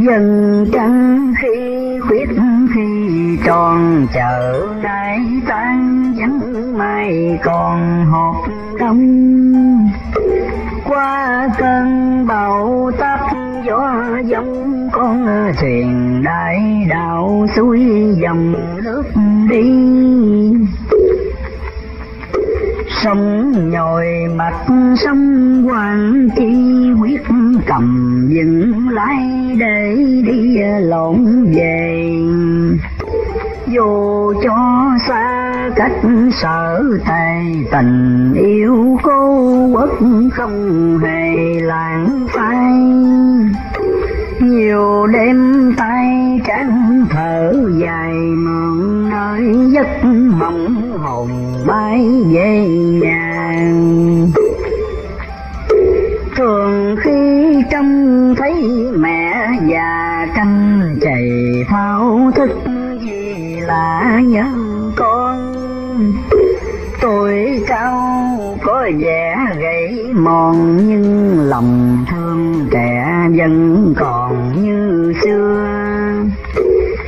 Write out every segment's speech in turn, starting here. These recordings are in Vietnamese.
dần trăng khi khuyết khi tròn, chợ nay tan vắng mai còn hộp đông. Qua cơn bão táp gió giống, con thuyền đại đạo suối dòng nước đi. Sông nhồi mặt sông hoàng chi quyết cầm dừng lái để đi ờ, lộn về. Dù cho xa cách sở tề tình yêu cô quốc không hề lãng phai. Nhiều đêm tay trắng thở dài, mượn nơi giấc mộng hồn bay về nhà. Thường khi trông thấy mẹ già canh chày thao, thức gì là nhớ con. Tuổi cao có vẻ gầy mòn, nhưng lòng thương trẻ vẫn còn như xưa.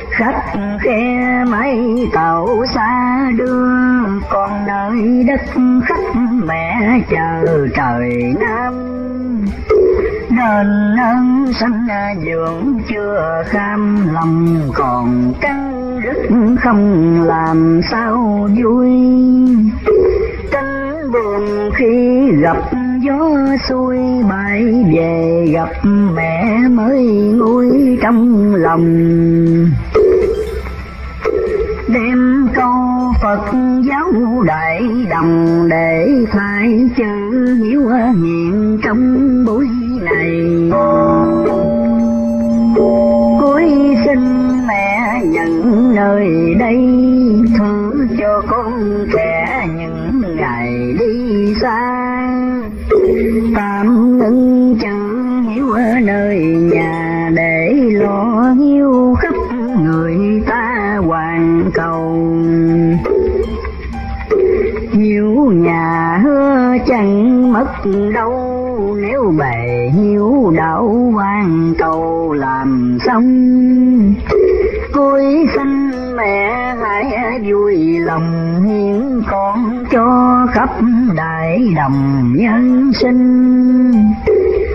Khách khe mấy tàu xa đưa con nơi đất khách mẹ chờ trời nam nên ơn sanh dưỡng chưa kham lòng, còn căng rứt không làm sao vui. Cánh buồn khi gặp gió xuôi, bay về gặp mẹ mới nguôi trong lòng đem câu Phật giáo đại đồng để thay chữ hiếu hiện trong buổi này. Cuối xin mẹ nhận nơi đây thứ cho con trẻ những ngày đi xa. Chẳng mất đâu. Nếu bề hiếu đạo quan cầu làm xong, cuối sinh mẹ hãy vui lòng hiến con cho khắp đại đồng nhân sinh.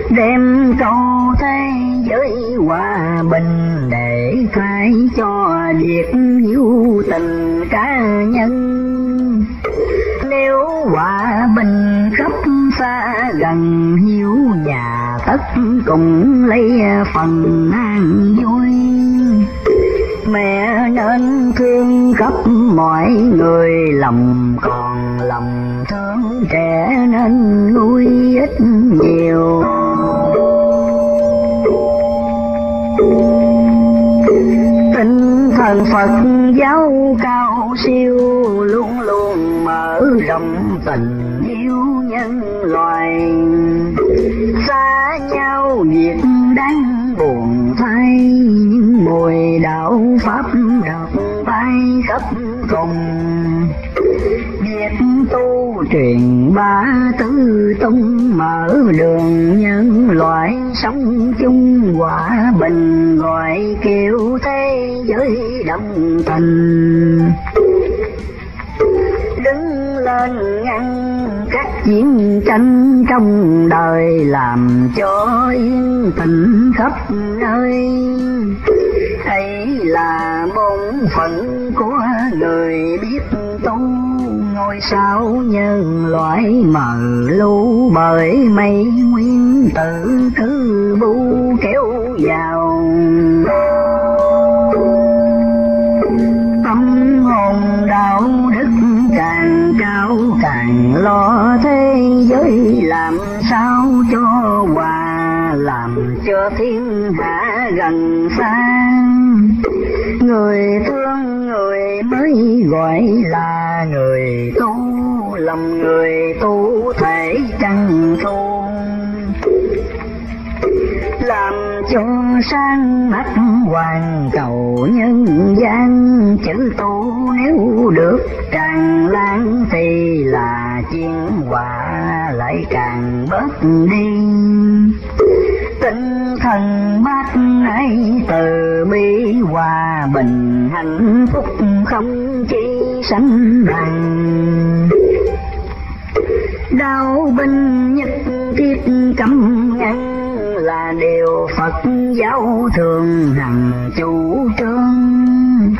Đem câu thế giới hòa bình để khai cho việc hiếu tình cá nhân. Nếu hòa bình xa gần hiếu nhà tất cùng lấy phần an vui. Mẹ nên thương khắp mọi người, lòng còn lòng thương trẻ nên nuôi ít nhiều. Tinh thần Phật giáo cao siêu, luôn luôn mở rộng tình yêu nhân loại xa nhau việc đáng buồn thay, những mùi đạo pháp đợt bay khắp cùng việc tu truyền ba tứ tung mở đường nhân loại sống chung hòa bình, gọi kêu thế giới đồng tình. Đứng lên ngăn các chiến tranh trong đời làm cho yên tình khắp nơi. Ấy là bổn phận của người biết tu, ngôi sao nhân loại mờ lu bởi mây nguyên tử thứ bu kéo vào. Tâm hồn đạo đức càng đau càng lo thế giới làm sao cho hòa, làm cho thiên hạ gần xa. Người thương người mới gọi là người tu, lòng người tu thể trăng tu làm cho sang mắt hoàn cầu nhân gian. Chữ tu nếu được tràn lan thì là chiến hòa lại càng bớt đi. Tinh thần bát ấy từ bi hòa bình hạnh phúc không chỉ sánh bằng. Đau binh nhất thiết cấm ngăn là điều Phật giáo thường hằng chủ trương.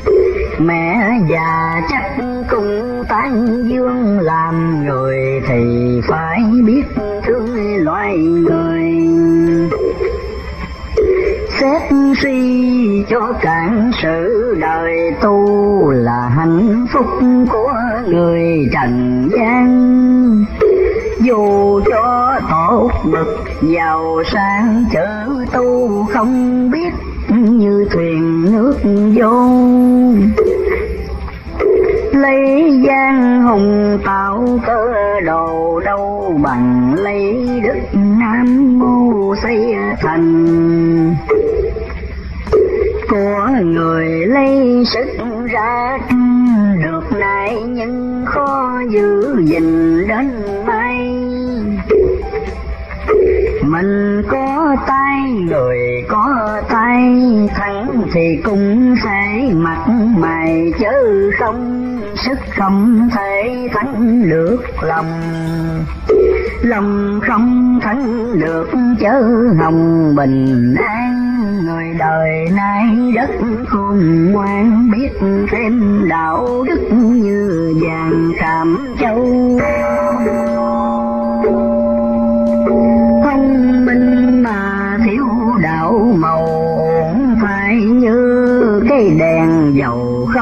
Mẹ già chắc cũng tán dương làm người thì phải biết thương loài người. Xét suy cho cản sự đời tu là hạnh phúc của người trần gian dù cho tốt mực giàu sang chớ tu không biết, như thuyền nước vô. Lấy giang hùng tạo cơ đồ đâu bằng lấy đức nam mô xây thành của người lấy sức ra. Được nay nhưng khó giữ gìn đến mai mình có tay, người có tay, thắng thì cũng sẽ mặt mày chứ không sức không thể thắng được lòng lòng không thắng được chớ hồng bình an. Người đời nay rất khôn ngoan, biết thêm đạo đức như vàng khảm châu.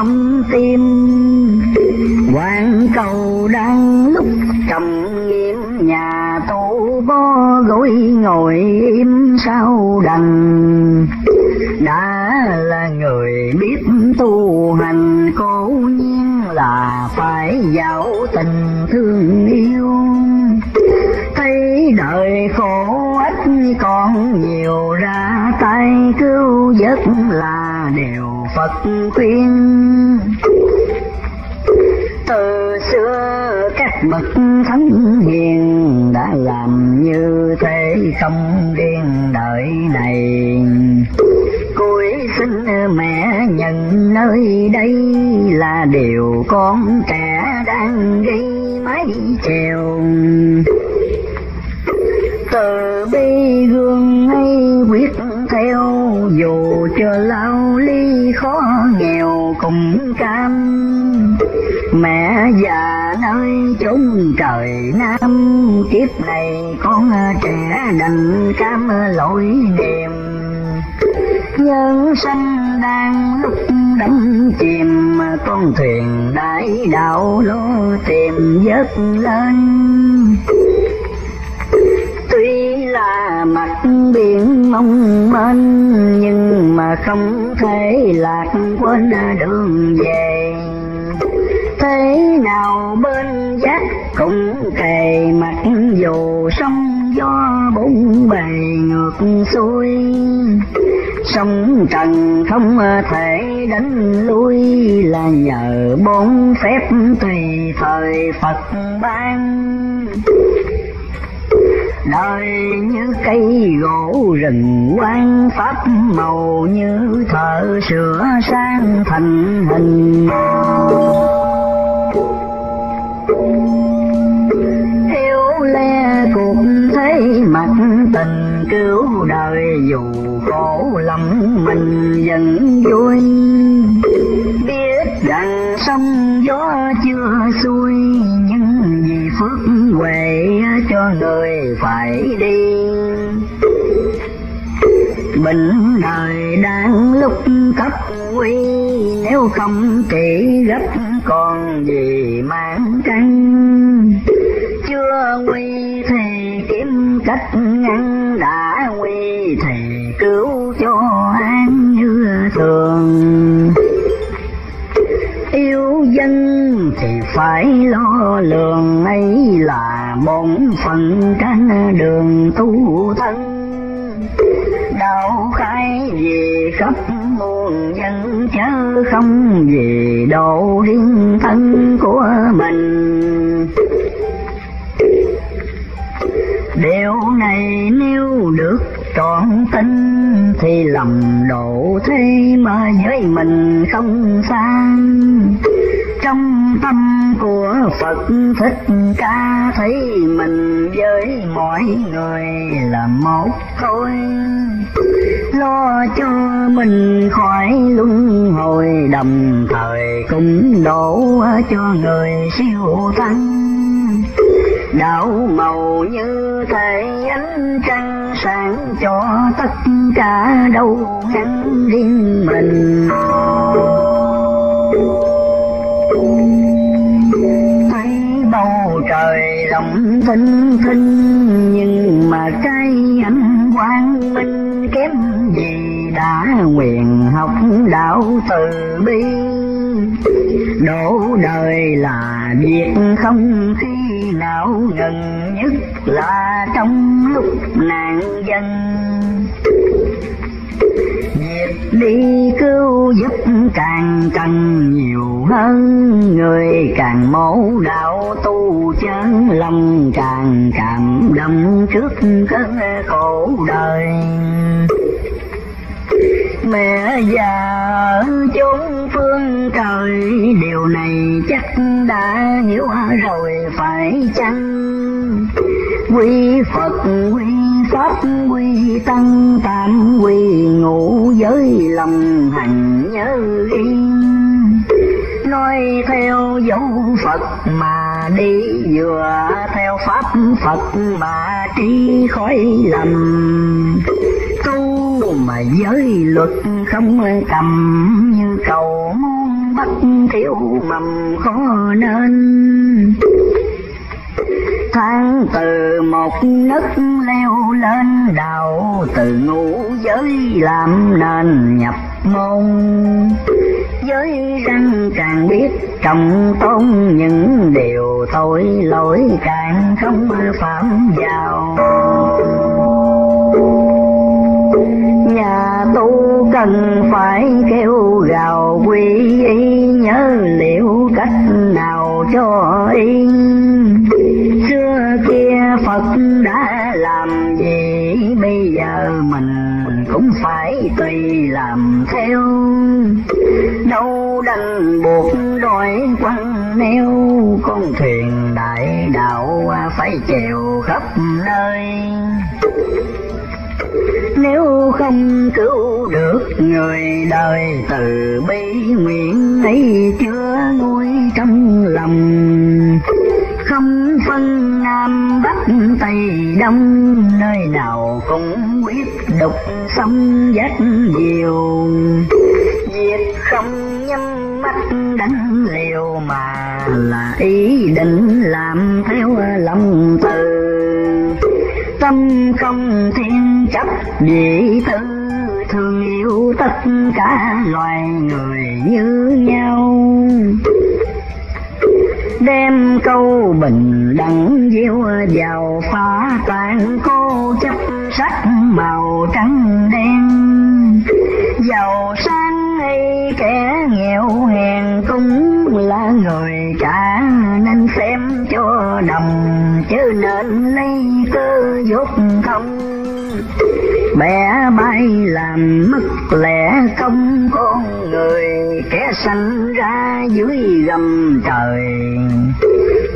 Dầu tim. Quan cầu đang lúc trầm nghiêm nhà tu bó gối ngồi im sao đằng. Đã là người biết tu hành, cố nhiên là phải giàu tình thương yêu. Thấy đời khổ ít còn nhiều ra tay cứu vớt là điều Phật khuyên từ xưa các bậc thánh hiền đã làm như thế không riêng đời này. Cuối xin mẹ nhận nơi đây là điều con trẻ đang ghi mái chèo. Từ bi gương ấy quyết theo, dù cho lao ly khó cam. Mẹ già nơi chốn trời nam, kiếp này con trẻ đành cam lỗi niềm. Nhân sanh đang lúc đắm chìm, con thuyền đại đạo lo tìm vớt lên là mặt biển mong manh, nhưng mà không thể lạc quên đường về. Thế nào bên giác cũng kề mặt, dù sông gió bốn bề ngược xuôi. Sông trần không thể đánh lui là nhờ bốn phép tùy thời phật ban đời như cây gỗ rừng, quan pháp màu như thợ sửa sang thành hình. Yêu le cuộc thế mặt tình, cứu đời dù khổ lắm mình vẫn vui. Biết rằng sông gió chưa xuôi phước huệ cho người phải đi. Bình đời đang lúc cấp nguy nếu không trị gấp còn gì mang căng chưa nguy thì kiếm cách ngăn, đã nguy thì cứu cho an như thường. Yêu dân thì phải lo lường. Ấy là bổn phận trên đường tu thân. Đạo khai vì khắp muôn dân, chớ không vì độ riêng thân của mình. Điều này nếu được trọn tin, thì lầm độ thế mà với mình không sang trong tâm của Phật thích ca thấy mình với mọi người là một thôi. Lo cho mình khỏi luân hồi, đồng thời cũng đổ cho người siêu thăng đạo màu như thể ánh trăng sáng cho tất cả đâu ngăn riêng mình. Trời rộng thinh thinh nhưng mà cái ánh quang minh kém gì đã nguyện học đạo từ bi. Đổ đời là việc không khi nào ngừng nhất là trong lúc nạn dân đi cứu giúp càng cần nhiều hơn, người càng mẫu đạo tu chân, lòng càng cảm động trước cơn khổ đời mẹ già chúng chốn phương trời điều này chắc đã hiểu rồi, phải chăng? Quy phật quy pháp, quy tăng, tam quy ngũ, giới lòng hành nhớ yên nói theo dấu Phật mà đi vừa theo pháp Phật mà trí khỏi lầm. Tu mà giới luật không cầm, như cầu muôn bắt thiếu mầm khó nên. Tháng từ một nấc leo lên đầu từ ngũ giới làm nên nhập môn giới răng càng biết trọng tôn những điều tội lỗi càng không phạm vào. Nhà tu cần phải kêu gào quy y, nhớ liệu cách nào cho yên xưa kia phật đã làm gì, bây giờ mình cũng phải tùy làm theo đâu đành buộc đòi quăng neo. Con thuyền đại đạo à, phải chèo khắp nơi. Nếu không cứu được người đời, từ bi nguyện ấy chưa nguôi trong lòng. Không phân nam bắc tây đông, nơi nào cũng quyết đục sông giác diều không nhắm mắt. Đánh liều mà là ý định làm theo lòng từ. Tâm không thiên chấp, vị tư thương yêu tất cả loài người như nhau. Đem câu bình đẳng diêu vào phá tan cô chấp sắc màu trắng đen. Giàu sang kẻ nghèo hèn cũng là người trả nên xem cho đồng, chứ nên lấy cơ dốt không. Bẻ bay làm mất lẽ công con người kẻ sanh ra dưới gầm trời.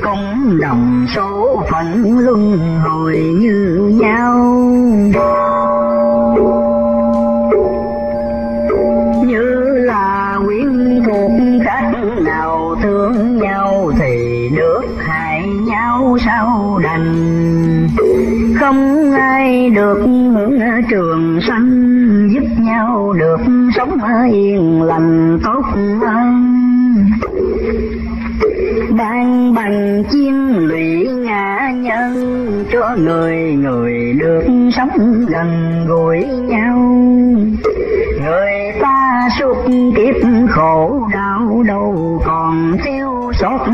Cũng đồng số phận luân hồi như nhau. Sao đành? Không ai được hưởng trường sanh giúp nhau được sống yên lành tốt hơn. Ban bằng chiên lụy ngã nhân cho người người được sống gần gũi nhau. Người ta suốt kiếp khổ đau đâu còn thiếu sót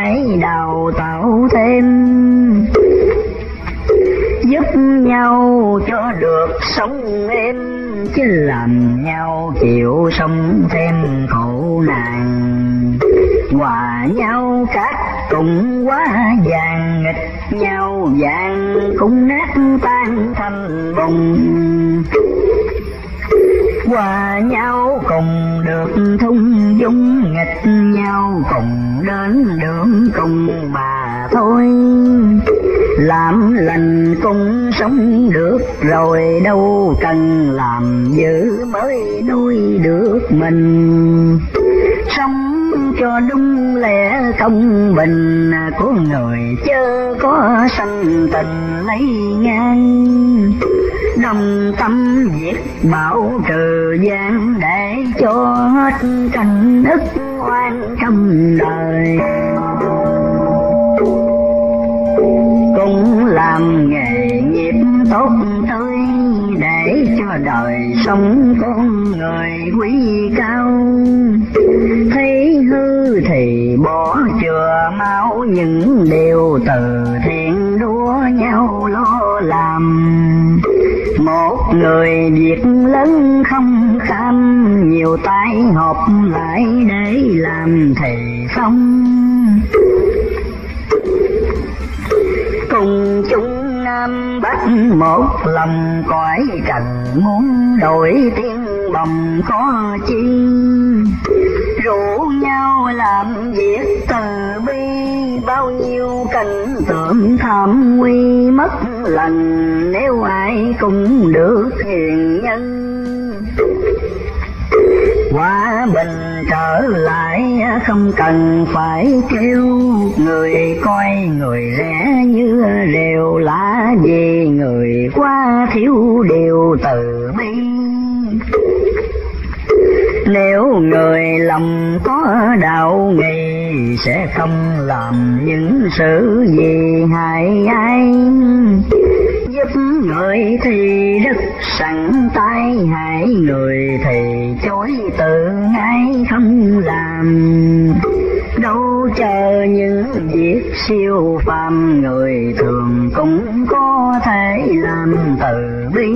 phải đào tạo thêm. Giúp nhau cho được sống êm, chứ làm nhau chịu sống thêm khổ nạn. Hòa nhau cát cùng quá vàng, nghịch nhau vàng cũng nát tan thành bùng Hòa nhau, cùng được thung dung, nghịch nhau, cùng đến đường cùng mà thôi. Làm lành cũng sống được, rồi đâu cần làm dữ mới nuôi được mình. Sống cho đúng lẽ công bình, của người chớ có sanh tình lấy ngang đồng tâm diệt bảo trừ gian để cho hết tranh ức oan trong đời. Cũng làm nghề nghiệp tốt tươi để cho đời sống con người quý cao. Thấy hư thì bỏ chừa máu những điều từ thiện đua nhau lo làm một. Người việc lớn không kham, nhiều tay họp lại để làm thì xong cùng chung nam bắc một lòng cõi trần muốn đổi tiếng bồng có chi. Rủ nhau làm việc từ bi, bao nhiêu cảnh tượng tham nguy mất lành, nếu ai cũng được hiền nhân. Qua bình trở lại, không cần phải kêu. Người coi, người rẻ như rều lá gì người quá thiếu điều từ bi nếu người lòng có đạo nghị sẽ không làm những sự gì hại ai. Giúp người thì rất sẵn tay hại người thì chối tự ngay không làm. Đâu chờ những việc siêu phàm, người thường cũng có thể làm từ bi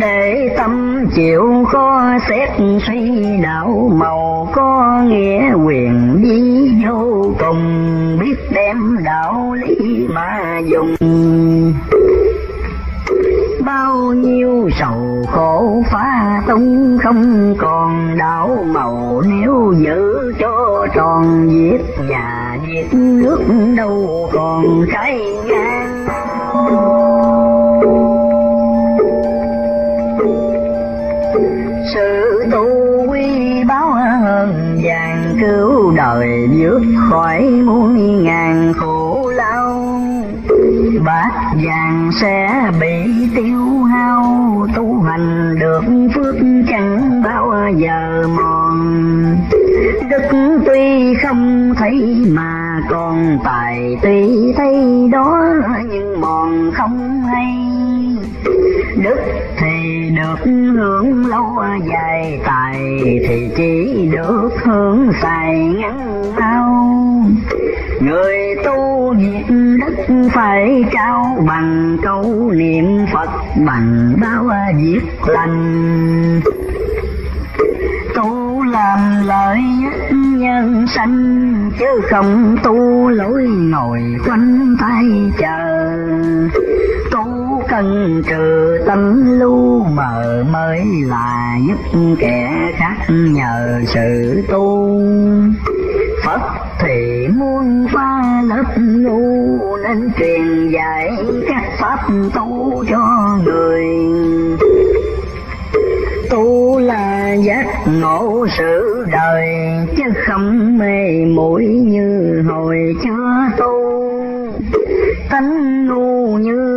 để tâm, chịu khó xét suy đạo, màu có nghĩa quyền di vô cùng, biết đem đạo lý mà dùng. Bao nhiêu sầu khổ phá tung, không còn đảo màu nếu giữ cho tròn viết nhà viết nước đâu còn trái ngang. Sự tu quy báo hơn vàng cứu đời vượt khỏi muôn ngàn khổ lao bát vàng sẽ bị tiêu hao, tu hành được phước chẳng bao giờ mòn. Đức tuy không thấy mà còn tài tuy thấy đó, nhưng mòn không hay. Đức được hưởng lâu dài tài thì chỉ được hưởng xài ngắn mau người tu việc đức phải trao bằng câu niệm phật bằng bao việc lành tu làm lợi nhân sanh, chứ không tu lối ngồi quanh tay chờ. Tu cần trừ tâm lưu mờ mới là giúp kẻ khác nhờ sự tu. Phật thì muôn pha lớp ngu nên truyền dạy các pháp tu cho người. Tu là giác ngộ sự đời, chứ không mê muội như hồi chưa tu. Tánh ngu như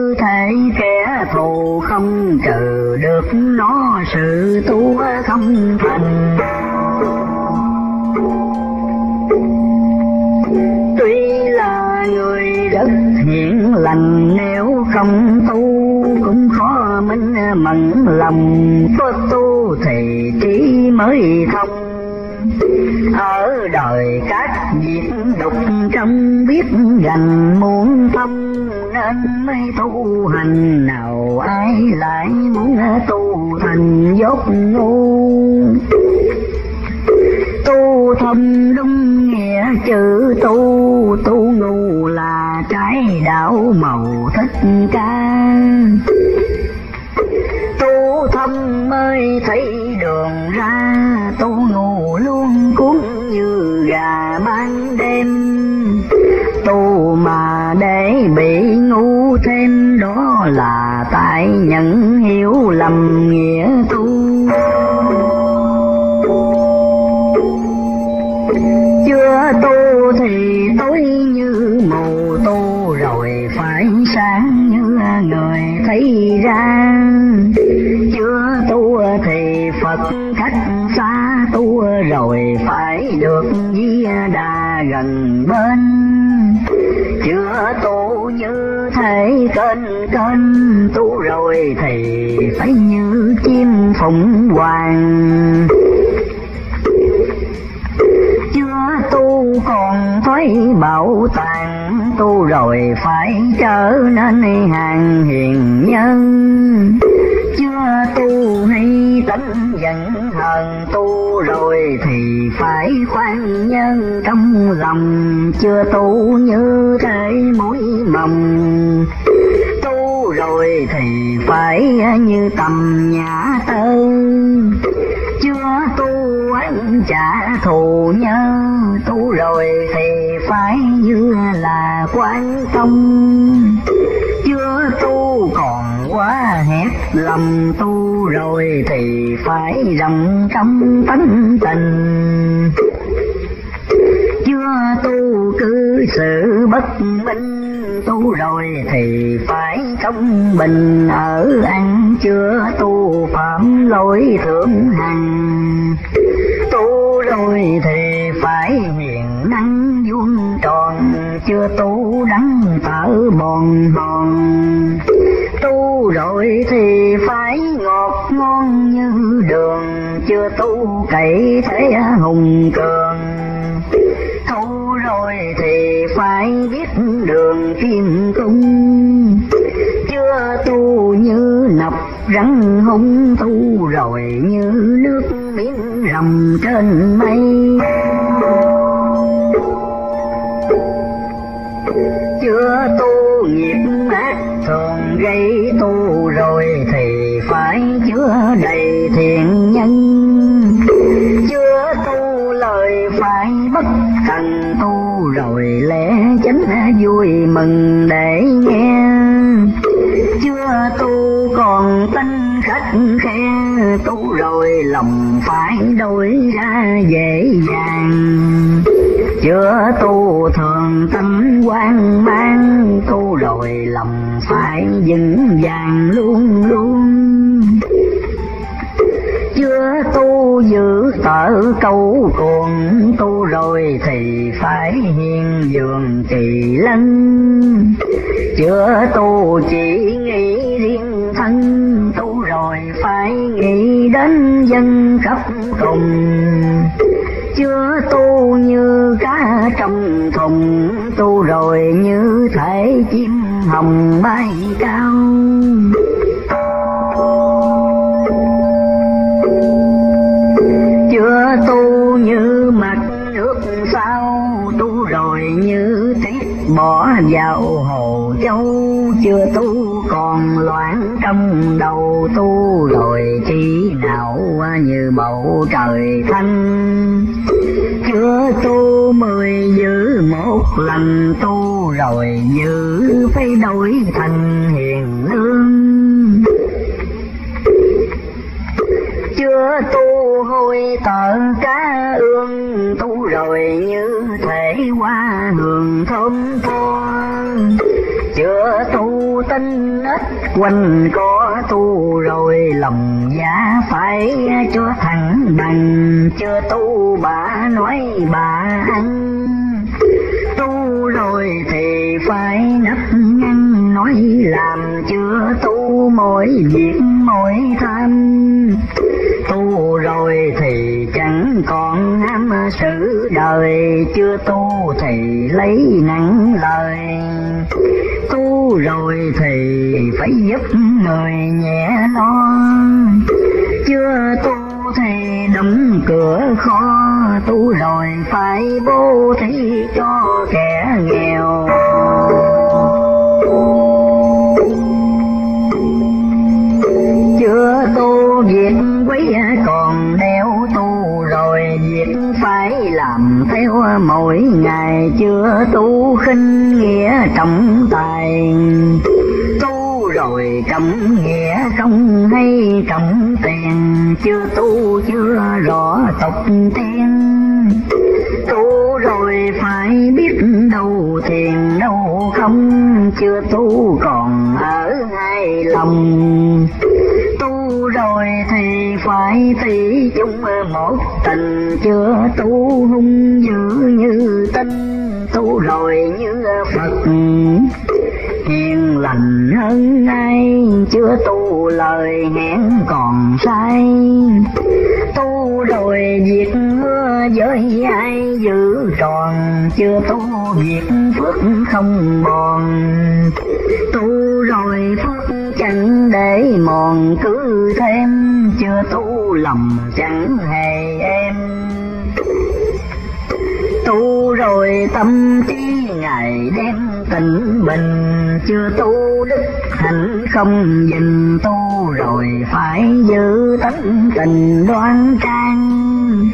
thù không trừ được nó sự tu không thành tuy là người rất hiền lành, nếu không tu cũng khó minh mẫn lòng. Có tu thì trí mới thông ở đời các việc đục trong biết rằng muốn tâm nên mới tu hành. Nào ai lại muốn tu thành dốt ngu? Tu thâm đúng nghĩa chữ tu tu ngu là trái đạo màu thích ca tu thâm mới thấy đường ra, tu cuốn như gà ban đêm. Tu mà để bị ngu thêm, đó là tại nhận hiểu lầm nghĩa tu. Chưa tu thì tối như mù tu, rồi phải sáng như người thấy ra. Chưa tu thì phật khách xa tu, rồi được di đà gần bên. Chưa tu như thế kênh kênh, tu rồi thì phải như chim phụng hoàng. Chưa tu còn thấy bảo tàng, tu rồi phải trở nên hàng hiền nhân tu hay tánh giận hờn tu rồi thì phải khoan nhân trong lòng, chưa tu như thế mũi mầm. Tu rồi thì phải như tầm nhà tư, chưa tu anh trả thù nhớ. Tu rồi thì phải như là quan công, chưa tu còn quá à, hẹp lầm tu rồi thì phải rộng trong tánh tình. Chưa tu cư xử bất minh, tu rồi thì phải công bình. Ở ăn chưa tu phạm lỗi thượng hằng. Tu rồi thì phải hiền năng vuông tròn. Chưa tu đắng tở bòn bòn tu, rồi thì phải ngọt ngon như đường. Chưa tu, cậy thế hùng cường. Tu rồi thì phải biết đường kim cung. Chưa tu như nọc rắn hung tu rồi như nước biển rầm trên mây. Chưa tu gây tu rồi thì phải chứa đầy thiện nhân. Chưa tu lời phải bất thành tu rồi lẽ chánh vui mừng để nghe. Chưa tu còn tinh khách khe, tu rồi lòng phải đổi ra dễ dàng. Chưa tu thường tâm quan mang, tu rồi lòng phải vững vàng luôn luôn. Chưa tu giữ tở câu cuồng tu rồi thì phải hiền dường kỳ lân. Chưa tu chỉ nghĩ riêng thân, tu rồi phải nghĩ đến dân khắp cùng. Chưa tu như cá trong thùng, tu rồi như thể chim hồng bay cao. Chưa tu như mặt nước sao, tu rồi như tiết bỏ vào hồ châu. Chưa tu còn loạn trong đầu, tu rồi chi nào như bầu trời thanh chưa tu mười giữ một lần tu rồi giữ phải đổi thành hiền lương. Chưa tu hôi tờ cá ương, tu rồi như thể hoa hương thơm tho chưa tu tinh ít quanh có tu rồi lòng giá phải cho thẳng bằng. Chưa tu bà nói bà ăn tu rồi thì phải nấp ngăn, nói làm chưa tu mỗi việc mỗi tham tu rồi thì chẳng còn ham sự đời, chưa tu thì lấy nặng lời tu rồi thì phải giúp người nhẹ lo chưa tu thì đóng cửa khó tu rồi phải bố thí cho kẻ nghèo. Theo mỗi ngày chưa tu khinh nghĩa trọng tài tu rồi trọng nghĩa không hay trọng tiền, chưa tu chưa rõ tục tiên. Tu rồi phải biết đâu tiền đâu không chưa tu còn ở hai lòng. Tu rồi thì phải tỷ chung một tình. Chưa tu hung dữ như tinh, tu rồi như phật. Ừ hiền lành hơn ngay chưa tu lời hẹn còn say. Tu rồi việc mưa với ai giữ tròn. Chưa tu việc phước không bòn tu rồi phước chẳng để mòn, cứ thêm. Chưa tu lòng chẳng hề em. Tu rồi tâm trí ngày đêm tình bình chưa tu đức hạnh không dình tu rồi phải giữ tánh tình đoan trang.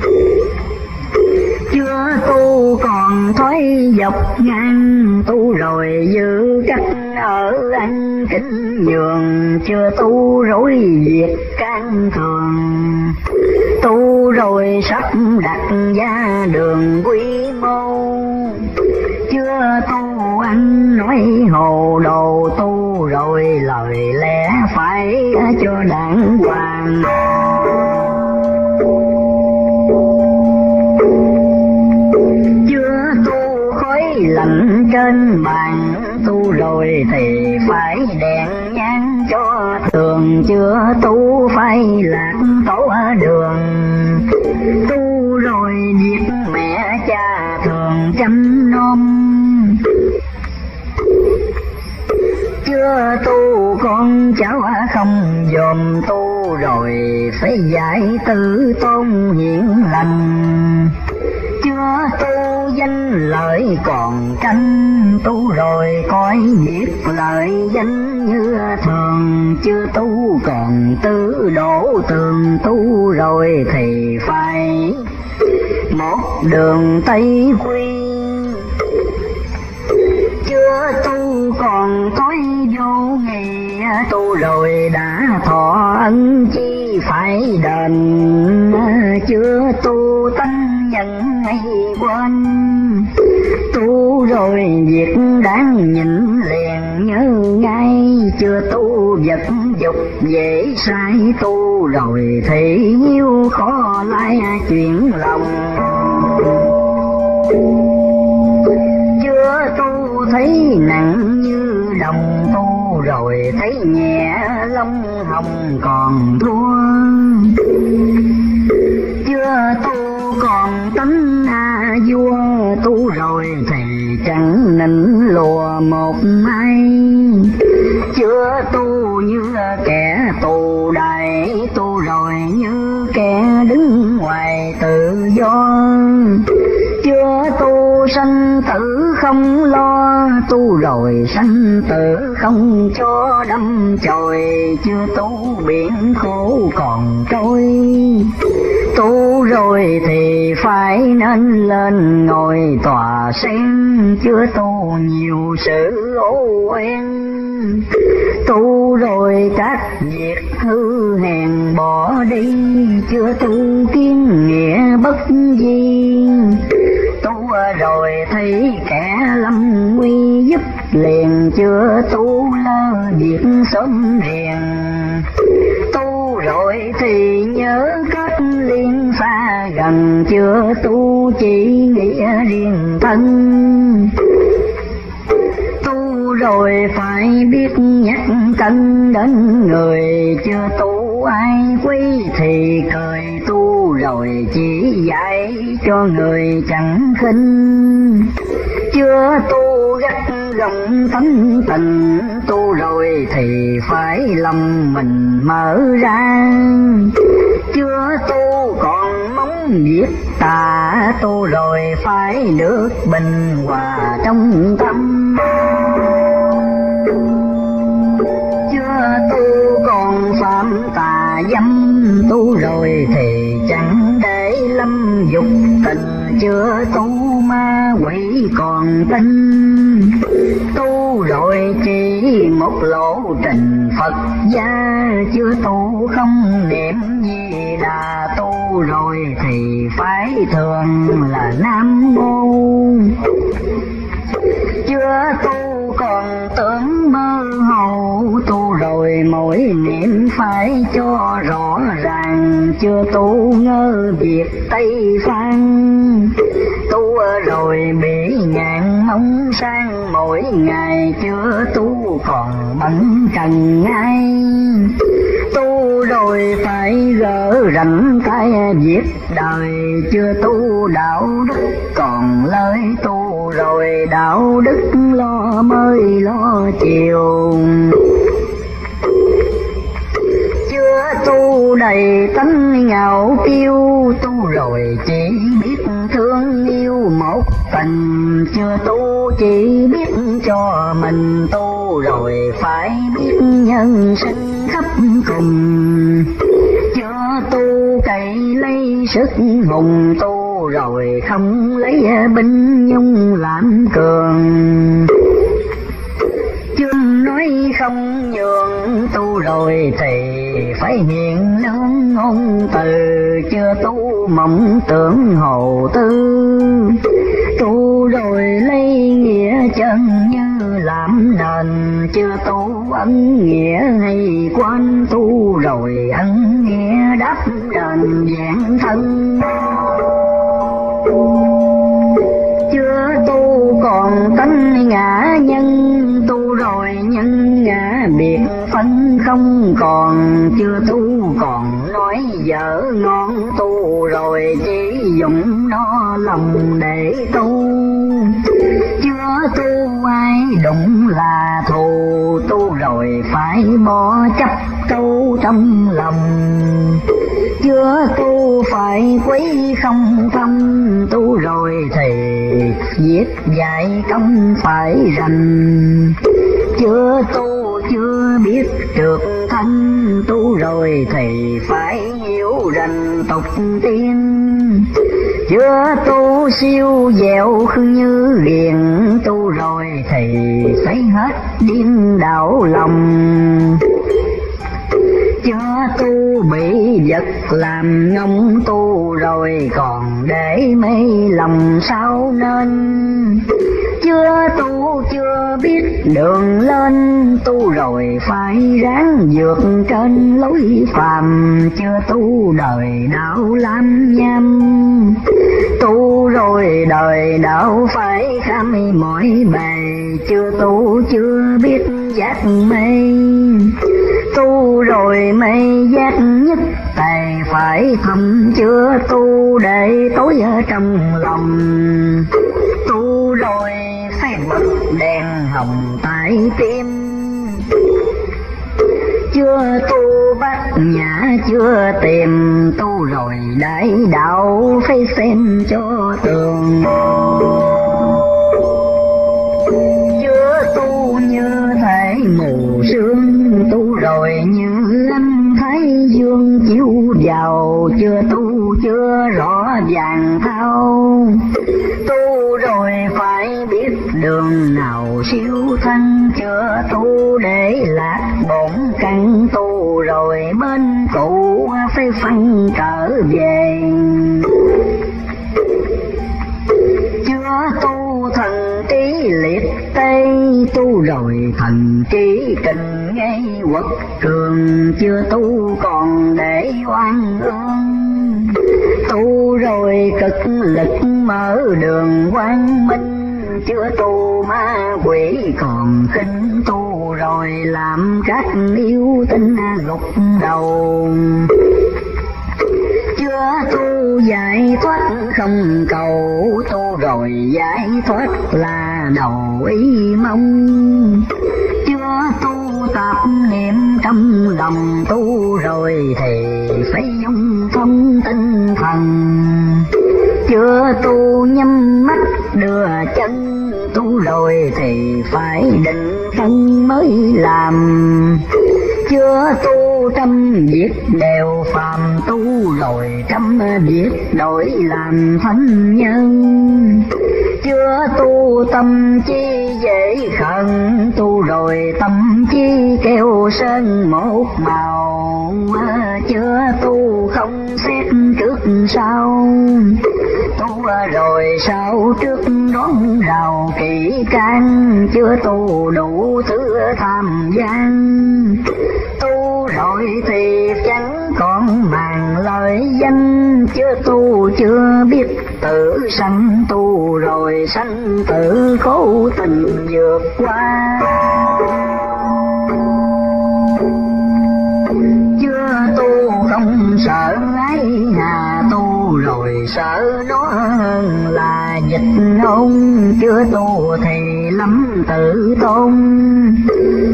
Chưa tu còn thói dọc ngang, tu rồi giữ cách ở ăn kính nhường, chưa tu rối việc can thường. Tu rồi sắp đặt ra đường quy mô, chưa tu anh nói, hồ đồ tu rồi lời lẽ phải cho đàng hoàng. Chưa tu khói lạnh trên bàn, tu rồi thì phải đèn nhang cho thường chưa tu phải lạc tổ đường. Tu rồi việc mẹ cha thường chăm chưa tu, con cháu không dòm tu, rồi phải giải tự tôn hiển lành. Chưa tu danh lợi còn tranh tu, rồi coi việc lợi danh như thường. Chưa tu còn tứ đổ tường tu, rồi thì phải một đường tây quy chưa tu còn tối vô nghề, tu rồi đã thọ ân chi phải đền. Chưa tu tánh nhận hay quên, tu rồi việc đáng nhịn liền nhớ ngay. Chưa tu vật dục dễ sai, tu rồi thì yêu khó lai chuyển lòng. Chưa tu thấy nặng như đồng tu, rồi thấy nhẹ lông hồng còn thua. Chưa tu còn tánh a vua, tu rồi thì chẳng nịnh lùa một ai chưa tu như kẻ tù đại tu rồi như kẻ đứng ngoài tự do. Chưa tu sanh tử không lo tu rồi sanh tử, không cho đâm chồi chưa tu biển khổ còn trôi. Tu rồi thì phải nên lên ngồi tòa sen chưa tu nhiều sự ô uế. Tu rồi các việc hư hèn bỏ đi chưa tu kiến nghĩa bất di tu rồi thấy kẻ lâm nguy giúp liền, chưa tu lơ việc sớm riêng tu rồi thì nhớ cách liên xa gần, chưa tu chỉ nghĩa riêng thân. Tu rồi phải biết nhắc cân đến người, chưa tu ai quý thì cười tu rồi chỉ dạy cho người chẳng khinh. Chưa tu gắt gồng thánh tình, tu rồi thì phải lòng mình mở ra. Chưa tu còn mong việc tà, tu rồi phải nước bình hòa trong tâm. Chưa tu còn phạm tà dâm, tu rồi thì lâm dục tình chưa tu ma quỷ còn tinh. Tu rồi chỉ một lộ trình, Phật gia chưa tu không niệm gì là tu rồi thì phải thường là nam mô. Chưa tu còn tưởng mơ hồ, tu rồi mỗi niệm phải cho rõ ràng, chưa tu ngơ việc tây phan. Tu rồi bị ngàn mong sang, mỗi ngày chưa tu còn bận trần ngay tu rồi phải gỡ rảnh cái việc đời chưa tu đạo đức còn lời tu rồi đạo đức lo mới lo chiều tu đầy tánh ngạo kiêu tu rồi chỉ biết thương yêu một tình chưa tu chỉ biết cho mình tu rồi phải biết nhân sinh khắp cùng. Chưa tu cậy lấy sức hùng tu rồi không lấy binh nhung làm cường. Chương nói không nhường tu rồi thì phải hiện lương ngôn từ, chưa tu mộng tưởng hồ tư. Tu rồi lấy nghĩa chân như làm nền, chưa tu ân nghĩa hay quan. Tu rồi ân nghĩa đắp đền dạng thân. Chưa tu còn tánh ngã nhân, tu rồi nhân biệt phân không còn, chưa tu còn. Nói dở ngon tu rồi chỉ dùng nó lòng để tu. Chưa tu ai đụng là thù tu rồi phải bỏ chấp câu trong lòng. Chưa tu phải quý không tâm tu rồi thì viết dạy công phải rành. Chưa tu chưa biết được thanh tu rồi thì phải hiểu rành tục tiên. Chưa tu siêu dẻo như ghiền tu rồi thì thấy hết điên đảo lòng chưa tu bị vật làm ngông tu rồi còn để mê lòng sao nên? Chưa tu, chưa biết đường lên, tu rồi phải ráng vượt trên lối phàm. Chưa tu đời đạo lam nham, tu rồi đời đạo phải kham mỏi bề chưa tu, chưa biết giác mê tu rồi mê giác nhất tài phải thầm chưa tu để tối ở trong lòng. Tu rồi phải bật đèn hồng tại tim chưa tu bát nhã, chưa tìm tu rồi đại đạo phải xem cho tường. Chưa tu như thể mù sương tu rồi như ánh thấy dương chiếu vào, chưa tu, chưa rõ vàng thao. Tu rồi phải biết đường nào siêu thân chưa tu để lạc bổn căn. Tu rồi bên cũ phải phân trở về. Chưa tu thần trí liệt tây tu rồi thần trí tình ngay quật cường chưa tu còn để oan ương. Tu rồi cực lực mở đường quang minh, chưa tu ma quỷ còn khinh. Tu rồi làm các yêu tinh gục đầu chưa tu giải thoát, không cầu tu rồi giải thoát là đầu ý mong. Chưa tu tạp niệm trong lòng tu rồi thì phải dung phong tinh thần. Chưa tu nhắm mắt đưa chân tu rồi thì phải định thân mới làm chưa tu trăm việc đều phàm tu rồi trăm việc đổi làm thánh nhân. Chưa tu tâm chi dễ khẩn, tu rồi tâm chi kêu sơn một màu. Chưa tu không xét trước sau. Tu rồi sau trước đón rào kỹ can chưa tu đủ thứ tham gian tu rồi thì chẳng còn màng lời danh, chưa tu chưa biết tự sanh. Tu rồi sanh tự cố tình vượt qua. Chưa tu không sợ ấy hà tu rồi sợ nó hơn là dịch ngôn chưa tu thì lắm tự tôn.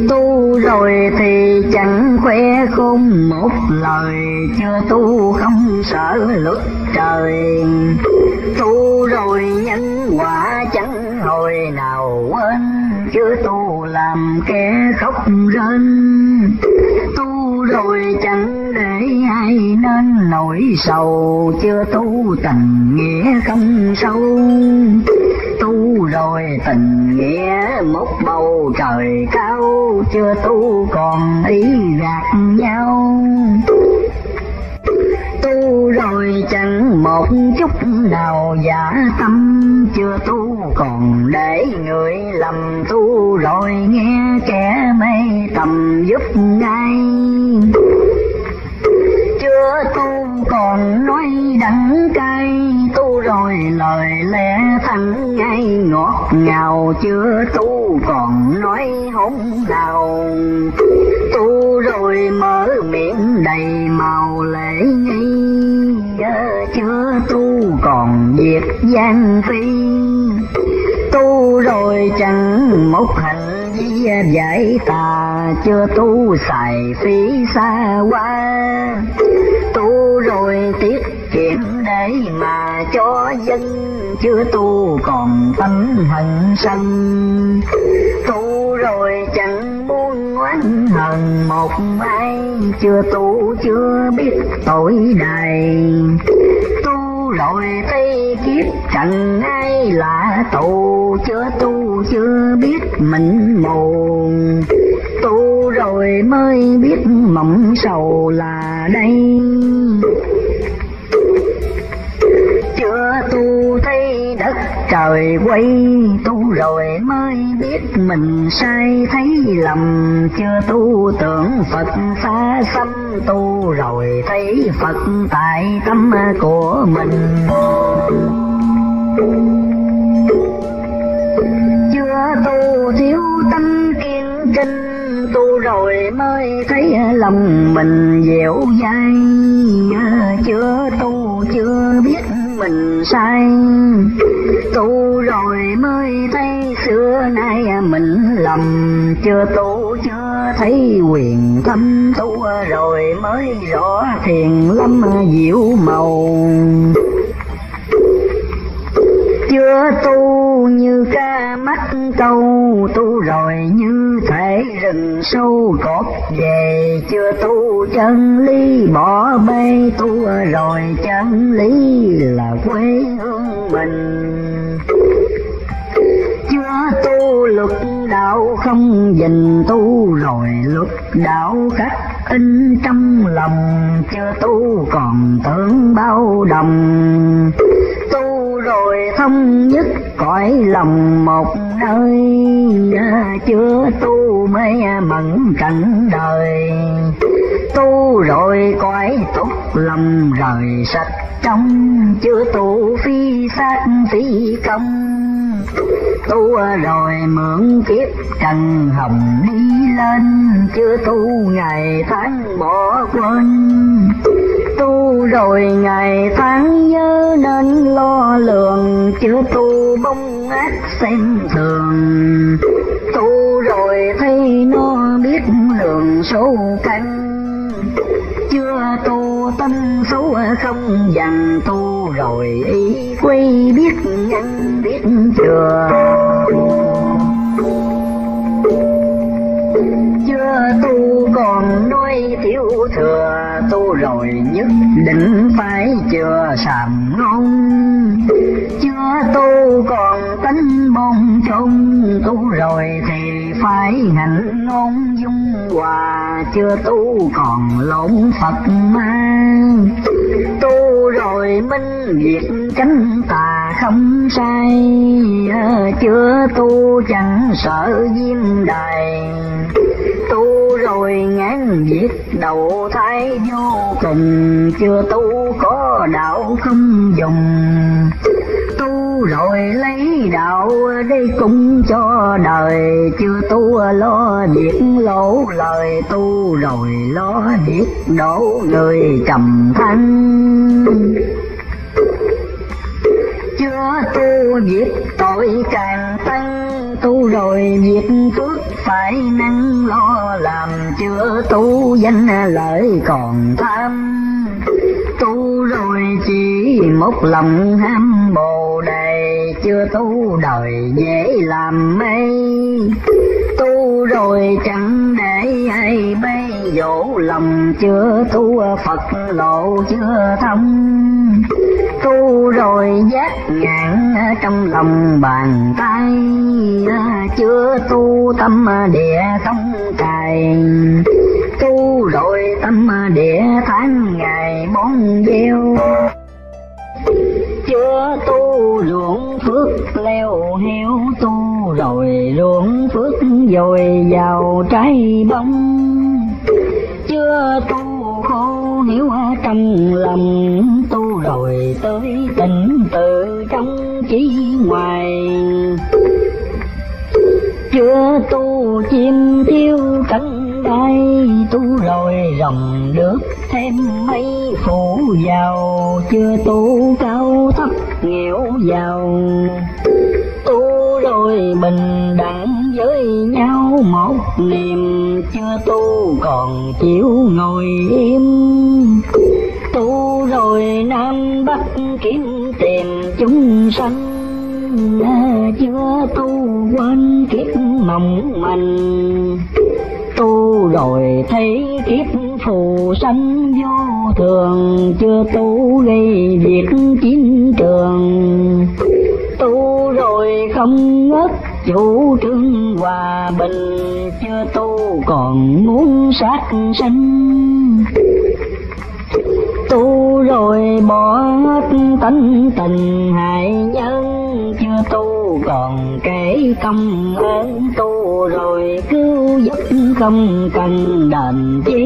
Tu rồi thì chẳng khoe khôn một lời. Chưa tu không sợ luật trời. Tu rồi nhân quả chẳng hồi nào quên. Chưa tu làm kẻ khóc rên. Tu rồi chẳng để ai nên nỗi sầu. Chưa tu tình nghĩa không sâu. Tu rồi tình nghĩa một bầu trời cao. Chưa tu còn ý gạt nhau tu rồi chẳng một chút nào giả tâm. Chưa tu còn để người lầm tu rồi nghe kẻ mê tầm giúp ngay. Chưa tu còn nói đắng cay rồi lời lẽ thanh ngay ngọt ngào, chưa tu còn nói hỗn đào tu rồi mở miệng đầy màu lễ nghi ờ, chưa tu còn việc gian phi. Tu rồi chẳng một hành vi giải tà, chưa tu xài phí xa quá tu rồi tiết kiệm để mà cho dân chưa tu còn tâm hận sân tu rồi chẳng muốn oán hận một ai chưa tu chưa biết tội này. Tu rồi thấy kiếp chẳng ai là tù chưa tu chưa biết mình mù tu rồi mới biết mộng sầu là đây. Tu thấy đất trời quay tu rồi mới biết mình sai. Thấy lầm chưa tu tưởng phật xa xăm tu rồi thấy phật tại tâm của mình. Chưa tu thiếu tâm kiên trinh tu rồi mới thấy lòng mình dẻo dai. Chưa tu chưa biết mình sai tu rồi mới thấy xưa nay mình lầm, chưa tu chưa thấy quyền thâm. Tu rồi mới rõ thiền lâm diệu màu chưa tu, như ca mắt câu tu rồi như thể rừng sâu cột về. Chưa tu chân lý, bỏ bê tu rồi chân lý là quê hương mình. Chưa tu luật đạo không dình tu rồi luật đạo khắc in trong lòng. Chưa tu còn tưởng bao đồng rồi thông nhất cõi lòng một nơi à, chưa tu mê mẫn cảnh đời. Tu rồi cõi tốt lòng rời sạch trong chưa tu phi sát phi công. Tu rồi mượn kiếp trần hồng đi lên chưa tu ngày tháng bỏ quên tu rồi ngày tháng nhớ nên lo lường chưa tu bông ác xem thường. Tu rồi thấy nó biết lường số căn. Chưa tu tâm xấu không dằn, tu rồi ý quy biết nhân biết chưa? Tu còn nuôi thiếu thừa, tu rồi nhất định phải chưa sàm ngon chưa tu còn tính bông chung tu rồi thì phải hạnh ngôn dung hòa. Chưa tu còn lộn phật ma. Tu rồi minh việc chánh tà không sai. Chưa tu chẳng sợ diêm đài tu rồi ngán việc đầu thai vô. Cùng chưa tu có đạo không dùng. Tu rồi lấy đạo đi cũng cho đời. Chưa tu lo việc lỗ lời. Tu rồi lo việc đổ người trầm thanh chưa tu nghiệp tội càng tăng, tu rồi nghiệp phước phải năng lo làm, chưa tu danh lợi còn tham. Tu rồi chỉ một lòng ham bồ đề, chưa tu đời dễ làm mê. Tu rồi chẳng để ai bay dỗ lòng, chưa tu phật lộ chưa thông tu rồi giác ngạn trong lòng bàn tay. Chưa tu tâm địa không cài tu rồi tâm địa tháng ngày bón gieo. Chưa tu ruộng phước leo heo tu rồi ruộng phước dồi vào trái bông. Chưa tu khô hiểu trong lòng rồi tới tình từ trong chỉ ngoài chưa tu chim thiêu cánh bay, tu rồi rồng được thêm mấy phủ giàu. Chưa tu cao thấp nghèo giàu. Tu rồi bình đẳng với nhau một niềm. Chưa tu còn chịu ngồi im tu rồi nam bắc kiếm tìm chúng sanh. Chưa tu quên kiếp mộng mình. Tu rồi thấy kiếp phù sanh vô thường. Chưa tu gây việc chiến trường. Tu rồi không ngất chủ trương hòa bình. Chưa tu còn muốn sát sanh tu rồi bỏ hết tánh tình, hại nhân chưa tu, còn kể công ơn tu rồi cứu giúp không cần đền chi.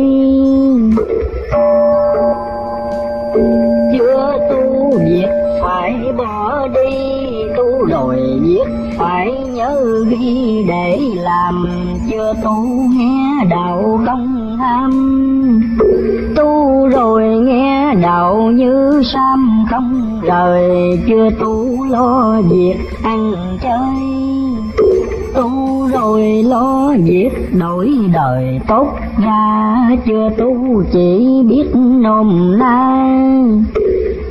Chưa tu việc phải bỏ đi, tu rồi việc phải nhớ ghi để làm. Chưa tu nghe đạo công ham tu rồi đạo như sam không rời chưa tu lo việc ăn chơi. Tu rồi lo việc đổi đời, tốt ra chưa tu chỉ biết nôm na.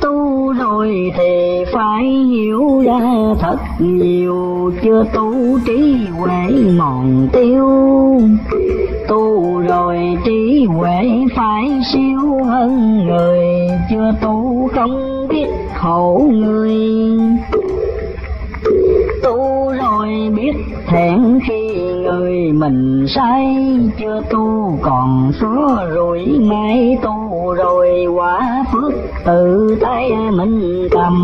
Tu rồi thì phải hiểu ra thật nhiều, chưa tu trí huệ mòn tiêu tu rồi trí huệ phải siêu hơn người. Chưa tu không biết khổ người. Tu rồi biết thẹn khi người mình sai chưa tu còn xóa rồi mai tu rồi quả phước tự tay mình cầm.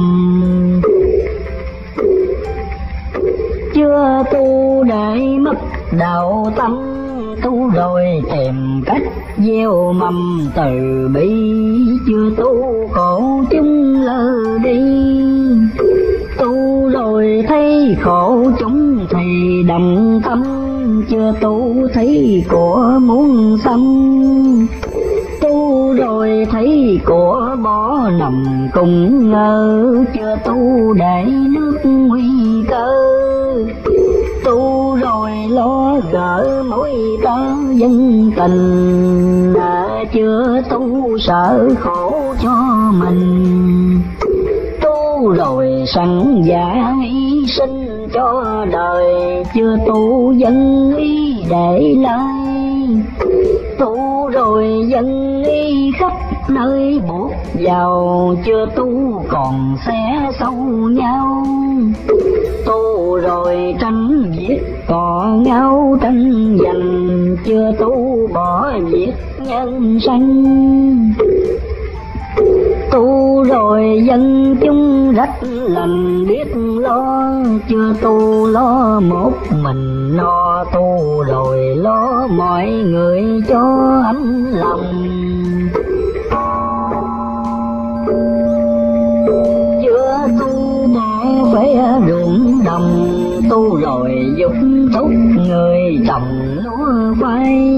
Chưa tu để mất đạo tâm tu rồi tìm cách gieo mầm từ bi. Chưa tu khổ chúng lơ đi. Tu rồi thấy khổ chúng thì đầm tâm. Chưa tu thấy của muốn xâm. Tu rồi thấy của bỏ nằm cùng ngơ. Chưa tu để nước nguy cơ tu rồi lo gỡ mối tơ dân tình. À, chưa tu sợ khổ cho mình. Tu rồi sẵn giả hy sinh cho đời. Chưa tu dân ý để lại. Tu rồi dân đi khắp nơi buộc giàu chưa tu còn xé sâu nhau. Tu rồi tranh giết cò nhau, tranh giành chưa tu bỏ giết nhân sanh. Tu rồi dân chúng rất lành biết lo, chưa tu lo một mình lo tu rồi lo mọi người cho ấm lòng. Bỏ ruộng đồng, tu rồi giúp thúc người trồng lúa khoai.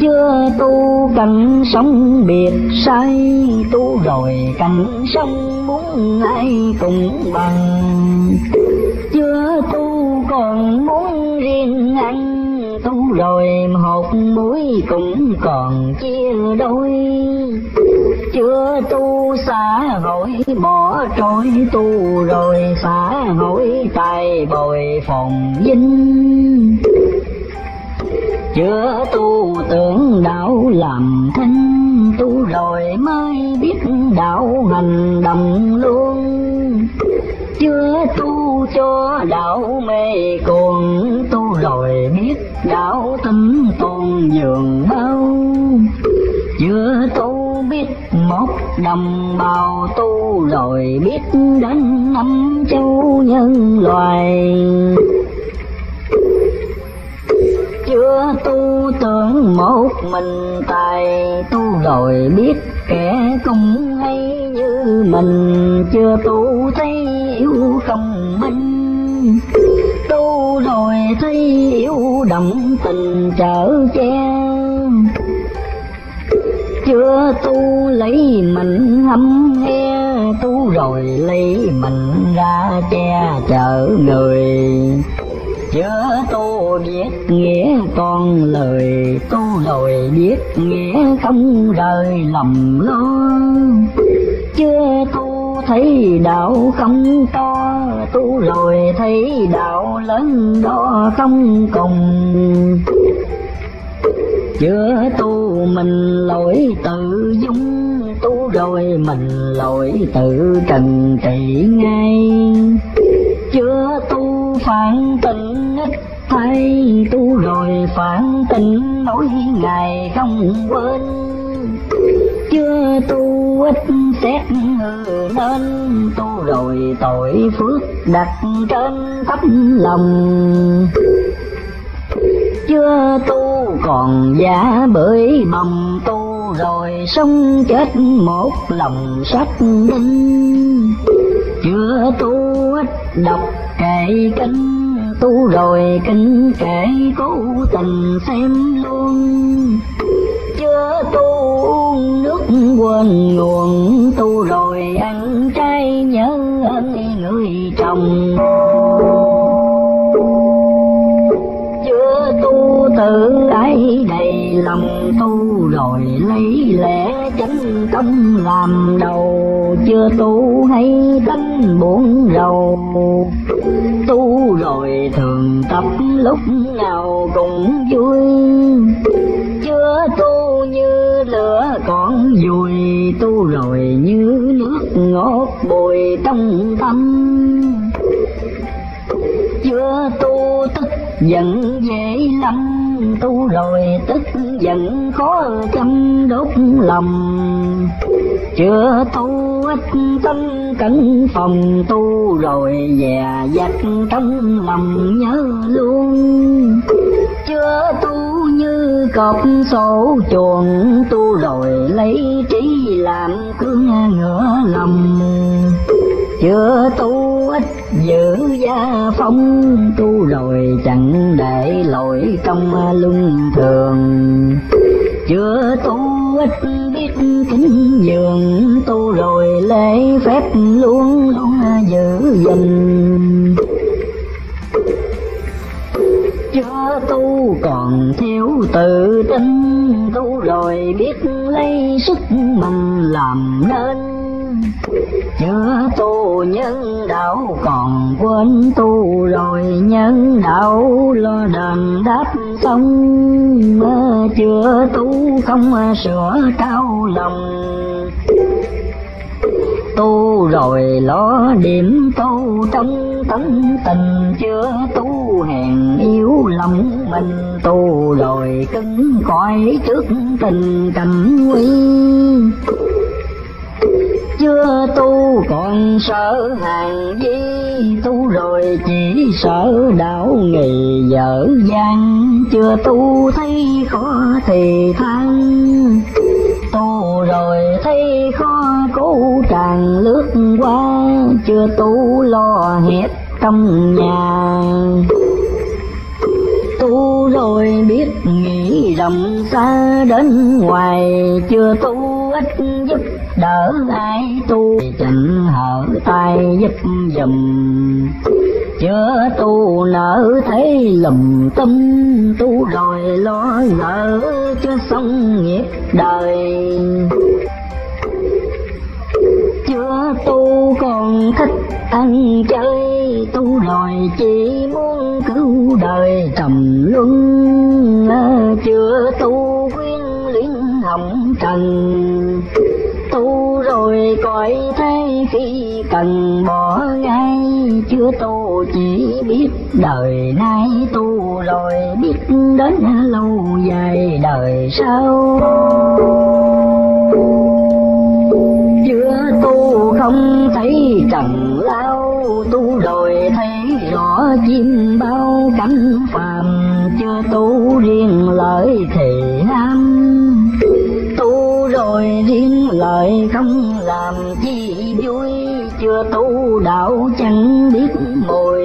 Chưa tu cảnh sống biệt, sai tu rồi cảnh sống muốn ai cùng bằng. Chưa tu còn muốn riêng anh tu rồi hột muối cũng còn chia đôi. Chưa tu xã hội bỏ trôi tu rồi xã hội tài bồi phòng vinh. Chưa tu tưởng đạo làm thân tu rồi mới biết đạo hành động luôn. Chưa tu cho đạo mê cuồng, tu rồi biết đạo tâm tôn dường bao. Chưa tu biết một đồng bào tu rồi biết đến năm châu nhân loài. Chưa tu tưởng một mình tài tu rồi biết kẻ cũng hay như mình. Chưa tu thấy yêu không minh tu rồi thấy yêu đậm, tình trở che. Chưa tu lấy mình hâm he tu rồi lấy mình ra che chở người. Chưa tu biết nghĩa con lời, tu rồi biết nghĩa không rời lòng lo. Chưa tu thấy đạo không to, tu rồi thấy đạo lớn đó không cùng. Chưa tu mình lỗi tự dung, tu rồi mình lỗi tự trần trị ngay. Chưa tu phản tình, ít thay tu rồi phản tình nỗi ngày không quên chưa tu ít xét hư nên tu rồi tội phước đặt trên tấm lòng. Chưa tu còn giả bởi bồng tu rồi sống chết một lòng sách đinh chưa tu ít đọc kệ kinh, tu rồi kinh kệ cố tình xem luôn tu uống nước quên nguồn tu rồi ăn chay nhớ ơn người chồng. Chưa tu tự ấy đầy lòng tu rồi lấy lẽ chánh công làm đầu. Chưa tu hay tánh buồn rầu tu rồi thường tập lúc nào cũng vui. Chưa tu như lửa còn vùi tu rồi như nước ngọt bồi trong tâm chưa tu tức giận dễ lắm, tu rồi tức giận khó chăm đốt lòng. Chưa tu ít tâm cẩn phòng, tu rồi dè dặt trong lòng nhớ luôn. Chưa tu như cọp sổ chuồng, tu rồi lấy trí làm cương ngựa lòng chưa tu ít giữ gia phong, tu rồi chẳng để lỗi trong luân thường. Chưa tu ít biết kính dường tu rồi lễ phép luôn luôn giữ gìn. Chưa tu còn thiếu tự tin, tu rồi biết lấy sức mình làm nên chưa tu nhân đạo còn quên tu rồi nhân đạo lo đền đáp xong chưa tu không sửa cao lòng. Tu rồi lo điểm tu trong tấm tình chưa tu hèn yếu lòng mình. Tu rồi cứng cỏi trước tình cảnh nguy chưa tu, còn sợ hàng di tu, rồi chỉ sợ đạo nghề dở dang. Chưa tu thấy khó thì than, tu rồi thấy khó cố tràn lướt qua. Chưa tu lo hết trong nhà, tu rồi biết nghĩ rộng xa. Đến ngoài chưa tu ít giúp đỡ ai tu. Chẳng hở tay giúp dùm. Chưa tu nở thấy lầm tâm, tu rồi lo lỡ cho xong nghiệp đời. Chưa tu còn thích ăn chơi, tu rồi chỉ muốn cứu đời. Trầm luân chưa tu quyến luyện hồng trần tu rồi coi thế khi cần bỏ ngay. Chưa tu chỉ biết đời nay tu rồi biết đến lâu dài đời sau. Chưa tu không thấy trần lao, tu rồi thấy rõ chim bao cánh phàm. Chưa tu riêng lợi thì rồi riêng lời không làm chi vui, chưa tu đạo chẳng biết mùi.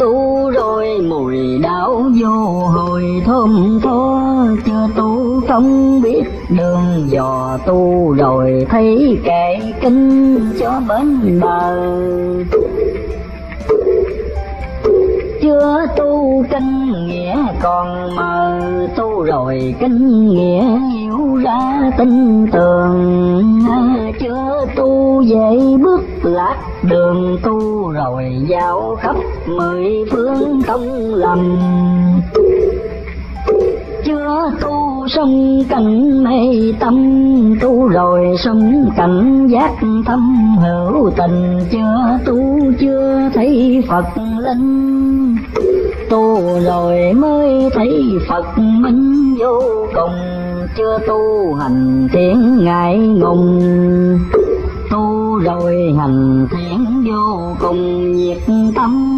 Tu rồi mùi đạo vô hồi thơm tho, chưa tu không biết đường dò. Tu rồi thấy kệ kinh cho bến bờ chưa tu kinh nghĩa còn mờ tu rồi kinh nghĩa hiểu ra tin tường. Chưa tu dậy bước lạc đường, tu rồi giao khắp mười phương không lầm. Chưa tu sống cảnh mê tâm, tu rồi sống cảnh giác thâm hữu tình. Chưa tu chưa thấy phật linh tu rồi mới thấy phật minh vô cùng. Chưa tu hành tiếng ngại ngùng. Tu rồi hành thiện vô cùng nhiệt tâm.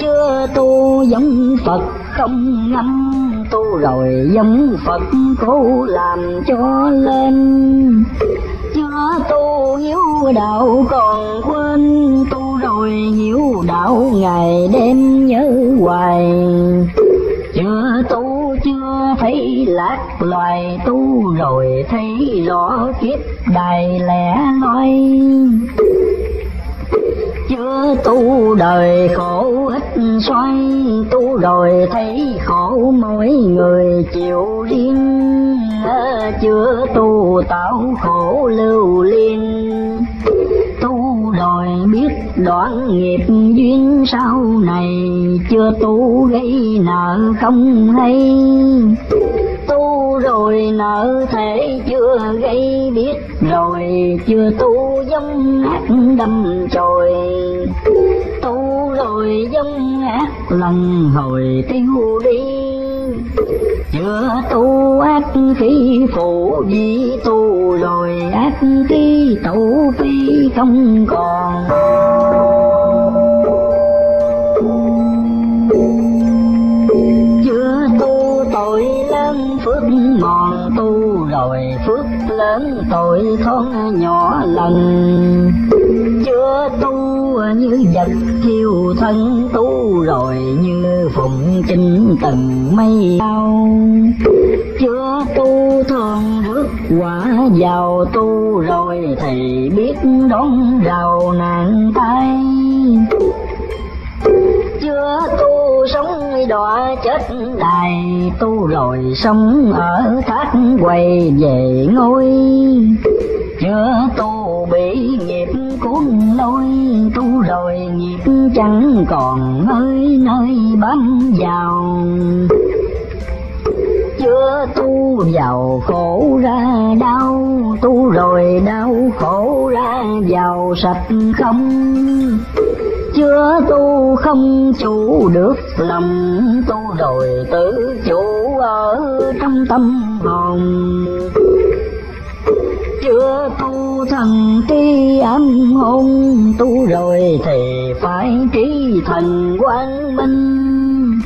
Chưa tu giống phật không ngâm. Tu rồi giống phật cố làm cho lên tu hiếu đạo còn quên tu rồi hiếu đạo ngày đêm nhớ hoài. Chưa tu, chưa thấy lạc loài tu rồi thấy rõ kiếp đài lẻ loi. Chưa tu đời khổ ít xoay tu rồi thấy khổ mỗi người chịu riêng chưa tu tạo khổ lưu liên. Tu rồi biết đoạn nghiệp duyên sau này, chưa tu gây nợ không hay. Tu rồi nợ thể chưa gây biết, rồi chưa tu giống ác đâm chồi. Tu rồi giống ác lần hồi tiêu đi chưa tu ác khí phụ di tu rồi ác khí tẩu phi không còn. Chưa tu tội lớn phước mòn tu rồi phước lớn tội thon nhỏ lần chưa tu như vật thiêu thân tu rồi như phụng chinh tầng mây cao. Chưa tu thường rước quả giàu tu rồi thì biết đón rào nạn tay tu sống đọa chết đài, tu rồi sống ở thác quay về ngôi. Chưa tu bị nghiệp cuốn lôi, tu rồi nghiệp chẳng còn nơi nơi bám vào. Chưa tu giàu khổ ra đau, tu rồi đau khổ ra giàu sạch không chưa tu không chủ được lòng tu rồi tự chủ ở trong tâm hồn. Chưa tu thần tri âm hồn, tu rồi thì phải trí thần quang minh.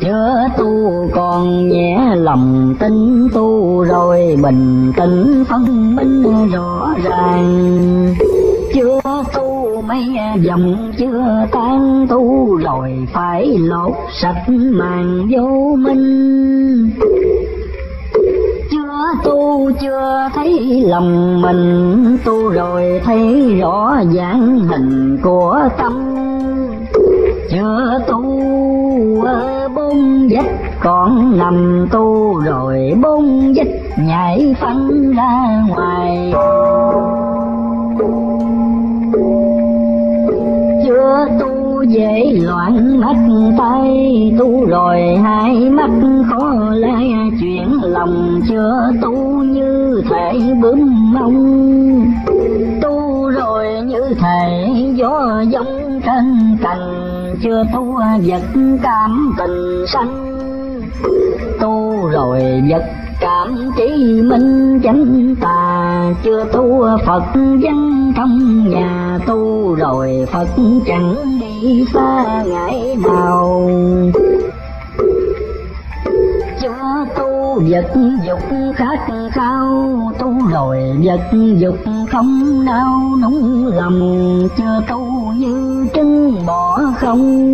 Chưa tu còn nhẹ lòng tin, tu rồi bình tĩnh phân minh rõ ràng chưa tu mấy dòng chưa tan tu rồi phải lột sạch màn vô minh. Chưa tu, chưa thấy lòng mình, tu rồi thấy rõ dáng hình của tâm. Chưa tu ờ, bốn vách còn nằm tu rồi bốn vách nhảy phân ra ngoài. Chưa tu dễ loạn mắt tay tu rồi hai mắt khó lẽ chuyện lòng chưa tu như thể bướm mông. Tu rồi như thể gió giống trên cành. Chưa tu vật cảm tình sanh. Tu rồi vật cảm trí minh chánh tà. Chưa tu phật văn trong nhà tu, rồi phật chẳng đi xa ngại nào. Chưa tu vật dục khát khao, tu rồi vật dục không đau nóng lòng chưa tu như trứng bỏ không,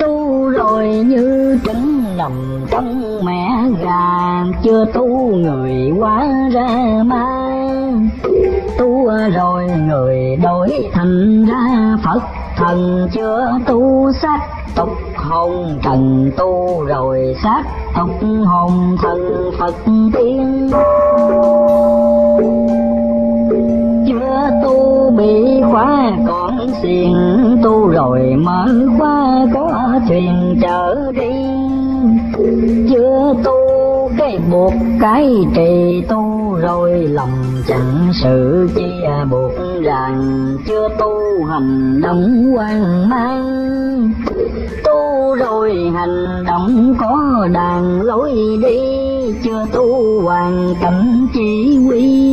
tu rồi như trứng nằm trong mẹ gà, chưa tu người quá ra ma. Tu rồi người đổi thành ra phật thần, chưa tu xác tục hồn thần tu rồi xác tục hồn thần, phật tiên. Chưa tu bị khóa còn xiềng tu rồi mở khóa có thuyền chở đi chưa tu cái buộc cái trì tu rồi lòng chẳng sự chi buộc rằng chưa tu hành động hoang mang, tu rồi hành động có đàn lối đi. Chưa tu hoàn cảnh chỉ huy,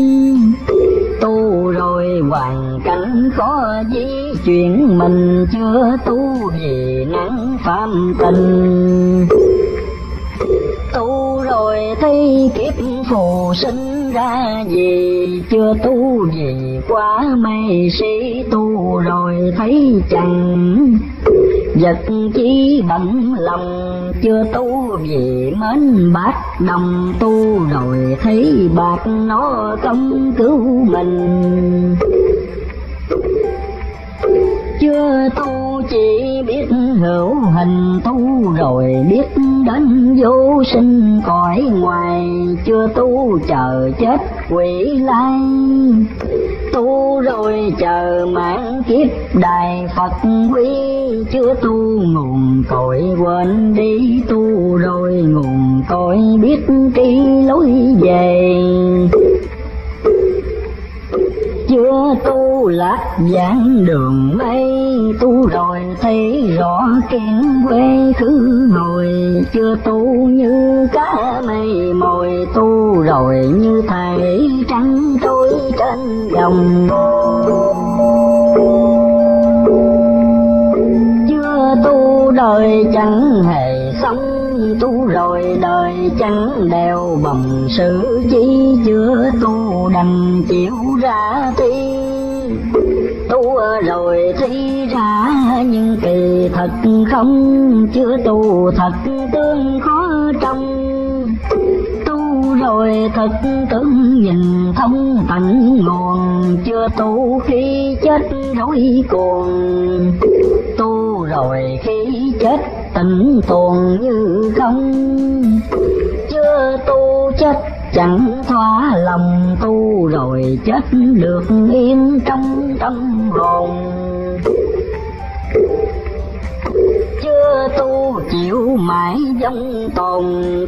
tu rồi hoàn cảnh có gì chuyện mình chưa tu vì nắng phạm tình rồi thấy kiếp phù sinh ra gì, chưa tu gì quá mê sĩ tu rồi thấy chẳng vật chí bận lòng, chưa tu vì mến bát đồng tu rồi thấy bạc nó công cứu mình chưa tu chỉ biết hữu hình tu rồi biết đến vô sinh. Cõi ngoài chưa tu chờ chết quỷ lai. Tu rồi chờ mãn kiếp đài phật quý chưa tu nguồn cội quên đi tu rồi nguồn cội biết tri lối về chưa tu lạc giảng đường mây, tu rồi thấy rõ kiến quê khứ hồi chưa tu như cá mây mồi, tu rồi như thầy trắng trôi trên dòng chưa tu đời chẳng hề sống tu rồi đời chẳng đeo bằng sự chi chưa tu đành chịu ra thi tu rồi thi ra, nhưng kỳ thật không, chưa tu thật tương khó trong. Tu rồi thật tướng nhìn thông tận nguồn, chưa tu khi chết rối cuồng. Tu rồi khi chết tình tuồn như không. Chưa tu chết, chẳng thoa lòng tu, rồi chết được yên trong tâm hồn tu, chịu mãi dông tồn.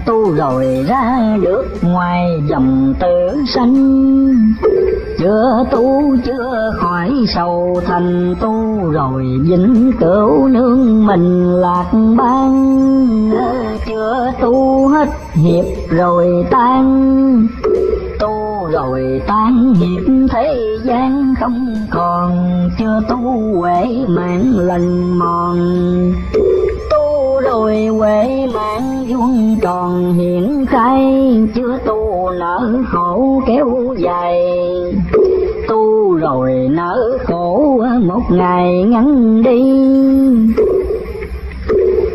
Tu rồi ra được ngoài dòng tử sanh. Chưa tu, chưa khỏi sầu thành. Tu rồi vĩnh cửu nương mình lạc ban. Chưa tu hết, hiệp rồi tan rồi tan nhiệm thế gian không còn. Chưa tu huệ mạng lần mòn. Tu rồi huệ mạng vuông tròn. Hiện khai chưa tu nợ khổ kéo dài. Tu rồi nợ khổ một ngày ngắn đi.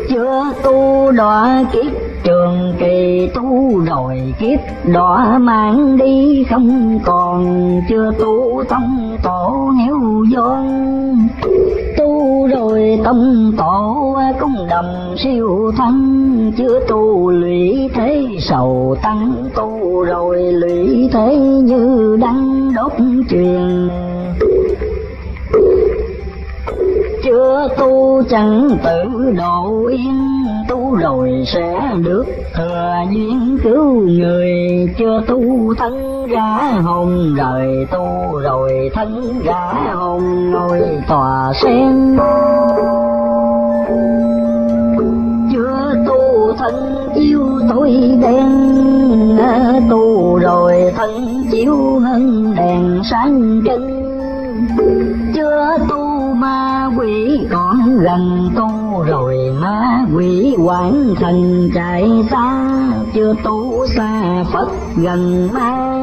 Chưa tu đọa kiếp trường kỳ tu rồi kiếp đọa mang đi, không còn chưa tu tông tổ héo vốn tu rồi tông tổ cũng đầm siêu thân chưa tu lụy thế sầu tăng. Tu rồi lụy thế như đăng đốt truyền chưa tu chẳng tự độ yên tu rồi sẽ được thừa duyên cứu người. Chưa tu thân ra hồn rời tu rồi thân ra hồn ngồi tòa sen. Chưa tu thân chiếu tối đen, tu rồi thân chiếu hơn đèn sáng trưng chưa tu ma quỷ còn gần tu, rồi ma quỷ quản thần chạy xa. Chưa tu xa phật gần ma.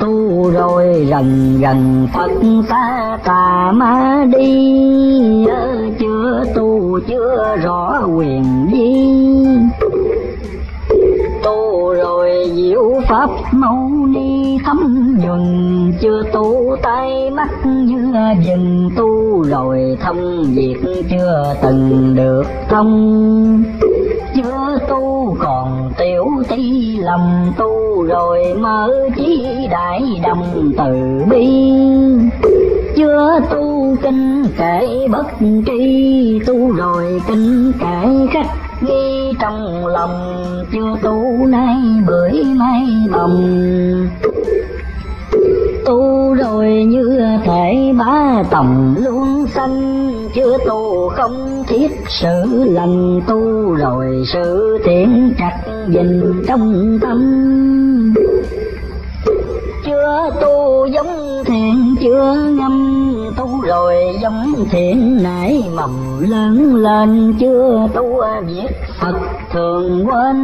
Tu rồi gần gần phật xa, tà ma đi. Chưa tu chưa rõ quyền gì tu rồi diệu pháp mâu ni thấm nhuần chưa tu tay mắt như dừng tu rồi thông việc chưa từng được thông. Chưa tu còn tiểu tí lầm tu rồi mở chí đại đồng từ bi. Chưa tu kinh kể bất tri, tu rồi kinh kể khách ghi trong lòng chưa tu nay bưởi nay bồng tu rồi như thể bá tầm luôn sanh chưa tu không thiết sự lành. Tu rồi sự thiện chặt dình trong tâm. Chưa tu giống thiện chưa ngâm tu rồi giống thiện nảy mầm lớn lên, chưa tu việc Phật thường quên.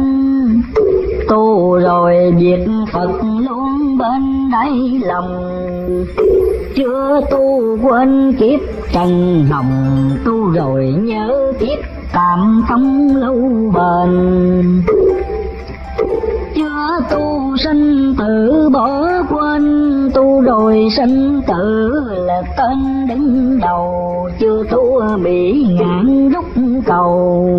Tu rồi việc Phật luôn bên đáy lòng, chưa tu quên kiếp trần hồng. Tu rồi nhớ kiếp tạm không lâu bền. Chưa tu sinh tử bỏ quên tu rồi sinh tử là tên đứng đầu, chưa tu bị ngạn rút cầu.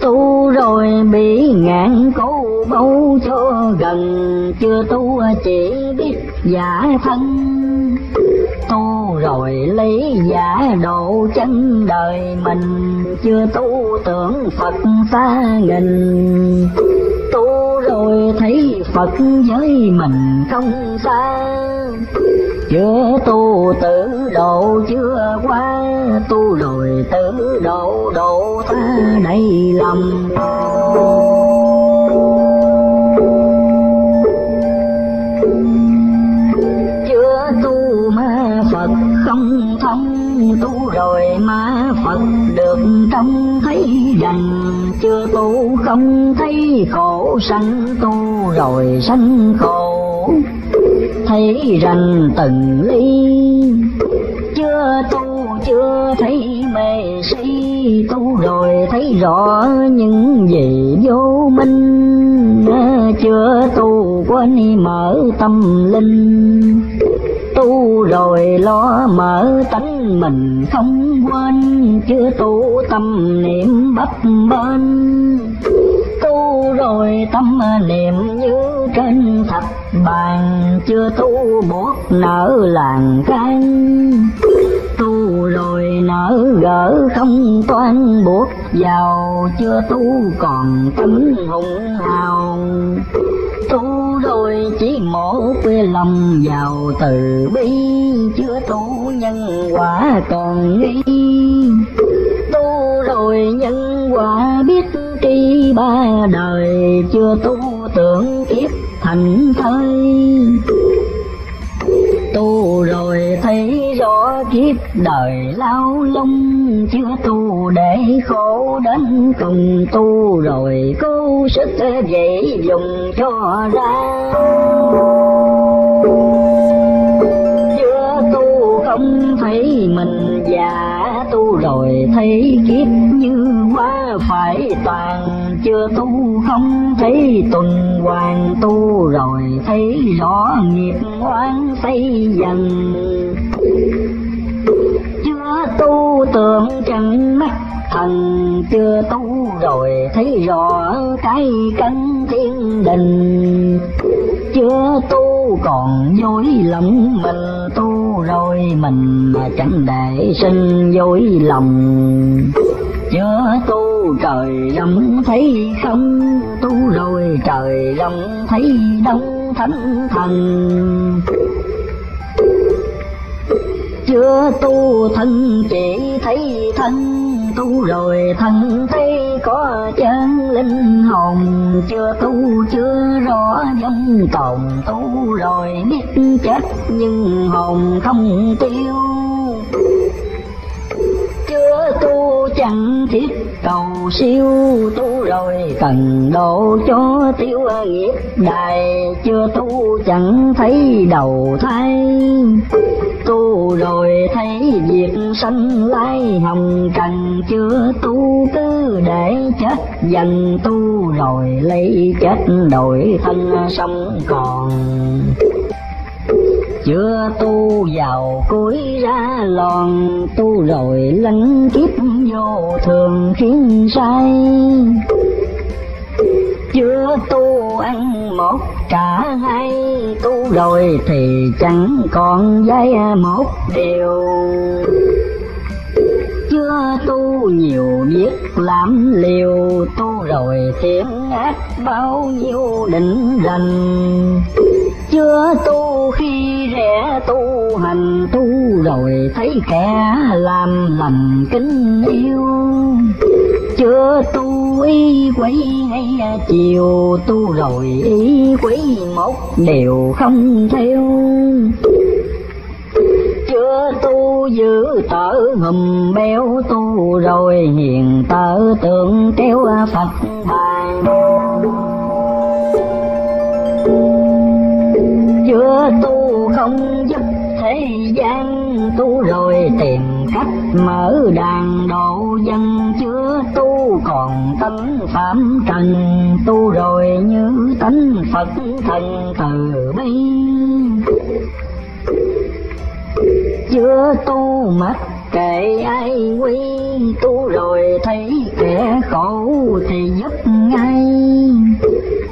Tu rồi bị ngạn cố bấu cho gần, chưa tu chỉ biết giả thân tu rồi lấy giả độ chân đời mình. Chưa tu tưởng phật xa nghìn. Tu rồi thấy phật với mình không xa. Chưa tu tử độ chưa qua. Tu rồi tử độ độ ta đầy lòng. Không thông tu rồi ma phật được trông thấy rành chưa tu không thấy khổ, sanh tu rồi sanh khổ. Thấy rành từng ly, chưa tu, chưa thấy mê si. Tu rồi thấy rõ những gì vô minh. Chưa tu quên mở tâm linh tu rồi lo mở tánh mình không quên chưa tu tâm niệm bấp bên tu rồi tâm niệm như trên thạch bàn chưa tu buộc nở làng can. Tu rồi nở gỡ không toan buộc vào chưa tu còn tính hùng hào tu rồi chỉ một lòng vào từ bi. Chưa tu nhân quả còn nghi. Tu rồi nhân quả biết tri ba đời. Chưa tu tưởng kiếp thành thơi. Tu rồi thấy rõ kiếp đời lao lung chưa tu để khổ đến cùng tu rồi cố sức vậy dùng cho ra. Chưa tu không thấy mình già tu rồi thấy kiếp như quá phải toàn. Chưa tu không thấy tuần hoàn tu rồi thấy rõ nghiệp oán xây dần tu tưởng chẳng mắt. Thần chưa tu rồi thấy rõ cái căn thiên đình. Chưa tu còn dối lòng mình tu rồi mình mà chẳng để sinh dối lòng. Chưa tu trời đông thấy không, tu rồi trời đông thấy đông thánh thần chưa tu thân chỉ thấy thân, tu rồi thân thấy có chân linh hồn. Chưa tu, chưa rõ giống tồn, tu rồi biết chết nhưng hồn không tiêu tu chẳng thiết cầu siêu tu rồi cần độ cho tiêu nghiệp. Đài chưa tu chẳng thấy đầu thai. Tu rồi thấy việc sanh lai hồng trần chưa tu cứ để chết. Dần tu rồi lấy chết đổi thân sống còn chưa tu vào cuối ra lòn, tu rồi lánh kiếp vô thường khiến sai chưa tu ăn một trả hai tu rồi thì chẳng còn dây một điều. Chưa tu nhiều biết làm liều, tu rồi thiện ác bao nhiêu định rành chưa tu khi rẻ tu, hành tu, rồi thấy kẻ làm lành kính yêu. Chưa tu y quấy ngay chiều tu, rồi y quấy một điều không theo. Chưa tu giữ tở hùm béo tu, rồi hiền tở tượng kéo phật bàn chưa tu không giúp thế gian, tu rồi tìm cách mở đàn độ dân. Chưa tu còn tánh phạm trần, tu rồi như tánh phật thần từ bi. Chưa tu mất kệ ai quy, tu rồi thấy kẻ khổ thì giúp ngay.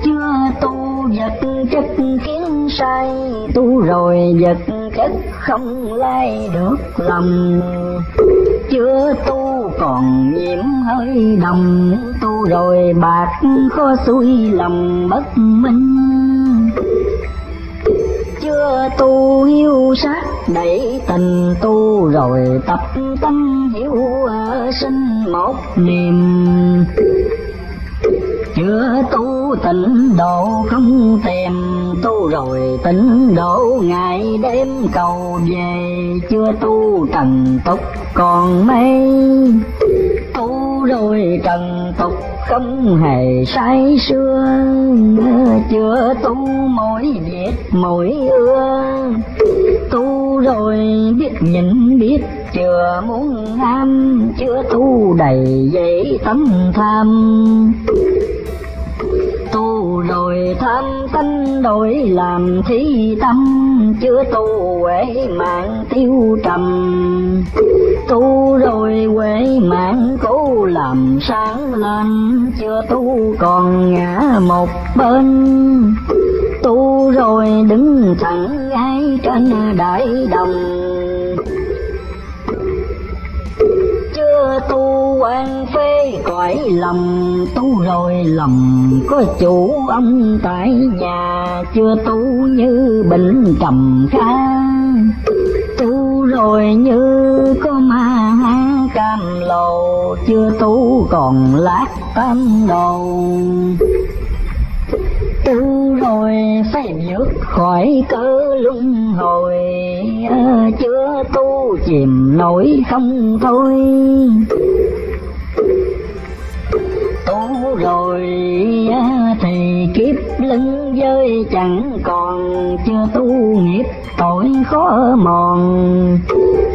Chưa tu vật chất khiến sai tu rồi vật chất không lai được lòng. Chưa tu còn nhiễm hơi đồng tu rồi bạc khó xuôi lòng bất minh. Chưa tu hiếu sát đẩy tình. Tu rồi tập tâm hiểu sinh một niềm chưa tu tịnh độ không tìm tu rồi, tịnh độ ngày đêm cầu về chưa tu trần tục còn mây. Tu rồi trần tục không hề sai xưa chưa tu mỗi biết mỗi ưa. Tu rồi biết nhịn biết chưa muốn ham chưa tu đầy dậy tấm tham tu rồi tham tinh đổi làm thí tâm chưa tu huệ mạng tiêu trầm. Tu rồi huệ mạng cố làm sáng lên, chưa tu còn ngã một bên. Tu rồi đứng thẳng ngay trên đại đồng. Tu quan phê cõi lầm, tu rồi lầm có chủ ông tại nhà, chưa tu như bệnh trầm kha. Tu rồi như có ma cam lồ chưa tu còn lát tam đầu. Tu rồi phải vượt khỏi cơ luân hồi chưa tu chìm nổi không thôi. Tu rồi à, thì kiếp lưng rơi chẳng còn chưa tu nghiệp, tội khó mòn.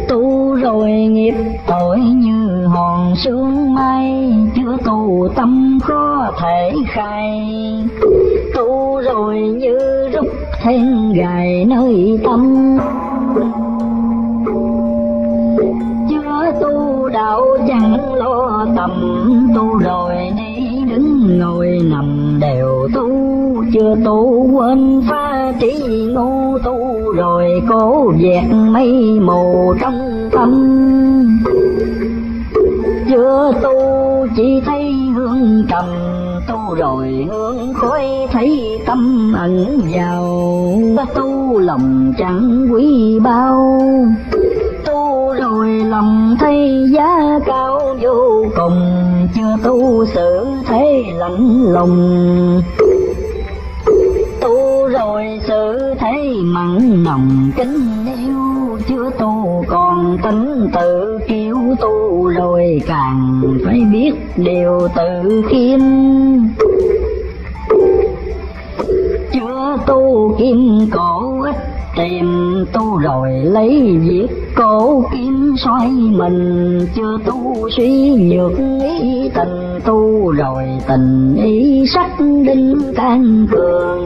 Tu rồi nghiệp, tội như hòn sương mây chưa tu tâm khó thể khai. Tu rồi như rút thêm gài nơi tâm chưa tu đạo chẳng lo tầm tu rồi đi đứng ngồi nằm đều tu. Chưa tu quên pha trí ngu tu rồi, cố dẹp mây mù trong tâm. Chưa tu chỉ thấy hương trầm tu rồi hương khói thấy tâm ẩn giàu tu lòng chẳng quý bao. Tu rồi lòng thấy giá cao vô cùng chưa tu sự thế lạnh lùng rồi sự thấy mặn nồng kính yêu. Chưa tu còn tính tự kiêu tu, rồi càng phải biết điều tự khiêm. Chưa tu kim cổ ích tìm tu rồi lấy việc cổ kiếm xoay mình. Chưa tu suy nhược ý tình, tu rồi tình ý sắc đinh can cường.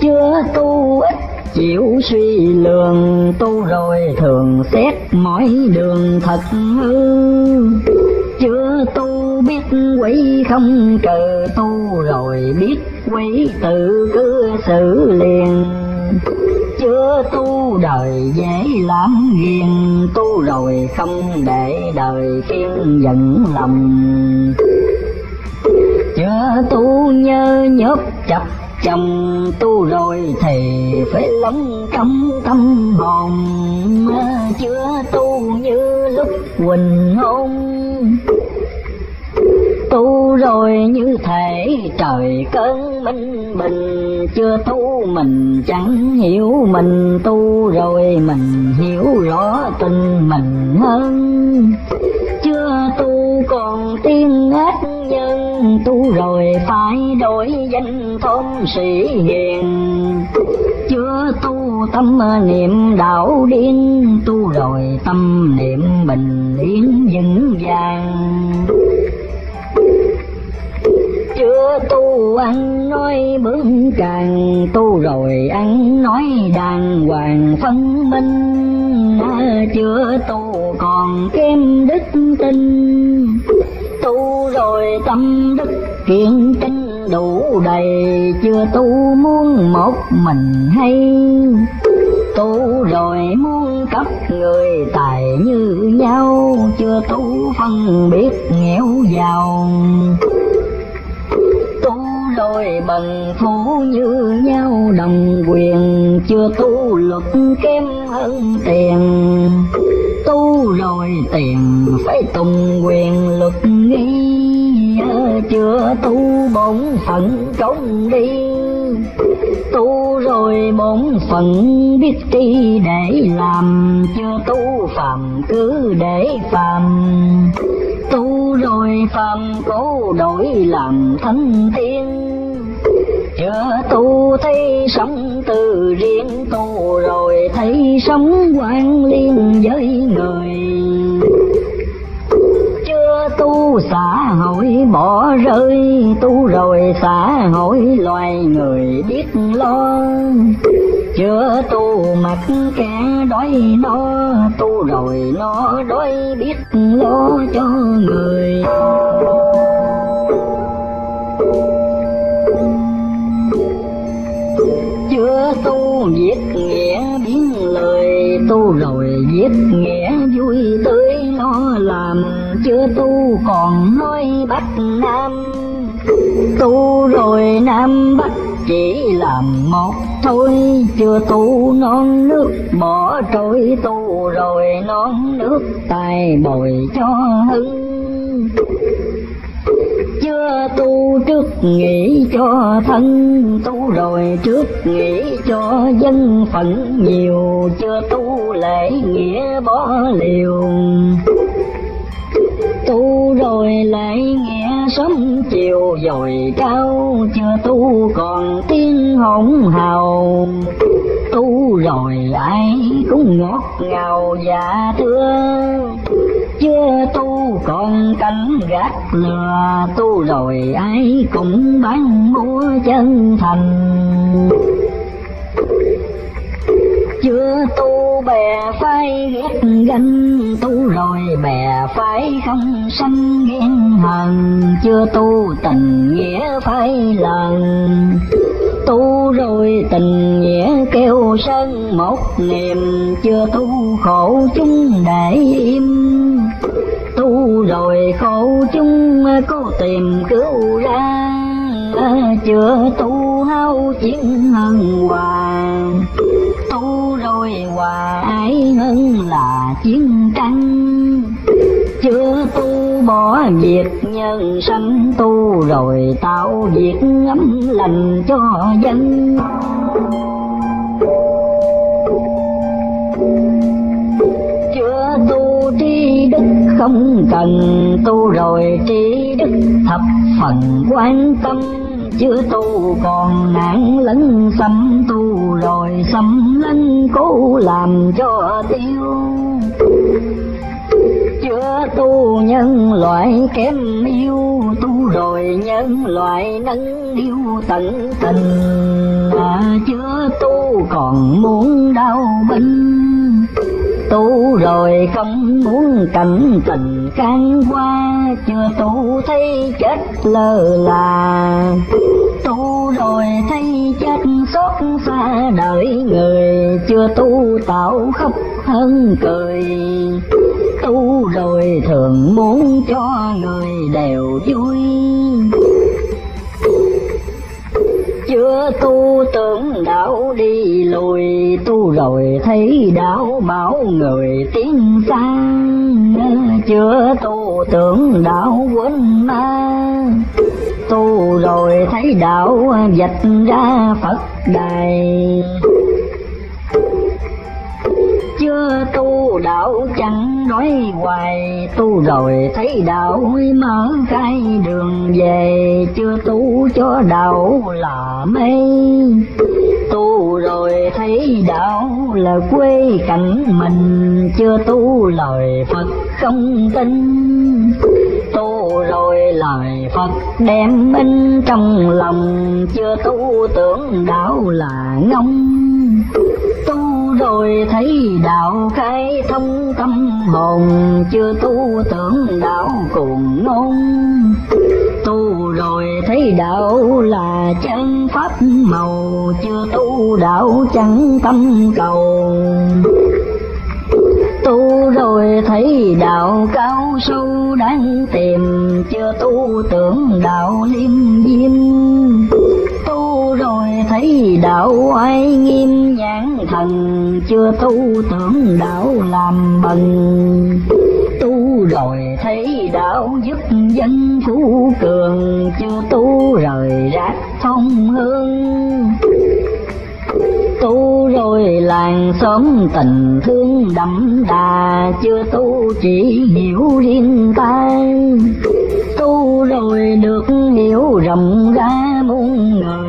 Chưa tu ít chịu suy lường, tu rồi thường xét mọi đường thật hư chưa tu biết quỷ không cờ tu rồi biết quỷ tự cư xử liền. Chưa tu đời dễ làm ghiền tu rồi không để đời kiên giận lòng. Chưa tu nhớ nhớp chập chồng, tu rồi thì phải lắng trong tâm hồn. Chưa tu như lúc quỳnh hôn tu rồi như thể trời cơn minh bình. Chưa tu mình chẳng hiểu mình tu rồi mình hiểu rõ tình mình hơn. Chưa tu còn tiên ác nhân, tu rồi phải đổi danh thôn sĩ hiền. Chưa tu tâm niệm đạo điên, tu rồi tâm niệm bình yên vững vàng chưa tu ăn nói bướng càng tu rồi ăn nói đàng hoàng phân minh. Chưa tu còn kém đức tin. Tu rồi tâm đức kiện tinh đủ đầy. Chưa tu muốn một mình hay? Tu rồi muốn cấp người tài như nhau. Chưa tu phân biệt nghèo giàu tu rồi bằng thủ như nhau, đồng quyền chưa tu luật kém hơn tiền. Tu rồi tiền phải tùng quyền luật nghi chưa tu bổn phận công đi. Tu rồi bổn phận biết tri để làm. Chưa tu phàm cứ để phàm. Tu rồi phàm cố đổi làm thánh tiên. Chưa tu thấy sống từ riêng, tu rồi thấy sống quan liên với người tu xã hội bỏ rơi, tu rồi xã hội loài người biết lo. Chưa tu mặc kẻ đói no, tu rồi nó đói biết lo cho người. Chưa tu viết nghĩa biến lời, tu rồi viết nghĩa vui tươi lo làm chưa tu còn nói bắc nam. Tu rồi nam bắc chỉ làm một thôi. Chưa tu non nước, bỏ trôi tu rồi non nước, tài bồi cho hưng. Chưa tu trước nghĩ cho thân, tu rồi trước nghĩ cho dân phận. Nhiều chưa tu lễ nghĩa bỏ liều tu rồi lại nghe sớm chiều, dồi cao chưa tu còn tiếng hỗn hào. Tu rồi ai cũng ngọt ngào dạ thương chưa tu còn cảnh gác lừa tu rồi ai cũng bán mua chân thành chưa tu bè phải ghét ganh tu rồi bè phải không sanh ghen hờn. Chưa tu tình nghĩa phải lần, tu rồi tình nghĩa kêu sân một niềm. Chưa tu khổ chúng để im, tu rồi khổ chúng cố tìm cứu ra. Chưa tu hao chiến hân hoàng tu rồi hòa ái hơn là chiến tranh. Chưa tu bỏ việc nhân sanh, tu rồi tạo việc ấm lành cho dân. Chưa tu tri đức không cần, tu rồi tri đức thập phần quan tâm chưa tu còn nạn lấn xâm tu rồi xâm lấn cố làm cho tiêu. Chưa tu nhân loại kém yêu, tu rồi nhân loại nâng yêu tận tình. Mà chưa tu còn muốn đau binh tu rồi không muốn cảnh tình can qua chưa tu thấy chết lơ là. Tu rồi thấy chết xót xa đời người, chưa tu tạo khóc hơn cười. Tu rồi thường muốn cho người đều vui chưa tu tưởng đạo đi, lùi tu rồi thấy đạo bảo người tiến sang. Chưa tu tưởng đạo quên ma, tu rồi thấy đạo dạch ra phật đài chưa tu đạo chẳng nói hoài. Tu rồi thấy đạo mở khai đường về chưa tu cho đạo là mê. Tu rồi thấy đạo là quê cảnh mình, chưa tu lời phật không tin. Tu rồi lời phật đem minh trong lòng, chưa tu tưởng đạo là ngông. Tu rồi thấy đạo khai thông tâm hồn chưa tu tưởng đạo cùng ngôn tu rồi thấy đạo là chân pháp màu, chưa tu đạo chẳng tâm cầu. Tu rồi thấy đạo cao sâu đáng tìm, chưa tu tưởng đạo liêm diêm thấy đạo ai nghiêm nhãn thần, chưa tu tưởng đạo làm bần. Tu rồi thấy đạo giúp dân phú cường, chưa tu rời rác thông hương. Tu rồi làng xóm tình thương đậm đà, chưa tu chỉ hiểu riêng ta tu rồi được hiểu rộng ra muôn người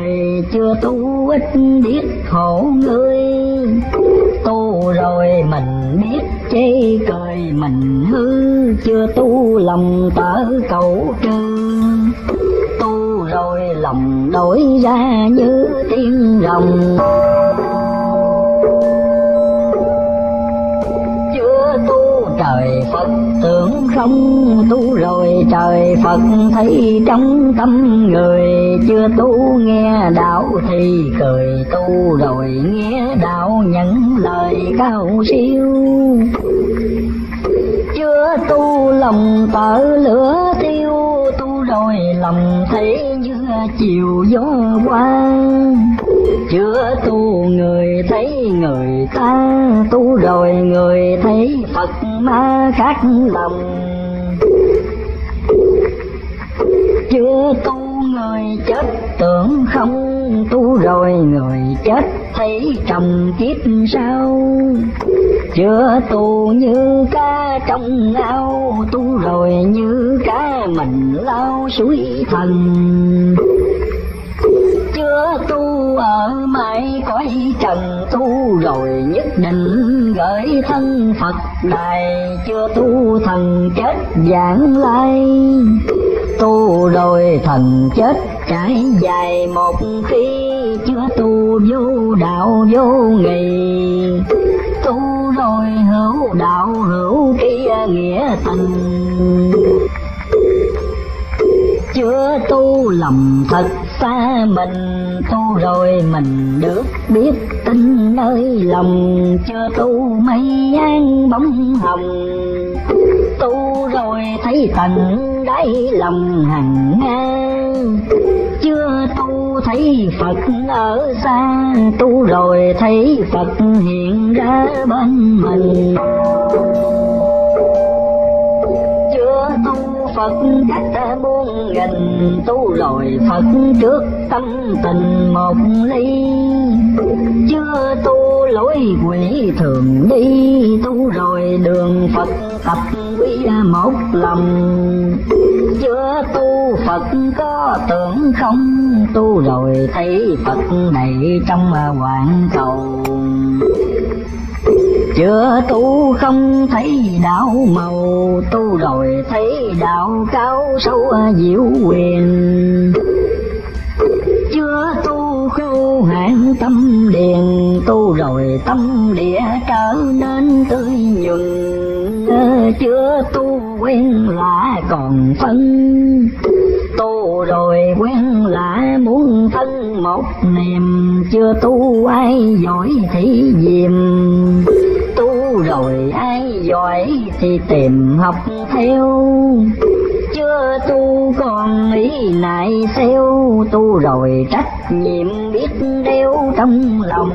chưa tu ít biết khổ người tu rồi mình biết chê cười, mình hư chưa tu lòng tở cầu trừ. Tu rồi lòng đổi ra như tiếng rồng. Trời Phật tưởng không tu rồi, trời Phật thấy trong tâm người. Chưa tu nghe đạo thì cười, tu rồi nghe đạo nhận lời cao siêu. Chưa tu lòng tở lửa thiêu, tu rồi lòng thấy như chiều gió quang chưa tu người thấy người ta, tu rồi người thấy phật ma khác lòng. Chưa tu người chết tưởng không, tu rồi người chết thấy trầm kiếp sau chưa tu như cá trong ao, tu rồi như cá mình lao suối thần chưa tu ở mãi cõi trần tu, rồi nhất định gửi thân Phật đài chưa tu thần chết giảng lai. Tu rồi thần chết trải dài một khi chưa tu vô đạo vô nghị tu rồi hữu đạo hữu kia nghĩa tình. Chưa tu lầm thật xa mình tu rồi mình được biết tin nơi lòng chưa tu mây an bóng hồng. Tu rồi thấy tận đáy lòng hằng ngang. Chưa tu thấy Phật ở xa. Tu rồi thấy Phật hiện ra bên mình. Chưa tu Phật cách muôn nghìn tu rồi Phật trước tâm tình một ly. Chưa tu lối quỷ thường đi, tu rồi đường Phật tập quy một lòng. Chưa tu Phật có tưởng không? Tu rồi thấy Phật này trong hoàng cầu chưa tu không thấy đạo màu, tu rồi thấy đạo cao sâu diệu quyền. Chưa tu khô hạn tâm điền, tu rồi tâm địa trở nên tươi nhuận chưa tu quen là còn phân, tu rồi quen là muốn thân một niềm. Chưa tu ai giỏi thì diềm tu rồi ai giỏi thì tìm học theo. Chưa tu còn ý nại theo tu rồi trách nhiệm biết đeo trong lòng.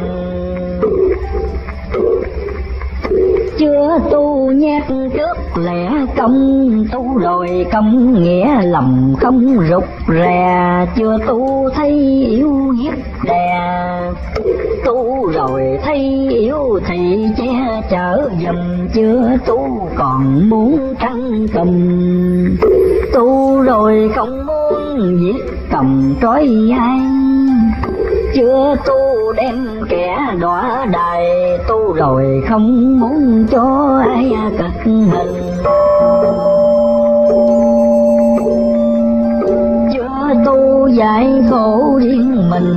Chưa tu nhát trước lẽ công tu, rồi công nghĩa lòng không rụt rè. Chưa tu thấy yếu giết đè, tu rồi thấy yếu thì che chở dùm. Chưa tu còn muốn trăng cầm tu rồi không muốn giết cầm trói ai chưa tu đem kẻ đọa đài tu rồi không muốn cho ai cực hình. Chưa tu giải khổ riêng mình,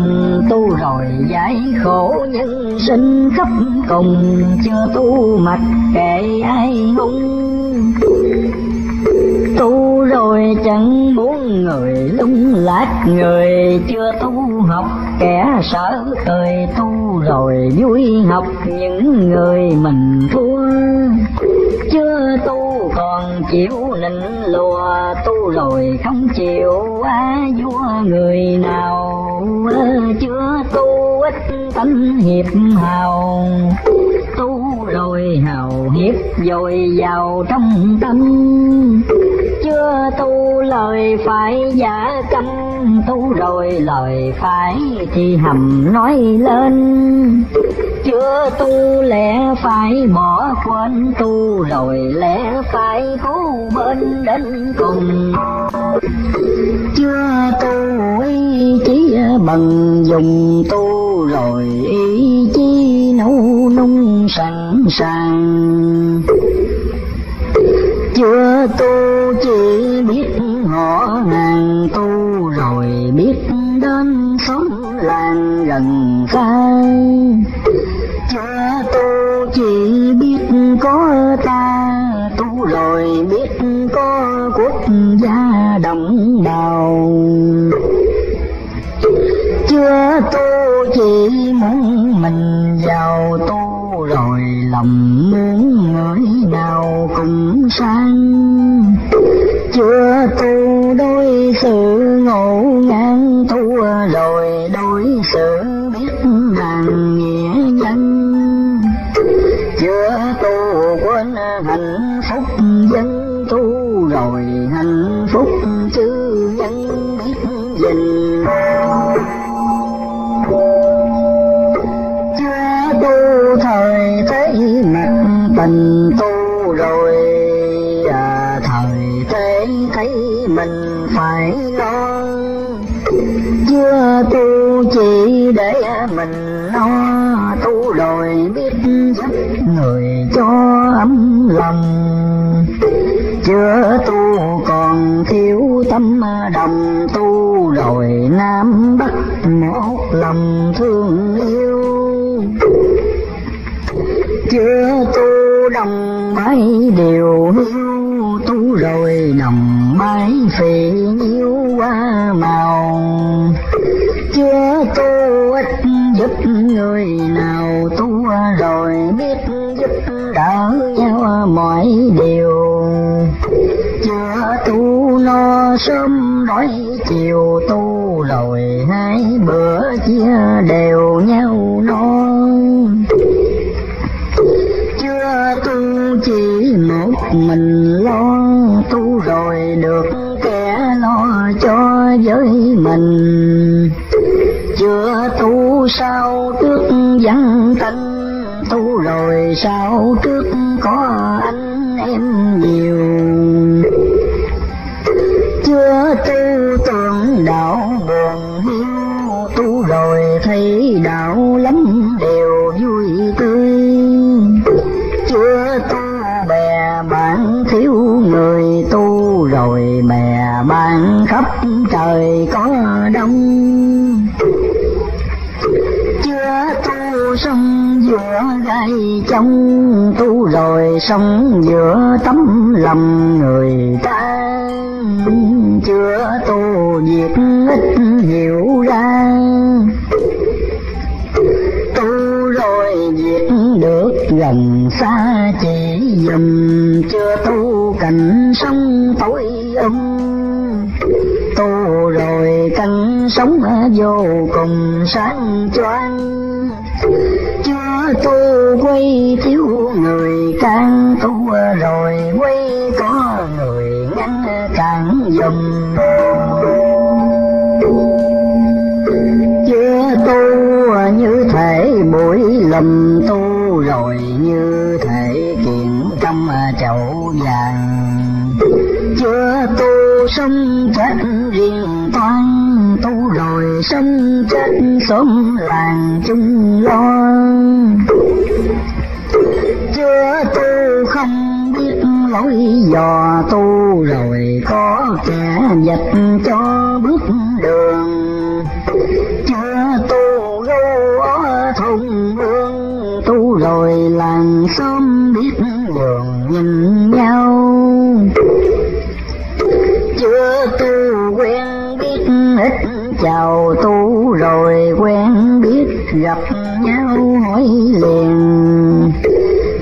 tu rồi giải khổ nhân sinh khắp cùng. Chưa tu mặc kệ ai hung tu rồi chẳng muốn người, lung lách người. Chưa tu học kẻ sợ cười tu rồi vui học những người mình thua. Chưa tu còn chịu nịnh lùa, tu rồi không chịu quá vua người nào. Chưa tu ít tánh hiệp hào tu rồi hào hiệp dồi vào trong tâm. Chưa tu lời phải giả câm tu rồi lời phải thì hầm nói lên. Chưa tu lẽ phải bỏ quên, tu rồi lẽ phải cố bên đến cùng. Chưa tu ý chí bằng dùng tu rồi ý chí nấu nung sẵn sàng. Chưa tu chỉ biết họ hàng tu, rồi biết đến xóm làng gần xa. Chưa tu chỉ biết có ta tu, rồi biết có quốc gia đồng bào. Chưa tu chỉ muốn mình giàu tu lòng muốn người nào cũng sang. Chưa tu đối xử ngộ ngang tu rồi đối xử biết rằng nghĩa nhân. Chưa tu quên hạnh phúc dân tu phải chưa tu chỉ để mình lo, tu rồi biết người cho ấm lòng. Chưa tu còn thiếu tâm đồng, tu rồi nam bắc một lòng thương yêu. Chưa tu đồng mấy điều hiu, tu rồi đồng bái phiền nhiêu qua màu. Chưa tu ít giúp người nào tu rồi biết giúp đỡ nhau mọi điều. Chưa tu no sớm đói chiều tu rồi hai bữa chia đều nhau no. Chưa tu chỉ một mình lo rồi được kẻ lo cho với mình. Chưa tu sao trước văn tinh tu rồi sao trước có anh em nhiều. Chưa tu tưởng đạo buồn hiu, tu rồi thấy đạo lắm đều khắp trời có đông. Chưa tu xong giữa gai trong tu rồi xong giữa tấm lòng người ta. Chưa tu việc ít hiểu ra. Tu rồi việc được gần xa chỉ dùm chưa tu cảnh sống tối âm tu rồi căn sống vô cùng sáng choang chưa tu quay thiếu người càng tu rồi quay có người ngăn càng dùm chưa tu như thể buổi lầm tu rồi như thể kiện trong chậu vàng chưa tu sống chết riêng con tu rồi sống chết sống làng chung lo. Chưa tu không biết lối dò tu rồi có kẻ dạch cho bước đường. Chưa tu gâu ở thùng lương tu rồi làng xóm biết đường nhìn nhau chưa tu quen biết ít, chào tu rồi quen biết gặp nhau hỏi liền.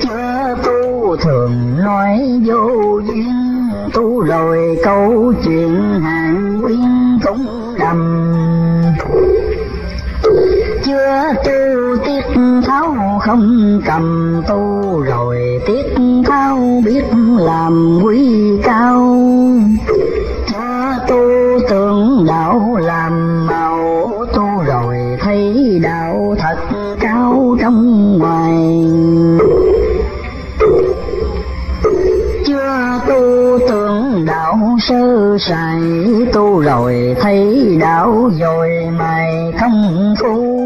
Chưa tu thường nói vô duyên, tu rồi câu chuyện hàng quyên cũng đầm. Chưa tu tiết tháo không cầm, tu rồi tiết tháo biết làm quý cao. Sơ sài tu rồi thấy đạo rồi mày không tu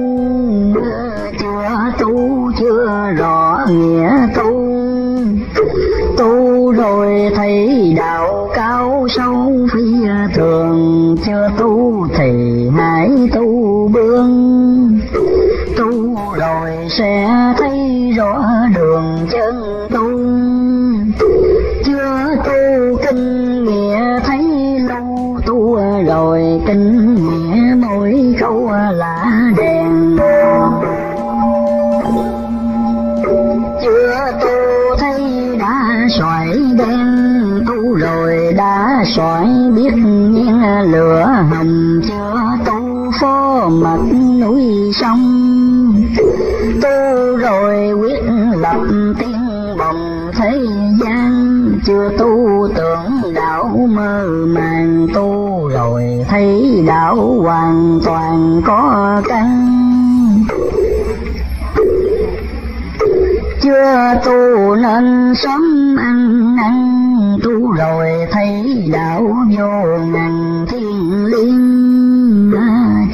chưa tu, chưa rõ nghĩa tu. Tu rồi thấy đạo cao sâu phi thường. Chưa tu thì hãy tu bương tu rồi sẽ thấy rõ đường chân tu. Sỏi biết nhiên lửa hồng chưa tu phố mật núi sông. Tu rồi quyết lập tiên bồng thế gian, chưa tu tưởng đạo mơ màng. Tu rồi thấy đạo hoàn toàn có căn. Chưa tu nên sớm ăn năn rồi thấy đạo vô ngàn thiên liên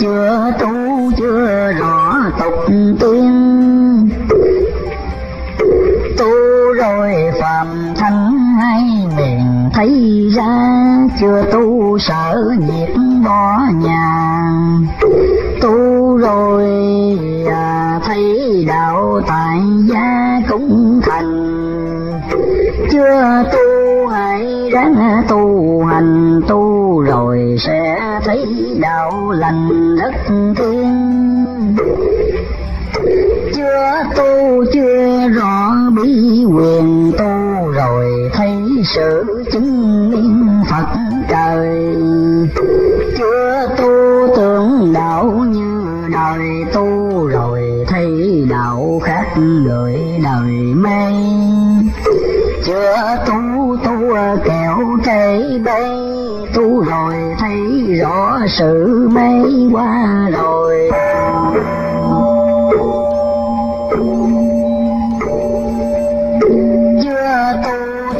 chưa tu chưa rõ tục tiên. Tu rồi phàm thanh hai miền thấy ra chưa tu sợ nhiệt bỏ nhà tu rồi à, thấy đạo tại gia cũng thành chưa tu ráng tu hành tu rồi sẽ thấy đạo lành đất thiên chưa tu, chưa rõ bí quyền tu rồi thấy sự chứng minh sự mê qua rồi. Chưa tu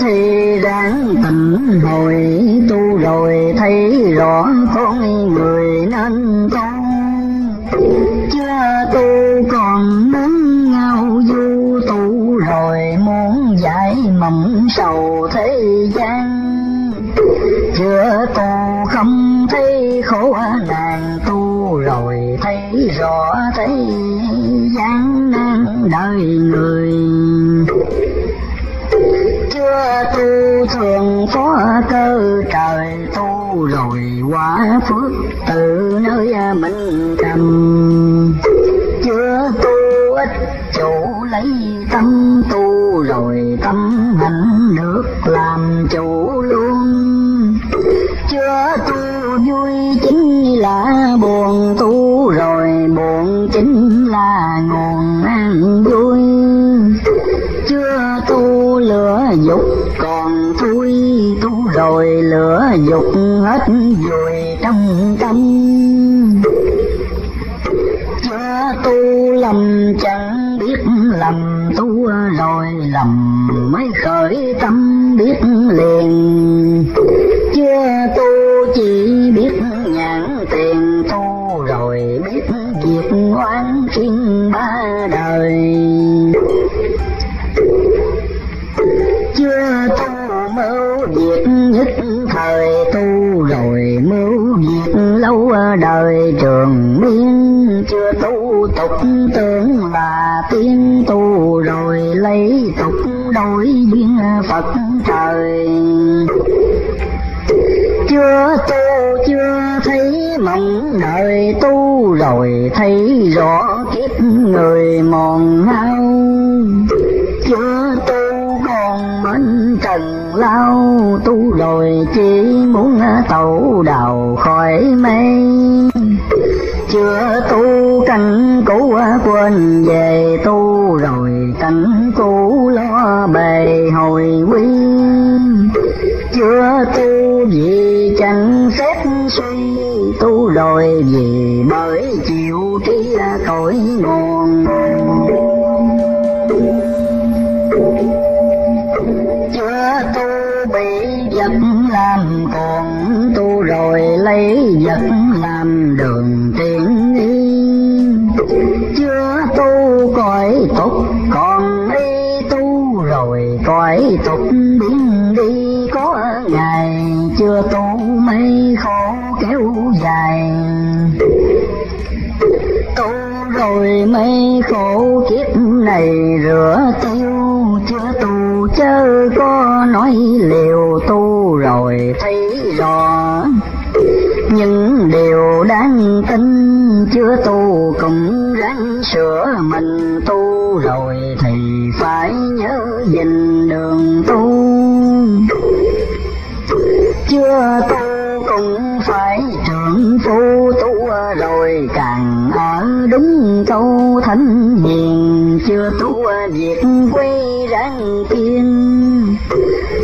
thì đáng tỉnh hồi tu rồi thấy rõ con người nên con chưa tu còn đứng ngao du tu rồi muốn giải mộng sầu thế gian. Chưa tu khổ nàng tu rồi thấy rõ, thấy gian nan đời người. Chưa tu thường phó cơ trời, tu rồi quả phước từ nơi mình cầm. Rồi lửa dục hết vùi trong tâm. Chưa tu lầm chẳng biết lầm, tu rồi lầm mới khởi tâm biết liền. Chưa tu chưa thấy mộng đời tu rồi thấy rõ kiếp người mòn hao chưa tu còn mình trần lao, tu rồi chỉ muốn tẩu đầu khỏi mây. Chưa tu canh cũ quên về tu đôi vì bởi chịu trí tội nguồn chưa tu bị vật làm còn, tu rồi lấy vật làm đường tiến đi. Chưa tu cõi tục, còn đi tu rồi cõi tục biến đi. Có ngày chưa tu này rửa tiêu, chưa tu chớ có nói liều tu rồi thấy rõ. Những điều đáng tin, chưa tu cũng ráng sửa mình tu rồi thì phải nhớ dình đường tu. Chưa tu cũng phải trưởng phu tu, rồi càng ở đúng câu thánh hiền chưa tu việc quay răng tiên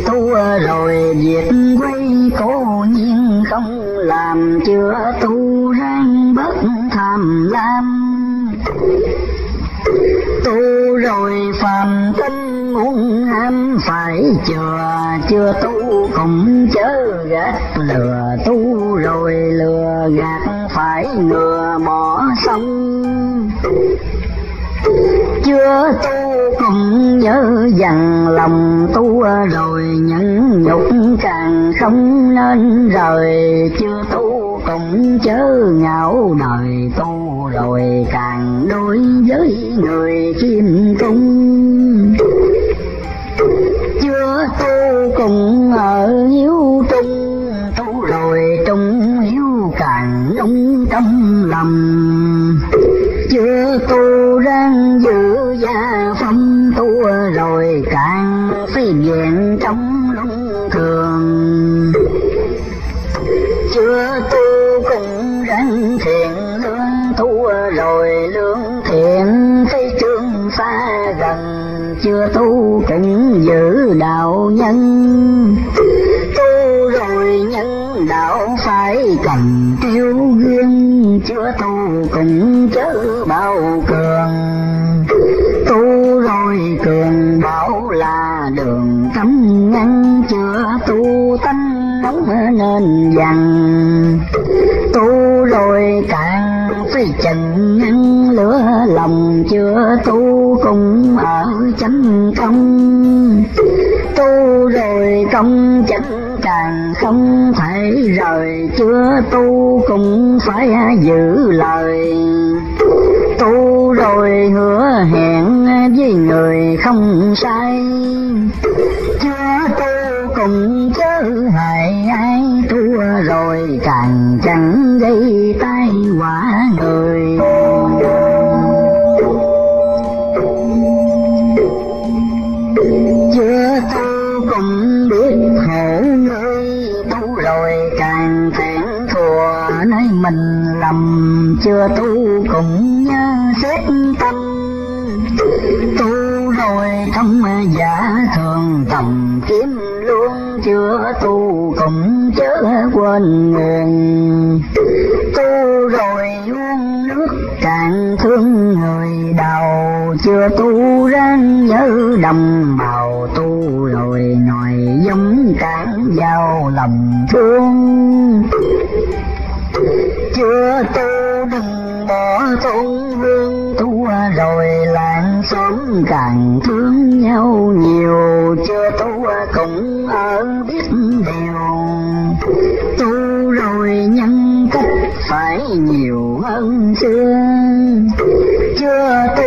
tu rồi việc quay cố nhiên không làm, chưa tu răng bất tham lam. Tu rồi phàm tinh muốn ham, phải chừa, chưa tu cũng chớ gạt lừa. Tu rồi lừa gạt, phải ngừa bỏ xong chưa tu cũng nhớ dằn lòng tu rồi nhẫn nhục càng không nên rời. Chưa tu cũng chớ ngạo đời, tu rồi càng đối với người khiêm cung. Chưa tu cùng ở hiếu trung, tu rồi trung hiếu càng đúng tâm lầm. Chưa tu phi diện trong lung thường. Chưa tu cũng răng thiện, lương tu rồi lương thiện. Phi trương xa gần chưa tu cũng giữ đạo nhân. Tu rồi nhân đạo phải cầm tiêu gương. Chưa tu cũng chớ bao cường. Nên dằn. Tu rồi càng phi trần, ngăn lửa lòng chưa tu cùng ở chánh công tu rồi công chánh càng không thể rời, chưa tu cũng phải giữ lời. Tu rồi hứa hẹn với người không sai, chưa tu cùng chớ hại ai rồi càng chẳng gây tai họa người. Chưa tu cũng biết khổ người tu rồi, càng thiện thùa nơi mình lầm. Chưa tu cũng nhớ xét tâm. Tu rồi trong giả thường tầm kiếm luôn chưa tu cũng chớ quên nguồn tu rồi uống nước càng thương người đầu chưa tu ráng nhớ đồng bào tu rồi nòi giống càng giao lòng thương. Chưa tu đừng bỏ tôn hương rồi làng xóm càng thương nhau nhiều. Chưa tu cũng ở biết điều. Tu rồi nhân cách phải nhiều hơn xưa. Chưa tu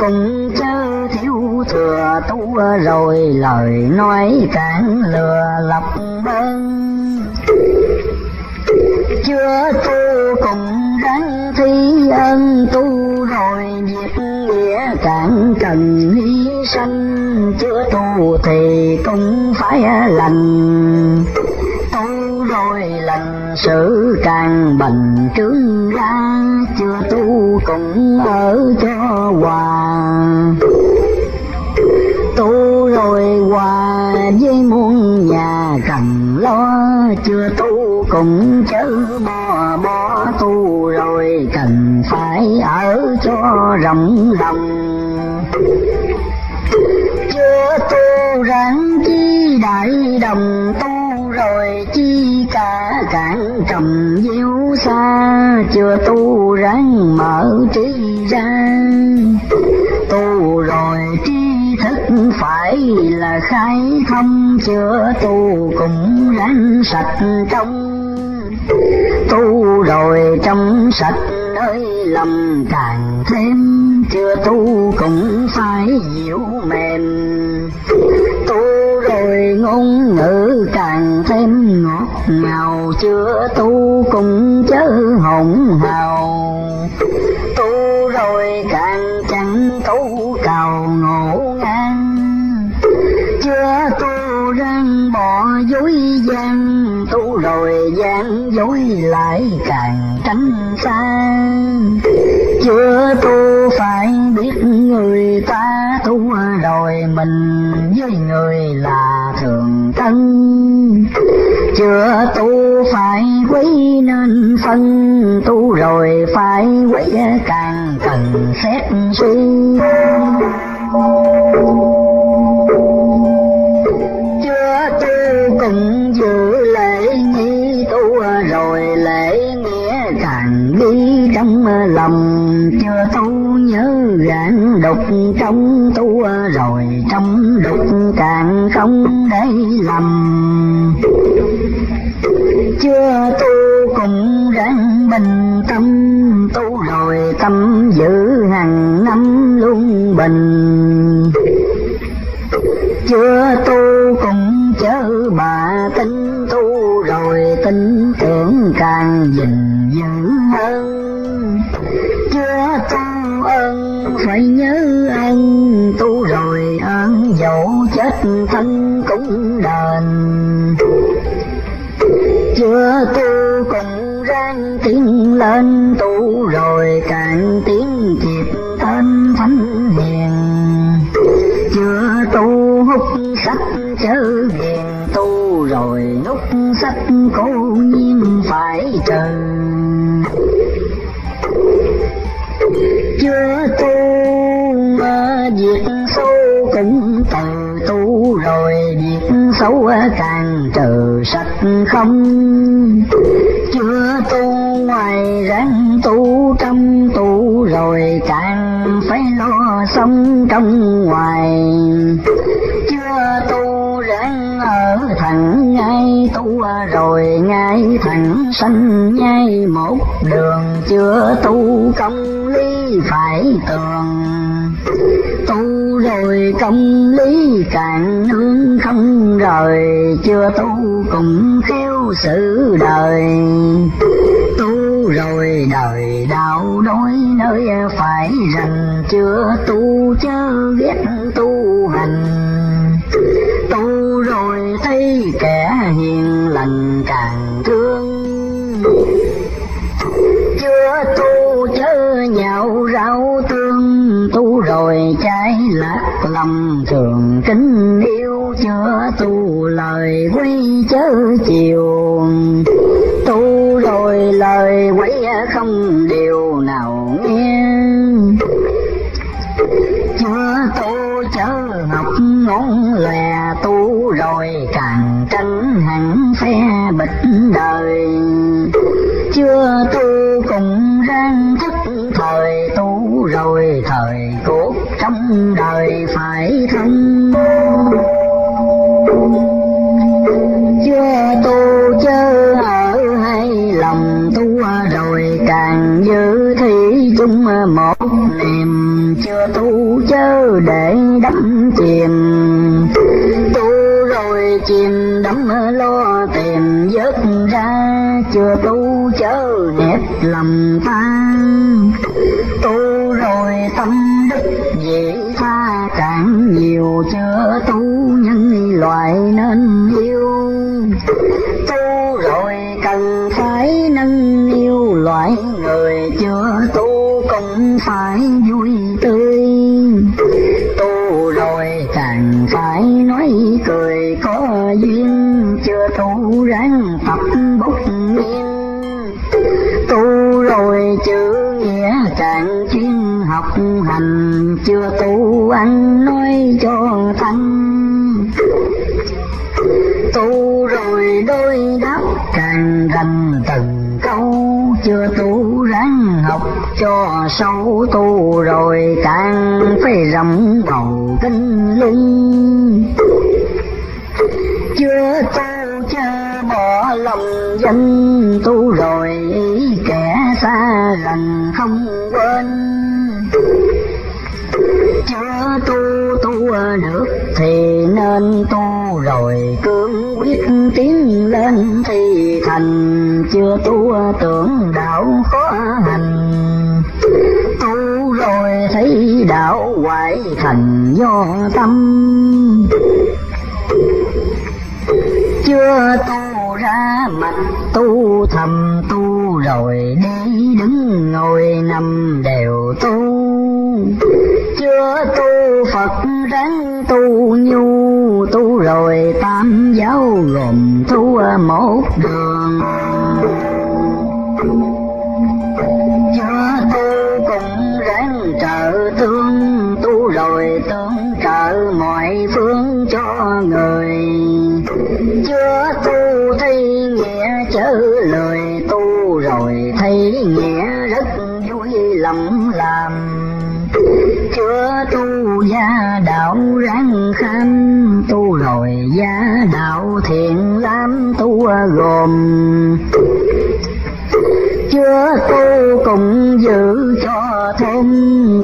cũng chớ thiếu thừa. Tu rồi lời nói càng lừa lọc bên chưa tu cùng đáng thi ân. Tu rồi việc nghĩa càng cần hy sanh, chưa tu thì cũng phải lành. Tu rồi lành sự càng bành trướng ra, chưa tu cũng ở cho hòa. Tu rồi hòa với muôn nhà cần lo, chưa tu cũng chớ bỏ bỏ tu rồi phải ở cho rộng lòng. Chưa tu ráng chi đại đồng tu, rồi chi cả cản trầm diêu xa. Chưa tu ráng mở trí ra, tu rồi tri thức phải là khai thông. Chưa tu cũng ráng sạch trong tu rồi trong sạch nơi lầm càng thêm, chưa tu cũng phải dịu mềm. Tu rồi ngôn ngữ càng thêm ngọt ngào, chưa tu cũng chớ hỗn hào. Tu rồi càng chẳng tu cầu ngộ ngang, chưa tu răng bỏ dối gian, tu rồi gian dối lại càng tránh xa. Chưa tu phải biết người ta tu rồi, mình với người là thường thân. Chưa tu phải quý nên phân, tu rồi phải quý càng cần xét suy. Cùng giữ lễ nghi tu rồi lễ nghĩa càng ghi trong lòng. Chưa tu nhớ gạn đục trong tu rồi trong đục càng không để lầm. Chưa tu cùng ráng bình tâm, tu rồi tâm giữ hàng năm luôn bình. Chưa tu cũng tin tưởng càng gìn giữ hơn. Chưa tu ơn phải nhớ ân tu rồi ơn dẫu chết thân cũng đền. Chưa tu cùng ráng tiến lên, tu rồi càng tiến kịp tên thánh hiền. Chưa tu hút sách chớ nút cố nhiên phải trừ chưa tu mà việc xấu cũng từ tu, rồi việc xấu càng trừ sạch không. Chưa tu ngoài ráng tu, trong tu rồi càng phải lo sống trong ngoài. Chưa tu ở thẳng ngay tu rồi ngay thẳng sanh ngay một đường chưa tu công lý phải tường. Tu rồi công lý càng hướng không rời, chưa tu cũng khéo sự đời. Tu rồi đời đạo đối nơi phải rằng, chưa tu chớ ghét tu hành thấy kẻ hiền lành càng thương. Chưa tu chớ nhạo rau tương, tu rồi trái lạc lòng thường kính yêu chưa tu lời quy chớ chiều, tu rồi lời quấy không điều nào nghe. Chưa tu chớ ngọc ngón lè phe bịch đời. Chưa tu cùng rang thức, thời tu rồi thời cốt trong đời phải thân. Chưa tu chớ ở hay lòng tu rồi càng giữ thì chung một niềm. Chưa tu chớ để đắm chìm, tu rồi chìm đắm lo tìm vớt ra, chưa tu chớ hẹp lầm ta tu rồi tâm đức dễ tha, càng nhiều chưa tu nhân loại nên yêu. Tu rồi cần phải nâng yêu loại người chưa tu cũng phải vui tươi. Tu rồi càng phải nói cười ráng tập bút. Nghiên tu rồi chữ nghĩa càng chuyên học hành, chưa tu ăn nói cho thanh tu rồi đôi đáp càng gần từng câu, chưa tu ráng học cho sâu. Tu rồi càng phải rộng bầu kinh luân chưa tu bỏ lòng danh tu rồi kẻ xa gần không quên. Chưa tu tu được thì nên tu rồi cương quyết tiến lên thì thành. Chưa tu tưởng đạo khó hành. Tu rồi thấy đạo hoại thành do tâm. Chưa tu ra mặt, tu thầm tu rồi đi đứng ngồi nằm đều tu. Chưa tu Phật ráng tu nhu tu rồi tam giáo gồm tu một đường. Chưa tu cũng ráng trợ tương tu rồi tương trợ mọi phương cho người chưa tu thấy nghĩa chớ lời tu rồi thấy nghĩa rất vui lòng làm. Chưa tu gia đạo ráng khăn tu rồi gia đạo thiện lắm tu gồm. Chưa tu cùng giữ cho thêm,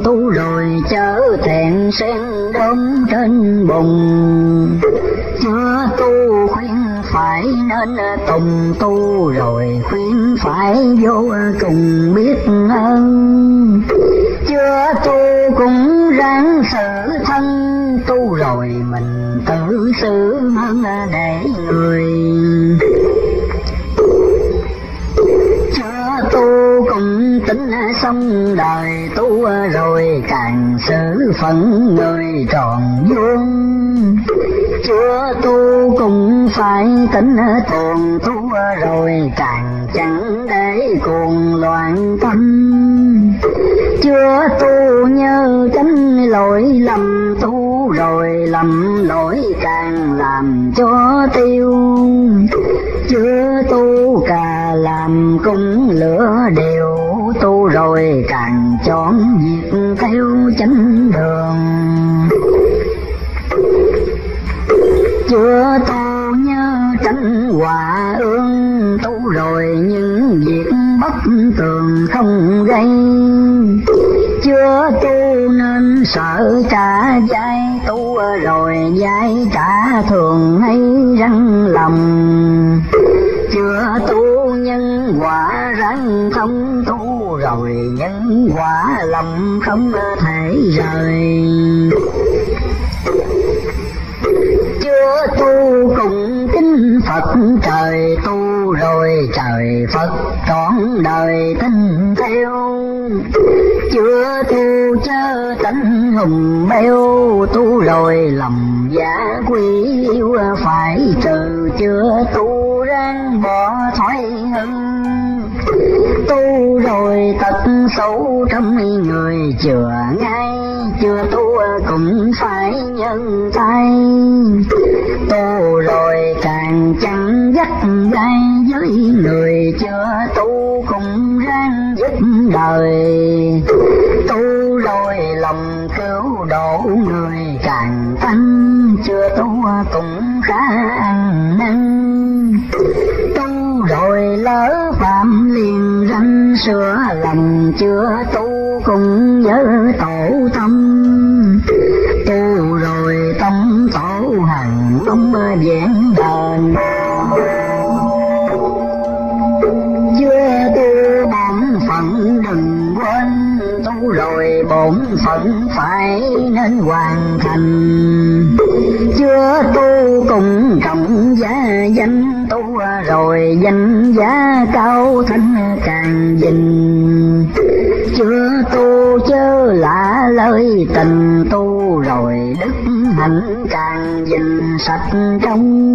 tu rồi chớ thẹn sen đốm trên bùng chưa tu khuyên phải nên tùng tu rồi khuyên phải vô cùng biết ơn. Chưa tu cũng ráng xử thân, tu rồi mình tự xử hơn để người. Chưa tu cũng tính xong đời, tu rồi càng xử phận người tròn vuông chưa tu cũng phải tính thường tu rồi càng chẳng để cuồng loạn tâm. Chưa tu nhớ tránh lỗi lầm tu rồi lầm lỗi càng làm cho tiêu. Chưa tu cà làm cung lửa đều tu rồi càng chọn việc theo chánh đường. Chưa tu nhớ tránh hòa ương, tu rồi những việc bất tường không gây. Chưa tu nên sợ trả dai, tu rồi dai trả thường hay răng lòng. Chưa tu nhân quả răng không, tu rồi nhân quả lòng không thể rời chưa tu cùng kính Phật. Trời tu rồi trời Phật. Trọn đời tin theo. Chưa tu chớ tánh hùng beo tu rồi lầm giả quy yêu phải trừ. Chưa tu ráng bỏ thói hưng. Tu rồi tật xấu trong người chừa ngay chưa tu cũng phải nhân tay tu rồi càng chẳng dắt dây với người chưa tu cũng ráng giúp đời. Tu rồi lòng cứu độ người càng tăng, chưa tu cũng khá ăn năn. Tu rồi lỡ phạm liền ranh sửa lành chưa tu cùng nhớ tội. Hằng ông vẹn đền. Chưa tu bổn phận đừng quên, tu rồi bổn phận phải nên hoàn thành. Chưa tu cùng trọng giá danh, tu rồi danh giá cao thanh càng dình chưa tu chớ lạ lời tình tu rồi hạnh càng dình sạch trong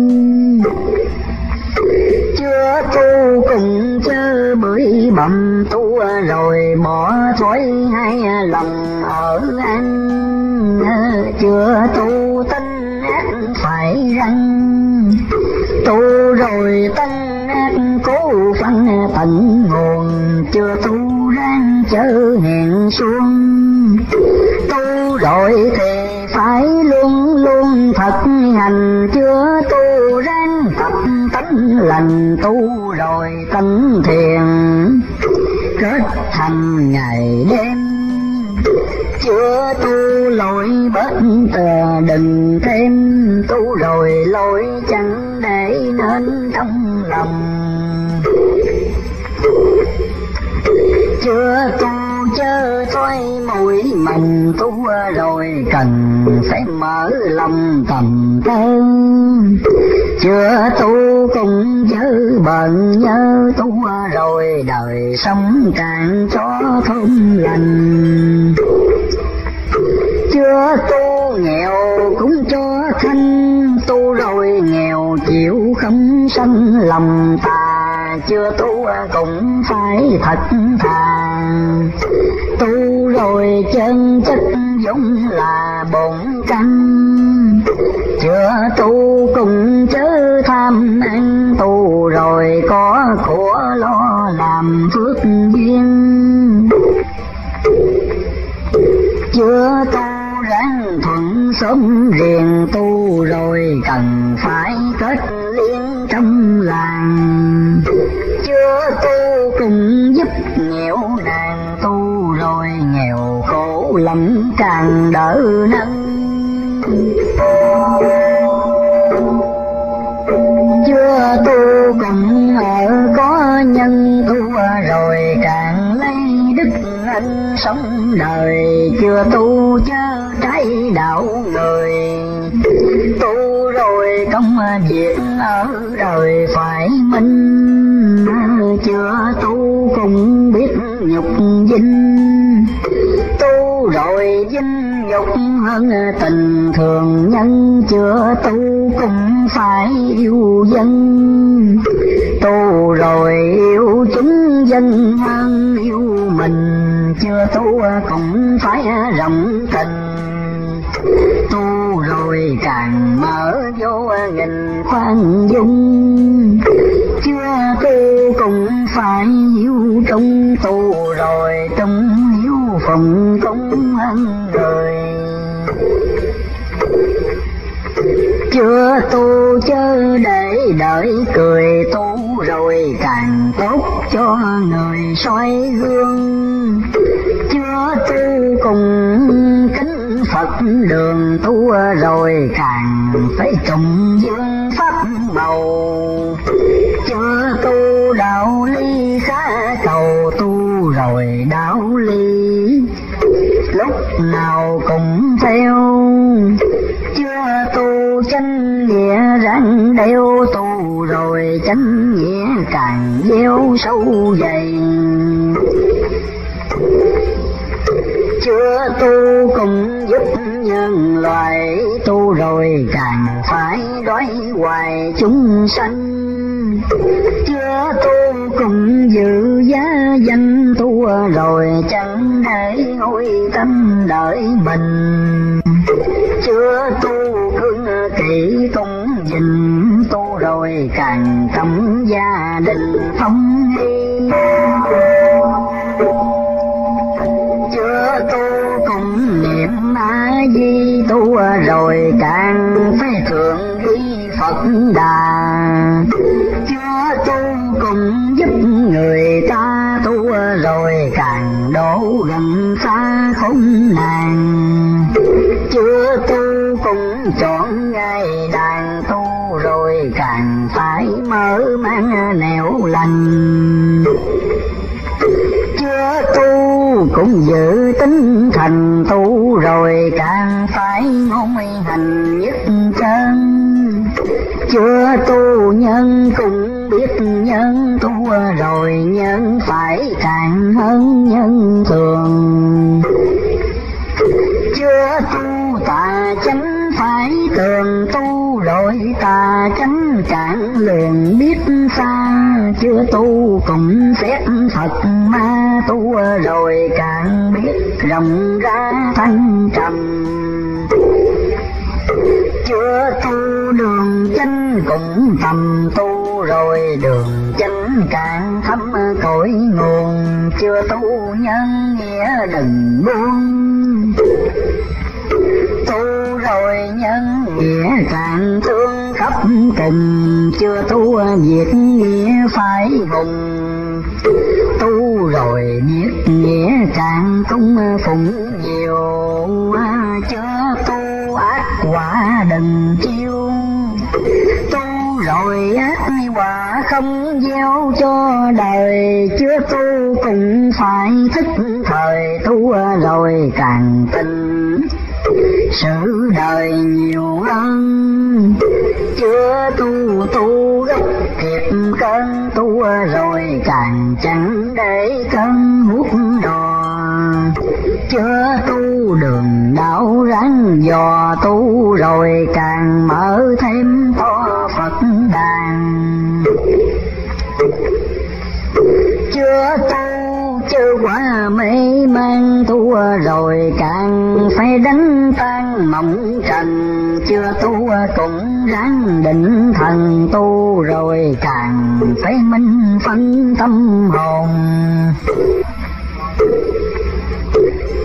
chưa tu cùng chớ bưởi bầm tu rồi bỏ thói hai lòng ở anh. Chưa tu tinh ác phải răng. Tu rồi tinh ác cố phân tận nguồn chưa tu rang chớ hẹn xuống. Tu rồi thì phải luôn luôn thật hành chưa tu ráng tập tánh lành tu rồi tánh thiền. Kết thành ngày đêm chưa tu lỗi bớt tờ đừng thêm. Tu rồi lỗi chẳng để nên trong lòng chưa tu chớ thôi mũi mình tu rồi cần phải mở lòng tầm tư. Chưa tu cũng chớ bận, nhớ tu rồi đời sống càng cho thơm lành. Chưa tu nghèo cũng cho thanh, tu rồi nghèo chịu không sanh lòng ta chưa tu à, cũng phải thật thà. Tu rồi chân chất giống là bổn căn. Chưa tu cùng chớ tham ăn, tu rồi có của lo làm phước duyên chưa tu ráng thuận sống riêng, tu rồi cần phải kết liên trong làng chưa tu cùng giúp nghèo nàng tu rồi nghèo khổ lắm càng đỡ nâng. Chưa tu cùng ở có nhân tu rồi càng lấy đức anh sống đời. Chưa tu chớ trái đạo người, tu rồi công việc ở đời phải minh chưa tu cũng biết nhục dinh tu rồi dinh nhục hơn tình thường nhân chưa tu cũng phải yêu dân. Tu rồi yêu chúng dân hơn yêu mình chưa tu cũng phải rộng tình. Tu rồi càng mở vô nghìn khoan dung chưa tu cũng phải hiếu trong tu rồi, trong hiếu phụng công ăn người chưa tu chớ để đợi cười tu rồi càng tốt cho người soi gương. Chưa tu cùng kính Phật đường tu rồi càng phải trùng dương pháp màu chưa tu đạo ly khá cầu tu rồi đạo ly lúc nào cũng theo, chưa tu chân nghĩa răng đeo tu rồi chân nghĩa càng gieo sâu dày. Chưa tu cũng giúp nhân loại tu rồi càng phải đói hoài chúng sanh chưa tu cũng giữ giá danh tu rồi chẳng để ngôi tâm đợi mình. Chưa tu cương kỹ tung dình, tu rồi càng tâm gia đình phong nghi. Chưa tu cũng niệm a di tu rồi càng phải thượng đi phật đà chưa tu cũng giúp người ta tu rồi càng đổ gần xa không nàng chưa tu cũng chọn ngày đàn tu rồi càng phải mở mang nẻo lành. Chưa tu cũng giữ tính thành tu rồi càng phải ngôn hành nhất chân chưa tu nhân cũng biết nhân tu rồi nhân phải càng hơn nhân thường. Chưa tu tà chánh phải tường tu, rồi tà chánh cạn lường biết xa. Chưa tu cũng xét phật ma tu rồi càng biết rộng ra thanh trầm. Chưa tu đường chánh cũng thầm tu, rồi đường chánh càng thấm cội nguồn. Chưa tu nhân nghĩa đừng buông. Tu rồi nhân nghĩa càng thương khắp tình. Chưa tu việc nghĩa phải vùng. Tu rồi nghĩa càng cũng phụng nhiều. Chưa tu ác quả đừng chiêu tu rồi ác quả không gieo cho đời. Chưa tu cũng phải thức thời tu rồi càng tin. Sự đời nhiều ân. Chưa tu tu gấp kịp cơn tu rồi càng chẳng để cơn hút đò. Chưa tu đường đạo ráng dò tu rồi càng mở thêm phật đàn. Chưa tu chưa quả mê mang tu rồi càng phải đánh tan mộng trần. Chưa tu cũng ráng định thần tu rồi càng phải minh phân tâm hồn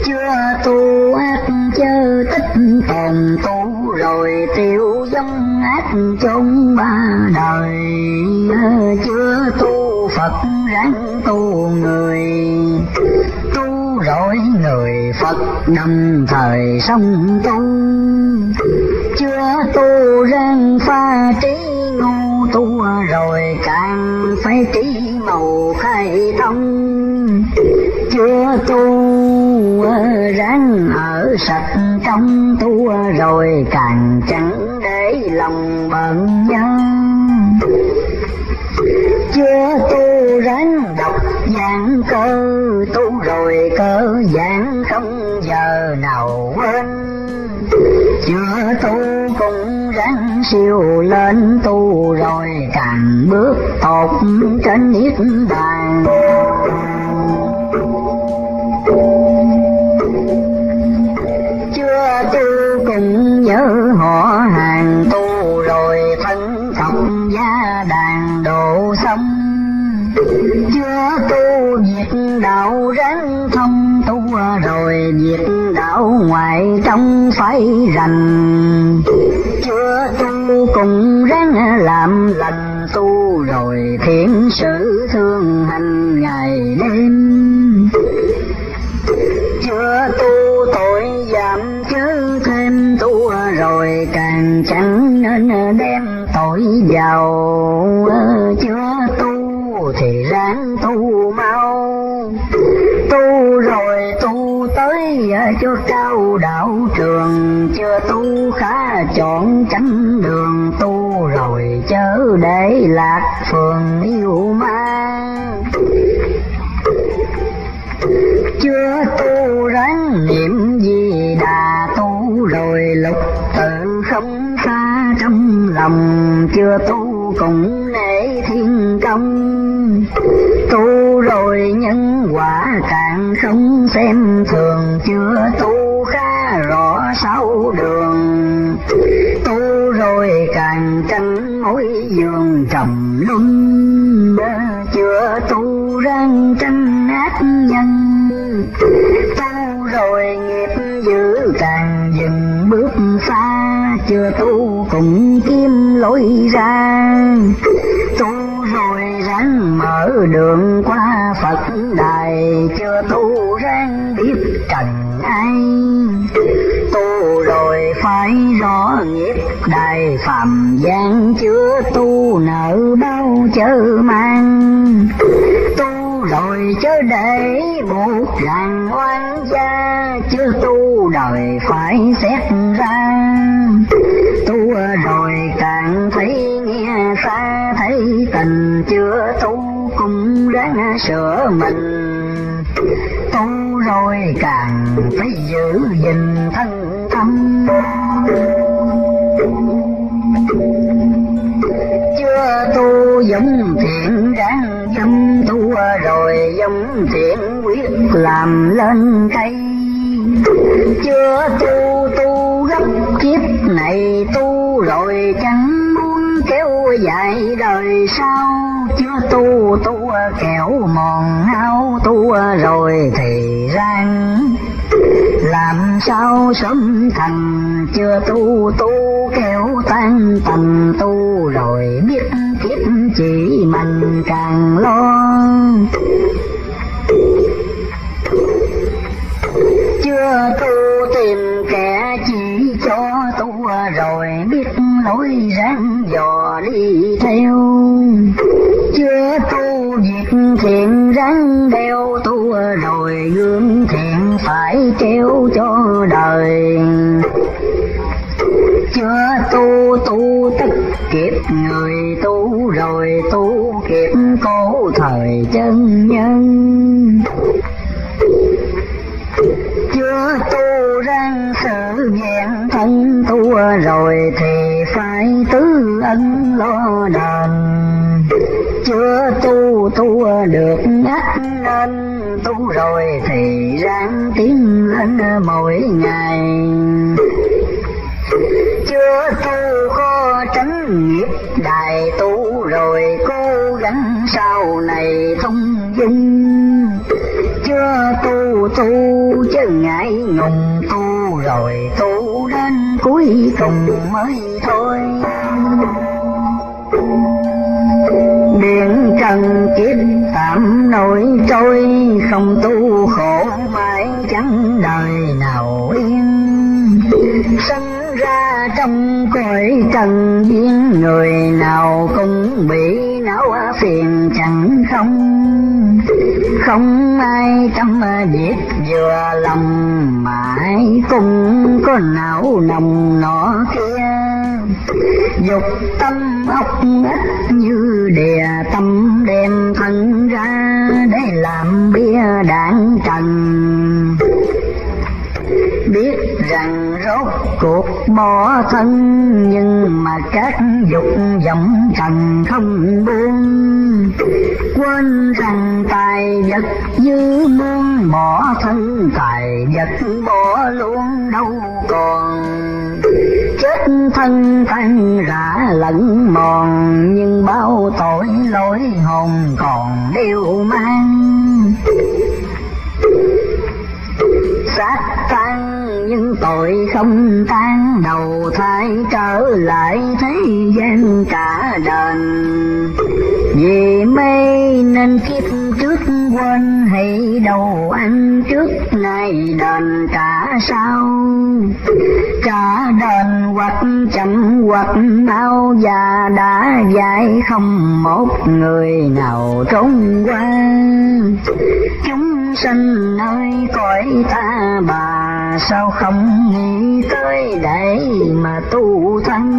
chưa tu ác chớ tích còn tu, rồi tiêu giống ác chốn ba đời. Chưa tu phật ráng tu người. Tu rồi người phật năm thời sống tu chưa tu ráng pha trí ngu, tu rồi càng phải trí màu khai thông chưa tu, ráng ở sạch trong tu rồi càng chẳng để lòng bận nhân chưa tu ráng đọc giảng cơ, tu rồi cơ giảng không giờ nào quên. Chưa tu cũng ráng siêu lên tu rồi càng bước tột trên niết bàn chưa tu cũng nhớ họ hàng tu rồi thân trọng gia đàn độ xong chưa tu việc đạo ráng thông tu rồi việc đạo ngoài trong phải rành. Chưa tu cùng ráng làm lành tu rồi thiện sự thương hành ngày đêm tu tội giảm chứ thêm tu rồi càng chẳng nên đem tội vào. Chưa tu thì ráng tu mau. Tu rồi tu tới cho cao đạo trường. Chưa tu khá chọn tránh đường. Tu rồi chớ để lạc phường yêu ma. Chưa tu cũng nể thiên công. Tu rồi nhân quả càng không xem thường, chưa tu khá rõ sáu đường. Tu rồi càng tranh mối giường trầm luân chưa tu răng tranh ác nhân. Tu rồi nghiệp dữ càng dừng bước xa, chưa tu cũng kiếm lối ra. Tu rồi ráng mở đường qua Phật đài, chưa tu ráng biết trần ai. Tu rồi phải rõ nghiệp đài phàm gian chưa tu nợ bao chớ mang. Tu rồi chớ để một làng oan gia, chưa tu đời phải xét ra tu rồi càng thấy nghe xa thấy tình, chưa tu cũng ráng sửa mình. Tu rồi càng phải giữ gìn thân tâm. Chưa tu giống thiện ráng dâm, tu rồi giống thiện quyết làm lên cây. Chưa tu tu gấp kiếp này tu rồi chẳng muốn kéo dài đời sau. Chưa tu tu kẻo mòn ao. Tu rồi thì rang làm sao sớm thành. Chưa tu tu kéo tan tầm. Tu rồi biết kiếp chỉ mình càng lo. Chưa tu tìm kẻ chỉ cho tu rồi biết lối ráng dò đi theo. Chưa tu việc thiện ráng đeo tu rồi gương thiện phải treo cho đời. Chưa tu tu tất kiếp người, tu rồi tu kiếp cố thời chân nhân chưa tu răng sự vẹn thân tu rồi thì phải tứ ân lo đền. Chưa tu tu được ắt nên tu rồi thì ráng tiến lên mỗi ngày. Chưa tu khó tránh nghiệp đài tu rồi cố gắng sau này thông dung chưa tu tu chứ ngại ngùng tu. Rồi tu đến cuối cùng mới thôi. Điện trần kiếp tạm nổi trôi, không tu khổ mãi chẳng đời nào yên. Sinh ra trong cõi trần duyên, người nào cũng bị não phiền chẳng không không ai trăm việc à, vừa lòng. Mãi cũng có não nồng nọ kia. Dục tâm ốc ít như đè tâm đem thân ra để làm bia đạn trần. Biết rằng rốt cuộc bỏ thân, nhưng mà các dục vọng trần không buông. Quên rằng tài vật dư muôn bỏ thân, tài vật bỏ luôn đâu còn. Chết thân tan rã lẫn mòn, nhưng bao tội lỗi hồn còn điêu mang. Xác tan nhưng tội không tan đầu thai trở lại thế gian cả đền. Vì mê nên kiếp trước quên hay đầu anh trước nay đền trả sau. Trả đền hoặc chậm hoặc mau già đã dạy không một người nào trốn qua. Chúng sanh nơi cõi ta bà sao không nghĩ tới đây mà tu thân?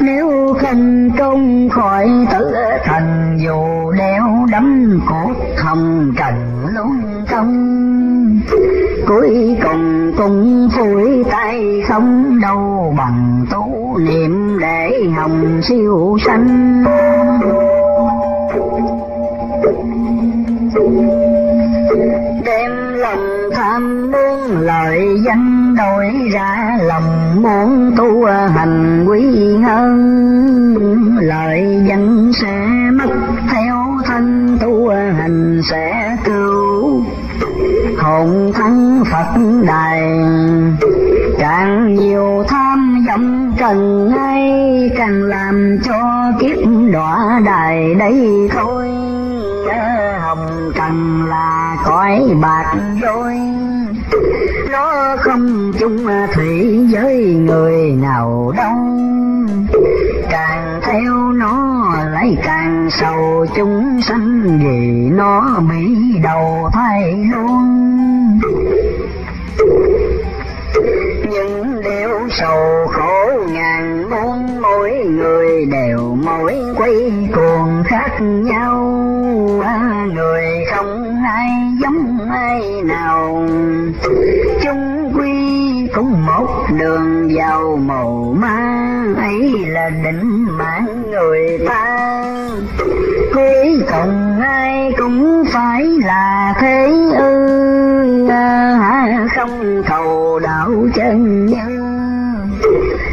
Nếu khanh công khỏi tử, thành dù đeo đấm cốt thầm trần luôn công cuối cùng cũng phủi tay không đâu bằng tu niệm để hồng siêu sanh tham muốn lợi danh đổi ra, lòng muốn tu hành quý hơn. Lợi danh sẽ mất theo thân, tu hành sẽ cứu. Hồn thân phật đài, càng nhiều tham vọng cần ngay càng làm cho kiếp đọa đài đây thôi hồng trần là cõi bạc vôi nó không chung thủy với người nào đâu. Càng theo nó lại càng sầu, chúng sanh vì nó bị đầu thay luôn. Những điều sầu khổ ngàn muôn mỗi người đều mỗi quay cuồng khác nhau người không ai giống ai nào. Chung quy cũng một đường vào màu ma, ấy là định mạng người ta. Cuối cùng ai cũng phải là thế ư à, không cầu đạo chân nhân.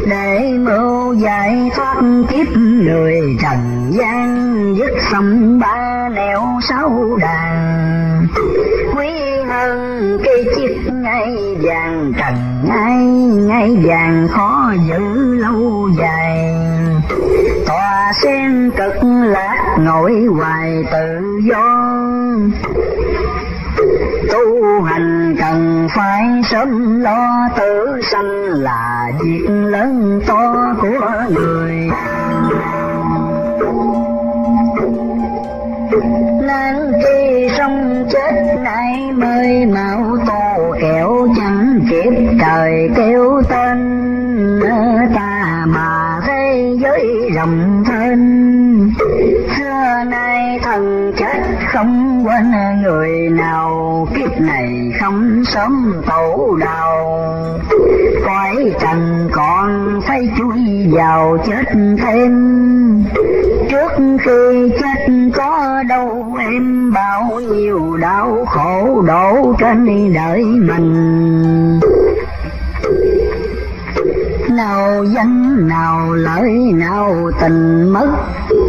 Để mưu giải thoát kiếp người trần gian, dứt xong ba nẻo sáu đàn. Quý hơn cây chiếc ngay vàng trần ngay ngay vàng khó giữ lâu dài. Tòa sen cực lạc ngồi hoài tự do tu hành cần phải sớm lo tử sanh là việc lớn to của người. Nên khi sống chết nay mới mau tô kẻo chẳng kịp trời kêu tên. Ta mà thế giới rộng thênh nay thần chết, không quên người nào. Kiếp này không sớm tổ đầu cõi trần còn phải chui vào chết thêm. Trước khi chết có đâu em bao nhiêu đau khổ đổ trên đời mình. Nào danh nào lợi, nào tình mất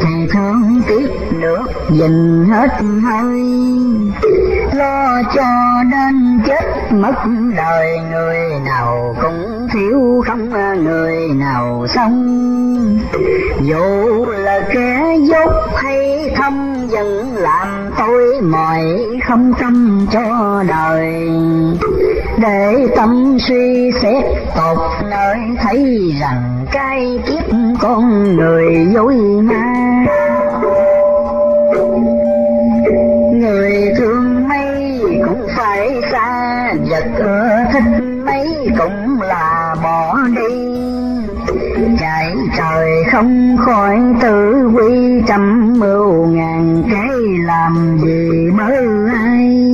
thì thương tiếc được dình hết hơi. Lo cho đến chết mất đời người nào cũng thiếu không người nào sống dù là kẻ dốt hay thâm vẫn làm tôi mỏi không tâm cho đời. Để tâm suy xét tột nơi thấy rằng cái kiếp con người dối ma. Người thương mấy cũng phải xa. Vật ưa thích mấy cũng là bỏ đi. Chạy trời không khỏi tử quy, trăm mưu ngàn cái làm gì mới ai.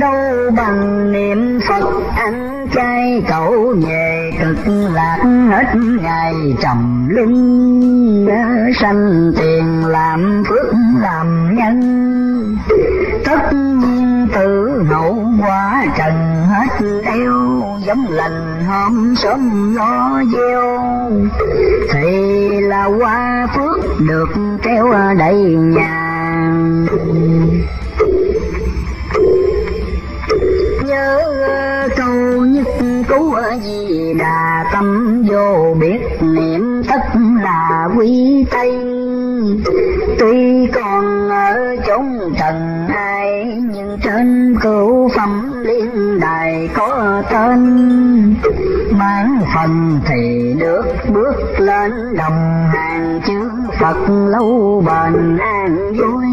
Đâu bằng niệm phật ăn chay, cậu về cực lạc hết ngày trầm lưng sanh tiền làm phước làm nhân. Tất nhiên tự hậu quả trần hết eo, giống lành hôm sớm lo gieo. Thì là qua phước được kéo đầy nhà. Nhớ ờ, câu nhất cứu gì đà tâm vô biết niệm là quy tây tuy còn ở chốn trần ai, nhưng trên cửu phẩm liên đài có tên. Mãn phần thì được bước lên đồng hàng chữ phật lâu bền an vui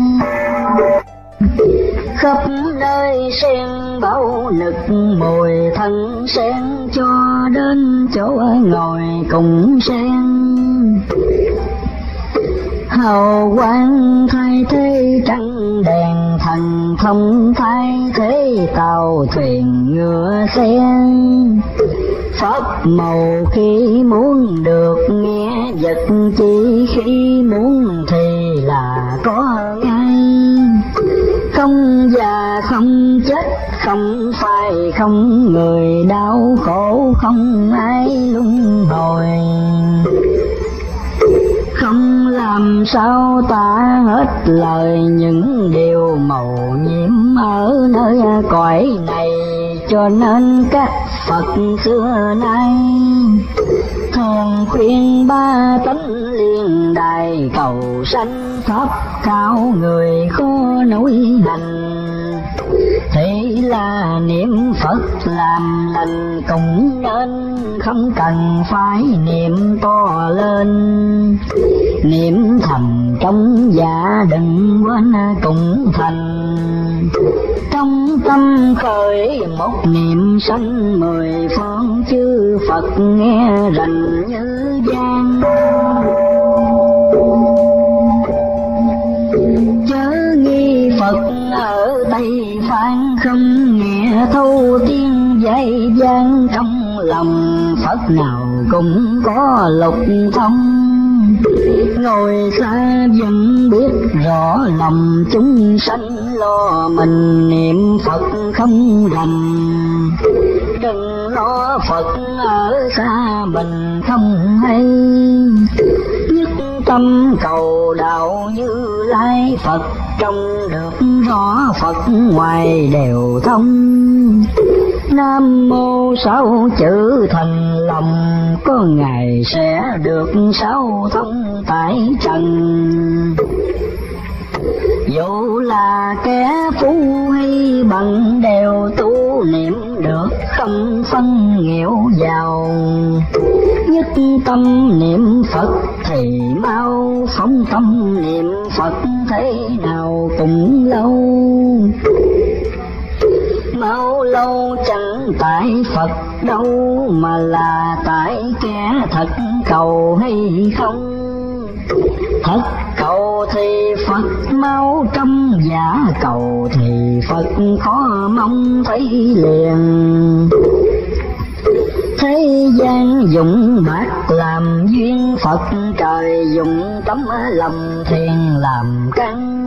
khắp nơi sen bao nực mùi thân sen cho đến chỗ ngồi cùng sen. Hào quang thay thế trăng đèn, thần thông thay thế tàu thuyền ngựa xe pháp màu khi muốn được nghe, vật chỉ khi muốn thì là có nghe già không chết, không phải không người đau khổ, không ai luân hồi. Không làm sao ta hết lời những điều màu nhiệm ở nơi cõi này, cho nên các Phật xưa nay thường khuyên ba tánh liên đài, cầu sanh pháp cao người khó nổi hành thì là niệm Phật làm lành cũng nên không cần phải niệm to lên. Niệm thầm trong dạ đừng quên cũng thành. Trong tâm khởi một niệm sanh mười phương chư Phật nghe rành như gian chớ nghi Phật ở thầy Phan không nghe thâu tiên dạy gian trong lòng. Phật nào cũng có lục thông. Ngồi xa vẫn biết rõ lòng chúng sanh lo mình. Niệm Phật không rành. Đừng lo Phật ở xa mình không hay tâm cầu đạo như lai Phật trong được rõ Phật ngoài đều thông. Nam mô sáu chữ thành lòng, có ngày sẽ được sáu thông tại trần dù là kẻ phú hay bằng đều, tu niệm được không phân nghèo giàu nhất tâm niệm phật thì mau, phóng tâm niệm phật thế nào cũng lâu. Mau lâu chẳng tại phật đâu, mà là tại kẻ thật cầu hay không thật cầu thì Phật, mau trong giả cầu. Thì Phật khó mong thấy liền. Thế gian dụng bạc làm duyên Phật, trời dụng tấm lòng thiền làm căn.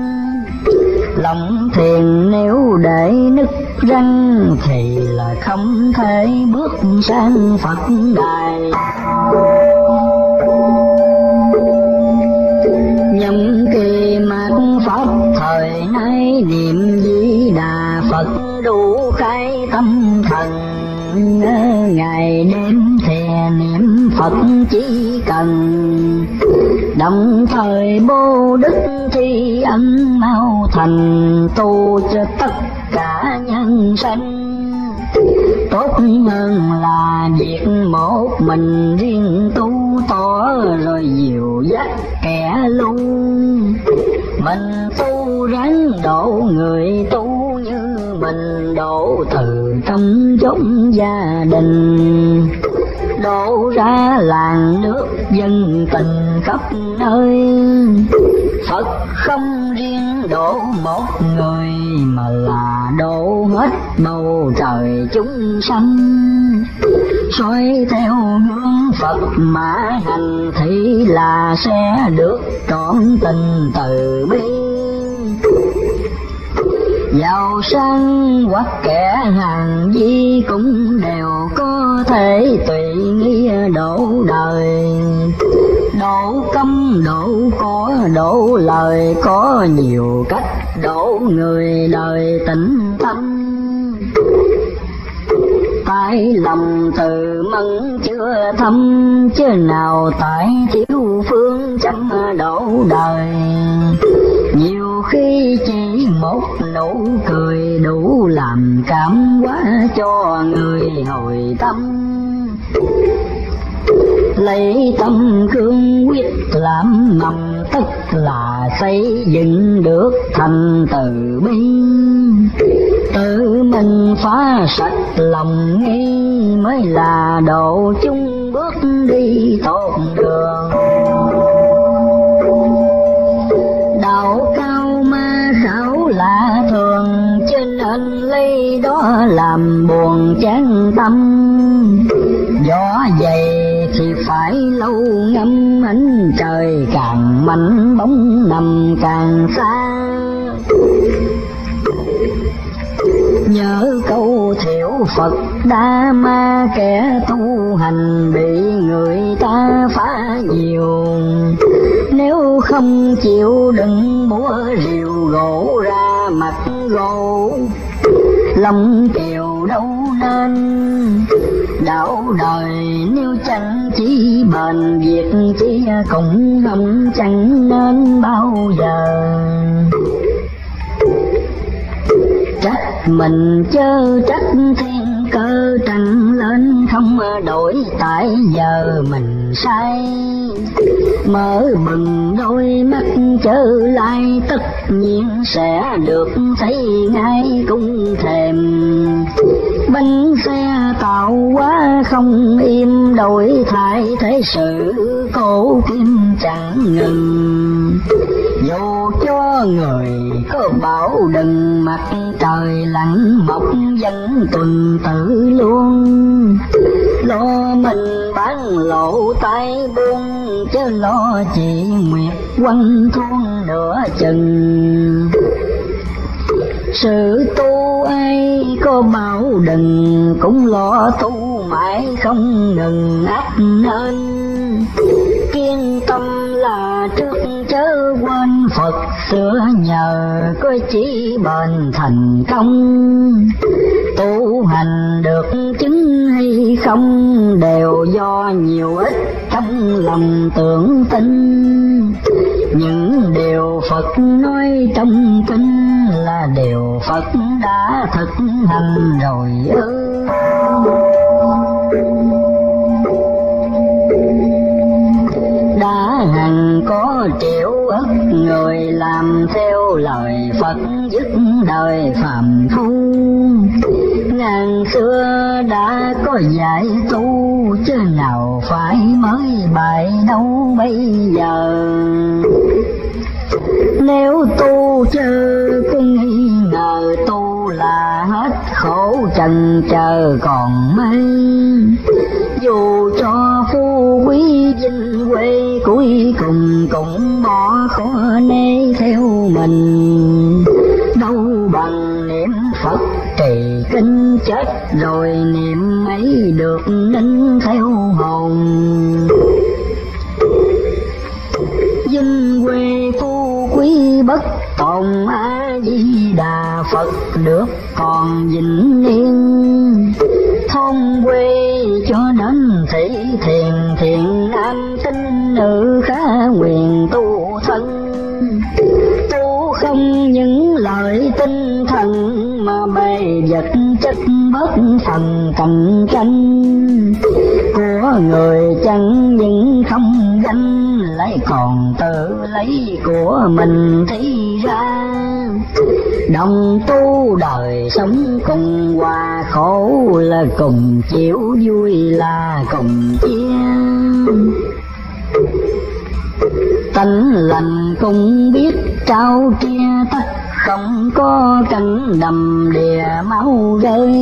Lòng thiền nếu để nứt răng thì là không thể bước sang Phật đài. Nhậm kỳ mạt pháp thời nay niệm di đà phật. Đủ khai tâm thần ngày đêm thề niệm phật chỉ cần. Đồng thời bố đức thi ân mau thành, tu cho tất cả nhân sanh. Tốt hơn là việc một mình riêng tu tỏ rồi dịu dắt lung. Mình tu ráng độ người tu như mình độ từ trong chốn gia đình đổ ra làng nước dân tình khắp nơi. Phật không riêng đổ một người mà là đổ hết bầu trời chúng sanh. Soi theo hướng Phật mà hành thì là sẽ được trọn tình từ bi giàu sang hoặc kẻ hàng gì cũng đều có thể tùy nghi đổ đời. Đổ câm đổ có, đổ lời, có nhiều cách đổ người đời tĩnh tâm. Tại lòng từ mẫn chưa thâm, chứ nào tại thiếu phương chăm đổ đời khi chỉ một nụ cười đủ làm cảm hóa cho người hồi tâm. Lấy tâm cương quyết làm mầm tất là xây dựng được thành từ bi. Tự mình phá sạch lòng nghi mới là độ chung bước đi tốt đường. Đạo cao lạ thường, trên hình ly đó làm buồn chán tâm. Gió dày thì phải lâu ngâm ánh trời, càng mạnh bóng nằm càng xa nhớ câu thiểu Phật, đa ma kẻ tu hành bị người ta phá nhiều. Nếu không chịu đừng múa rìu gỗ ra mặt gỗ lòng kiều đâu nên? Đạo đời nếu chẳng chỉ bền, việc chỉ cũng không chẳng nên bao giờ trách. Mình chớ trách thiên cơ trăng lên, không đổi tại giờ mình sai mở bừng đôi mắt trở lại tất nhiên sẽ được thấy ngay cũng thèm bánh xe tạo quá không im, đổi thay thế sự, cổ kim chẳng ngừng dù cho người có bảo đừng mặt trời lặng mọc dân tuần tử luôn. Lo mình bán lộ tay buông chứ lo chị nguyệt quanh thuông nửa chừng sự tu ai có bảo đừng cũng lo tu mãi không ngừng ác nên. Kiên tâm là trước chớ quên Phật xưa nhờ có chỉ bền thành công. Tu hành được chứng hay không đều do nhiều ít trong lòng tưởng tin. Những điều Phật nói trong kinh là điều Phật đã thực hành rồi ư. Đã hằng có triệu ức, người làm theo lời Phật dứt đời phàm phu. Ngàn xưa đã có dạy tu, chứ nào phải mới bài đâu bây giờ. Nếu tu chớ cứ tu là hết khổ trần chờ còn mấy dù cho phu quý vinh quê cuối cùng cũng bỏ khó nê theo mình. Đâu bằng niệm phật trì kinh chết rồi niệm ấy được nín theo hồn. Vinh quê phu quý bất tồn a di đà phật được còn vĩnh niên. Thôn quê cho đến thị thiền thiền nam tinh nữ khá quyền tu thân. Tu không những lợi tinh thần, mà bề vật chất bất phần cạnh tranh. Của người chẳng những không danh lại còn tự lấy của mình thi ra. Đồng tu đời sống cùng hòa khổ là cùng chịu vui là cùng chia. Tánh lành cũng biết trao chia tất không có cánh đầm đìa máu gây.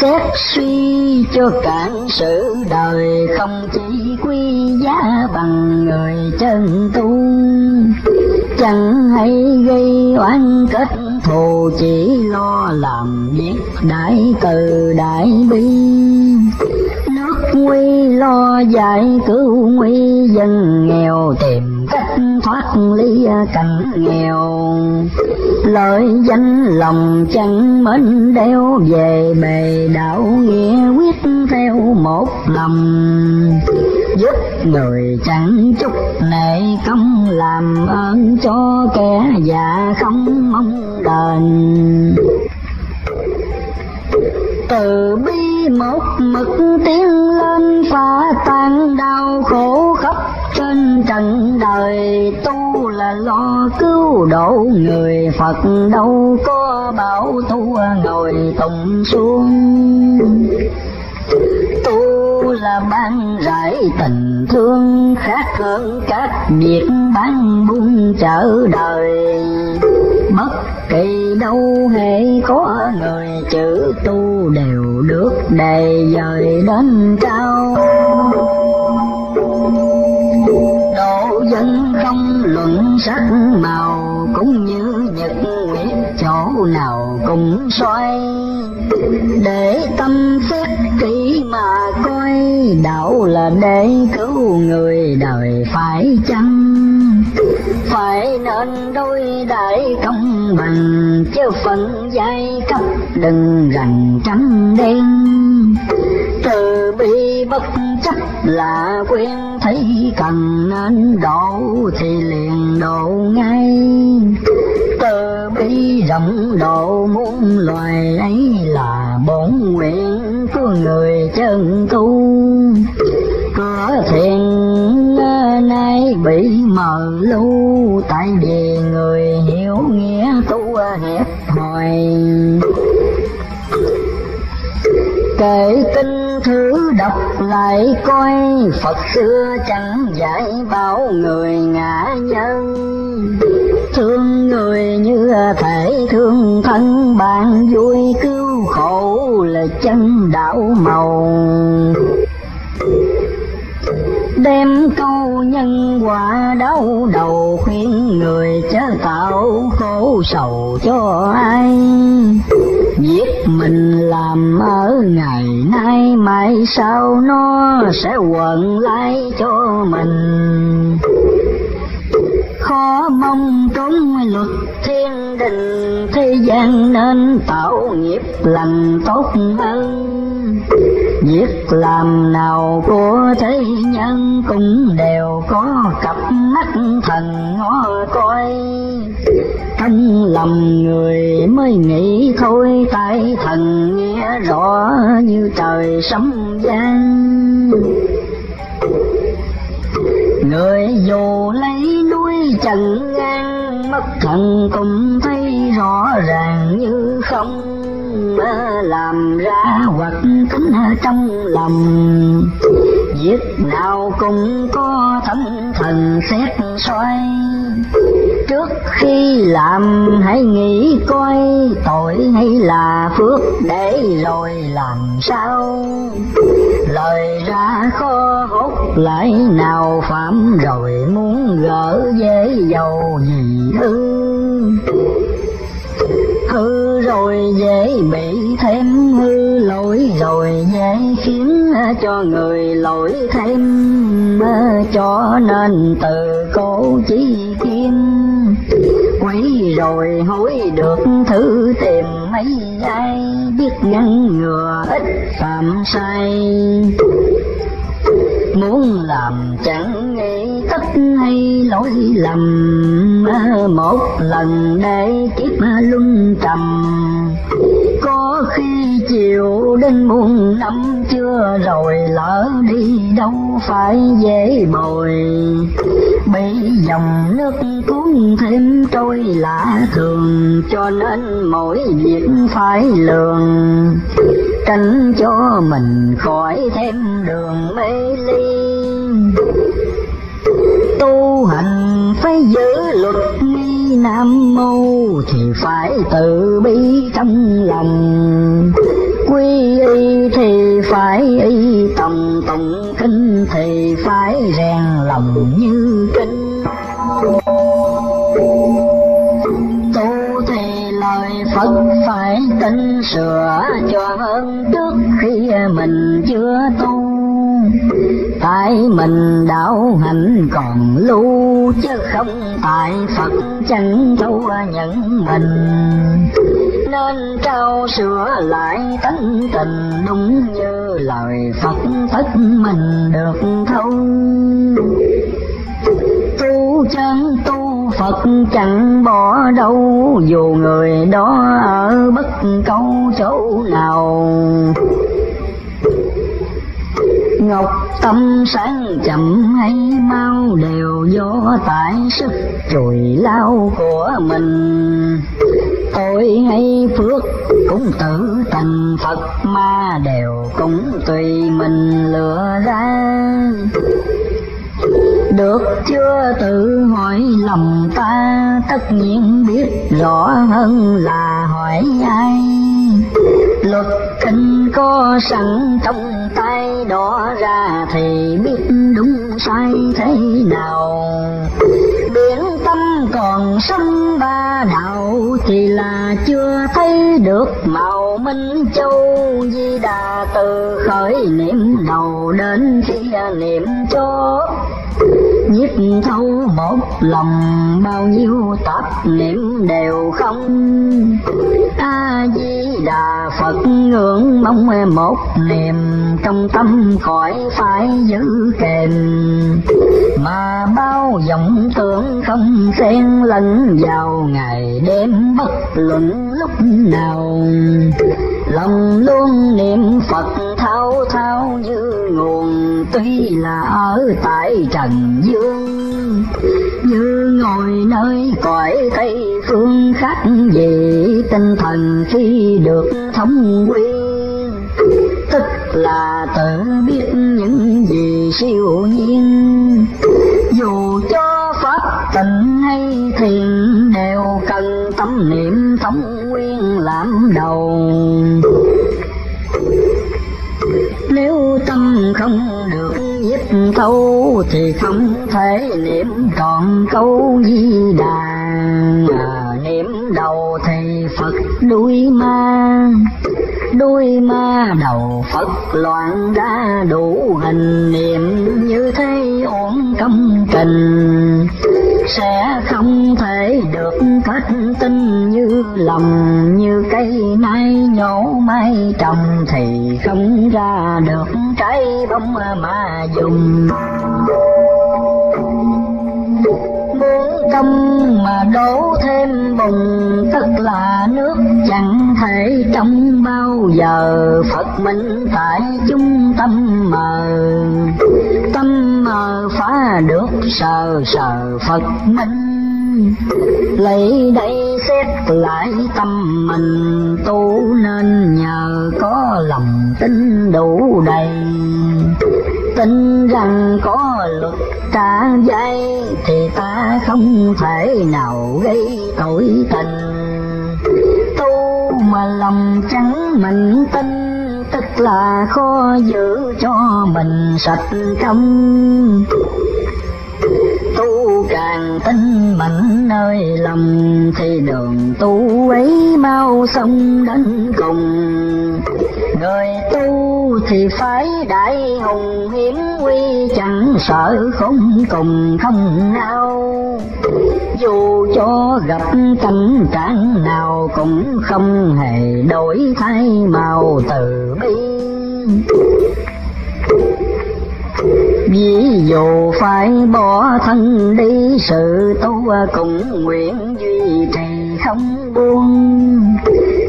Xét suy cho cản sự đời không chỉ quý giá bằng người chân tu. Chẳng hay gây oán kết, thù chỉ lo làm biết đại từ đại bi. Nước nguy lo giải cứu nguy dân nghèo tìm cách thoát ly à, cảnh nghèo. Lợi danh lòng chẳng mến đeo, về bề đạo nghĩa quyết theo một lòng. Giúp người chẳng chút nể công, làm ơn cho kẻ già không mong đền. Từ bi một mực tiến lên, phá tan đau khổ trần đời tu là lo cứu độ người. Phật đâu có bảo tu ngồi tùng xuống. Tu là ban rải tình thương, khác hơn các việc bán buôn chợ đời. Bất kỳ đâu hề có người chữ tu đều được đề dời đến cao dân không luận sắc màu, cũng như nhật nguyệt chỗ nào cũng xoay để tâm xét kỹ mà coi, đạo là để cứu người đời phải chăng? Phải nên đôi đại công bằng, chứ phận giai cấp đừng rằng trắng đen. Từ bi bất chấp là quen thấy cần nên đổ thì liền đổ ngay. Từ bi rộng độ muôn loài ấy là bổn nguyện của người chân tu. Có thiền nay bị mờ lưu tại vì người hiểu nghĩa tu hẹp hòi kể kinh thứ đọc lại coi, Phật xưa chẳng dạy bảo người ngã nhân. Thương người như thể thương thân, bạn vui cứu khổ là chân đạo màu đem câu nhân quả đau đầu, khuyên người chớ tạo khổ sầu cho ai. Giết mình làm ở ngày nay, mai sau nó sẽ quẩn lại cho mình. Khó mong trốn luật thiên đình, thế gian nên tạo nghiệp lành tốt hơn việc làm nào của thế nhân cũng đều có cặp mắt thần ngó coi. Trong lòng người mới nghĩ thôi tại thần nghe rõ như trời sấm gian người dù lấy núi trần ngang mất thần cũng thấy rõ ràng như không làm ra hoặc tính trong lòng. Việc nào cũng có thánh thần xét xoay. Trước khi làm hãy nghĩ coi tội hay là phước để rồi làm sao. Lời ra khó hốt lại nào phạm rồi muốn gỡ dễ dầu gì ư hư rồi dễ bị thêm hư lỗi, rồi dễ khiến cho người lỗi thêm, cho nên từ cố chí kim. Quấy rồi hối được thử tìm mấy ai biết ngăn ngừa, ít phạm sai muốn làm chẳng nghĩ tất hay lỗi lầm. Một lần để kiếp luân trầm. Có khi chiều đến muôn năm, chưa rồi lỡ đi đâu phải dễ bồi. Bị dòng nước cuốn thêm trôi lạ thường, cho nên mỗi việc phải lường tránh cho mình khỏi thêm đường mê ly. Tu hành phải giữ luật nghi nam mô thì phải tự bi trong lòng. Quy y thì phải y, tòng tụng kinh thì phải rèn lòng như kinh. Phật phải tinh sửa cho hơn trước khi mình chưa tu. Tại mình đạo hạnh còn lưu, chứ không tại phật chẳng thấu nhận mình. Nên trao sửa lại tánh tình đúng như lời phật thích mình được thâu. Tu chân tu Phật chẳng bỏ đâu, dù người đó ở bất câu chỗ nào. Ngọc tâm sáng chậm hay mau đều do tại sức chùi lao của mình. Tội hay phước cũng tự thành Phật ma đều cũng tùy mình lựa ra được chưa tự hỏi lòng ta, tất nhiên biết rõ hơn là hỏi ai. Luật kinh có sẵn trong tay đó ra thì biết đúng sai thế nào? Biển tâm còn sông ba đạo thì là chưa thấy được màu minh châu. Di đà từ khởi niệm đầu đến khi niệm chốt nhiếp thấu một lòng bao nhiêu tạp niệm đều không. A di đà phật ngưỡng mong một niềm trong tâm khỏi phải giữ kềm. Mà bao vọng tưởng không xen lẫn vào ngày đêm bất luận lúc nào. Lòng luôn niệm phật thao thao như nguồn tuy là ở tại trần dương. Như ngồi nơi cõi tây phương khác gì tinh thần khi được thống quy. Tức là tự biết những gì siêu nhiên. Dù cho pháp tình hay thiền đều cần tâm niệm thống nguyên làm đầu nếu tâm không được giúp thâu thì không thể niệm trọn câu di đà à, niệm đầu thì phật đuôi ma đuôi ma đầu phật loạn đã đủ hình niệm như thế uổng công trình sẽ không thể được kết tinh như lòng như cây nai nhổ mai trồng thì không ra được trái bông mà dùng công mà đổ thêm bùn, tức là nước chẳng thể trong bao giờ. Phật minh tại chung tâm mờ tâm mờ phá được sờ sờ Phật minh. Lấy đây xét lại tâm mình, tu nên nhờ có lòng tin đủ đầy tin rằng có luật trả dây thì ta không thể nào gây tội tình tu mà lòng trắng mình tin, tức là khó giữ cho mình sạch tâm tu càng tinh mạnh nơi lòng thì đường tu ấy mau xong đến cùng. Người tu thì phải đại hùng hiểm nguy chẳng sợ không cùng không nào dù cho gặp cảnh trạng nào cũng không hề đổi thay màu từ bi ví dụ phải bỏ thân đi, sự tu cũng nguyện duy trì không buông.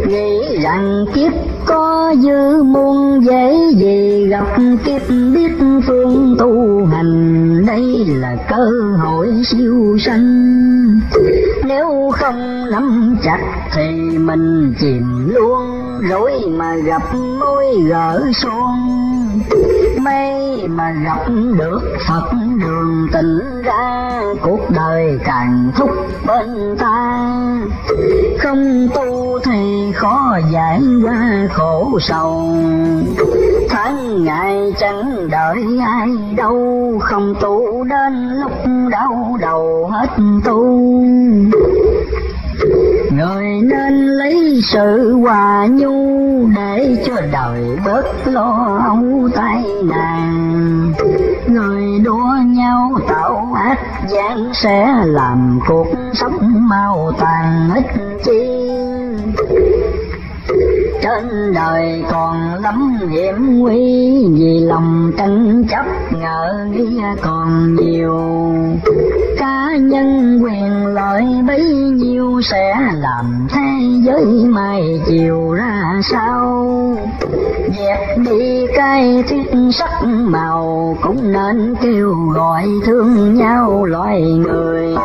Nghĩ rằng kiếp có dư muôn, dễ gì gặp kiếp biết phương tu hành. Đây là cơ hội siêu sanh. Nếu không nắm chặt thì mình chìm luôn rồi mà gặp mối gỡ xuông mây mà gặp được Phật đường tình ra, cuộc đời càng thúc bên ta. Không tu thì khó giải qua khổ sầu. Tháng ngày chẳng đợi ai đâu, không tu đến lúc đau đầu hết tu. Người nên lấy sự hòa nhu để cho đời bớt lo âu tai nạn. Người đua nhau tạo ác gian sẽ làm cuộc sống mau tàn ít chi trên đời còn lắm hiểm nguy, vì lòng tranh chấp ngờ nghĩ còn nhiều. Cá nhân quyền lợi bấy nhiêu sẽ làm thế giới mai chiều ra sao? Dẹp đi cái thiết sắc màu cũng nên kêu gọi thương nhau loài người.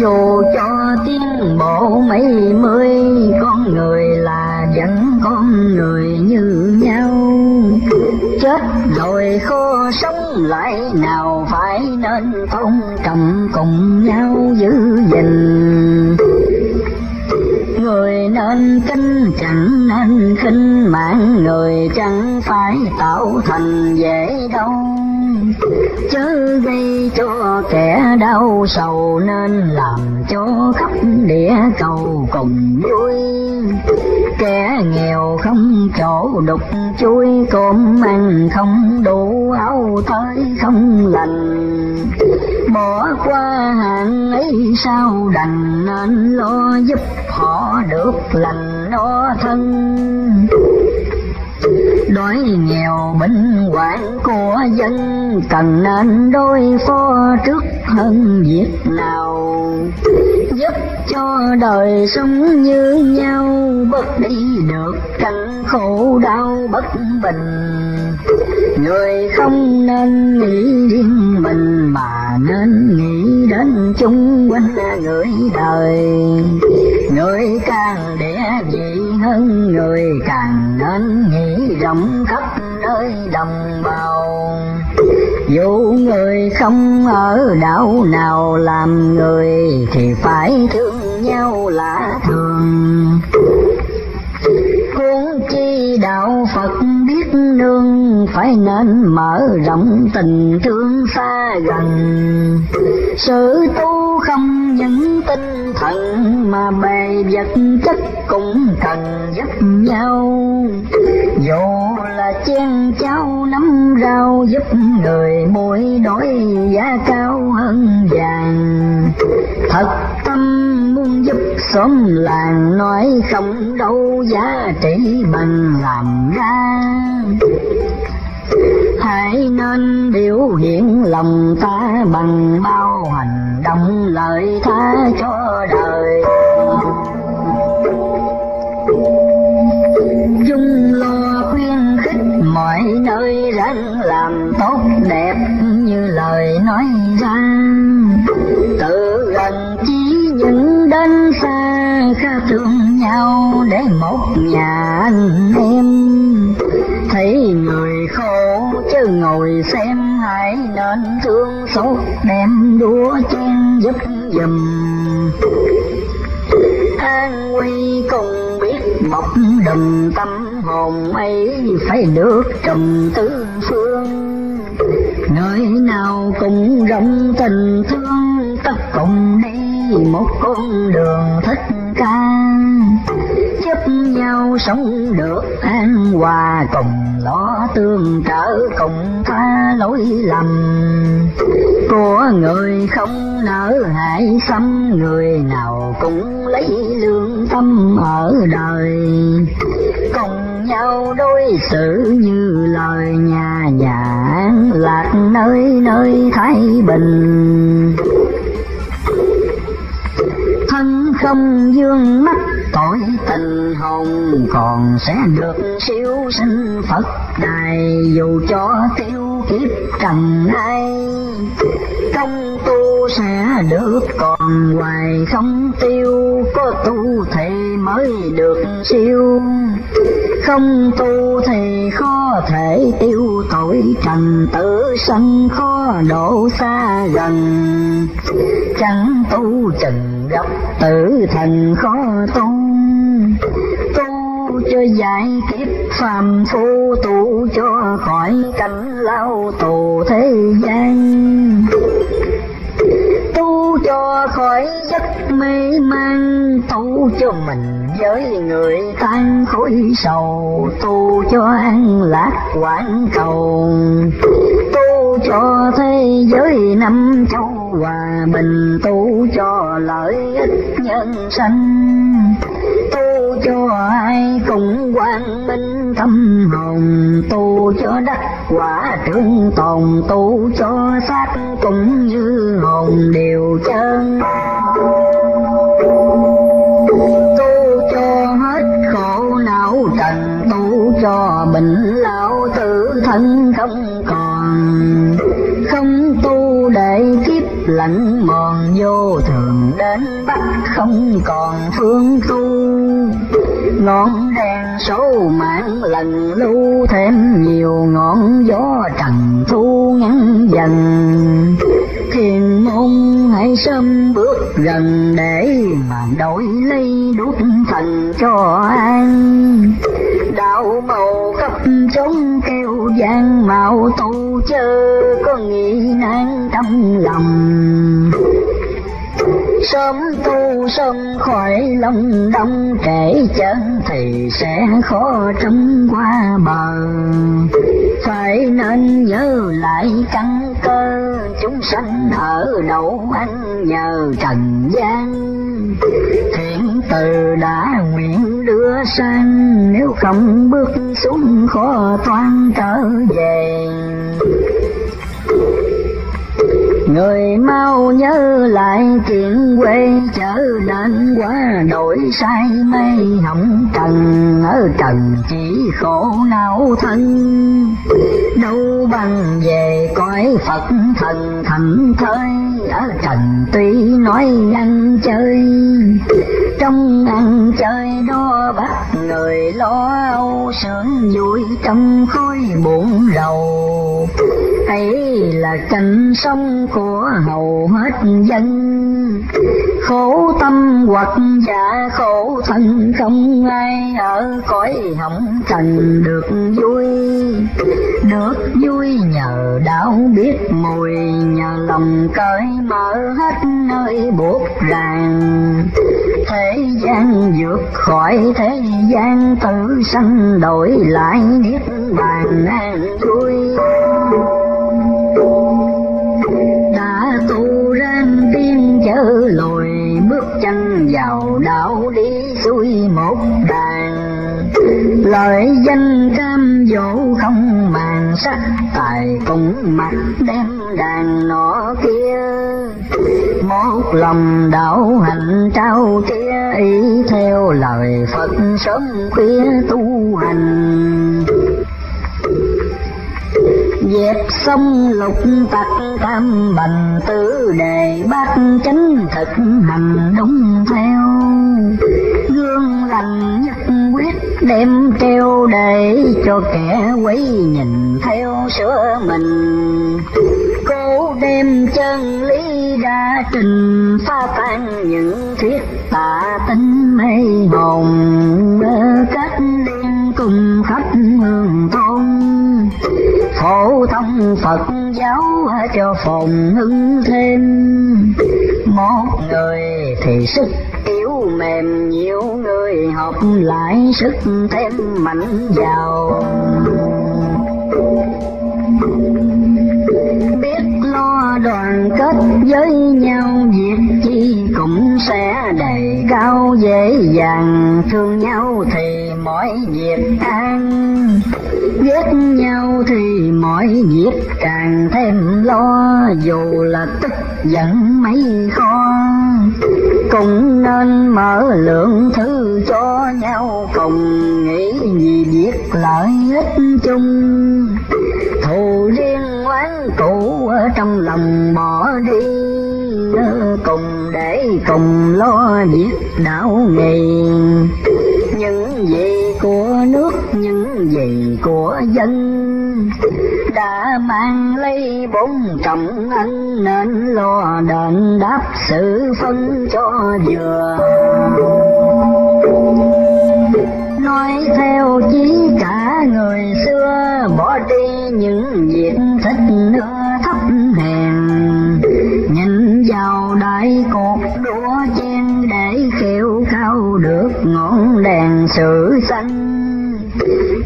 Dù cho tiến bộ mấy mươi, con người là vẫn con người như nhau. Chết rồi khó sống lại nào phải nên phong trọng cùng nhau giữ gìn. Người nên kinh chẳng nên khinh mạng, người chẳng phải tạo thành dễ đâu chớ gây cho kẻ đau sầu nên làm cho khắp địa cầu cùng vui. Kẻ nghèo không chỗ đục, chuối cơm ăn không đủ, áo tới không lành. Bỏ qua hàng ấy sao đành, nên lo giúp họ được lành nó thân đói nghèo bệnh hoạn của dân, cần nên đối phó trước hơn việc nào. Giúp cho đời sống như nhau bất đi được cảnh khổ đau bất bình. Người không nên nghĩ riêng mình mà nên nghĩ đến chung quanh người đời. Người càng đẻ vị hơn người càng nên nghĩ rộng khắp nơi đồng bào. Dù người không ở đảo nào làm người thì phải thương nhau là thường. Huống chi đạo Phật nương phải nên mở rộng tình thương xa gần. Sự tu không những tinh thần mà bề vật chất cũng cần giúp nhau. Dù là chen cháo nắm rau giúp người mỗi đổi giá cao hơn vàng. Thật tâm muốn giúp xóm làng nói không đâu giá trị bằng làm ra hãy nên biểu hiện lòng ta bằng bao hành động lời tha cho đời. Chung lo khuyên khích mọi nơi ráng làm tốt đẹp như lời nói ra. Tự gần chỉ những đến xa khá thương nhau để một nhà anh em thấy người khổ, chứ ngồi xem hãy nên thương xót đem đũa chen giúp giùm. An quy cùng biết mọc đầm tâm hồn ấy phải được trầm tứ phương. Nơi nào cũng rộng tình thương, tất cùng đi một con đường thích ca. Giúp nhau sống được an hòa. Cùng lo tương trợ, cùng tha lỗi lầm. Của người không nỡ hại xâm người nào cũng lấy lương tâm ở đời. Cùng nhau đối xử như lời nhà nhà an lạc nơi nơi thái bình. Thân không dương mắt tội tình hồn còn sẽ được siêu sinh Phật này dù cho tiêu kiếp trần ai, công tu sẽ được còn hoài không tiêu. Có tu thì mới được siêu, không tu thì khó thể tiêu. Tội trần tử sanh khó độ xa gần, chẳng tu chừng gặp tử thần khó tu tu cho giải kiếp phàm phu, tu cho khỏi cảnh lao tù thế gian cho khỏi giấc mê man, tu cho mình với người tan khối sầu, tu cho an lạc quảng cầu, tu cho thế giới năm châu hòa bình, tu cho lợi ích nhân sanh tu cho ai cùng quang minh tâm hồn? Tu cho đất quả trưởng tồn, tu cho xác cũng như hồn đều chân. Tu cho hết khổ não trần, tu cho bệnh lão tử thân không còn. Không tu để kiếp lạnh mòn, vô thường đến bắt không còn phương tu. Ngọn đèn số mạng lần lưu thêm nhiều ngọn gió trần thu ngắn dần. Thiền môn hãy sớm bước gần để mà đổi lấy đuốc thần cho an. Đạo màu khắp chốn kêu gian mạo tu chớ có nghĩ nan trong lòng sớm tu sớm khỏi lòng đông trễ chân thì sẽ khó trông qua bờ. Phải nên nhớ lại căn cơ, chúng sanh ở đâu anh nhờ trần gian. Thiện từ đã nguyện đưa sang, nếu không bước xuống khó toan trở về người mau nhớ lại chuyện quê trở nên quá đổi say mây hỏng trần ở trần, chỉ khổ não thân. Đâu bằng về cõi phật thần thành thơi, ở trần tuy nói ăn chơi. Trong ăn chơi đó bắt người lo âu, sướng vui trong khối buồn rầu. Ấy là cảnh sống của hầu hết dân. Khổ tâm hoặc giả khổ thân không ai ở cõi hỏng trần được vui. Được vui nhờ đạo biết mùi, nhờ lòng cởi mở hết nơi buộc ràng. Thế gian vượt khỏi thế gian, tự sanh đổi lại niết bàn an vui. Nhớ lùi bước chân vào đạo đi xuôi một đàn lời danh cam dỗ không màng, sắc tài cũng mặt đem đàn nọ kia. Một lòng đạo hành trao kia ý theo lời phật sớm khuya tu hành dẹp sông lục tặc tam bành tứ đề bát chánh thực hành đúng theo. Gương lành nhất quyết đem treo để cho kẻ quấy nhìn theo sửa mình. Cố đem chân lý ra trình, pha tan những thuyết tà tính mê hồn. Phổ thông Phật giáo cho phồn hưng thêm. Một người thì sức yếu mềm, nhiều người học lại sức thêm mạnh giàu biết lo đoàn kết với nhau, việc chi cũng sẽ đầy cao, dễ dàng thương nhau thì mọi việc an ghét nhau thì mọi việc càng thêm lo, dù là tức giận mấy kho cũng nên mở lượng thứ cho nhau cùng nghĩ vì việc lợi ích chung. Thù riêng oán cũ ở trong lòng bỏ đi cùng để cùng lo việc đạo nghề. Những gì của nước vì gì của dân. Đã mang lấy bốn trọng anh, nên lo đền đáp sự phân cho vừa. Nói theo chí cả người xưa, bỏ đi những việc thích nữa thấp hèn nhìn vào đại cột đũa chen để khêu cao được ngọn đèn sự xanh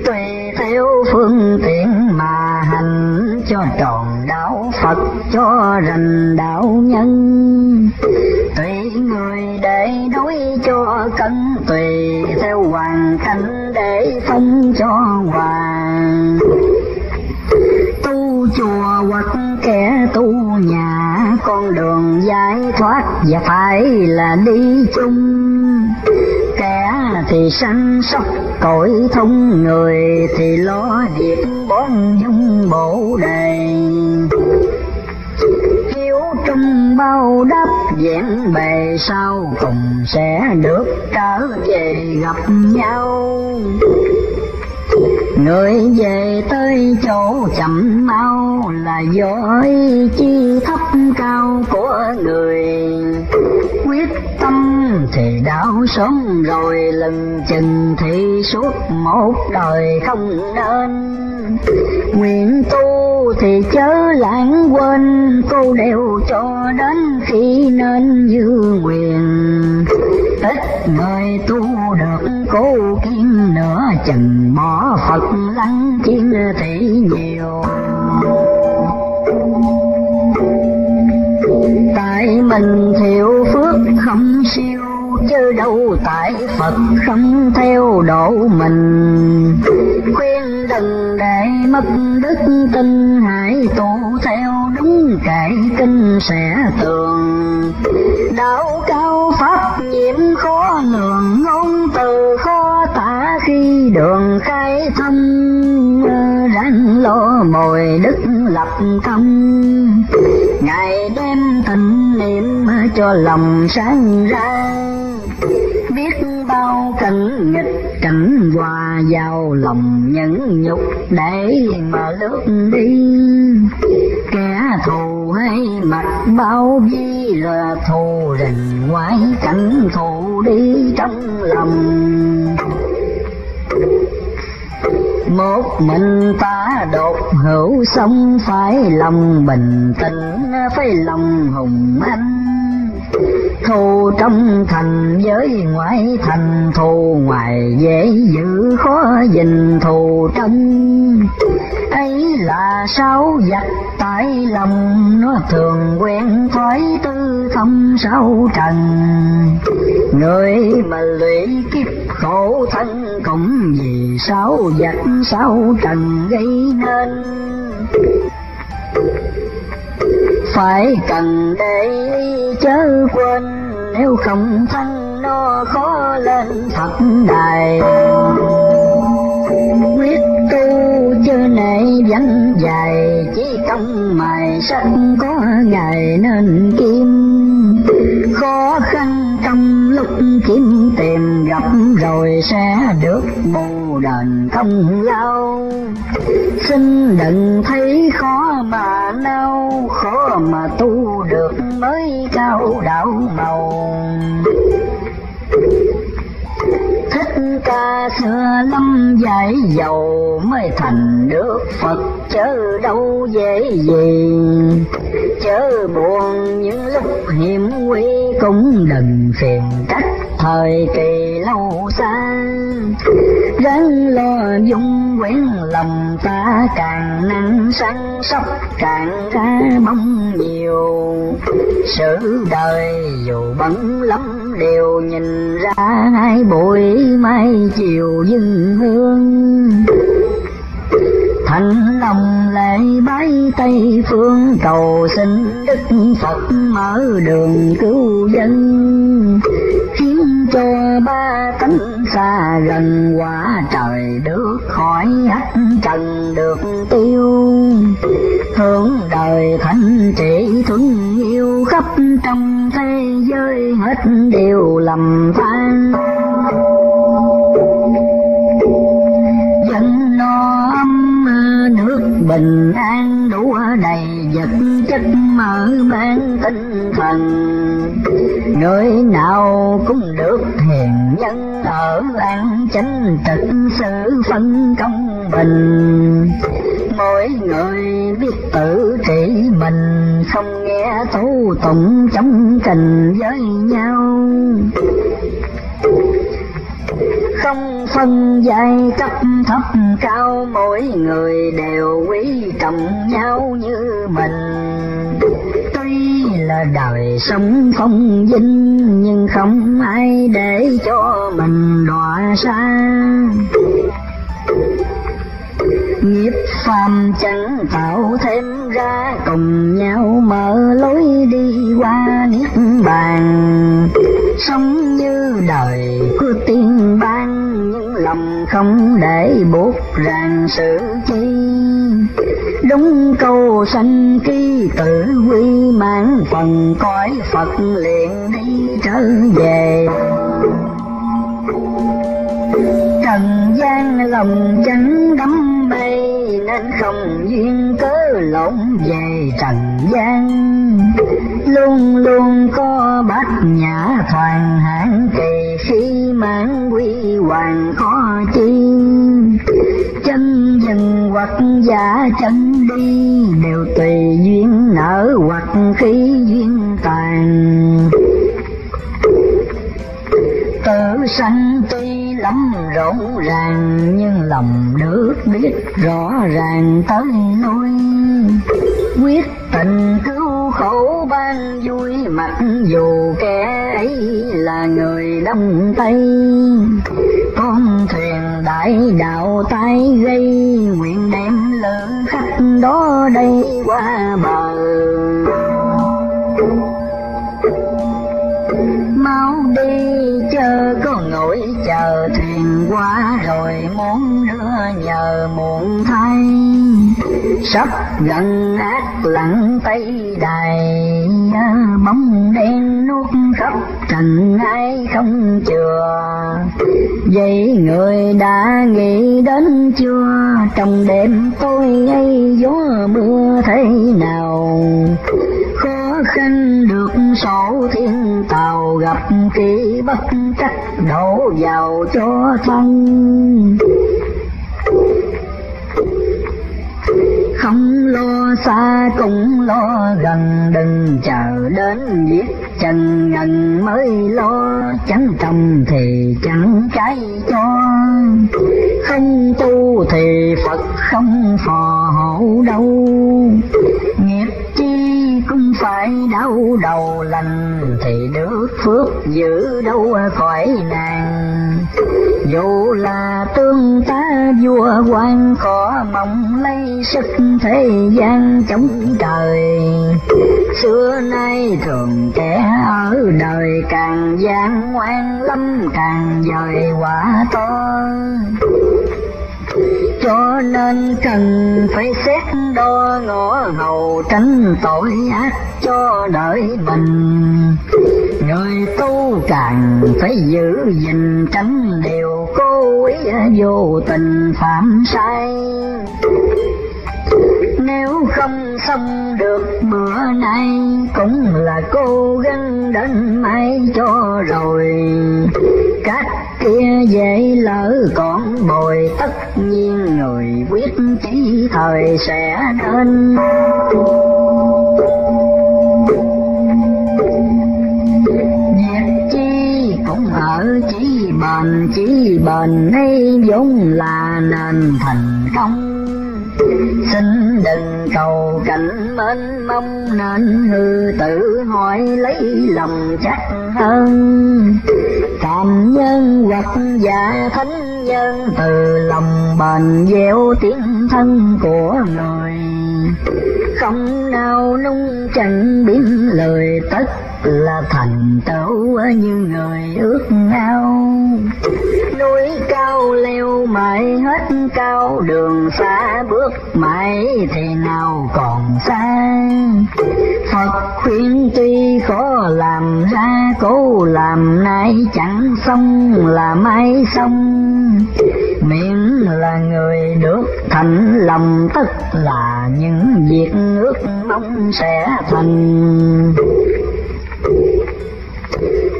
tùy theo phương tiện mà hành, cho tròn đạo Phật, cho rành đạo nhân. Tùy người để đối cho cân, tùy theo hoàn cảnh để phân cho hoàng tu chùa hoặc kẻ tu nhà, con đường giải thoát và phải là đi chung kẻ thì săn sóc cõi thông người thì lo việc bón dung bổ đề hiếu trung bao đắp vẹn bề sau cùng sẽ được trở về gặp nhau. Người về tới chỗ chậm mau là do ý chi thấp cao của người thì đạo sớm rồi, lần chừng thì suốt một đời không nên. Nguyện tu thì chớ lãng quên cô đều cho đến khi nên như nguyện. Ít người tu được cố kiên nữa, chừng bỏ phật lăng chiến thì nhiều. Tại mình thiệu phước không siêu chứ đâu tại Phật không theo độ mình. Khuyên đừng để mất đức tin, hãy tu theo đúng kệ kinh sẽ tường. Đạo cao pháp nhiễm khó lường, ngôn từ khó tả khi đường khai thông ráng lo mồi đức lập công. Ngày đêm thịnh niệm cho lòng sáng ra. Biết bao cảnh nghịch cảnh hòa vào lòng nhẫn nhục để mà lướt đi. Kẻ thù hay mặt bao vi là thù rình ngoại cảnh thù đi trong lòng một mình ta đột hữu sống phải lòng bình tĩnh phải lòng hùng anh thù trong thành với ngoại thành, thù ngoài dễ giữ khó dình thù trong ấy là sáu giặc tại lòng, nó thường quen thói tư thâm sâu trần. Người mà lụy kiếp khổ thân cũng vì sáu giặc sáu trần gây nên phải cần để chớ quên, nếu không thân nó khó lên thật đài. Quyết tu chớ nể vắng dài, chỉ công mài sắc có ngày nên kim. Khó khăn trong lúc kiếm gặp rồi sẽ được bù đền công lao xin đừng thấy khó mà nao, khó mà tu được mới cao đạo màu ca xưa lắm giải dầu mới thành được phật. Chớ đâu dễ gì, chớ buồn những lúc hiểm nguy cũng đừng phiền trách thời kỳ lâu xa. Ráng lo dung quyến lòng ta càng năng săn sóc càng ra mong nhiều. Sự đời dù bận lắm đều nhìn ra ngay buổi mai chiều dưng hương. Thành lòng lễ bái tây phương, cầu xin đức phật mở đường cứu dân. Khiến cho ba tánh xa gần quả trời được khỏi hắt trần được tiêu. Hướng đời thánh trị thuận yêu khắp trong thế giới hết đều lầm than. No ấm, nước bình an đủ đầy vật chất mở mang tinh thần. Nơi nào cũng được thiền nhân ở an chánh trực sự phân công bình. Mỗi người biết tự trị mình, không nghe tu tụng chống trình với nhau không phân giai cấp thấp cao, mỗi người đều quý trọng nhau như mình. Tuy là đời sống phong vinh, nhưng không ai để cho mình đọa xa nghiệp phàm chẳng tạo thêm ra, cùng nhau mở lối đi qua niết bàn. Sống như đời của tiên ban nhưng lòng không để buộc ràng sự chi. Đúng câu sanh ký tự quy mang phần cõi phật liền đi trở về. Trần gian lòng chẳng đắm bay nên không duyên cớ lộn về trần gian. Luôn luôn có bát nhã thoàn hạng kỳ khi mãn quy hoàng khó chi. Chân dần hoặc giả chân đi đều tùy duyên nở hoặc khi duyên tàn. Tự sanh tuy lắm rộn ràng, nhưng lòng nước biết rõ ràng tới nuôi quyết tình cứu khổ ban vui mặc dù kẻ ấy là người đông tây. Con thuyền đại đạo tay gây, nguyện đem lớn khách đó đây qua bờ. Mau đi chớ có ngồi chờ thuyền qua rồi muốn đưa nhờ muộn thay. Sắp gần ác lặng tây đài, bóng đen nuốt khắp trần ai không chừa. Vậy người đã nghĩ đến chưa? Trong đêm tôi ấy gió mưa thế nào? Khinh được sổ thiên tàu, gặp kỳ bất trách đổ vào cho thân. Không lo xa cũng lo gần, đừng chờ đến giết trần ngần mới lo. Chẳng trồng thì chẳng trái cho. Không tu thì phật không phò hộ đâu cũng phải đau đầu lành, thì được phước giữ đâu khỏi nàng. Dù là tương tá vua quan khó mong lấy sức thế gian chống trời. Xưa nay thường kẻ ở đời càng gian ngoan, lắm càng dời quả to cho nên cần phải xét đo ngõ hầu, tránh tội ác cho đợi mình người tu càng phải giữ gìn tránh điều cố ý vô tình phạm sai nếu không xong được, bữa nay cũng là cố gắng đến mai cho rồi. Các kia dễ lỡ còn bồi tất nhiên người quyết chỉ thời sẽ đến. Việc chi cũng ở chỉ bền chỉ bền ấy vốn là nền thành công xin đừng cầu cảnh mênh mong nên hư tự hỏi lấy lòng chắc hơn. Cảm nhân hoặc giả thánh nhân, từ lòng bền gieo tiếng thân của người không nào nung chẳng biến lời tất là thành tựu như người ước ao núi cao leo mãi hết cao, đường xa bước mãi thì nào còn xa. Phật khuyên tuy khó làm ra, cố làm nay chẳng xong là mai xong. Miễn là người được thành lòng tất là những việc ước mong sẽ thành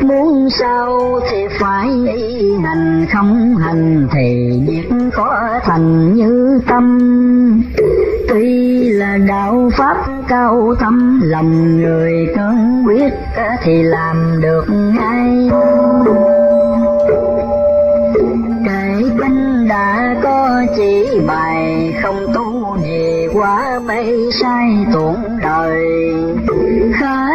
muốn sao thì phải hành, không hành thì việc khó thành như tâm. Tuy là đạo pháp cao thâm, lòng người cương quyết thì làm được ngay. Kể kinh đã có chỉ bài, không tu gì quá mây sai tuộn đời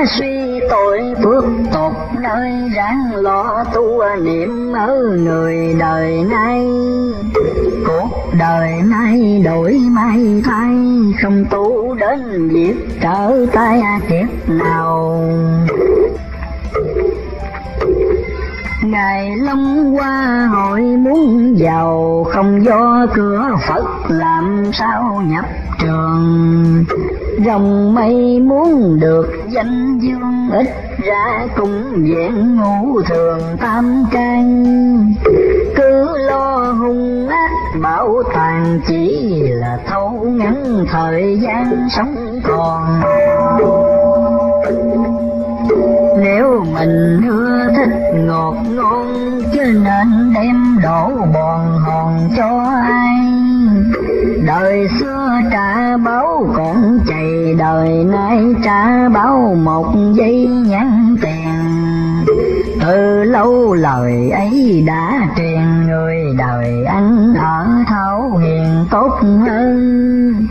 suy tội phước tột nơi ráng lo tu niệm ở người đời nay. Cuộc đời nay đổi may thay, không tu đến việc trở tay kiếp nào. Ngày lâm qua hội muốn giàu, không do cửa Phật làm sao nhập trường. Rồng mây muốn được danh dương, ít ra cũng diện ngũ thường tam can. Cứ lo hung ác bảo tàng chỉ là thâu ngắn thời gian sống còn nếu mình ưa thích ngọt ngon chứ nên đem đổ bòn hòn cho ai? Đời xưa trả báo còn chạy đời nay trả báo một giây nhắn tiền. Từ lâu lời ấy đã truyền, người đời anh ở thấu hiền tốt hơn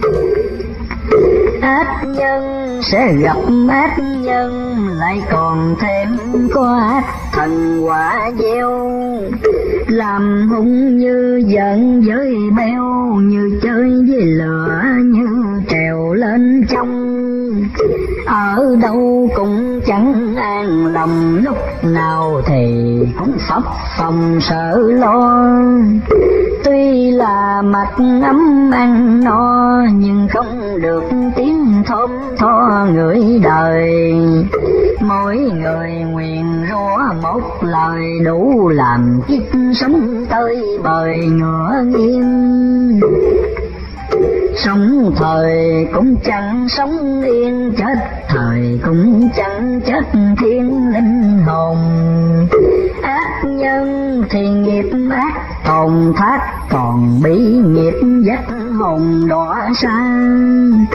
ác nhân, sẽ gặp ác nhân, lại còn thêm có ác thần quả gieo. Làm hung như giận với beo, như chơi với lửa như trèo lên trong ở đâu cũng chẳng an lòng, lúc nào thì cũng sắp phòng sợ lo. Tuy là mặt ấm ăn no, nhưng không được tiếng thơm tho người đời. Mỗi người nguyện rủa một lời, đủ làm kiếp sống tới bời ngựa nghiêng sống thời cũng chẳng sống yên, chết thời cũng chẳng chết thiên linh hồn. Ác nhân thì nghiệp ác, tồn thác, còn bị nghiệp dắt hồn đỏ sang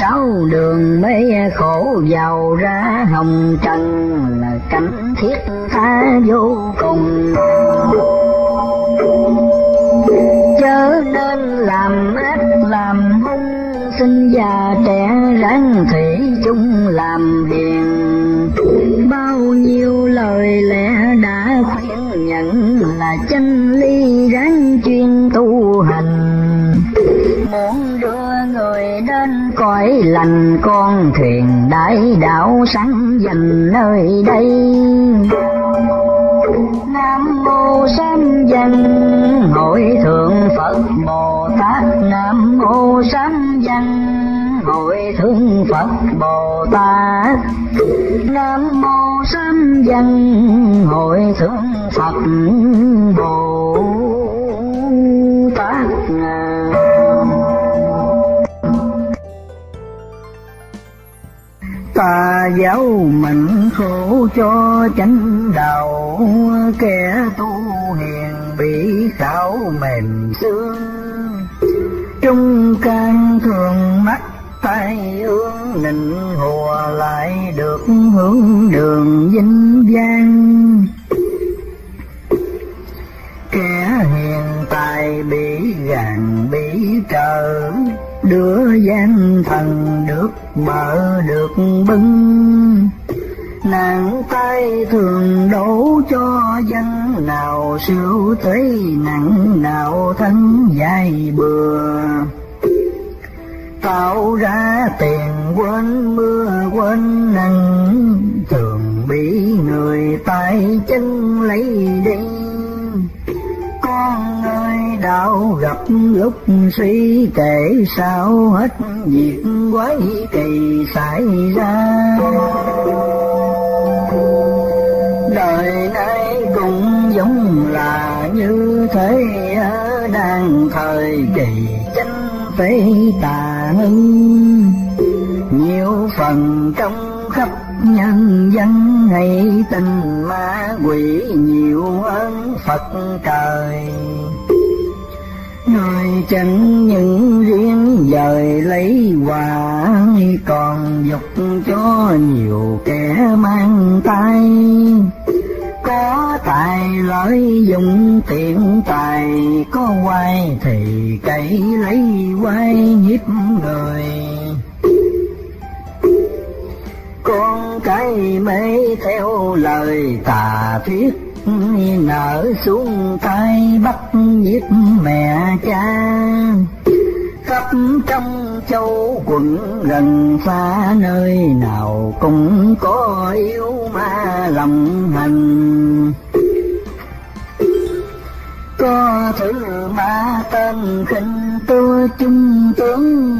sáu đường mê khổ giàu ra, hồng trần là cảnh thiết tha vô cùng. Chúng làm hiền. Bao nhiêu lời lẽ đã khuyên nhận là chân ly ráng chuyên tu hành. Muốn đưa người đến cõi lành, con thuyền đại đạo sáng dành nơi đây. Nam mô sám văn hội thượng phật bồ tát. Nam mô sám văn thương thượng phật bồ tát nam mô sám văn hội thượng phật bồ tát ta giáo mình khổ cho chánh đạo, kẻ tu hiền bị khảo mềm xương. Trung can thường mắt tay ương nịnh hùa lại được hướng đường vinh vang kẻ hiền tài bị gàn bị trở đưa gian thần được mở được bưng. Nạn tay thường đổ cho dân nào siêu thế, nặng nào thân dài bừa tạo ra tiền quên, mưa quên, nắng thường bị người tay chân lấy đi. Con ơi đạo gặp lúc suy kể sao hết việc quái kỳ xảy ra. Đời nay cũng giống là như thế, đang thời kỳ tranh phế tà nhiều phần trong khắp nhân dân, hay tình ma quỷ, nhiều ơn Phật trời. Người chẳng những riêng dời lấy quà còn dục cho nhiều kẻ mang tay có tài lợi dụng tiện tài, có quay thì cậy lấy quay nhiếp người. Con cái mê theo lời tà thiết nở xuống tay bắt giết mẹ cha khắp trong châu quận gần xa, nơi nào cũng có yêu ma lòng hành. Có thứ ma tên khinh tôi chung tướng,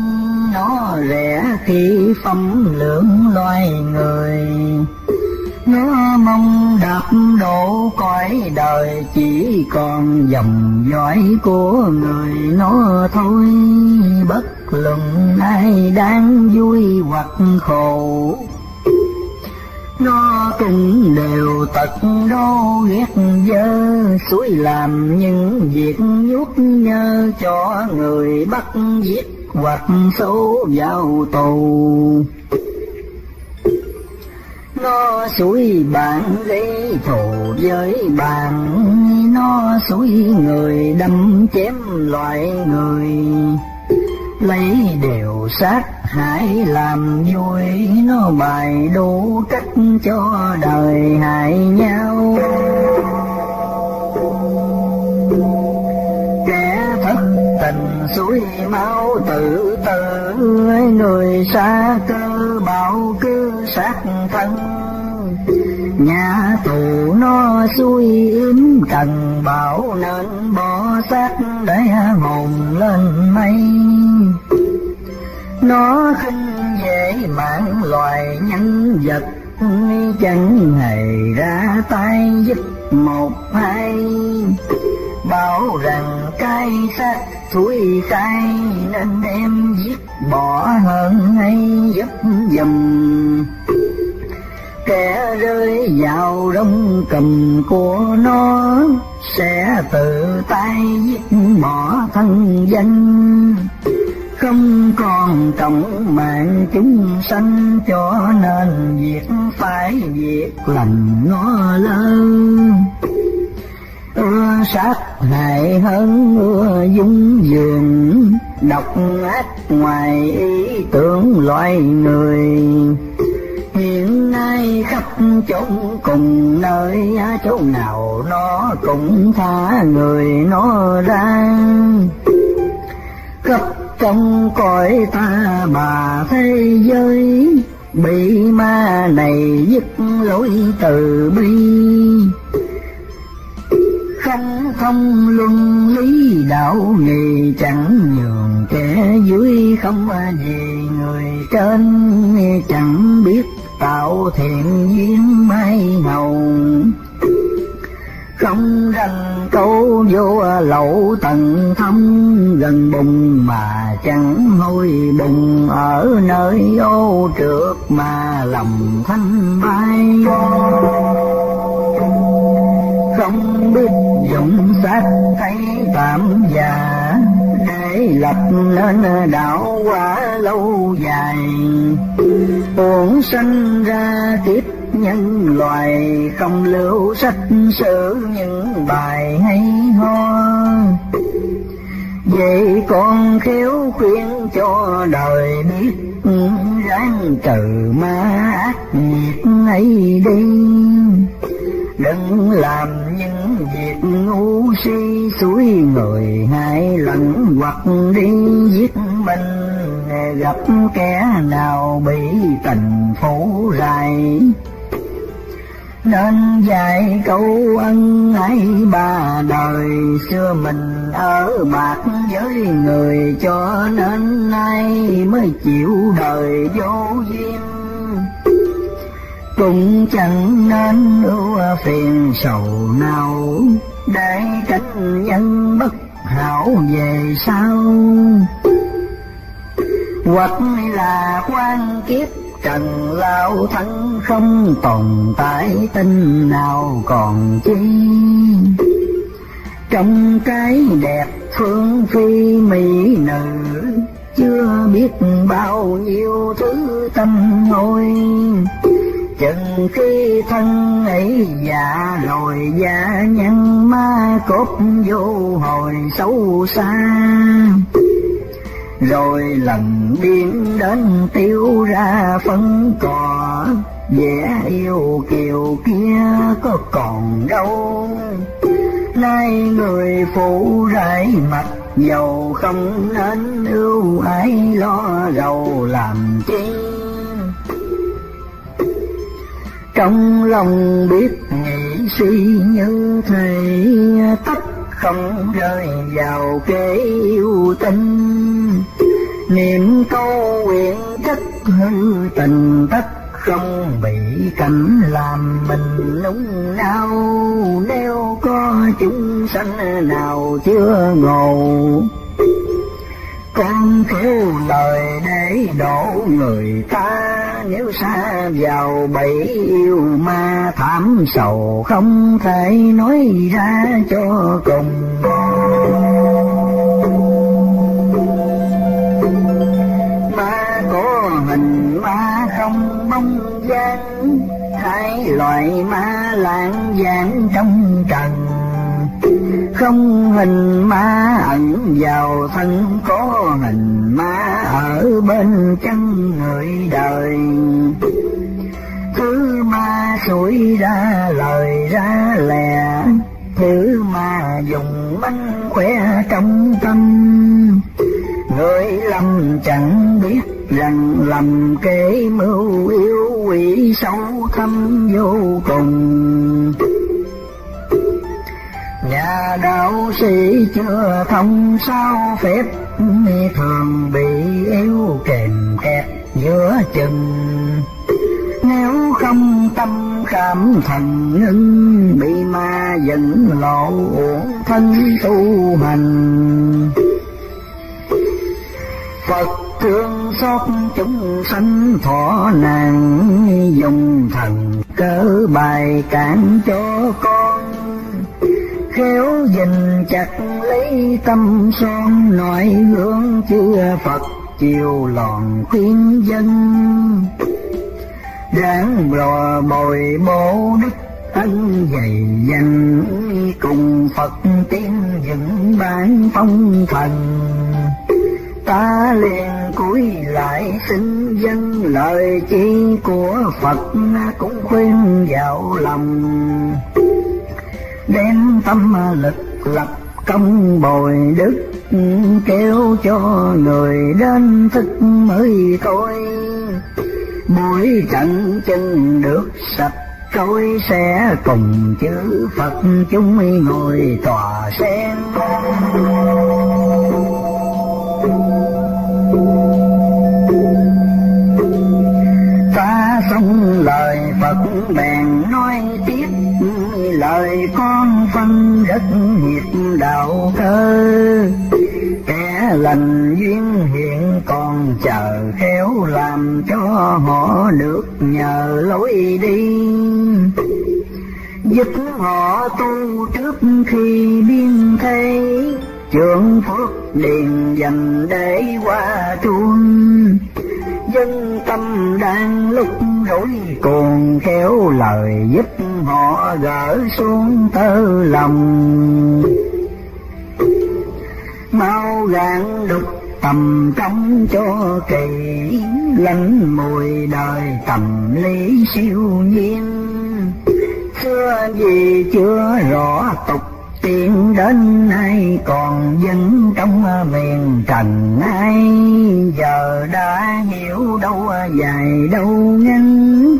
nó rẻ khi phẩm lượng loài người mong đạp đổ cõi đời, chỉ còn dòng dõi của người nó thôi. Bất luận ai đang vui hoặc khổ, nó cũng đều tật đô ghét dơ. Suối làm những việc nhút nhơ cho người bắt giết hoặc số vào tù nó suối bạn gây thù với bạn. Nó suối người đâm chém loại người. Lấy điều sát hại làm vui. Nó bài đủ cách cho đời hại nhau. Kẻ thất tình suối máu tự tử người xa cơ bảo cứ sát thân. Nhà tù nó suy yếm cần bảo nên bỏ xác để hồn lên mây. Nó khinh dễ mạng loài nhân vật chẳng hề ra tay giúp một hai bảo rằng cái xác thúi khai nên em giết bỏ hơn hay giúp dùm kẻ rơi vào đông cầm của nó sẽ tự tay giết bỏ thân danh không còn trọng mạng chúng sanh cho nên việc phải việc lành nó lớn sát hại hơn ưa dung dường độc ác ngoài ý tưởng loài người. Hiện nay khắp chốn cùng nơi chỗ nào nó cũng tha người nó ra. Khắp trong cõi ta bà thế giới, bị ma này dứt lối từ bi không luân lý đạo nghề, chẳng nhường kẻ dưới không gì người trên. Chẳng biết tạo thiện duyên mai màu. Không răng câu vô lậu tận thâm, gần bùng mà chẳng hôi bùng ở nơi ô trượt mà lòng thanh bay không biết dụng sát thấy tạm già để lập nên đạo quả lâu dài. Uổng sanh ra kiếp nhân loài, không lưu sách sử những bài hay ho. Vậy con khéo khuyên cho đời biết, ráng trừ ma ác nghiệt ấy đi đừng làm những việc ngu si, suối người hại lẫn hoặc đi. Giết mình, gặp kẻ nào bị tình phủ dài nên dạy câu ân ấy, ba đời xưa mình ở bạc với người, cho nên nay mới chịu đời vô duyên cũng chẳng nên ưu phiền sầu nào. Để tránh nhân bất hảo về sau. Hoặc là quan kiếp trần lao thân không tồn tại tinh nào còn chi. Trong cái đẹp phương phi mỹ nữ, chưa biết bao nhiêu thứ tâm ngôi chừng khi thân ấy già rồi già nhân ma cốt vô hồi xấu xa. Rồi lần biến đến tiêu ra phân cỏ vẻ yêu kiều kia có còn đâu. Nay người phụ rải mặt, giàu không nên ưu ái lo, giàu làm chi? Trong lòng biết nghĩ suy như thế tất không rơi vào kế yêu tình. Niệm câu nguyện chất hư tình tất không bị cảnh làm mình nung nao. Nếu có chúng sanh nào chưa ngộ con kêu lời để đổ người ta, nếu xa vào bẫy yêu ma thảm sầu, không thể nói ra cho cùng. Ma có hình ma không bóng dáng, hai loại ma lãng giảng trong trần không hình ma, ẩn vào thân có hình ma ở bên chân người đời. Thứ ma sủi ra, lời ra lè, thứ ma dùng mánh khỏe trong tâm. Người lầm chẳng biết rằng lầm kế mưu yêu quỷ sâu thâm vô cùng nhà đạo sĩ chưa thông sao phép thường bị yếu kèm kẹt giữa chừng. Nếu không tâm cảm thần ngưng bị ma dẫn lộ thân tu hành. Phật thương xót chúng sanh thọ nạn, dùng thần cớ bài cản cho con khéo dình chặt lấy tâm son nội hướng chưa Phật chiều lòn khuyên dân. Ráng rò bồi bổ đức ân dày dành cùng Phật tiên dựng bản phong thần. Ta liền cúi lại xin dân, lời chi của Phật cũng khuyên vào lòng đem tâm lực lập công bồi đức kêu cho người đến thức mới thôi. Mỗi trận chân được sạch, tôi sẽ cùng chữ Phật chúng ngồi tòa sen. Ta xong lời Phật bèn nói tiếp lời con phân đất nghiệp đạo cơ kẻ lành duyên hiện còn chờ khéo làm cho họ được nhờ lối đi. Giúp họ tu trước khi biên thế trường phước điền dành để qua chuông dân tâm đang lúc rối cuồng kéo lời giúp họ gỡ xuống tơ lòng. Mau gạn đục tầm trong cho kỳ lánh mùi đời tầm lý siêu nhiên. Xưa gì chưa rõ tục tiến đến nay còn dân trong miền trần ai. Giờ đã hiểu đâu dài đâu ngắn.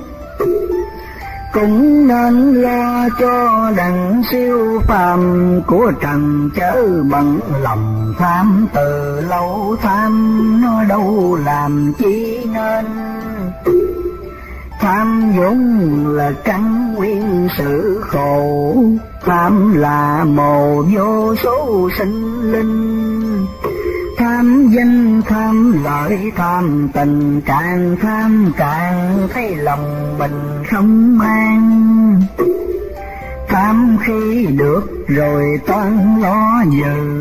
Cũng nên lo cho đặng siêu phàm của trần chớ bận lòng tham từ lâu tham nó đâu làm chi nên. Tham vốn là căn nguyên sự khổ tham là mồ vô số sinh linh. Tham danh tham lợi tham tình, càng tham càng thấy lòng mình không an. Tham khi được rồi toan lo dự,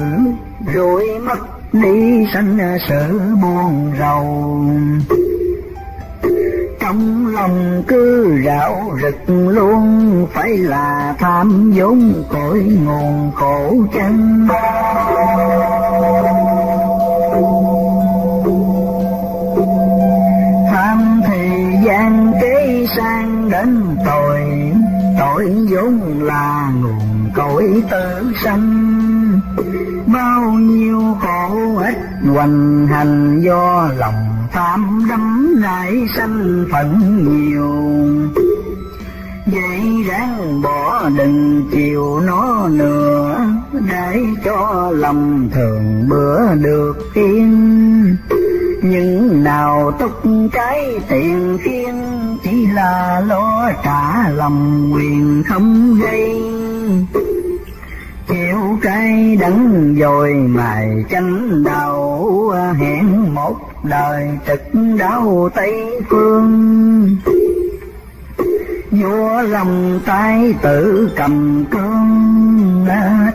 rồi mất đi sanh sự buồn rầu trong lòng cứ rạo rực luôn, phải là tham vốn cội nguồn khổ chân. Tham thì gian kế sang đến tội tội vốn là nguồn cội tử sanh. Bao nhiêu khổ ích hoành hành do lòng phạm đắm nảy sanh phận nhiều. Vậy ráng bỏ đừng chiều nó nữa, để cho lòng thường bữa được yên. Những nào túc cái tiền khiên, chỉ là lo trả lòng quyền không gây. Chịu cái đắng rồi mài chánh đầu hẹn một đời trực đảo tây phương. Vua lòng tay tự cầm cương.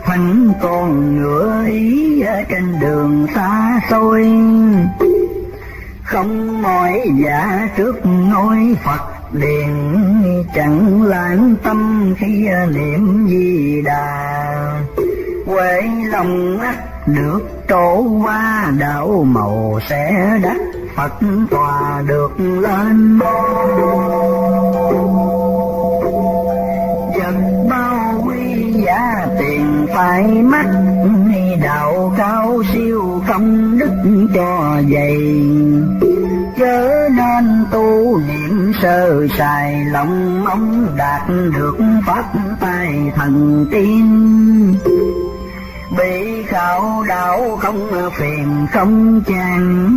Thành con ngựa ý trên đường xa xôi. Không mỏi dạ trước ngôi phật điền chẳng lãng tâm khi niệm di đà. Quê lòng ắt được trổ qua đạo màu sẽ đắc phật tòa được lên dần bao quý giá tiền phải mắt đạo cao siêu công đức cho dày. Chớ nên tu niệm sơ sài, lòng ông đạt được pháp tài thần tiên bị khảo đảo không phiền, không chàng.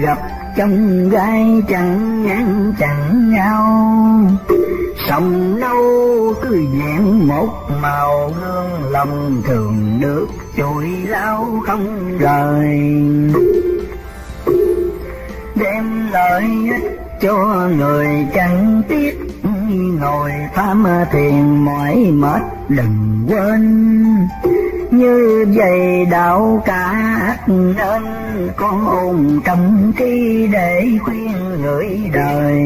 Gặp trong gai chẳng ngán chẳng nhau. Sông nâu cứ vẹn một màu hương lòng thường được chùi lao không rời. Đem lợi ích cho người chẳng tiếc ngồi tham thiền mỏi mệt đừng quên. Như vậy đạo cả nên con ôm trong khi để khuyên người đời.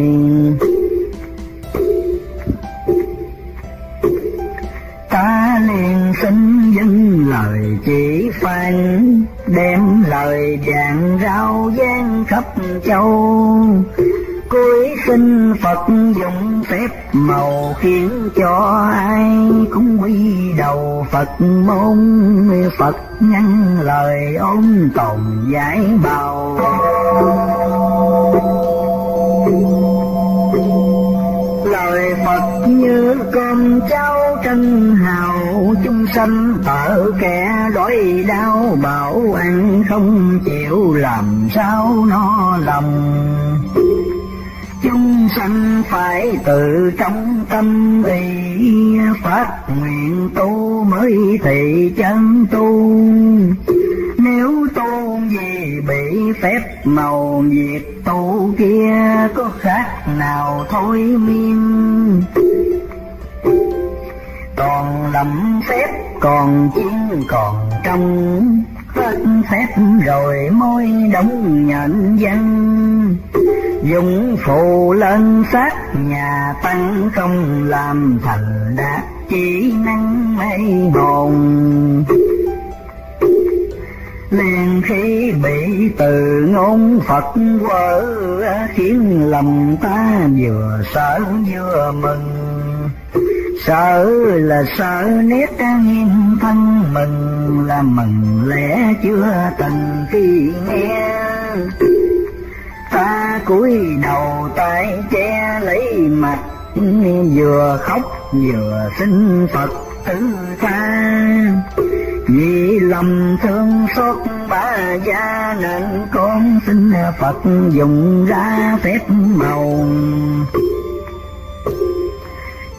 Ta liền xin dân lời chỉ phanh đem lời vàng rau gian khắp châu cuối sinh Phật dùng phép màu khiến cho ai cũng quy đầu. Phật môn Phật nhân lời ôn tồn giải bào. Lời Phật như con cháu trân hào chung sanh ở kẻ đói đau, bảo ăn không chịu làm sao no lòng chúng sanh phải tự trong tâm ý, phát nguyện tu mới thị chân tu. Nếu tu gì bị phép màu diệt tu kia, có khác nào thôi miên. Còn lầm phép còn chiến còn trong phân phép rồi môi đóng nhận dân dùng phù lên sát nhà tăng không làm thành đạt chỉ năng mây hồn. Liền khi bị từ ngôn Phật quở, khiến lòng ta vừa sợ vừa mừng sợ là sợ nét nghiêng thân mừng là mừng lẽ chưa từng khi nghe. Ta cúi đầu tay che lấy mặt, vừa khóc vừa xin Phật tử tha. Vì lòng thương xót ba gia nên con xin Phật dùng ra phép màu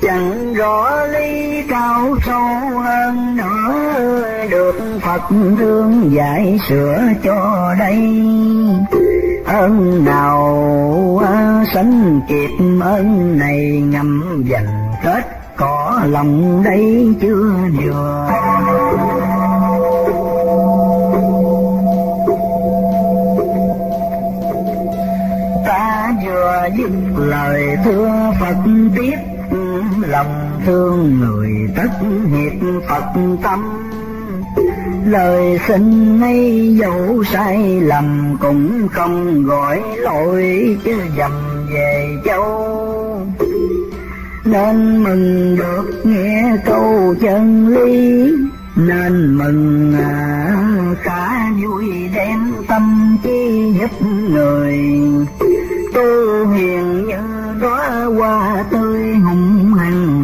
chẳng rõ lý cao sâu hơn nữa, được Phật thương giải sửa cho đây. Ơn nào sánh kịp ơn này ngầm dành kết có lòng đây chưa vừa. Ta vừa dứt lời thưa Phật tiếp lòng thương người tất nhiệt Phật tâm. Lời xin nay dẫu sai lầm cũng không gọi lỗi chứ dầm về châu. Nên mừng được nghe câu chân lý nên mừng à, cả vui đem tâm chi giúp người. Tu hiền như đóa hoa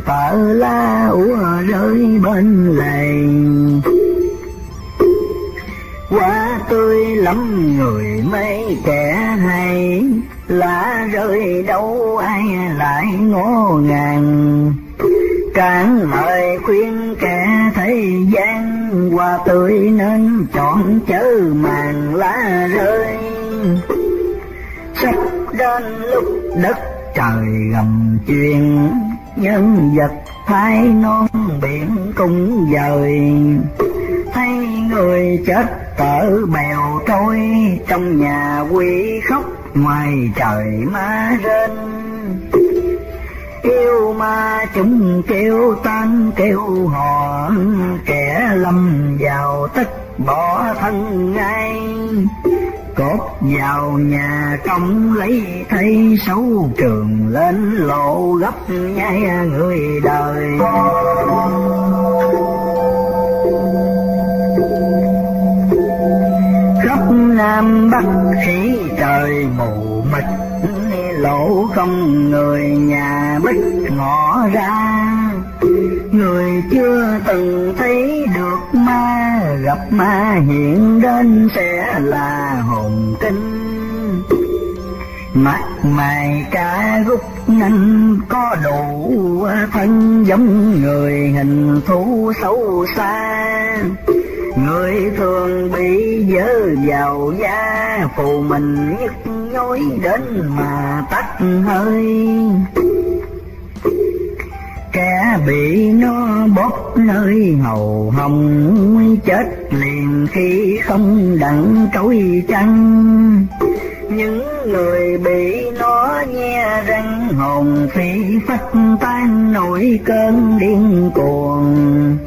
hằng lá la úa rơi bên lề. Quá tươi lắm người mấy kẻ hay, lá rơi đâu ai lại ngó ngàng. Cản lời khuyên kẻ thế gian, hoa tươi nên chọn chớ màn lá rơi. Sắp đến lúc đất trời gầm chuyện nhân vật thái non biển cũng dời thấy người chết tở bèo trôi, trong nhà quỷ khóc ngoài trời ma rên. Yêu ma chúng kêu tan, kêu hò, kẻ lâm vào tất bỏ thân ngay cốt vào nhà công lấy thấy xấu trường lên lộ gấp nhai người đời. Khắp nam bắc khí trời mù mịt lỗ không người nhà bích ngõ ra. Người chưa từng thấy được ma gặp ma hiện đến sẽ là hồn kinh mặt mày cả rút nhanh, có đủ thân giống người hình thú xấu xa. Người thường bị dơ vào da, phù mình nhức nhối đến mà tắt hơi kẻ bị nó bóp nơi hầu hồng, chết liền khi không đặng trối chăng? Những người bị nó nhe răng hồn phi phách tan nổi cơn điên cuồng.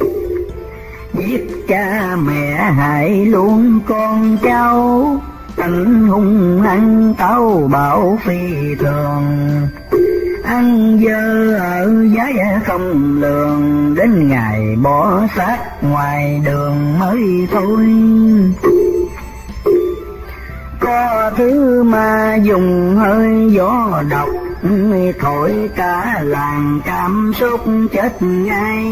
Giết cha mẹ hại luôn con cháu tánh hung ăn táo bạo phi thường ăn dơ ở giá không lường, đến ngày bỏ xác ngoài đường mới thôi. Có thứ mà dùng hơi gió độc, thổi cả làng cảm xúc chết ngay.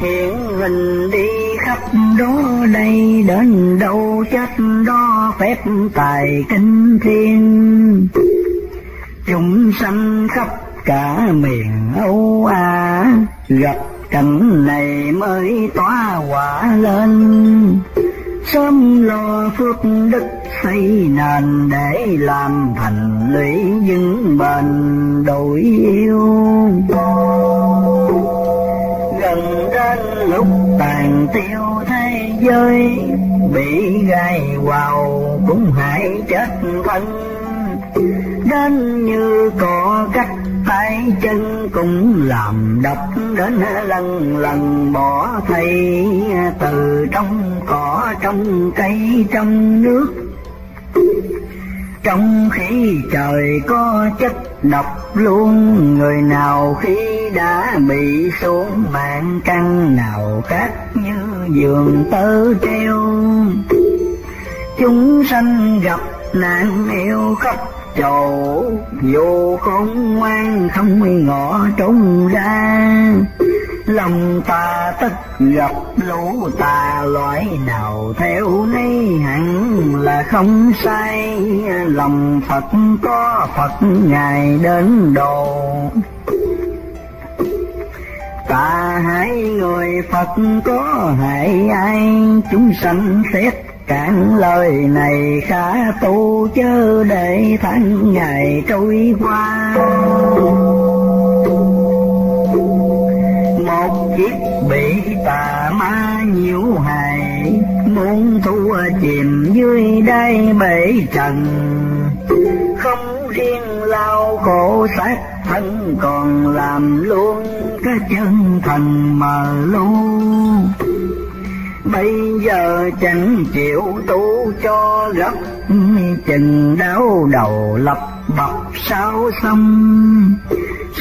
Hiện hình đi khắp đó đây, đến đâu chết đó phép tài kinh thiên chúng sanh khắp cả miền Âu Á gặp cảnh này mới tỏa quả lên. Sớm lo phước đức xây nền để làm thành lũy vững bền đổi yêu. Gần đến lúc tàn tiêu thế giới, bị gai vào cũng hại chết thân đến như có cách tay chân cũng làm đập đến lần lần bỏ thầy từ trong cỏ, trong cây, trong nước. Trong khi trời có chất độc luôn, người nào khi đã bị xuống mạng căn nào khác như giường tơ treo. Chúng sanh gặp nạn yêu khắp chầu dù không ngoan không ngõ trốn ra. Lòng ta tất gặp lũ tà loại nào theo nấy, hẳn là không sai. Lòng phật có phật, ngài đến đồ ta hãy người phật có hại ai, chúng sanh xét cạn lời này khá tu chớ để tháng ngày trôi qua. Một kiếp bị tà ma nhiễu hại, muốn thua chìm dưới đây bể trần. Không riêng lao khổ xác thân còn làm luôn cái chân thần mờ luôn bây giờ chẳng chịu tu cho gấp chừng đau đầu lập bập sao xong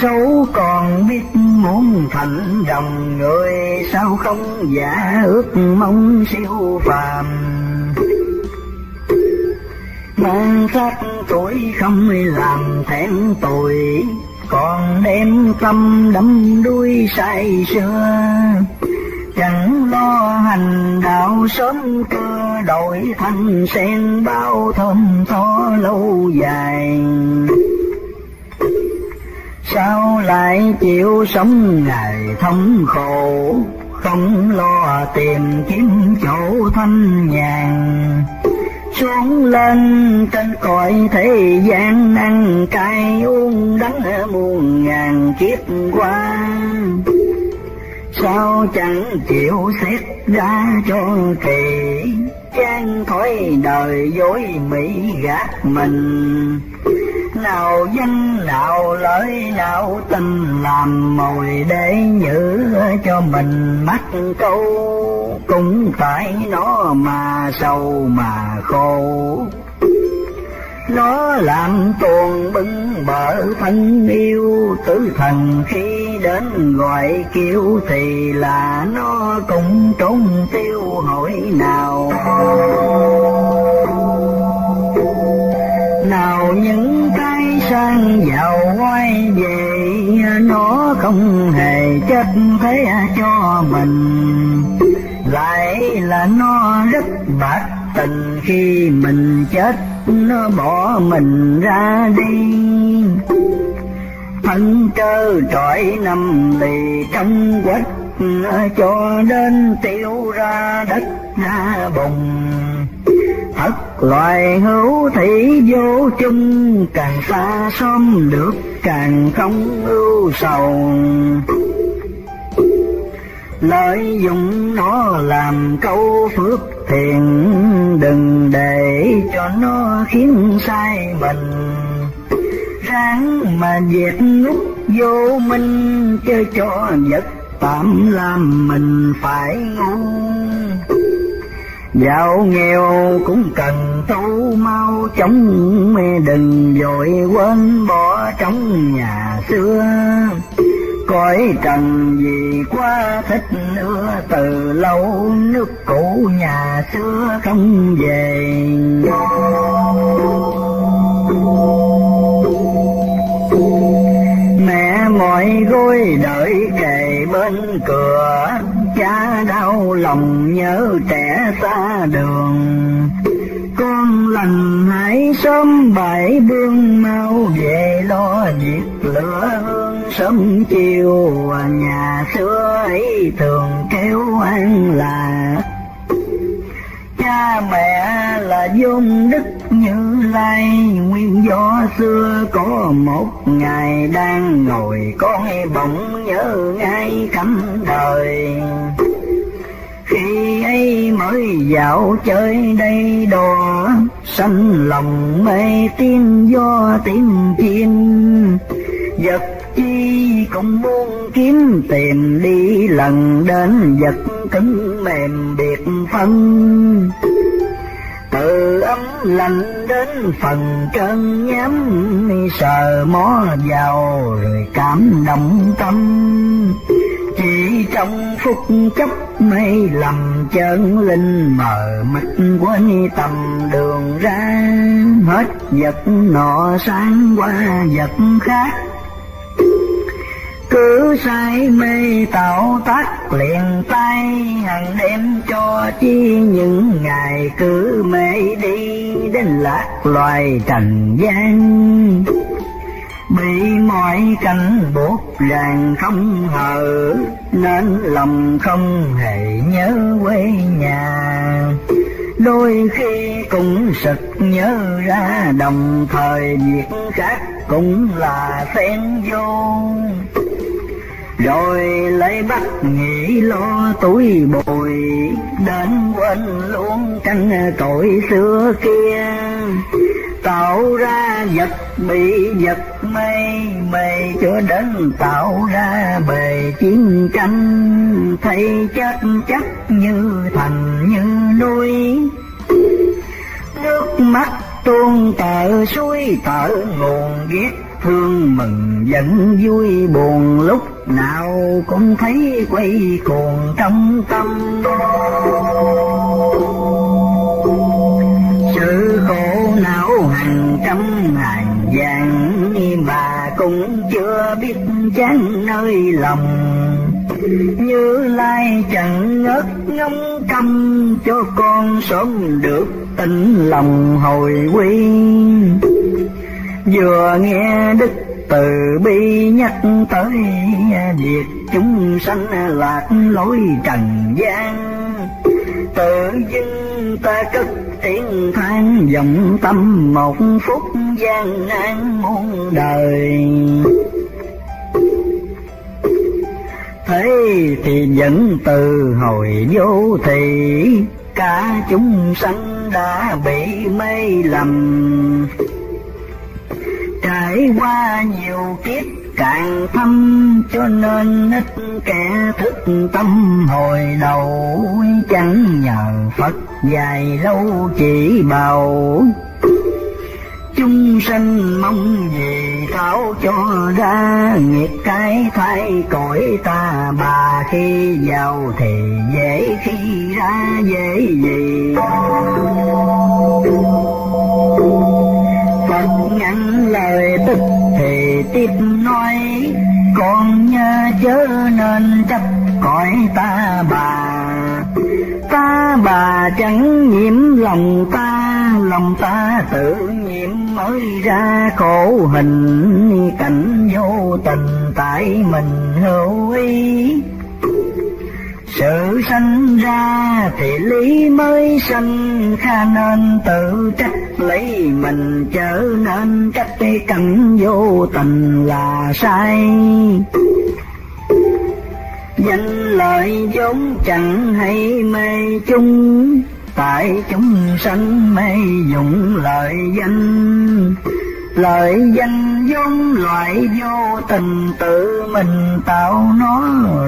xấu còn biết muốn thành đồng người, sao không giả ước mong siêu phàm. Mang xác tuổi không làm thẹn tội còn đem tâm đắm đuôi say xưa chẳng lo hành đạo sớm cơ, đổi thành sen bao thơm tho lâu dài. Sao lại chịu sống ngày thống khổ, không lo tìm kiếm chỗ thanh nhàn? Xuống lên trên cõi thế gian ăn cay, uống đắng muôn ngàn kiếp qua sao chẳng chịu xét ra cho kỳ. Trang thói đời dối mỹ gạt mình. Nào danh, nào lợi, nào tình làm mồi để nhử cho mình. Mắt câu cũng phải nó mà sâu mà khổ nó làm tuồng bưng bờ thân yêu tứ thần. Khi đến gọi kêu thì là nó cũng trốn tiêu hỏi nào. Nào những cái sang giàu quay về, nó không hề chết thế cho mình. Lại là nó rất bạc tình khi mình chết, nó bỏ mình ra đi. Thân trơ trọi nằm lì trong quách cho đến tiêu ra đất, ra bùng thật loài hữu thị vô chung, càng xa xóm được càng không ưu sầu lợi dụng nó làm câu phước thiện, đừng để cho nó khiến sai mình. Ráng mà dẹp nút vô minh chơi cho vật tạm làm mình phải ngu. Giàu nghèo cũng cần tu mau chóng mê đừng vội quên bỏ trong nhà xưa. Cõi trần vì quá thích nữa, từ lâu nước cũ nhà xưa không về. Mẹ mỏi gối đợi kề bên cửa, Cha đau lòng nhớ trẻ xa đường. Con lành hãy sớm bảy bương mau về lo việc lửa. hương sớm chiều, Nhà xưa ấy thường kêu anh là cha mẹ là dung đức như lai. Nguyên do xưa có một ngày đang ngồi, con bỗng nhớ ngay cắm đời. Khi ấy mới dạo chơi đây đò, sanh lòng mê tiên do tiếng chim vật không muốn kiếm tìm đi lần đến vật cứng mềm biệt phân. Từ ấm lạnh đến phần trơn nhám, sờ mó vào rồi cảm động tâm. Chỉ trong phút chốc mây lầm chân linh mờ mịt quên tầm đường ra. Hết vật nọ sáng qua vật khác cứ say mê tạo tác liền tay, hàng đêm cho chi những ngày cứ mê đi đến lạc loài trần gian. Bị mọi cảnh buộc ràng không hờ, nên lòng không hề nhớ quê nhà đôi khi cũng sực nhớ ra, đồng thời việc khác cũng là xen vô. Rồi lấy bắt nghĩ lo túi bồi, đến quên luôn căn tội xưa kia tạo ra vật bị vật mây mây cho đến tạo ra bề chiến tranh. Thấy chết chắc như thành như núi, nước mắt tuôn tợ suối tợ nguồn ghét thương mừng giận vui buồn. Lúc nào cũng thấy quay cuồng trong tâm. Cũng chưa biết chán nơi lòng. Như lai chẳng ngớt ngóng căm cho con sớm được tình lòng hồi quy. Vừa nghe đức từ bi nhắc tới việc chúng sanh lạc lối trần gian tự dưng ta cất tiếng than vọng tâm một phút gian nan muôn đời. Thế thì vẫn từ hồi vô thị, cả chúng sanh đã bị mê lầm. Trải qua nhiều kiếp càng thâm, cho nên ít kẻ thức tâm. Hồi đầu chẳng nhờ Phật, dài lâu chỉ bào chúng sanh mong gì tháo cho ra, nghiệp cái thay cõi ta. Bà khi giàu thì dễ khi ra, dễ gì. Phật ngắn lời tức thì tiếp nói, con nhớ chớ nên chấp cõi ta bà. Ta bà chẳng nhiễm lòng ta lòng ta tự nhiễm mới ra khổ hình. Cảnh vô tình tại mình hữu ý sự sanh ra thì lý mới sanh, kha nên tự trách lấy mình trở nên trách cái cảnh vô tình là sai. Danh lợi vốn chẳng hay mê chung, tại chúng sanh mê dụng lợi danh lợi danh vốn loại vô tình tự mình tạo nó,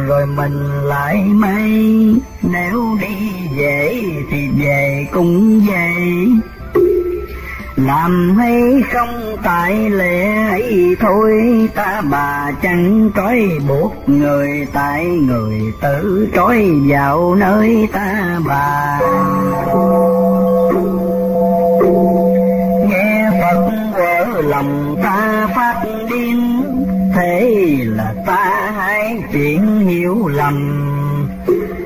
rồi mình lại mê nếu đi dễ thì về cũng vậy làm hay không tại lẽ ấy thôi, ta bà chẳng trói buộc người, tại người tự trói vào nơi ta bà. Lòng ta phát điên. Thế là ta hai chuyện hiểu lầm.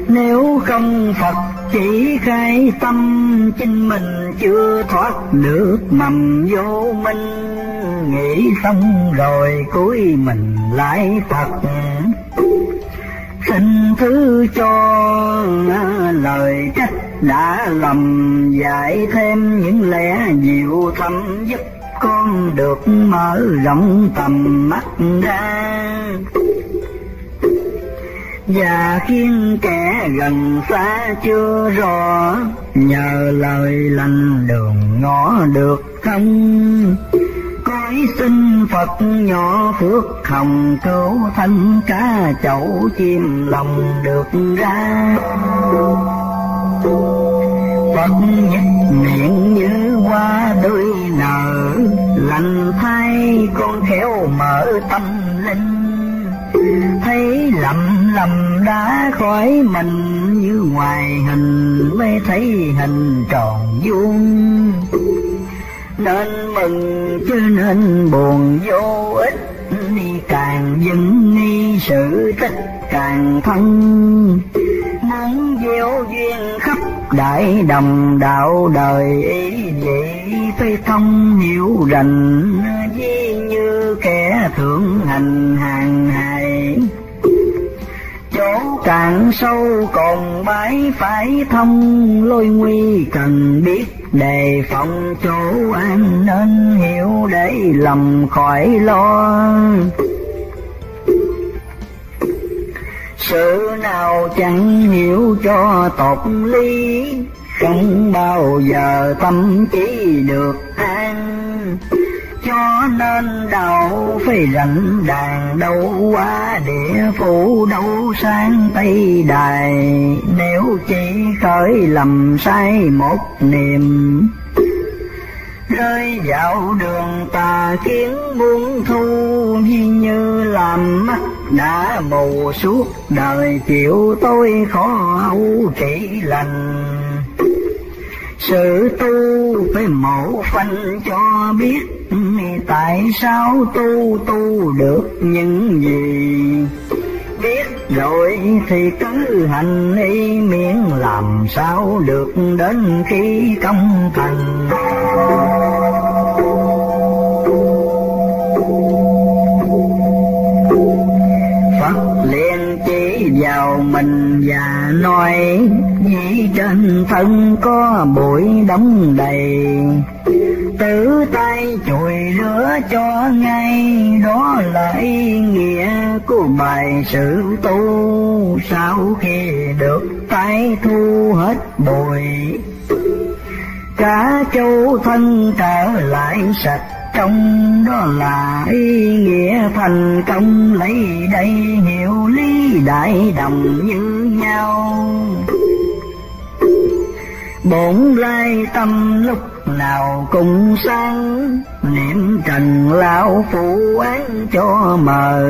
Nếu không Phật chỉ khai tâm, chính mình chưa thoát được mầm vô minh. Nghĩ xong rồi cuối mình lại Phật. Xin thứ cho lời trách đã lầm, dạy thêm những lẽ diệu thâm giúp con được mở rộng tầm mắt ra. Và khiến kẻ gần xa chưa rõ, nhờ lời lành đường ngõ được thông. Cõi xin phật nhỏ phước hồng cứu thanh cá chậu chim lòng được ra. Phật nhích miệng như hoa tươi nở lành thay, con khéo mở tâm linh. Thấy lầm lầm đã khỏi mình, như ngoài hình mới thấy hình tròn vuông. Nên mừng chứ nên buồn vô ích càng dừng ni sự tích càng thân. Muốn gieo duyên khắp đại đồng đạo đời, ý vậy phải thông hiểu rành. Vì như kẻ thượng hành hàng hài chỗ càng sâu còn bãi phải thông lôi nguy, cần biết đề phòng chỗ an nên hiểu để lầm khỏi lo. Sự nào chẳng hiểu cho tột lý, không bao giờ tâm trí được an cho nên đâu phải rảnh đàn đâu qua địa phủ đâu sang tây đài. Nếu chỉ khởi lầm sai một niềm rơi vào đường tà kiến muốn thu, như như làm mắt đã mù suốt đời, chịu tôi khó âu trị lành sự tu phải mổ phanh cho biết tại sao tu tu được những gì? Biết rồi thì cứ hành y miệng làm sao được đến khi công thành. Phật liền chỉ vào mình và nói trên thân có bụi đóng đầy Tự tay chùi rửa cho ngay, Đó là ý nghĩa của bài sự tu. Sau khi được tay thu hết bụi, Cả châu thân trở lại sạch trong, đó là ý nghĩa thành công. Lấy đây hiểu lý đại đồng như nhau bổn lai tâm lúc nào cũng sáng, niệm trần lao phụ án cho mờ.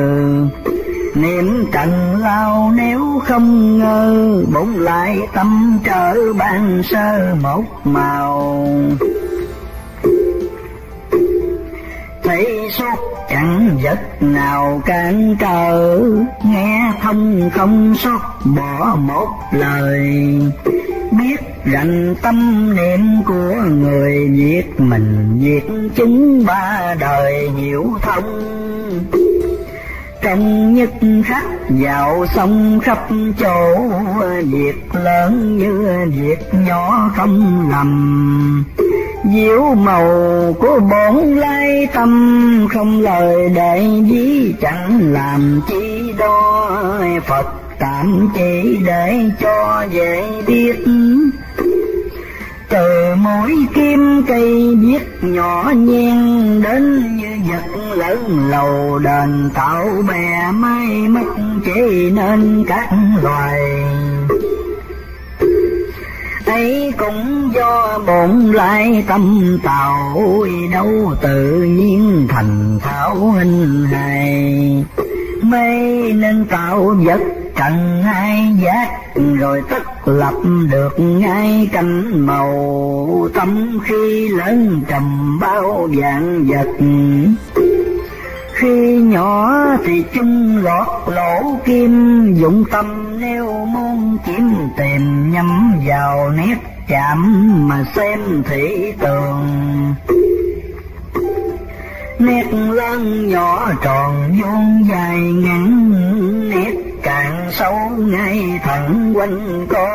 Niệm trần lao nếu không ngờ, bổn lai tâm trở ban sơ một màu thấy suốt chẳng vật nào cản trở, nghe thông không sót bỏ một lời. Biết rành tâm niệm của người Việt mình Việt chúng ba đời hiểu thông trong nhất khắc dạo sông khắp chỗ việc lớn như việc nhỏ không lầm diệu màu của bổn lai tâm không lời đại dí, chẳng làm chi đo phật tạm chỉ để cho dễ biết từ mỗi kim cây viết nhỏ nhen đến như vật lớn lầu đền tạo bè mai mất chỉ nên các loài. Ấy cũng do bổn lai tâm tạo đâu tự nhiên thành thảo hình hài. Mây nên tạo vật trần ai giác, rồi tất lập được ngay cánh màu tâm khi lớn trầm bao dạng vật. Khi nhỏ thì chung lọt lỗ kim, dụng tâm nêu môn kiếm tìm nhắm vào nét chạm mà xem thị tường. Nét lớn nhỏ tròn vuông dài ngắn, nét càng sâu ngay thẳng quanh co.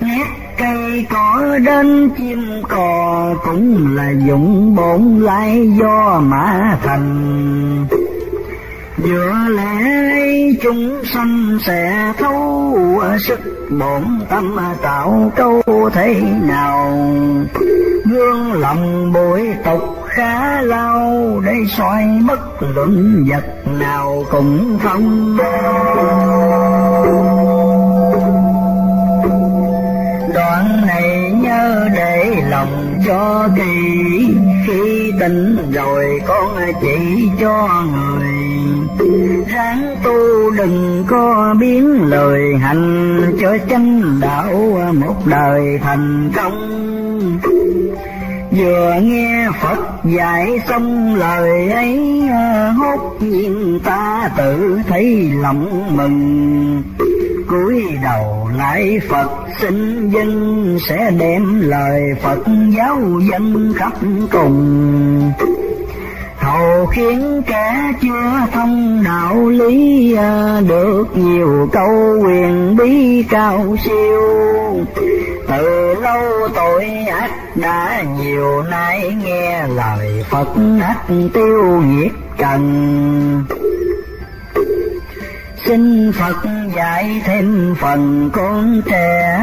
Nét cây cỏ đến chim cò cũng là dụng bổn lai do mã thành giữa lẽ chúng sanh sẽ thấu sức bổn tâm tạo câu thế nào? Gương lòng bụi tục khá lao để soi bất luận vật nào cũng không. Đoạn này nhớ để lòng cho kỳ, khi tỉnh rồi con chỉ cho người. Ráng tu đừng có biến lời hành cho chân đạo một đời thành công. Vừa nghe Phật dạy xong lời ấy, hốt nhiên ta tự thấy lòng mừng cúi đầu lại Phật, xin dân sẽ đem lời Phật giáo dân khắp cùng. Hầu khiến kẻ chưa thông đạo lý à, được nhiều câu quyền bí cao siêu. Từ lâu tội ác đã nhiều nay nghe lời Phật ác tiêu nhiệt trần xin Phật dạy thêm phần con trẻ,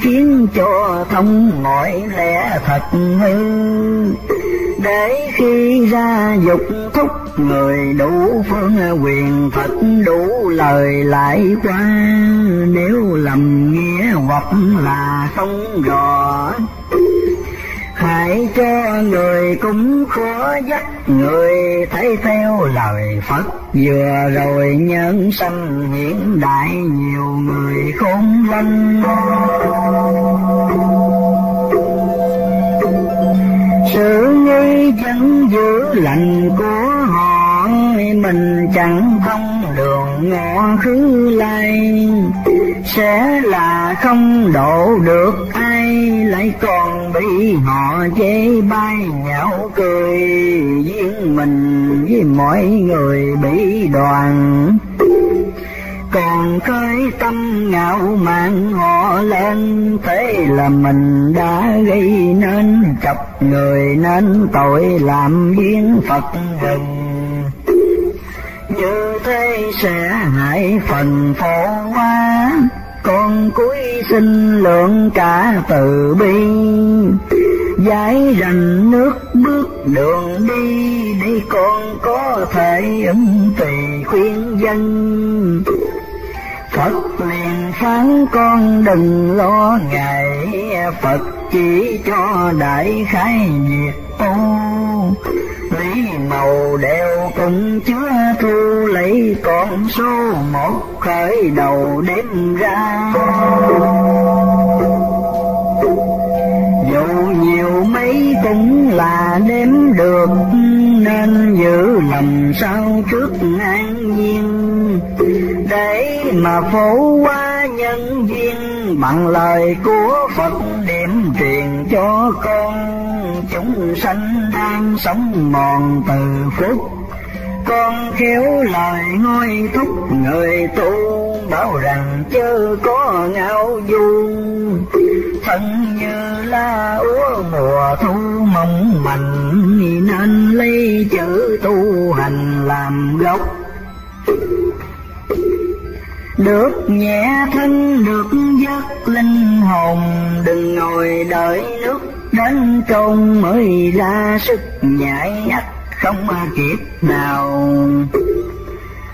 khiến cho thông mọi lẽ thật hư. Để khi ra dục thúc người đủ phương quyền, Phật đủ lời lại qua. Nếu lầm nghĩa hoặc là không rõ hãy cho người cũng khó dắt, người thấy theo lời Phật. Vừa rồi nhân sanh hiện đại, nhiều người khôn lanh. Sự nghi vẫn giữ lành của họ, mình chẳng thông đường ngõ khứ lai sẽ là không độ được, ai lại còn bị họ chê bai nhạo cười riêng mình với mọi người bị đoàn. Còn khơi tâm ngạo mạn, họ lên thế là mình đã gây nên chọc người, nên tội làm duyên phật rừng như thế sẽ hại phần phổ hoa con cuối xin lượng cả từ bi. Giải rành nước bước đường đi để con có thể ứng tùy khuyên dân. Phật liền phán con đừng lo ngại. Phật chỉ cho đại khái diệt tu. Lý màu đều cũng chứa thu lấy, con số một khởi đầu đêm ra. Dù nhiều mấy cũng là đếm được, Nên giữ làm sao trước an nhiên mà phổ qua nhân duyên, bằng lời của Phật điểm truyền cho con. Chúng sanh đang sống mòn từ phút. Con khéo lời ngôi thúc người tu, bảo rằng chớ có ngao du. Thân như la úa mùa thu mong manh, nên lấy chữ tu hành làm gốc được nhẹ thân, được giấc linh hồn, đừng ngồi đợi nước đến trôn mới ra sức nhảy ắt không kịp nào.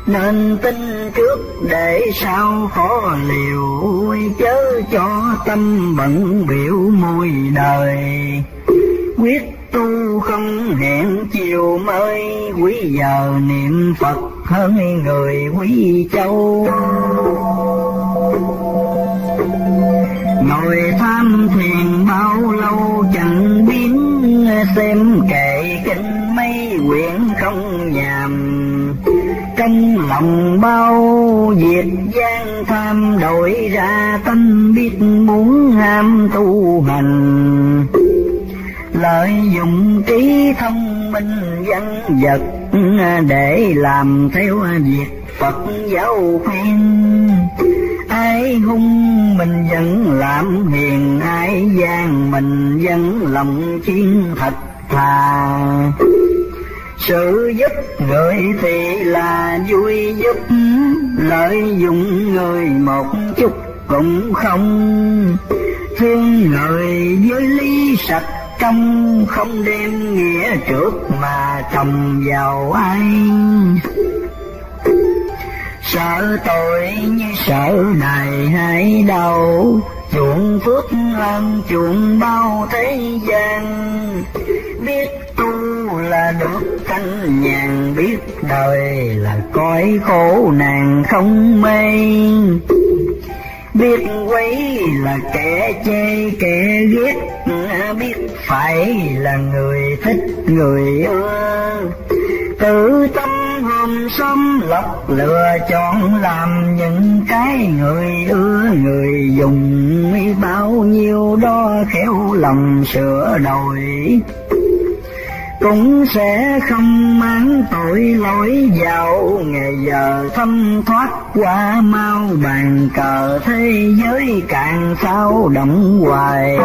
Nên tin trước để sau khó liều chớ cho tâm bận biểu môi đời quyết tu không hẹn chiều mới, quý giờ niệm phật hơn người quý châu. Ngồi tham thiền bao lâu chẳng biến xem kệ kinh mấy quyển không nhàm. Trong lòng bao diệt gian tham đổi ra, tâm biết muốn ham tu hành lợi dụng trí thông minh văn vật để làm theo việc Phật giáo khuyên. Ai hung mình vẫn làm hiền, ai gian mình vẫn lòng chuyên thật thà. Sự giúp người thì là vui giúp, lợi dụng người một chút cũng không. Thương người với lý sạch trong không đem nghĩa trước mà trồng vào ai? Sợ tội như sợ này hay đâu chuộng phước hơn chuộng bao thế gian. Biết tu là được thanh nhàn, biết đời là cõi khổ nàng không mê biết quấy là kẻ chê, kẻ ghét. Biết phải là người thích người ưa tự tâm hôm sớm lọc lựa chọn làm những cái người ưa, người dùng bao nhiêu đó khéo lòng sửa đổi cũng sẽ không mang tội lỗi vào ngày giờ thâm thoát qua mau bàn cờ thế giới càng sao động hoài.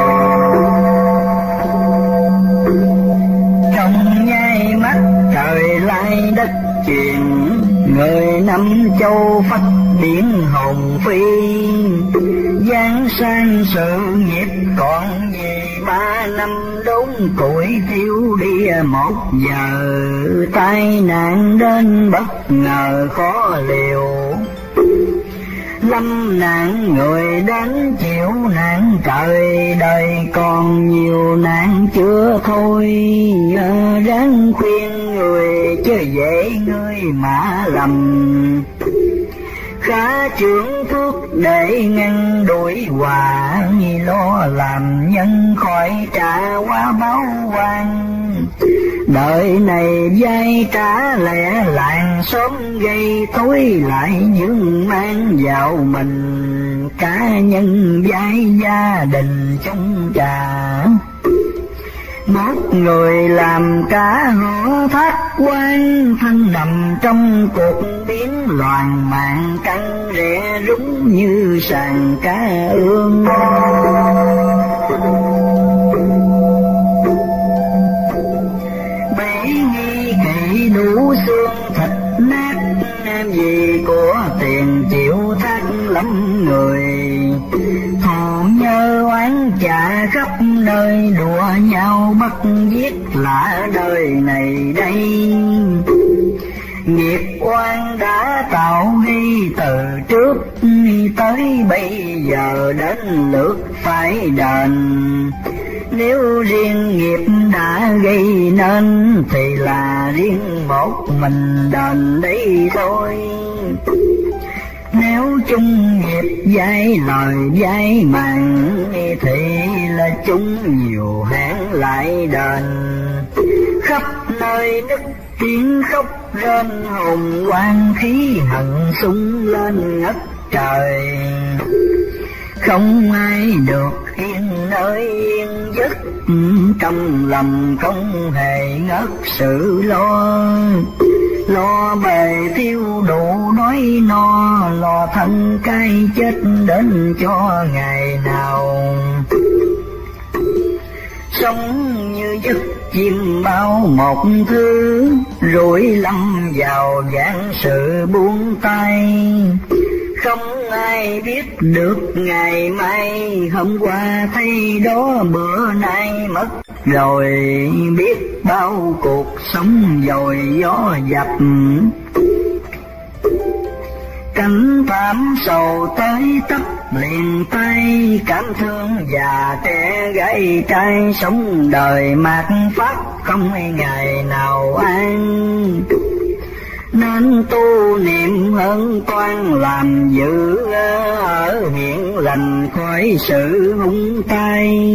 Trong nháy mắt trời lai đất chuyển người năm châu phát điển hồn phi gian sang sự nghiệp còn gì? Ba năm đốn củi thiếu đi, một giờ tai nạn đến bất ngờ khó liều. Lâm nạn người đến chịu nạn trời, đời còn nhiều nạn chưa thôi. Ráng khuyên người, chứ dễ ngươi mà lầm khá trưởng phước để ngăn đuổi hòa lo làm nhân khỏi trả quá báo quan. Đời này dây trả lẻ làng sớm gây tối lại những mang vào mình. Cá nhân giai gia đình chung trà một người làm cả hữu thác quan thân nằm trong cuộc biến loạn mạng căng rẽ rúng như sàn cá ương. Bảy nghi kỵ đủ xương thịt nát gì của tiền chịu thác lắm người thù oán trả khắp nơi đùa nhau bắt giết lạ đời này đây. Nghiệp oan đã tạo ghi từ trước, tới bây giờ đến lượt phải đền. Nếu riêng nghiệp đã gây nên thì là riêng một mình đền đấy thôi nếu chung nghiệp, dây lời dây màng thì là chúng nhiều hãng lại đền. Khắp nơi nức tiếng khóc rên hồn quan khí hận súng lên ngất trời. Không ai được yên, nơi yên giấc, trong lòng không hề ngất sự lo lo bề tiêu đủ nói no, lo thân cay chết đến cho ngày nào. Sống như giấc chim bao một thứ rồi lâm vào dáng sự buông tay không ai biết được ngày mai. Hôm qua thấy đó bữa nay mất rồi, biết bao cuộc sống dồi gió dập. Cánh tám sầu tới tấp liền tay, cảm thương già trẻ gái trai sống đời mạt phát không ngày nào an nên tu niệm hơn toan, làm giữ ở hiện lành khỏi sự hung tay.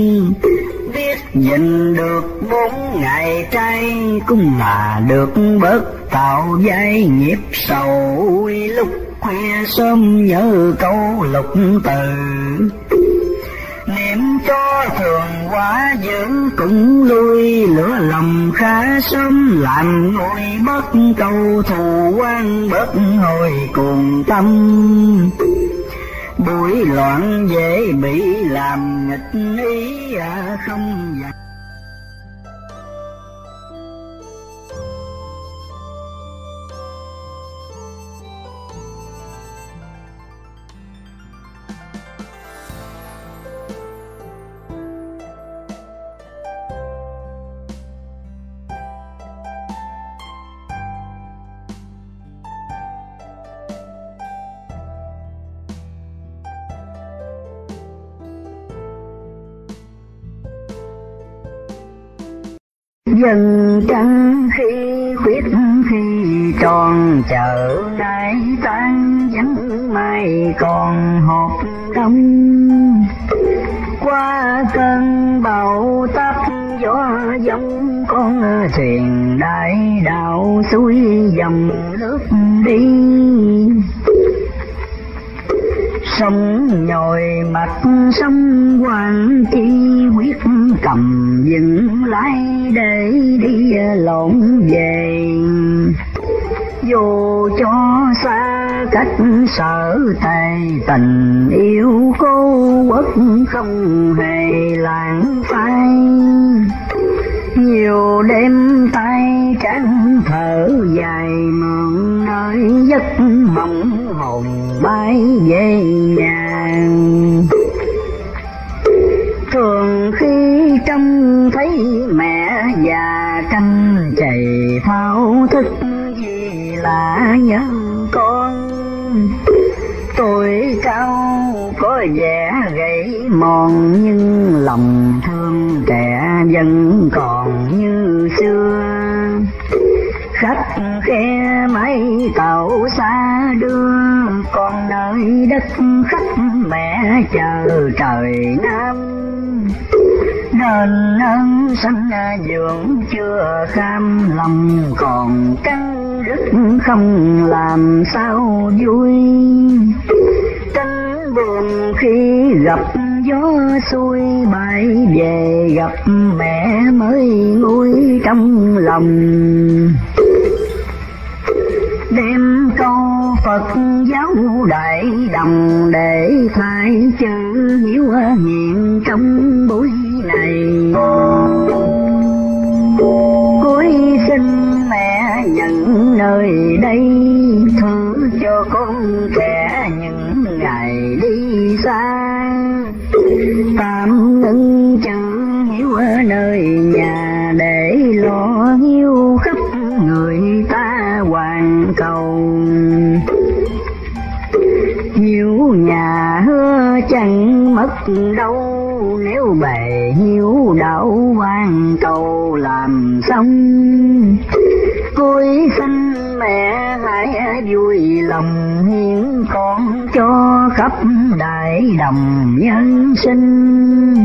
Biết nhìn được bốn ngày trai, cũng là được bớt tạo giai nghiệp sầu. Lúc khoe sớm nhớ câu lục từ niệm cho thường quá dữ cũng lui, lửa lòng khá sớm, làm nguội bất câu thù quan bất hồi cùng tâm. Buổi loạn dễ bị làm nghịch ý à không dạy dần trăng khi khuyết khi tròn chợ nay tan vắng mai còn hộp đông. Qua cơn bão táp gió giống con thuyền đại đạo suối dòng lướt đi sông nhồi mặt sông quan chi quyết cầm dừng lại để đi lộn về. Dù cho xa cách sở tề tình yêu cô quốc không hề lãng phai nhiều đêm tay trắng thở dài, mượn nơi giấc mộng hồn bay về nhà thường khi trông thấy mẹ già tranh chày thao thức gì là nhớ con tuổi cao có vẻ gầy mòn, nhưng lòng thương trẻ vẫn còn như xưa. Khách khe mấy tàu xa đưa con nơi đất khách mẹ chờ trời nam nên ơn sanh dưỡng chưa kham lòng còn căng không làm sao vui. Tránh buồn khi gặp gió xuôi, bay về gặp mẹ mới nguôi trong lòng. Đem câu Phật giáo đại đồng để thay chữ hiếu hiện trong buổi này. Nhận nơi đây. Thứ cho con trẻ những ngày đi xa. Tạm ngưng chẳng hiểu ở nơi nhà để lo yêu khắp người ta hoàn cầu. Nhiều nhà hứa chẳng mất đâu, nếu bề hiếu đạo hoàn cầu làm xong. Vui lòng hiến con cho khắp đại đồng nhân sinh.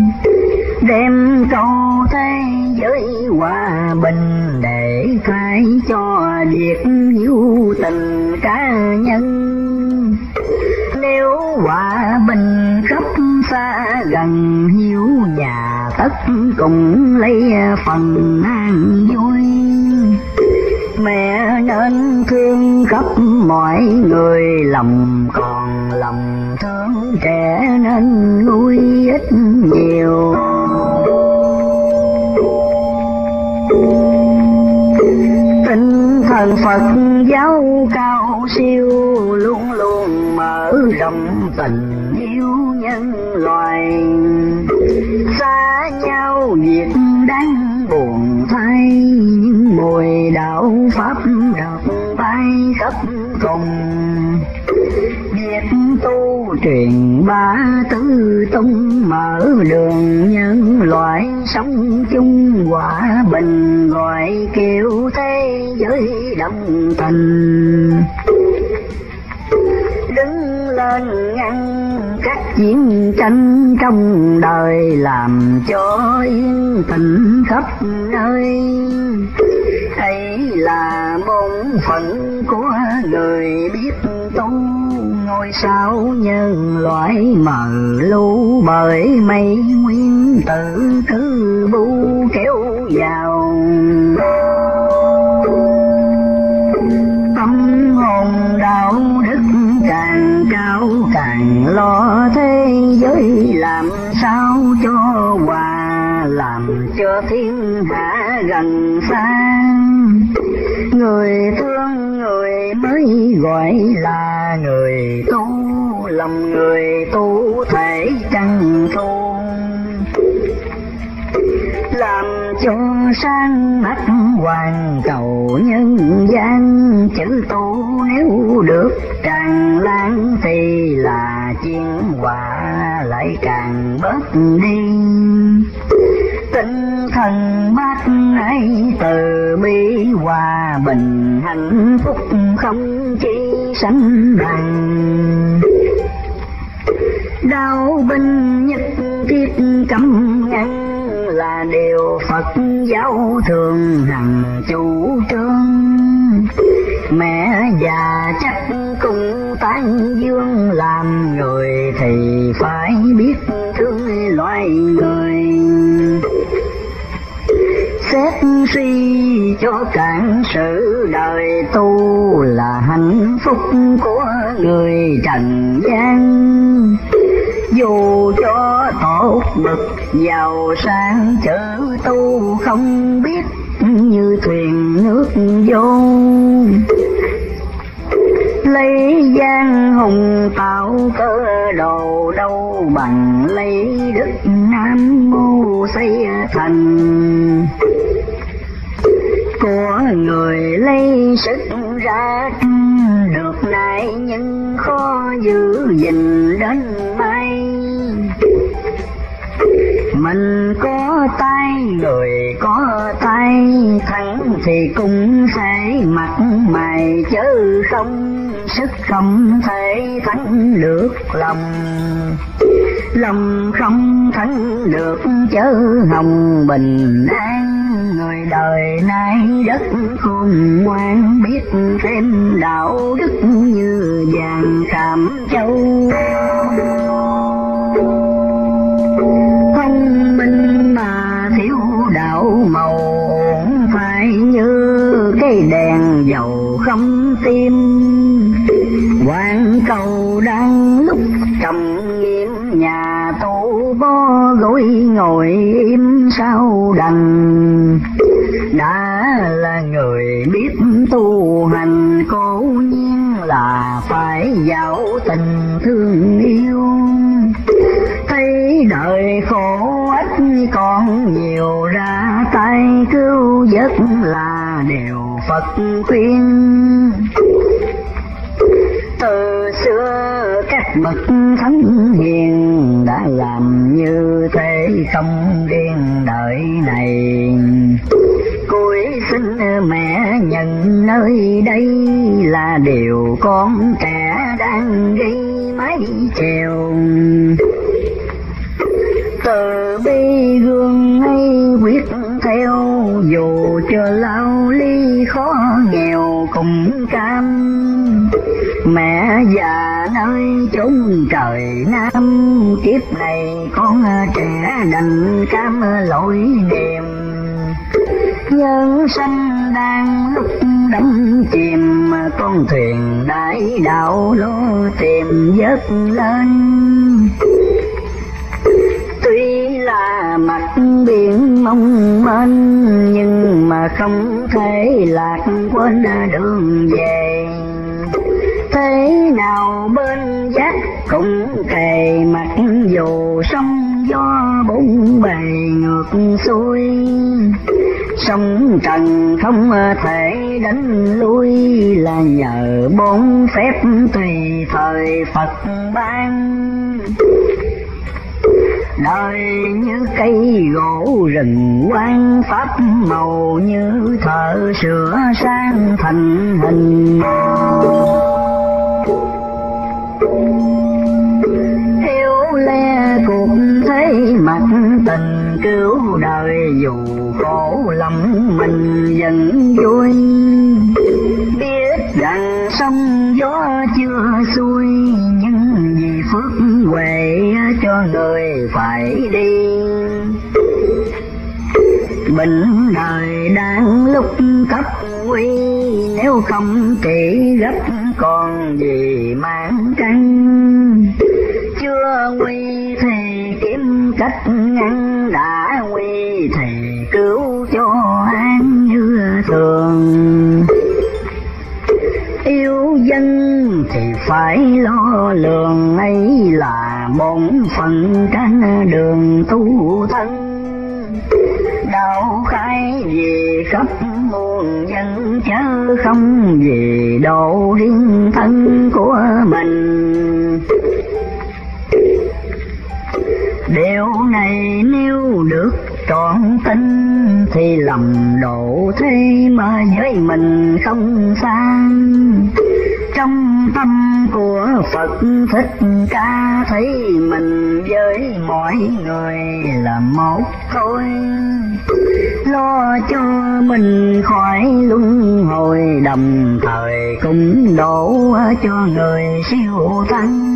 Đem câu thế giới hòa bình để khai cho việc hiếu tình cá nhân. Nếu hòa bình khắp xa gần hiếu nhà tất cùng lấy phần an vui mẹ nên thương khắp mọi người, lòng còn lòng thương trẻ nên nuôi ít nhiều. Tinh thần Phật giáo cao siêu, luôn luôn mở rộng tình yêu nhân loại xa nhau việc đáng hồi đạo pháp đợt bay khắp cùng. Việc tu truyền ba tứ tung mở đường nhân loại sống chung hòa bình, gọi kêu thế giới đồng tình. Đứng lên ngăn các chiến tranh trong đời, làm cho yên tình khắp nơi ấy là bổn phận của người biết tu? Ngôi sao nhân loại mờ lu bởi mây nguyên tử thứ bu kéo vào. Tâm hồn đạo đức càng cao, càng lo thế giới, làm sao cho hòa làm cho thiên hạ gần xa. Người thương, người mới gọi là người tu, lòng người tu thể chẳng tu làm cho sang mắt hoàn cầu nhân gian, chữ tu nếu được tràn lan thì là chiến hòa lại càng bớt đi tinh thần bát ấy từ bi hòa bình hạnh phúc không chi sánh bằng. Đau binh nhất thiết cấm ngăn là điều Phật giáo thường hằng chủ trương. Mẹ già chắc cùng tán dương, làm người thì phải biết thương loài người xét suy cho cản sự đời tu là hạnh phúc của người trần gian. Dù cho tốt bực, giàu sang chớ tu không biết như thuyền nước vô. Lấy gian hùng tạo cơ đồ đâu bằng lấy đức nam mô xây à. thành của người lấy sức ra được nay nhưng khó giữ gìn đến mai mình có tay, người có tay, thắng thì cũng sẽ mặt mày chứ không sức không thể thánh được lòng. Lòng không thánh được chớ hồng bình an. Người đời nay rất khôn ngoan, biết thêm đạo đức như vàng khảm châu. Thông minh mà thiếu đạo màu, phải như cái đèn dầu không tim. Có bó gối ngồi im sao đằng? Đã là người biết tu hành, cố nhiên là phải giàu tình thương yêu. Thấy đời khổ ít còn nhiều ra tay cứu giấc là điều Phật khuyên từ xưa, các bậc thánh hiền đã làm như thế không điên đời này. Cuối sinh mẹ nhận nơi đây là điều con trẻ đang gây mái chèo. Từ bi gương ấy quyết theo, dù chưa lao ly khó nghèo cùng cam mẹ già nơi chốn trời nam, kiếp này con trẻ đành cam lỗi đêm nhân sanh đang lúc đắm chìm, con thuyền đại đạo lô tìm vớt lên. Tuy là mặt biển mong manh, nhưng mà không thể lạc quên đường về thế nào bên giác? Cũng thề mặt dù sông gió bốn bề ngược xuôi. Sông trần không thể đánh lui là nhờ bốn phép tùy thời phật ban. Đời như cây gỗ rừng quan pháp màu như thợ sửa sang thành hình hiếu le cuộc thấy mặt tình cứu đời, dù khổ lắm mình vẫn vui. Biết rằng sông gió chưa xuôi, nhưng vì phước huệ cho người phải đi. Bình đời đang lúc cấp nguy nếu không chỉ gấp con gì mang tranh chưa nguy thì kiếm cách ngăn, đã nguy thì cứu cho an như thường. Yêu dân thì phải lo lường, ấy là bổn phận trên đường tu thân. Đạo khai gì khắp muôn dân chớ không vì độ riêng thân của mình. Điều này nếu được trọn tin, thì lòng độ thế mà với mình không sang trong tâm của Phật thích ca thấy mình với mọi người là một thôi. Lo cho mình khỏi luân hồi, đồng thời cũng đổ cho người siêu tăng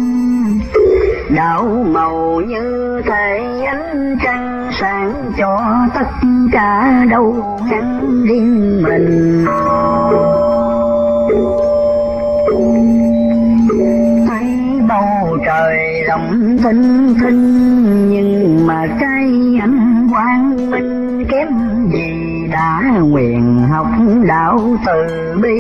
đạo màu như thể ánh trăng sáng cho tất cả đâu ngăn riêng mình. Trời rộng thinh thinh, nhưng mà cái ánh quang minh kém gì đã nguyện học đạo từ bi.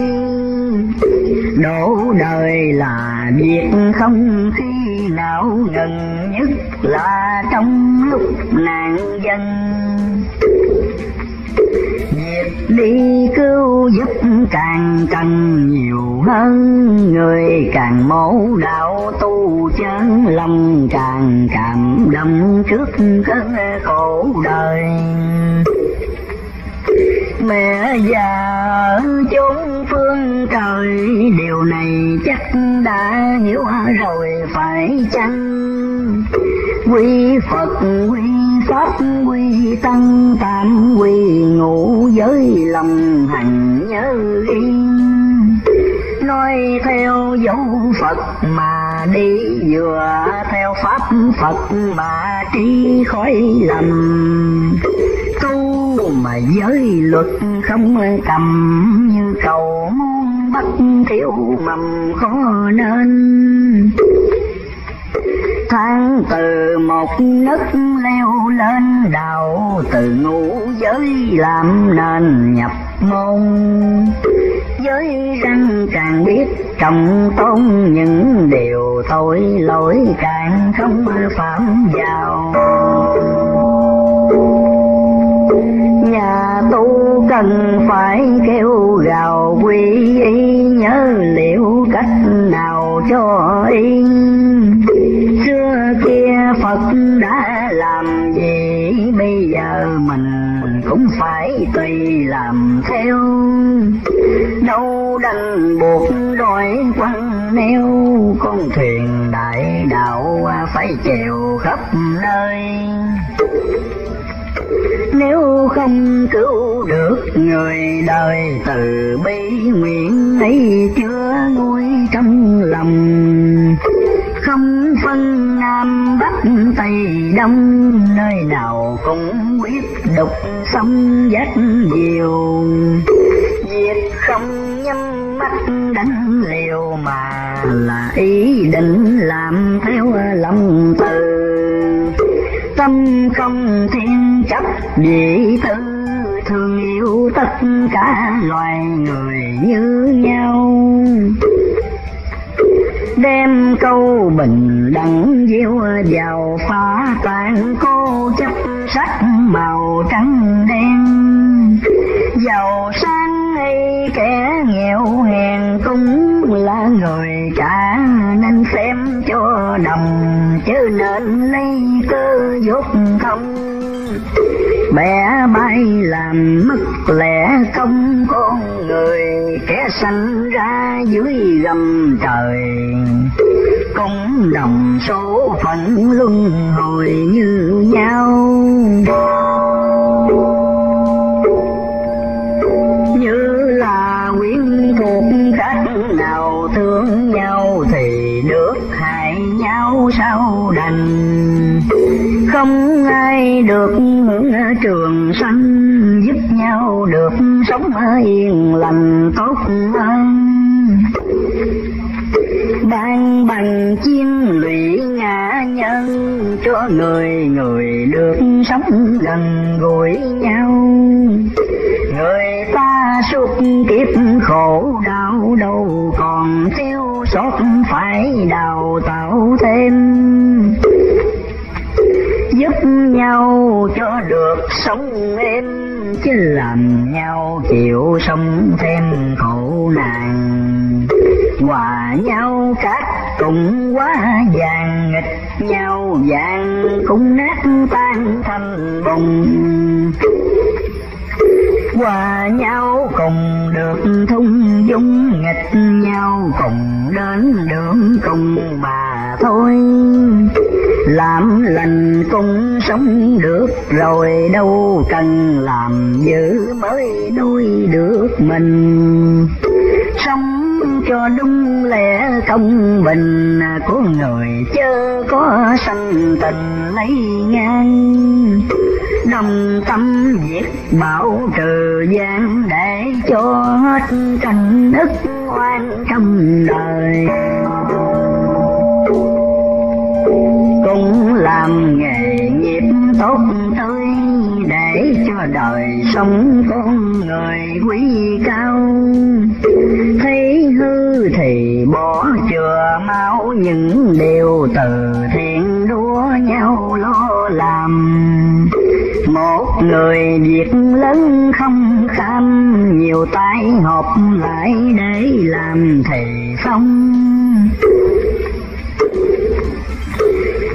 Đổ đời là việc không khi nào ngừng nhất là trong lúc nạn dân đi cứu giúp càng cần nhiều hơn, người càng mẫu đạo tu chân, lòng càng cảm động trước cơn khổ đời. Mẹ già ở chốn phương trời, điều này chắc đã hiểu rồi phải chăng? Quy phật quy pháp quy tăng tam quy ngũ giới lòng hành nhớ yên nói theo dấu Phật mà đi vừa theo pháp Phật mà trí khỏi lầm. Tu mà giới luật không cầm, như cầu muốn bắt thiếu mầm khó nên tháng từ một nấc leo lên đầu, từ ngũ giới làm nên nhập môn. Giới răng càng biết trọng tôn, những điều tội lỗi càng không phạm vào. Nhà tu cần phải kêu gào quy y, nhớ liệu cách nào cho yên phật đã làm gì? Bây giờ mình cũng phải tùy làm theo. Đâu đành buộc đòi quăng neo, con thuyền đại đạo phải chèo khắp nơi. Nếu không cứu được người đời từ bi nguyện ấy chưa nguôi trong lòng? Phân nam, bắc tây, đông, nơi nào cũng biết đục sông dắt diều việc không nhắm mắt đánh liều mà là ý định làm theo lòng từ. Tâm không thiên chấp, dị tư thương yêu tất cả loài người như nhau đem câu bình đẳng diêu vào phá tan cô chấp sắc màu trắng đen. Giàu sang hay kẻ nghèo hèn cũng là người cả nên xem cho đồng, chứ nên lấy cơ dục không bẻ bay làm mất lẽ công con người, kẻ sanh ra dưới gầm trời. Cũng đồng số phận luân hồi như nhau. Như là quyến thuộc cách nào thương nhau thì được hại nhau sao đành không ai được hưởng trường sanh giúp nhau được sống yên lành tốt hơn. Đang bằng chiên lụy ngã nhân, cho người người được sống gần gũi nhau. Người ta suốt kiếp khổ đau, đâu còn thiếu sót phải đào tạo thêm giúp nhau cho được sống êm, chứ làm nhau chịu sống thêm khổ nạn. Hòa nhau cát cùng quá vàng, nghịch nhau vàng cũng nát tan thành bùng hòa nhau cùng được thung dung, nghịch nhau cùng đến đường cùng mà thôi làm lành cũng sống được, rồi đâu cần làm dữ mới nuôi được mình. Sống cho đúng lẽ công bình của người chớ có sanh tình lấy ngang. Đồng tâm việc bảo trừ gian để cho hết cảnh ức oan trong đời. Cũng làm nghề nghiệp tốt tươi để cho đời sống con người quý cao. Thấy hư thì bỏ chừa máu những điều từ thiện đua nhau lo làm. Một người việc lớn không kham, nhiều tay họp lại để làm thì xong.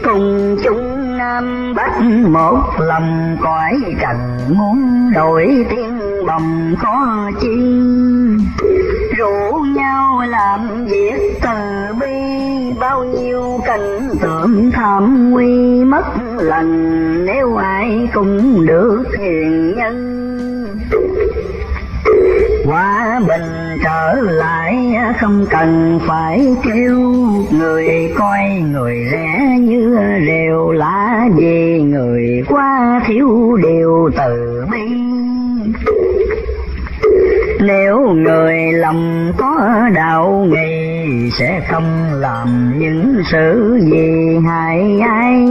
Cùng chúng nam bắc. Một lòng cõi trần muốn đổi tiếng bồng có chi. Rủ nhau làm việc từ bi, bao nhiêu cảnh tượng tham nguy mất lần. Nếu ai cũng được hiền nhân quá bình trở lại, không cần phải kêu. Người coi, người rẻ như rều lá gì. Người quá thiếu điều từ bi. Nếu người lòng có đạo nghề, sẽ không làm những sự gì hại ai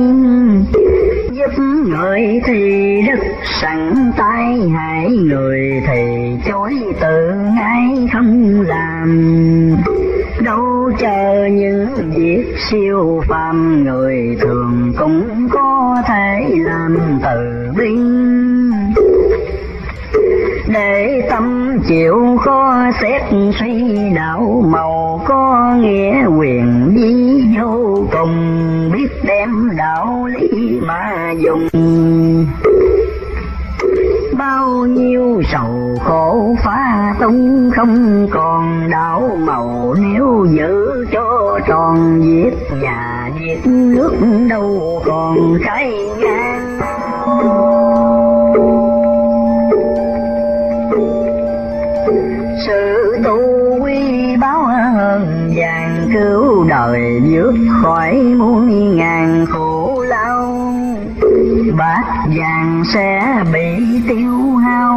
giúp người thì rất sẵn tay hại người thì chối tự ngay không làm. Đâu chờ những việc siêu phàm, người thường cũng có thể làm từ bi để tâm chịu khó xét suy đạo, màu có nghĩa quyền đi vô cùng, biết đem đạo lý mà dùng. Bao nhiêu sầu khổ phá tung, không còn đảo màu nếu giữ cho tròn viết nhà viết nước đâu còn trái ngang. Sự tu quy báo hơn vàng cứu đời vượt khỏi muôn ngàn khổ bạc vàng sẽ bị tiêu hao.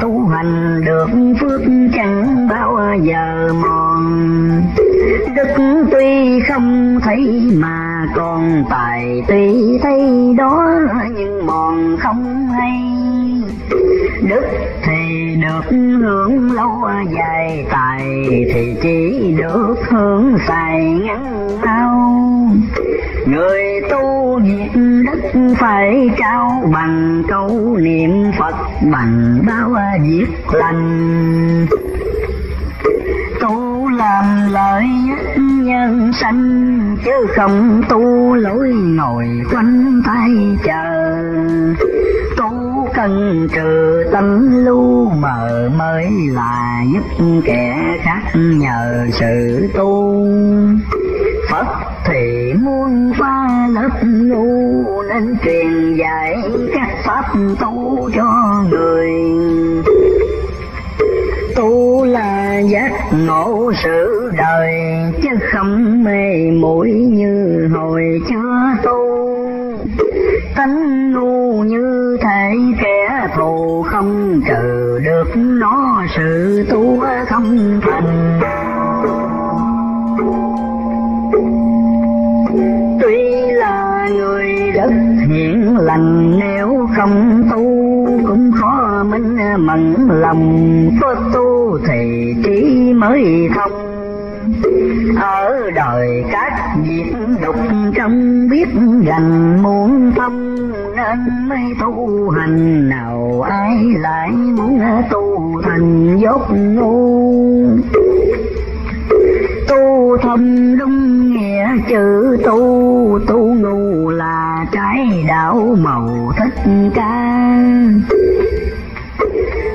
Tu hành được phước chẳng bao giờ mòn. Đức tuy không thấy mà còn tài tuy thấy đó, nhưng mòn không hay. Đức thì được hưởng lâu dài, tài thì chỉ được hưởng xài ngắn ao người tu nghiệp đức phải trao bằng câu niệm phật, bằng bao việc lành tu làm lợi nhân sanh, chứ không tu lối ngồi quanh tay chờ. Tu cần trừ tâm lưu mờ mới là giúp kẻ khác nhờ sự tu. Phật thì muôn pha lớp ngu nên truyền dạy các pháp tu cho người. Tu là giác ngộ sự đời, chứ không mê muội như hồi chưa tu. Tánh ngu như thể kẻ thù không trừ được nó, sự tu không thành. Hiển lành nếu không tu cũng khó minh mẫn lòng. Phước tu thì trí mới thông. Ở đời các việc đục trong biết rằng muốn tâm nên mới tu hành. Nào ai lại muốn tu thành dốt ngu? Tu thâm đúng nghĩa chữ tu. Tu ngu là trái đạo màu thích ca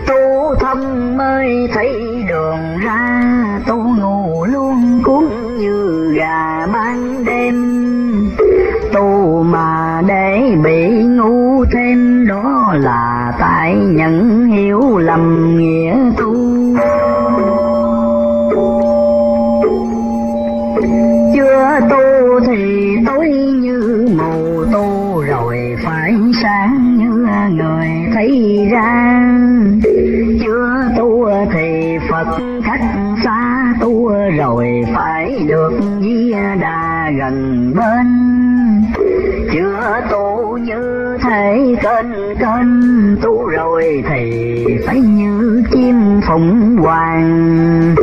tu thâm mới thấy đường ra. Tu ngu luôn cuốn như gà ban đêm. Tu mà để bị ngu thêm đó là tại nhận hiểu lầm nghĩa tu. Sáng như người thấy ra. Chưa tu thì phật khách xa tu rồi phải được di đà gần bên. Chưa tu như thể kênh kênh tu rồi thì phải như chim phụng hoàng.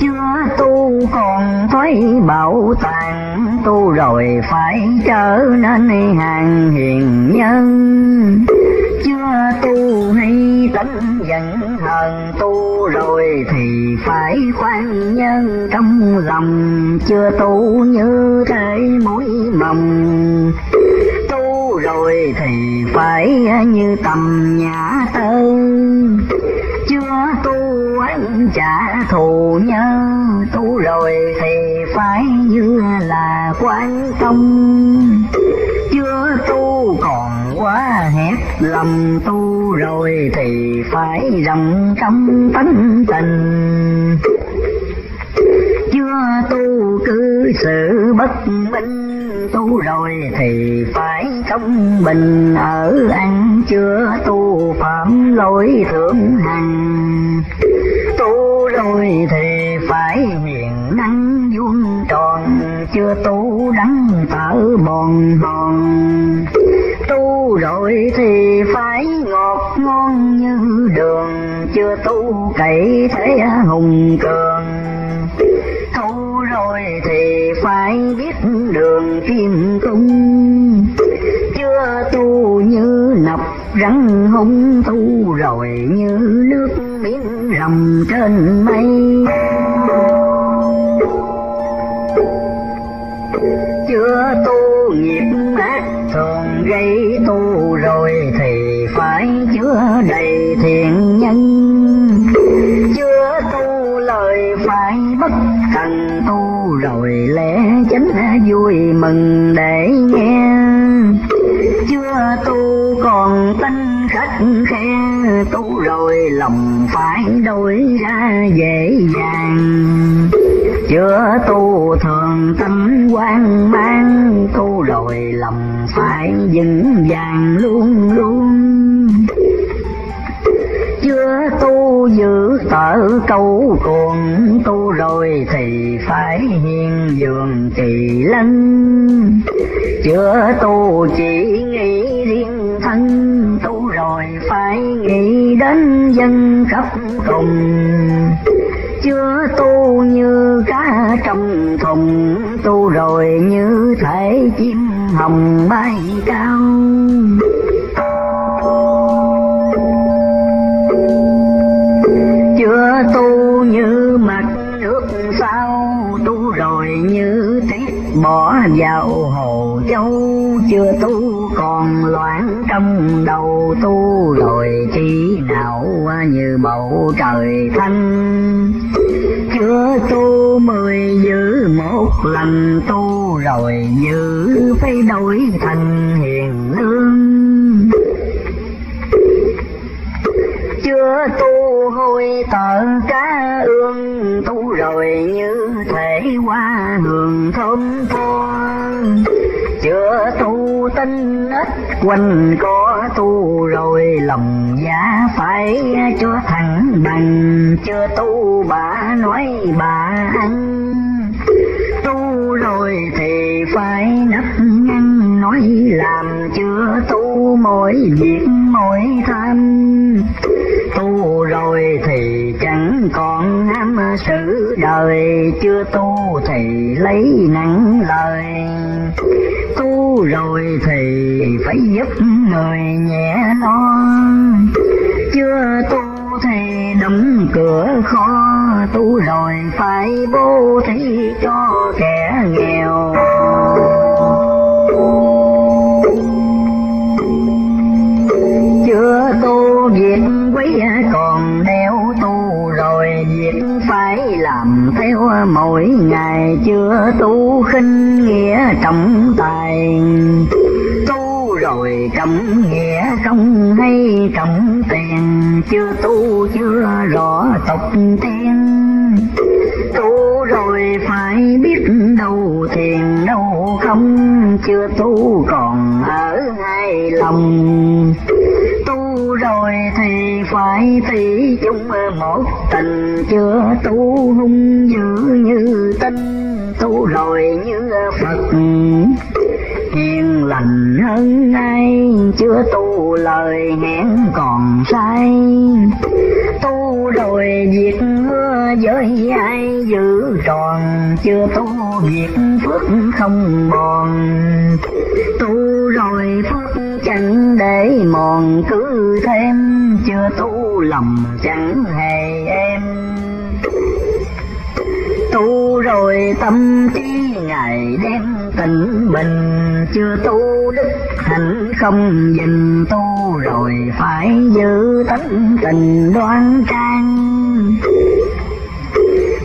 Chưa tu còn thấy bảo tàng tu rồi phải trở nên hàng hiền nhân. Chưa tu hay tánh giận hờn, tu rồi thì phải khoan nhân trong lòng. Chưa tu như thế mũi mầm tu rồi thì phải như tầm nhà tơ chưa tu anh trả thù nhớ tu rồi thì phải như là quan công chưa tu còn quá hẹp lầm tu rồi thì phải rộng trong tánh tình. Chưa tu cư xử bất minh, tu rồi thì phải công bình. Ở ăn chưa tu phạm lỗi thượng hằng tu rồi thì phải hiền năng vuông tròn. Chưa tu đắng tở bòn bòn. Tu rồi thì phải ngọt ngon như đường. Chưa tu cậy thế hùng cường. Tu rồi thì phải biết đường kim cung. Chưa tu như nọc rắn hung tu rồi như nước biển rồng trên mây. Chưa tu nghiệp ác, thường gây tu rồi thì phải chứa đầy thiện nhân. Chưa tu lời phải bất thành, tu rồi lẽ chánh vui mừng để nghe. Chưa tu còn tánh khách tu rồi lòng phải đổi ra dễ dàng. Chưa tu thường tâm quan mang, tu rồi lòng phải vững vàng luôn luôn. Chưa tu giữ tở câu cuồng, tu rồi thì phải hiền dường kỳ lân chưa tu chỉ nghĩ lại nghĩ đến dân khắp cùng chưa tu như cá trong thùng, tu rồi như thể chim hồng bay cao. Chưa tu như mặt nước sao, tu rồi như tiết bỏ vào hồ châu. Chưa tu còn loạn trong đầu tu, rồi chi nào như bầu trời xanh. Chưa tu mười giữ một lần tu, rồi giữ phải đổi thành hiền lương. Chưa tu hôi tợ cá ương tu, rồi như thể hoa hương thơm thoa chưa tu tinh ít quanh có tu rồi lòng giá phải cho thẳng bằng. Chưa tu bà nói bà ăn. Tu rồi thì phải nấp ngăn, nói làm chưa tu mỗi việc, mỗi tham. Tu rồi thì chẳng còn ham sự, đời chưa tu thì lấy nặng lời tu rồi thì phải giúp người nhẹ lo chưa tu thì đóng cửa kho, tu rồi phải bố thí cho kẻ nghèo. Phải làm theo mỗi ngày chưa tu khinh nghĩa trọng tài. Tu rồi trọng nghĩa không hay trọng tiền, chưa tu chưa rõ tộc tiên. Tu rồi phải biết đâu thiền, đâu không, chưa tu còn ở hai lòng rồi thì phải tỷ chung một tình chưa tu hung dữ như tinh tu rồi như phật. Hiền lành hơn ai chưa tu lời hẹn còn sai tu rồi việc hứa với ai, giữ tròn chưa tu việc phước không bòn tu rồi phước chẳng để mòn cứ thêm, chưa tu lòng chẳng hề em. Tu rồi tâm trí ngày đêm tình bình, chưa tu đức hạnh không dình. Tu rồi phải giữ tánh tình đoan trang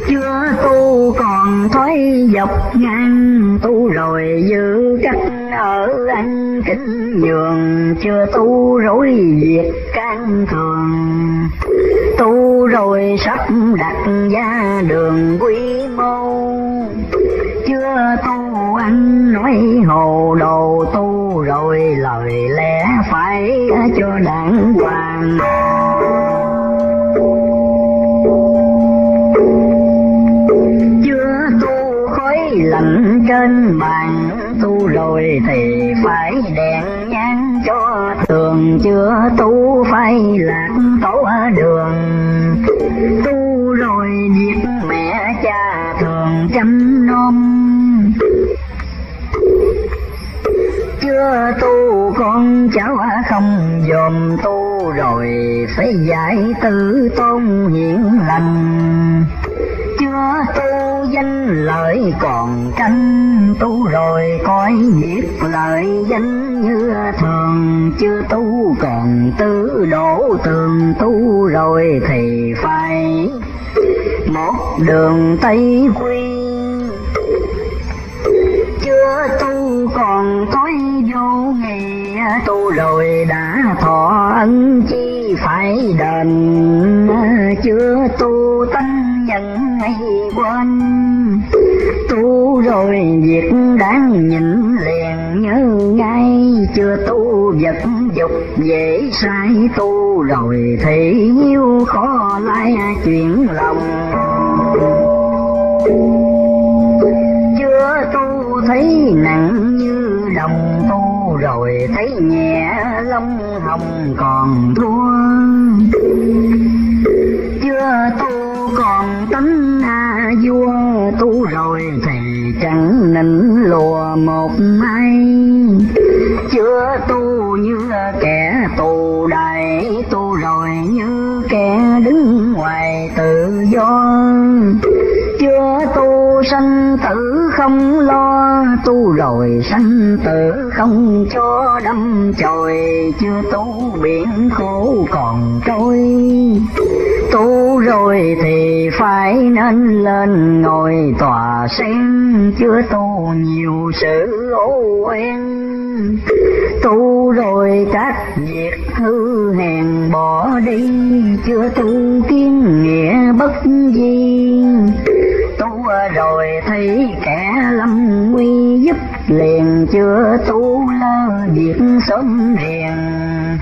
chưa tu còn thói dọc ngang, tu rồi giữ cách ở anh kính nhường. Chưa tu rối việc can thường, tu rồi sắp đặt ra đường quy mô. Chưa tu anh nói hồ đồ, tu rồi lời lẽ phải cho đàng hoàng. Trên bàn. Tu rồi thì phải đèn nhang cho tường chưa tu phải lạc tổ đường. Tu rồi việc mẹ cha thường chăm nom. Chưa tu con cháu không dòm tu rồi phải giải tử tôn hiển lành tu danh lợi còn tranh tu rồi coi nghiệp lợi danh như thường. Chưa tu còn tứ đổ tường tu rồi thì phải một đường tây quy. Chưa tu còn tối vô nghề tu rồi đã thọ ân chi phải đền. Chưa tu tánh nhận hay quên. Tu rồi việc đáng nhịn liền nhớ ngay, chưa tu vật dục dễ sai. Tu rồi thì nhiêu khó lai chuyện lòng. Chưa tu thấy nặng như đồng, tu rồi thấy nhẹ lông hồng còn thua. Chưa tu còn tánh a vua tu rồi thì chẳng nịnh lùa một ai chưa tu như kẻ tù đầy tu rồi như kẻ đứng ngoài tự do. Chưa tu sanh tử không lo, tu rồi sanh tử không cho đâm chồi. Chưa tu biển khổ còn trôi tu rồi thì phải nên lên ngồi. Tòa sen chưa tu nhiều sự ô quen tu rồi các việc hư hèn bỏ đi, chưa tu kiến nghĩa bất di tu rồi thấy kẻ lâm nguy giúp, liền chưa tu lơ việc sớm riêng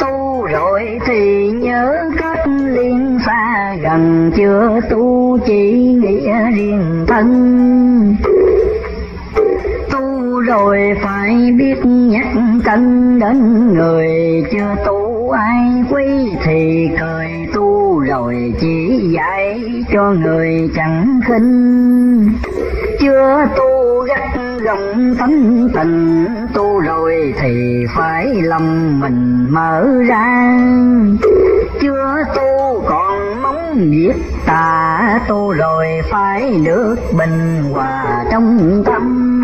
tu rồi thì nhớ cách liên xa gần chưa tu chỉ nghĩa riêng thân. Tu rồi phải biết nhắc cân đến người, chưa tu ai quý thì cười tu rồi chỉ dạy cho người chẳng khinh. Chưa tu gắt gồng tánh tình, tu rồi thì phải lòng mình mở ra. Chưa tu còn mong việc tà, tu rồi phải được bình hòa trong tâm.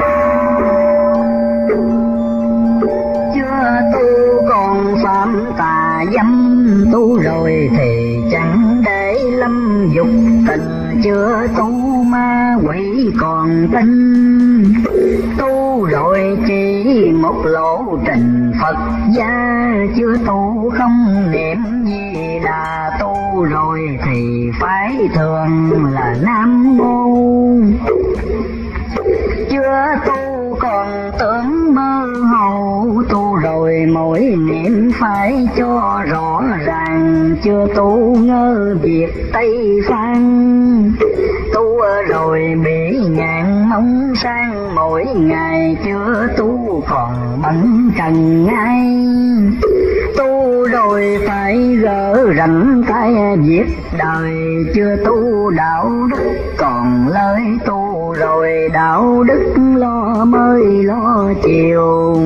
Chưa tu còn phạm tà dâm, tu rồi thì chẳng để lâm dục tình chưa tu ma quỷ còn tin tu rồi chỉ một lộ trình Phật gia chưa tu không niệm gì là tu rồi thì phải thường là nam mô. Chưa tu còn tưởng mơ hồ, tu rồi mỗi niệm phải cho rõ ràng. Chưa tu ngơ việc tây phan. Tu rồi bị ngàn mong sang, mỗi ngày chưa tu còn bận trần ngay tu rồi phải gỡ rảnh cái việc đời chưa tu đạo đức còn lời tu rồi đạo đức lo mới lo chiều.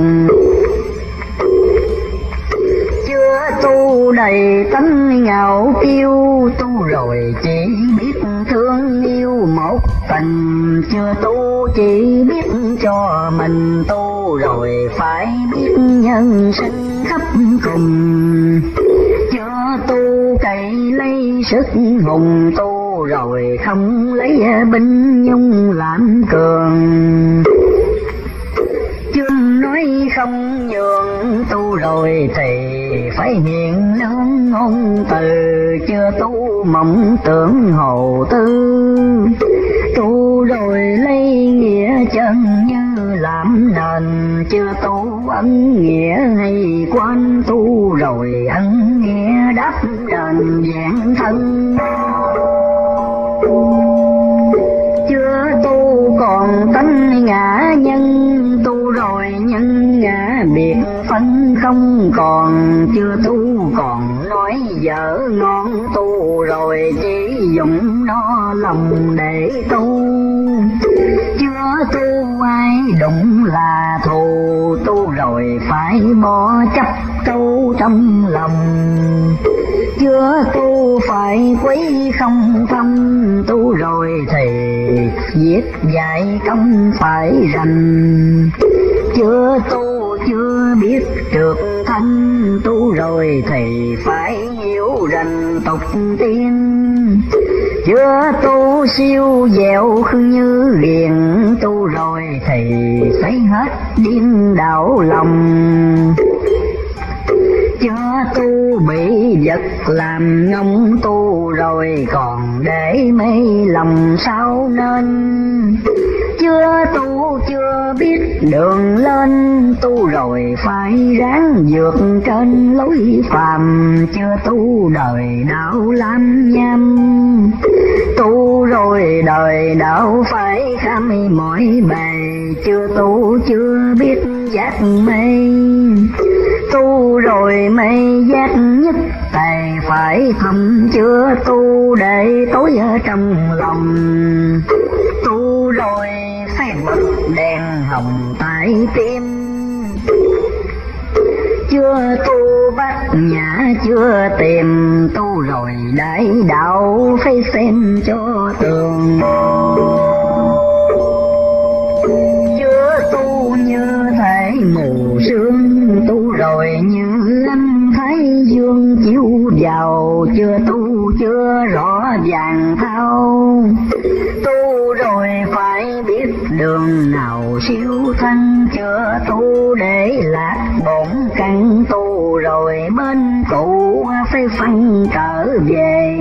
Chưa tu đầy tánh ngạo kiêu, tu rồi chỉ biết thương yêu một tình chưa tu chỉ biết cho mình tu rồi phải biết nhân sinh khắp cùng tu cậy lấy sức hùng tu, rồi không lấy binh nhung làm cường. Chương nói không nhường tu rồi thì phải hiện lớn ngôn từ, chưa tu mộng tưởng hồ tư. Tu rồi lấy nghĩa chân như làm nền, chưa tu ân nghĩa hay quan tu rồi ân nghĩa đắp đền dạng thân. Chưa tu còn tánh ngã nhân, tu rồi nhân ngã biệt phân không còn. Chưa tu còn nói dở ngon, tu rồi chỉ dùng nó lòng để tu. Chưa tu ai đụng là thù, tu rồi phải bỏ chấp sâu trong lòng. Chưa tu phải quý không tâm tu rồi thì viết dạy công phải rành. Chưa tu chưa biết được thân, tu rồi thì phải hiểu rành tục tiên. Chưa tu siêu dẻo như liền, tu rồi thì thấy hết điên đảo lòng chưa tu bị vật làm ngông tu rồi còn để mê lòng sao nên? Chưa tu, chưa biết đường lên, tu rồi phải ráng vượt trên lối phàm. Chưa tu, đời đạo lam nhâm tu rồi đời đạo phải kham mỏi bề chưa tu, chưa biết giác mê? Tu rồi mây giác nhất tài phải thầm chưa tu để tối ở trong lòng. Tu rồi phải bật đèn hồng tại tim chưa tu bát nhã, chưa tìm tu rồi đại đạo phải xem cho tường. Chưa tu như thể mù sương, tu rồi dương chiếu vào, chưa tu, chưa rõ vàng thao. Tu rồi phải biết đường nào siêu thân chưa tu để lạc bổn căn. Tu rồi bên cụ phải phân trở về.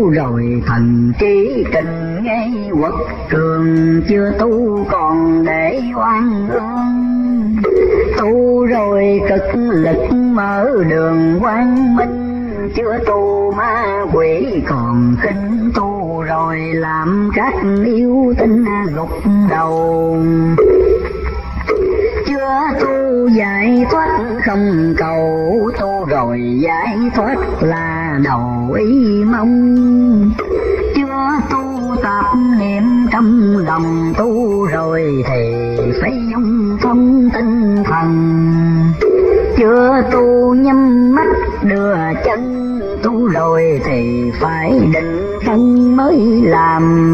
Tu rồi thần trí trình ngay quật trường. Chưa tu còn để oan ương. Tu rồi cực lực mở đường quang minh. Chưa tu ma quỷ còn khinh tu rồi làm các yêu tinh gục đầu chưa tu giải thoát, không cầu tu rồi giải thoát là đầu ý mong. Chưa tu tạp niệm trong lòng tu, rồi thì phải dung thông tinh thần. Chưa tu nhắm mắt, đưa chân tu, rồi thì phải định thân mới làm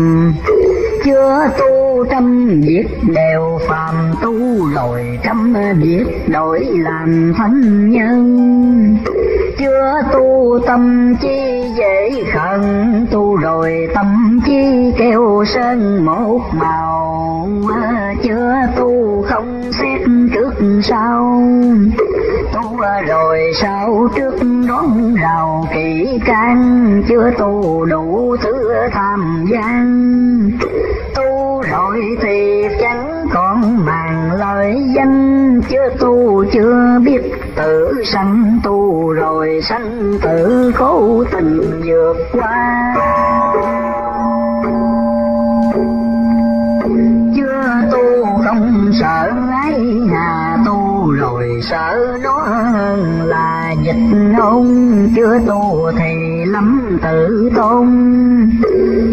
chưa tu trăm việc đều phàm tu, rồi trăm việc đổi làm thánh nhân. Chưa tu tâm chi dễ khẩn, tu rồi tâm chi kêu sơn một màu. Chưa tu không xét trước sau rồi sau trước đón rào kỳ can? Chưa tu đủ thứ tham gian. Tu rồi thì chẳng còn màng lời danh. Chưa tu chưa biết tự sanh, tu rồi sanh tự cố tình vượt qua. Chưa tu không sợ ái hà tu rồi sợ nó hơn là dịch ông. Chưa tu thì lắm tự tôn.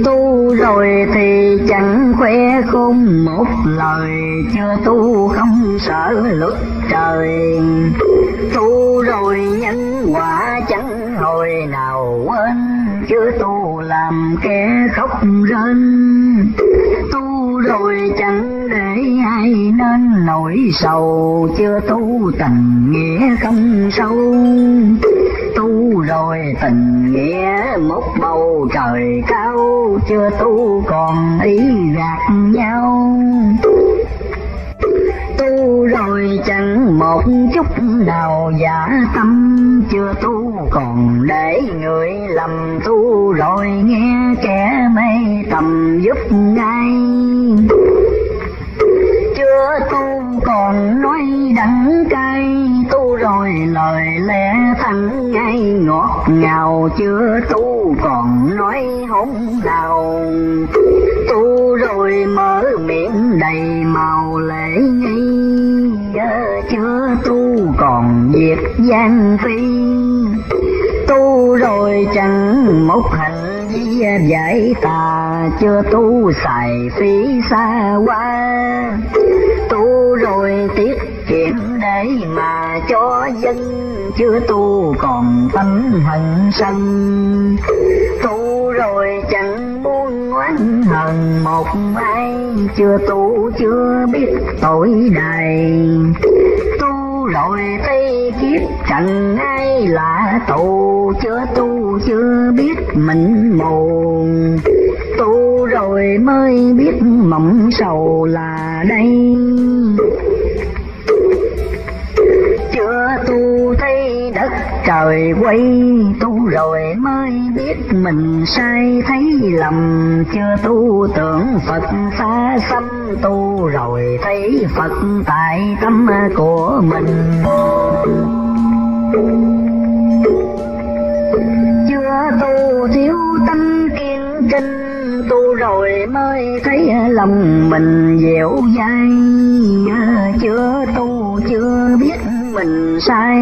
Tu rồi thì chẳng khoe khôn. Một lời chưa tu không sợ luật trời. Tu rồi nhân quả chẳng hồi nào quên. Chưa tu làm kẻ khóc rên. Tu rồi chẳng để ai nên nỗi sầu? Chưa tu tình nghĩa không sâu. Tu rồi tình nghĩa một bầu trời cao. Chưa tu còn ý gạt nhau. Tu rồi chẳng một chút nào giả tâm. Chưa tu còn để người lầm tu. Rồi nghe kẻ mê tầm giúp ngay chưa tu còn nói đắng cay, tu rồi lời lẽ thẳng ngay, ngọt ngào chưa tu còn nói hỗn đào tu rồi mở miệng đầy màu lễ nghi chưa tu còn việc gian phi tu rồi chẳng một hành vi giải tà, chưa tu xài phí xa qua tu rồi tiết kiệm để mà cho dân, chưa tu còn tâm hận sân. Tu rồi chẳng muốn oán hận, một ai chưa tu chưa biết tội đài tu rồi thấy kiếp trần ai là tù chưa tu chưa biết mình mù tu rồi mới biết mộng sầu là đây. Chưa tu trời quay tu rồi mới biết mình sai, thấy lầm, chưa tu tưởng phật xa xăm tu rồi thấy phật tại tâm của mình. Chưa tu thiếu tâm kiên trinh, tu rồi mới thấy lòng mình dẻo dai. Chưa tu, chưa biết mình sai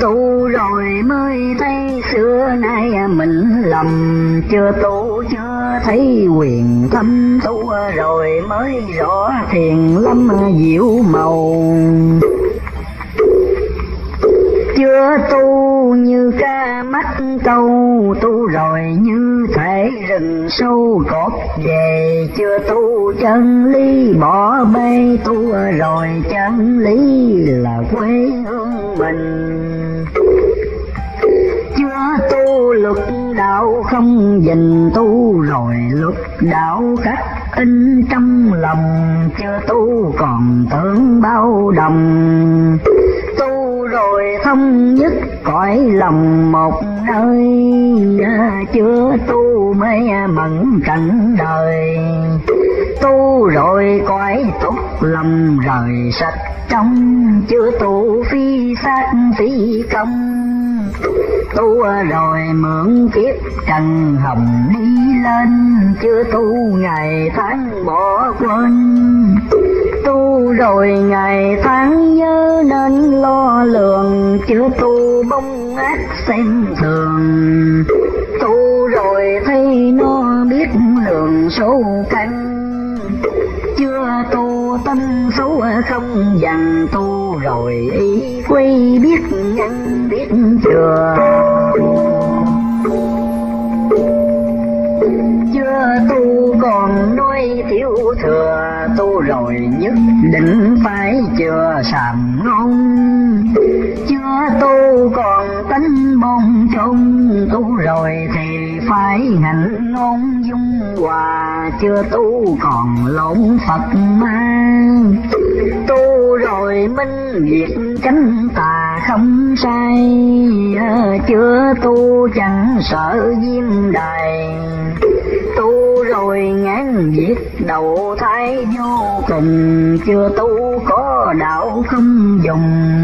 tu rồi mới thấy xưa nay mình lầm, chưa tu, chưa thấy quyền thâm. Tu rồi mới rõ thiền lâm diệu màu. Chưa tu như ca mắt câu, tu rồi như thể rừng sâu cột về, chưa tu chân lý, bỏ bê tu rồi chân lý là quê hương mình. Chưa tu luật đạo không dình tu rồi luật đạo khắc in trong lòng, chưa tu còn tưởng bao đồng. Tu rồi thông nhất cõi lòng một nơi. Chưa tu mới mẫn cảnh đời. Tu rồi cõi tốt lầm rời sạch trong. Chưa tu phi sát phi công. Tu rồi mượn kiếp trần hồng đi lên. Chưa tu ngày tháng bỏ quên tu, rồi ngày tháng nhớ nên lo lường. Chưa tu bông ác xem thường tu rồi thấy nó biết lường số căn. Chưa tu tâm xấu không dằn. Tu rồi ý quy biết nhân biết chưa? Chưa tu còn nuôi thiếu thừa, tu rồi nhất định phải chừa sàm ngon chưa tu còn tánh bông chung tu rồi thì phải hạnh ngon dung hòa chưa tu còn lộn phật ma. Tu rồi minh việc tránh tà không sai chưa tu chẳng sợ diêm đài tu rồi ngán giết đầu thai vô cùng. Chưa tu có đạo không dùng.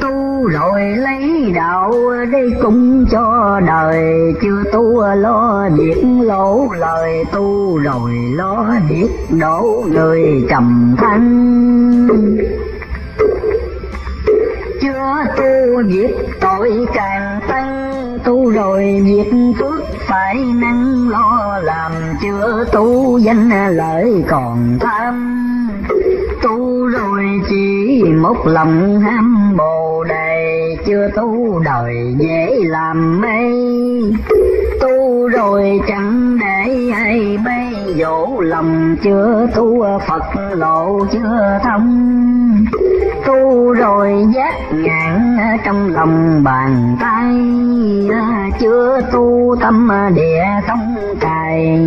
Tu rồi lấy đạo để cung cho đời. Chưa tu lo việc lỗ lời. Tu rồi lo việc đổ người trầm thanh chưa tu việc tội càng tăng tu rồi việc phước phải năng lo làm chưa tu danh lợi còn tham. Tu rồi chỉ một lòng ham bồ đề, chưa tu đời dễ làm mê. Tu rồi chẳng để ai bay dỗ lòng chưa tu phật lộ chưa thông tu rồi giác ngạn trong lòng bàn tay. Chưa tu tâm địa không cài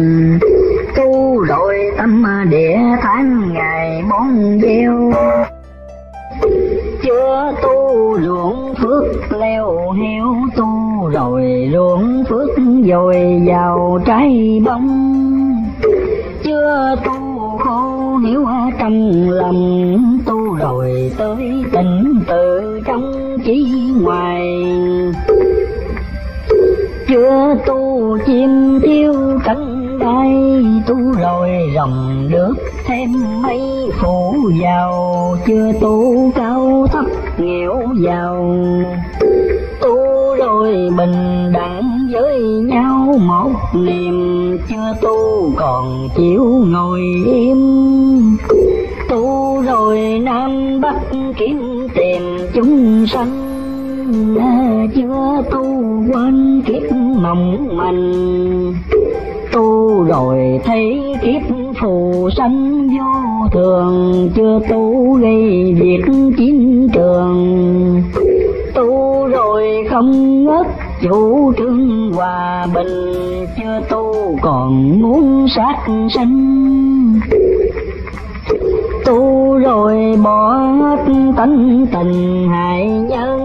tu rồi tâm địa tháng ngày bón gieo. Chưa tu ruộng phước leo heo tu rồi ruộng phước dồi vào trái bông. Chưa tu khô hiểu trong lòng tu rồi tới tình từ trong chỉ ngoài chưa tu chim tiêu cánh đây tu rồi rồng được thêm mấy phủ giàu. Chưa tu cao thấp nghèo giàu, tu rồi bình đẳng với nhau. Một niềm chưa tu còn chịu ngồi im. Tu rồi nam bắc kiếm tìm chúng sanh. Chưa tu quên kiếp mộng mình. Tu rồi thấy kiếp phù sanh vô thường. Chưa tu gây việc chiến trường. Tu rồi không ngất chủ trương hòa bình chưa tu còn muốn sát sinh. Tu rồi bỏ hết tánh tình hại nhân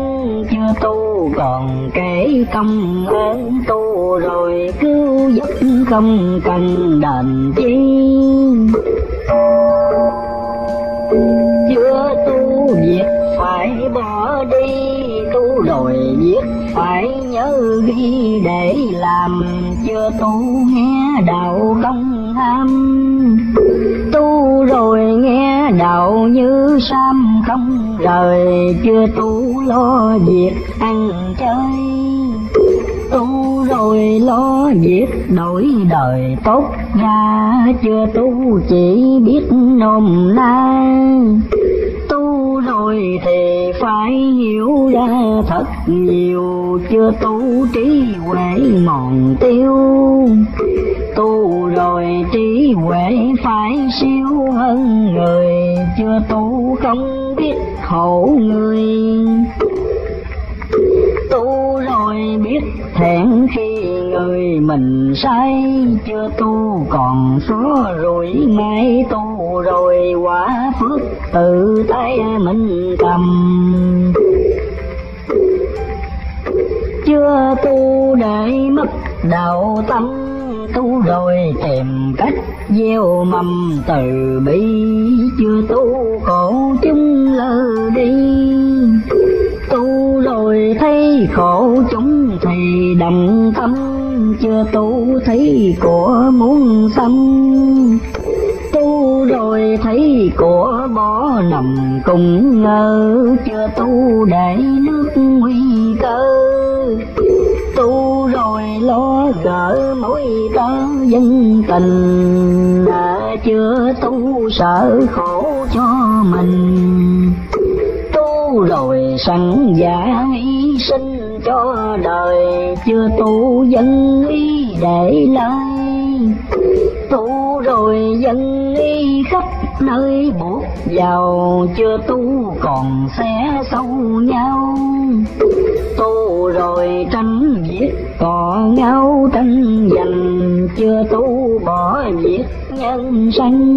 chưa tu còn kể công ơn. Tu rồi cứu giúp không cần đền chi. Chưa tu việc phải bỏ đi, tu rồi viết phải nhớ ghi để làm, chưa tu nghe đạo công ham tu rồi nghe đạo như sam không rời, chưa tu lo việc ăn chơi. Tu rồi lo việc đổi đời tốt ra, chưa tu chỉ biết nôm na tôi thì phải hiểu ra thật nhiều. Chưa tu trí huệ mòn tiêu, tu rồi trí huệ phải siêu hơn người. Chưa tu không biết khổ người tu rồi biết thẹn khi người mình sai chưa tu còn số rồi, mai tu rồi, quả phước tự tay mình cầm. Chưa tu để mất đạo tâm, tu rồi tìm cách gieo mầm từ bi. Chưa tu khổ chúng lơ đi, tu người thấy khổ chúng thì đầm tâm chưa tu thấy của muốn tâm. Tu rồi thấy của bỏ nằm cùng ngơ chưa tu để nước nguy cơ. Tu rồi lo gỡ mối ta dân tình à, chưa tu sợ khổ cho mình rồi sẵn dạ hy sinh cho đời. Chưa tu dân ý để lại. tu rồi dân y khắp nơi buộc vào. Chưa tu còn xé sâu nhau. Tu rồi tranh giết cò nhau tranh giành. Chưa tu bỏ việc nhân sanh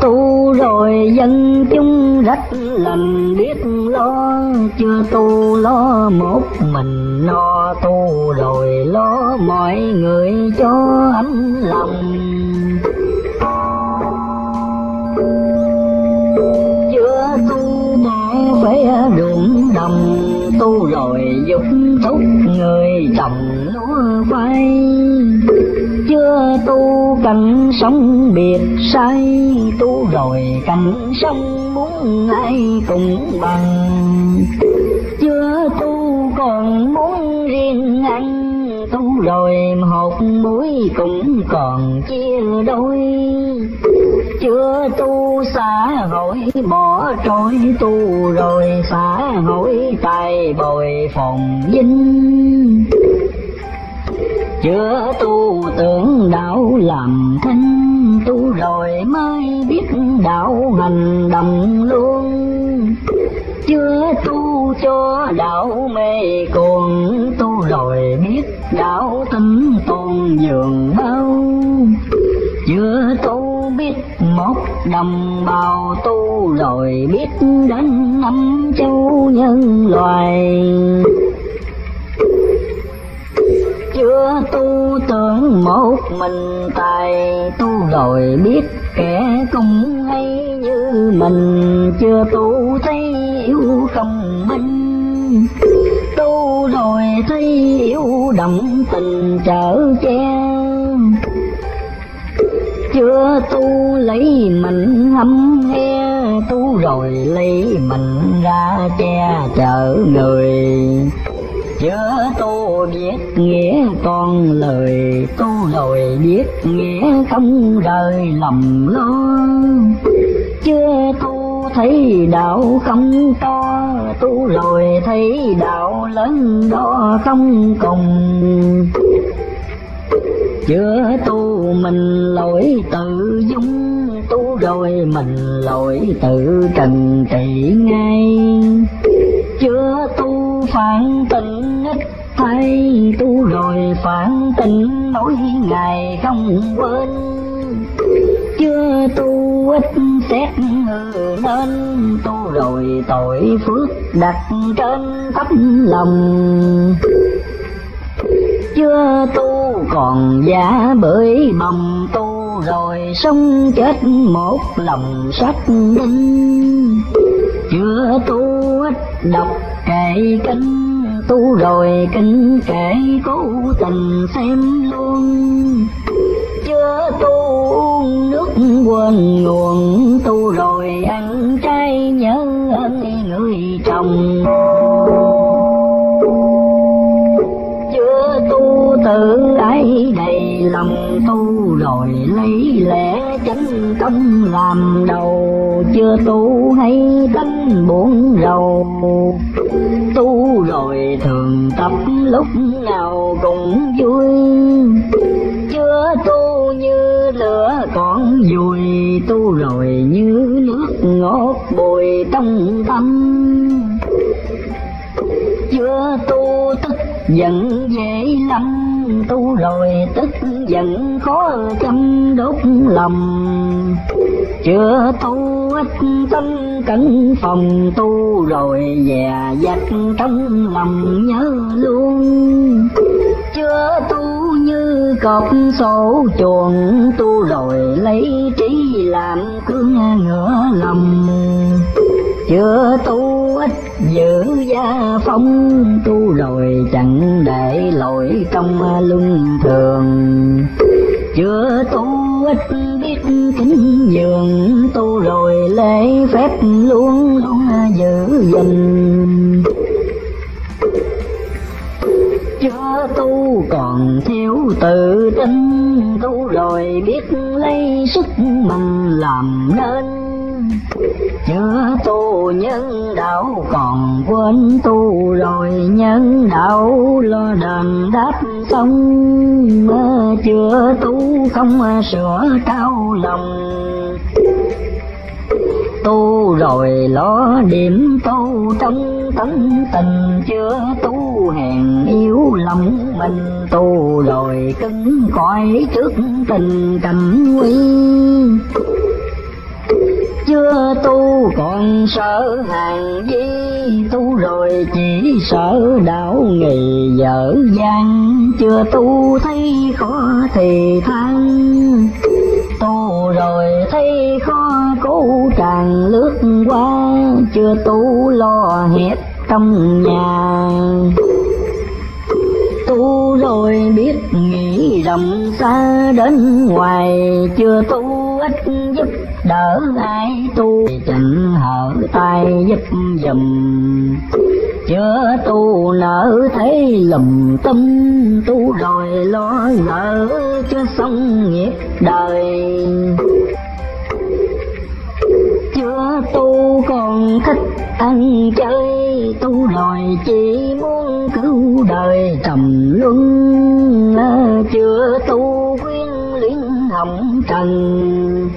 tu rồi dân chúng rất lành biết lo, chưa tu lo một mình lo. Tu rồi lo mọi người cho ấm lòng. Chưa tu bỏ phế ruộng đồng, tu rồi giúp thúc người trồng lúa khoai chưa tu cần sống biệt, sai tu rồi cần sống muốn ai cùng bằng. Chưa tu còn muốn riêng anh tu rồi hột muối cũng còn chia đôi. Chưa tu xã hội bỏ trôi, tu rồi xã hội tài bồi phòng vinh chưa tu tưởng đạo làm thinh tu rồi mới biết đạo hành đồng luôn chưa tu cho đạo mê cuồng, tu rồi biết đạo tâm tôn dường bao. Chưa tu biết một đồng bào, tu rồi biết đến năm châu nhân loài chưa tu tưởng một mình, tài tu rồi biết kẻ cũng hay như mình. Chưa tu thấy yêu không minh, tu rồi thấy yêu động tình trở che. Chưa tu lấy mình hâm he, tu rồi lấy mình ra che chở người chưa tu biết nghĩa con lời tu rồi biết nghĩa không rời lòng lo. Chưa tu thấy đạo không to, tu rồi thấy đạo lớn đó không cùng. Chưa tu mình lỗi tự dung, tu rồi mình lỗi tự trần trị ngay. Chưa tu phản tình ít thay tu rồi phản tình mỗi ngày không quên. Chưa tu ít xét hư nên, tu rồi tội phước đặt trên tấm lòng. Chưa tu còn giả bởi bồng, tu rồi sống chết một lòng sách đinh chưa tu ít đọc kệ kinh tu rồi kinh kệ cố tình xem luôn. Chưa tu uống nước quên nguồn tu rồi ăn trái nhớ ơn người chồng. Chưa tu tự lòng tu rồi lấy lẽ chánh công làm đầu. Chưa tu hay tánh buồn rầu tu rồi thường tập lúc nào cũng vui. Chưa tu như lửa còn vui tu rồi như nước ngọt bồi trong tâm. Chưa tu tức giận dễ lắm tu rồi tức giận khó chăm đốt lòng. Chưa tu ít tâm cẩn phòng tu rồi dè dặt trong lòng nhớ luôn. Chưa tu như cọp sổ chuồng tu rồi lấy trí làm cương ngựa lòng chưa tu ít giữ gia phong. Tu rồi chẳng để lỗi trong luân thường. Chưa tu ít biết kính dường tu rồi lễ phép luôn luôn giữ gìn. Chưa tu còn thiếu tự tin. Tu rồi biết lấy sức mình làm nên chưa tu nhân đạo còn quên tu rồi nhân đạo lo đền đáp xong chưa tu không sửa cao lòng. Tu rồi lo điểm tu trong tấn tình chưa tu hèn yếu lòng mình. Tu rồi cứng cỏi trước tình cầm nguy chưa tu, còn sợ hàng di tu rồi chỉ sợ đạo nghề dở dang. Chưa tu thấy khó thì than, tu rồi thấy khó cố tràn lướt qua. Chưa tu lo hết trong nhà, tu rồi biết nghĩ rộng xa. Đến ngoài chưa tu ít giúp đỡ ai tu. Chẳng hở tay giúp dùm. Chưa tu nở thấy lầm tâm, tu rồi lo ngỡ cho xong nghiệp đời. Chưa tu còn thích ăn chơi, tu rồi chỉ muốn cứu đời trầm luân. Chưa tu quyến luyến hồng trần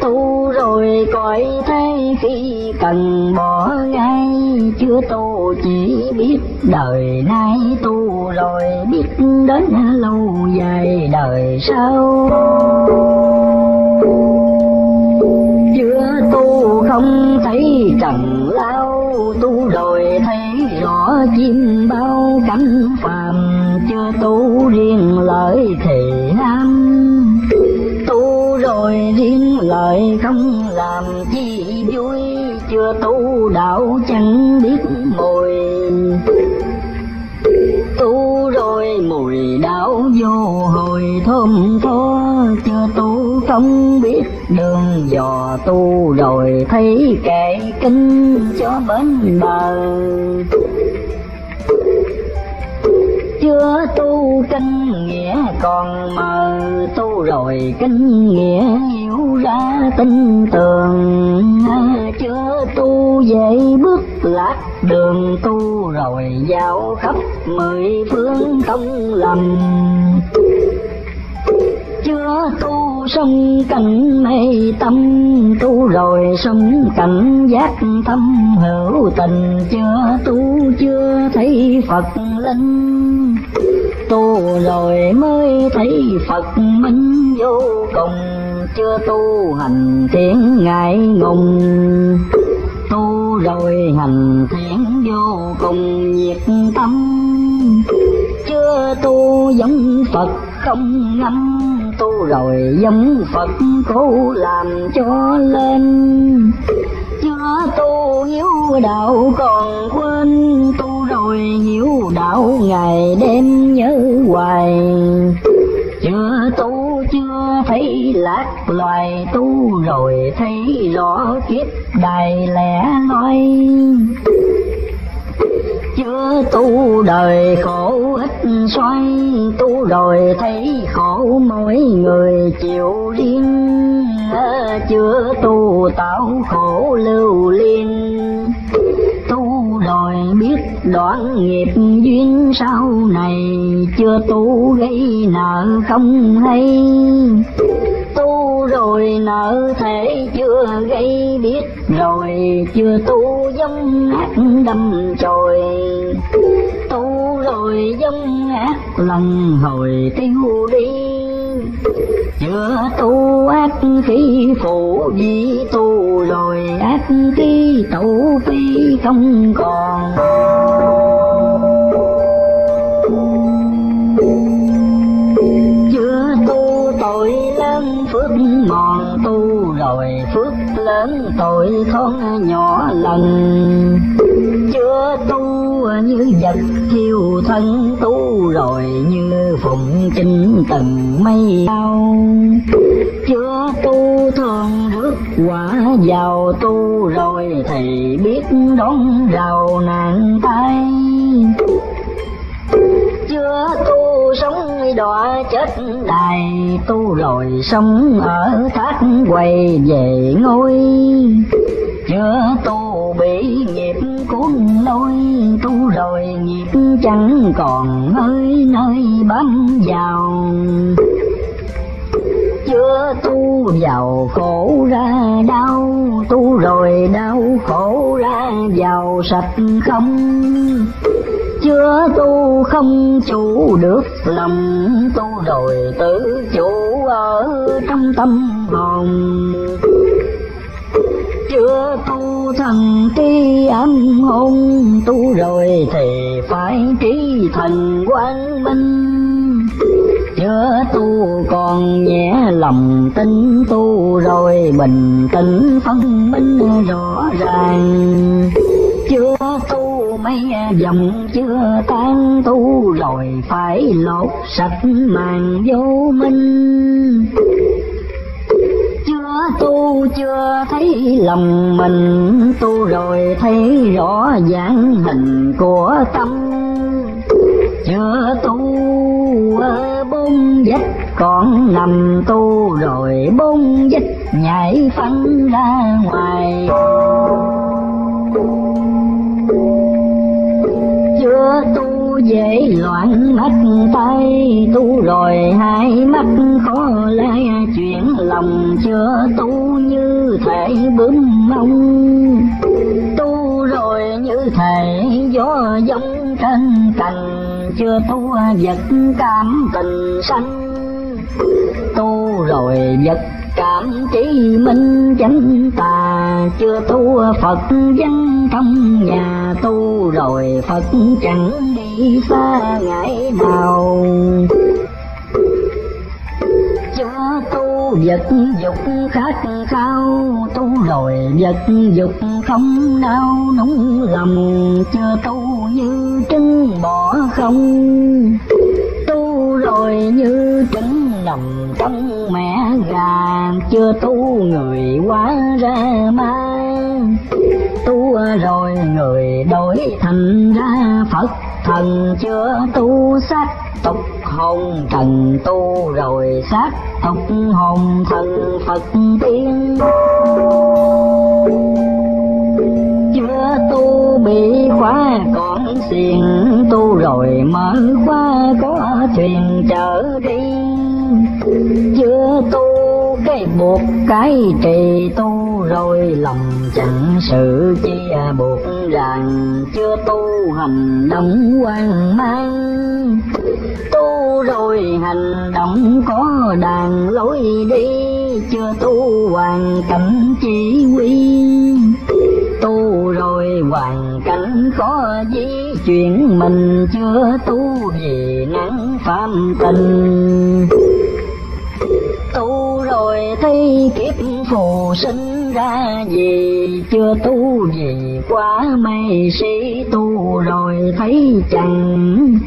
tu rồi coi thế khi cần bỏ ngay. Chưa tu chỉ biết đời nay tu rồi biết đến lâu dài đời sau. Chưa tu không thấy trần lao, tu rồi thấy rõ chim bao cánh phàm. Chưa tu riêng lợi thì lời không làm chi vui, chưa tu đạo chẳng biết mùi tu rồi mùi đạo vô hồi thơm tho, chưa tu không biết đường dò tu rồi thấy kệ kinh cho bến bờ chưa tu kinh nghĩa, còn mờ tu rồi kinh nghĩa hiểu ra tin tường. Chưa tu dễ bước lạc đường tu rồi giao khắp mười phương không lầm. Chưa tu sông cảnh mê tâm, tu rồi sông cảnh giác thâm hữu tình. Chưa tu chưa thấy phật linh tu rồi mới thấy phật minh vô cùng, chưa tu hành thiện ngại ngùng. Tu rồi hành thiện vô cùng nhiệt tâm, chưa tu giống phật không ngâm tu rồi giống phật cố làm cho lên, chưa tu hiếu đạo còn quên tu rồi nhiễu đạo ngày đêm nhớ hoài. Chưa tu chưa thấy lạc loài tu rồi thấy rõ kiếp đài lẻ loi. Chưa tu đời khổ ít xoay tu rồi thấy khổ mỗi người chịu riêng. Chưa tu tạo khổ lưu liên, tu rồi biết đoạn nghiệp duyên sau này. Chưa tu gây nợ không hay. Tu rồi nợ thể chưa gây biết. Rồi chưa tu giống ác đâm chồi. Tu rồi giống ác lần hồi tiêu đi. Giữa tu ác khí phụ di tu rồi ác khi tẩu phi không còn. Mòn tu rồi phước lớn tội thoáng nhỏ lần. Chưa tu như vật thiêu thân tu rồi như phụng chinh tầng mây cao chưa tu thường rước quả giàu tu rồi thì biết đón rào nạn tay. Chưa tu sống đọa chết đài, tu rồi sống ở thác quay về ngôi. Chưa tu bị nghiệp cuốn lôi, tu rồi nghiệp chẳng còn nơi nơi bám vào. Chưa tu vào khổ ra đau, tu rồi đau khổ ra vào sạch không chưa tu không chủ được lòng, tu rồi tự chủ ở trong tâm hồn. Chưa tu thần trí âm hồn tu rồi thì phải trí thần quang minh. Chưa tu còn nhẹ lòng tin, tu rồi bình tĩnh phân minh rõ ràng chưa tu mấy dòng chưa tan tu, rồi phải lột sạch màn vô minh. Chưa tu, chưa thấy lòng mình, tu rồi thấy rõ dáng hình của tâm. Chưa tu ờ, bốn vách, còn nằm tu, rồi bốn vách nhảy phân ra ngoài chưa tu dễ loạn mắt tay tu rồi hai mắt khó lẽ chuyện lòng chưa tu như thể bướm mông. Tu rồi như thể gió giống trên cành, chưa tu vật cảm tình sanh. Tu rồi vật cảm trí minh chánh tà. Chưa tu phật dân trong nhà tu rồi phật chẳng đi xa ngày nào. Chưa tu vật dục khát khao tu rồi vật dục không đau nóng lòng. Chưa tu như trứng bỏ không? Tu rồi như trứng nằm trong mẹ gà, chưa tu người quá ra ma. Tu rồi người đổi thành ra phật thần, chưa tu xác tục hồn thần tu rồi xác tục hồn, thần phật tiên. Chưa tu bị khóa còn xiềng, tu rồi mở khóa có thuyền chở đi chưa tu cái buộc cái trì tu, rồi lòng chẳng sự chia buộc rằng chưa tu hành động hoang mang, tu rồi hành động có đàn lối đi. Chưa tu hoàn cảnh chỉ huy, tu rồi hoàn cảnh khó gì chuyện mình chưa tu vì nắng phạm tình rồi thấy kiếp phù sinh ra gì, chưa tu gì quá mây sĩ tu rồi thấy chẳng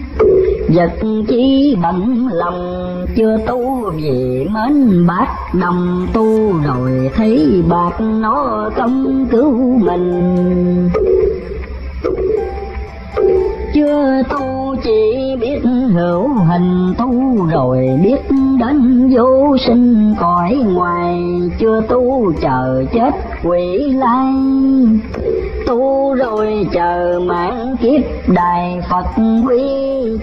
vật chí bận lòng, chưa tu vì mến bác đồng tu rồi thấy bạc nó công cứu mình chưa tu chỉ biết hữu hình tu rồi biết đến vô sinh. Cõi ngoài chưa tu chờ chết quỷ lai. Tu rồi chờ mãn kiếp, đài phật quý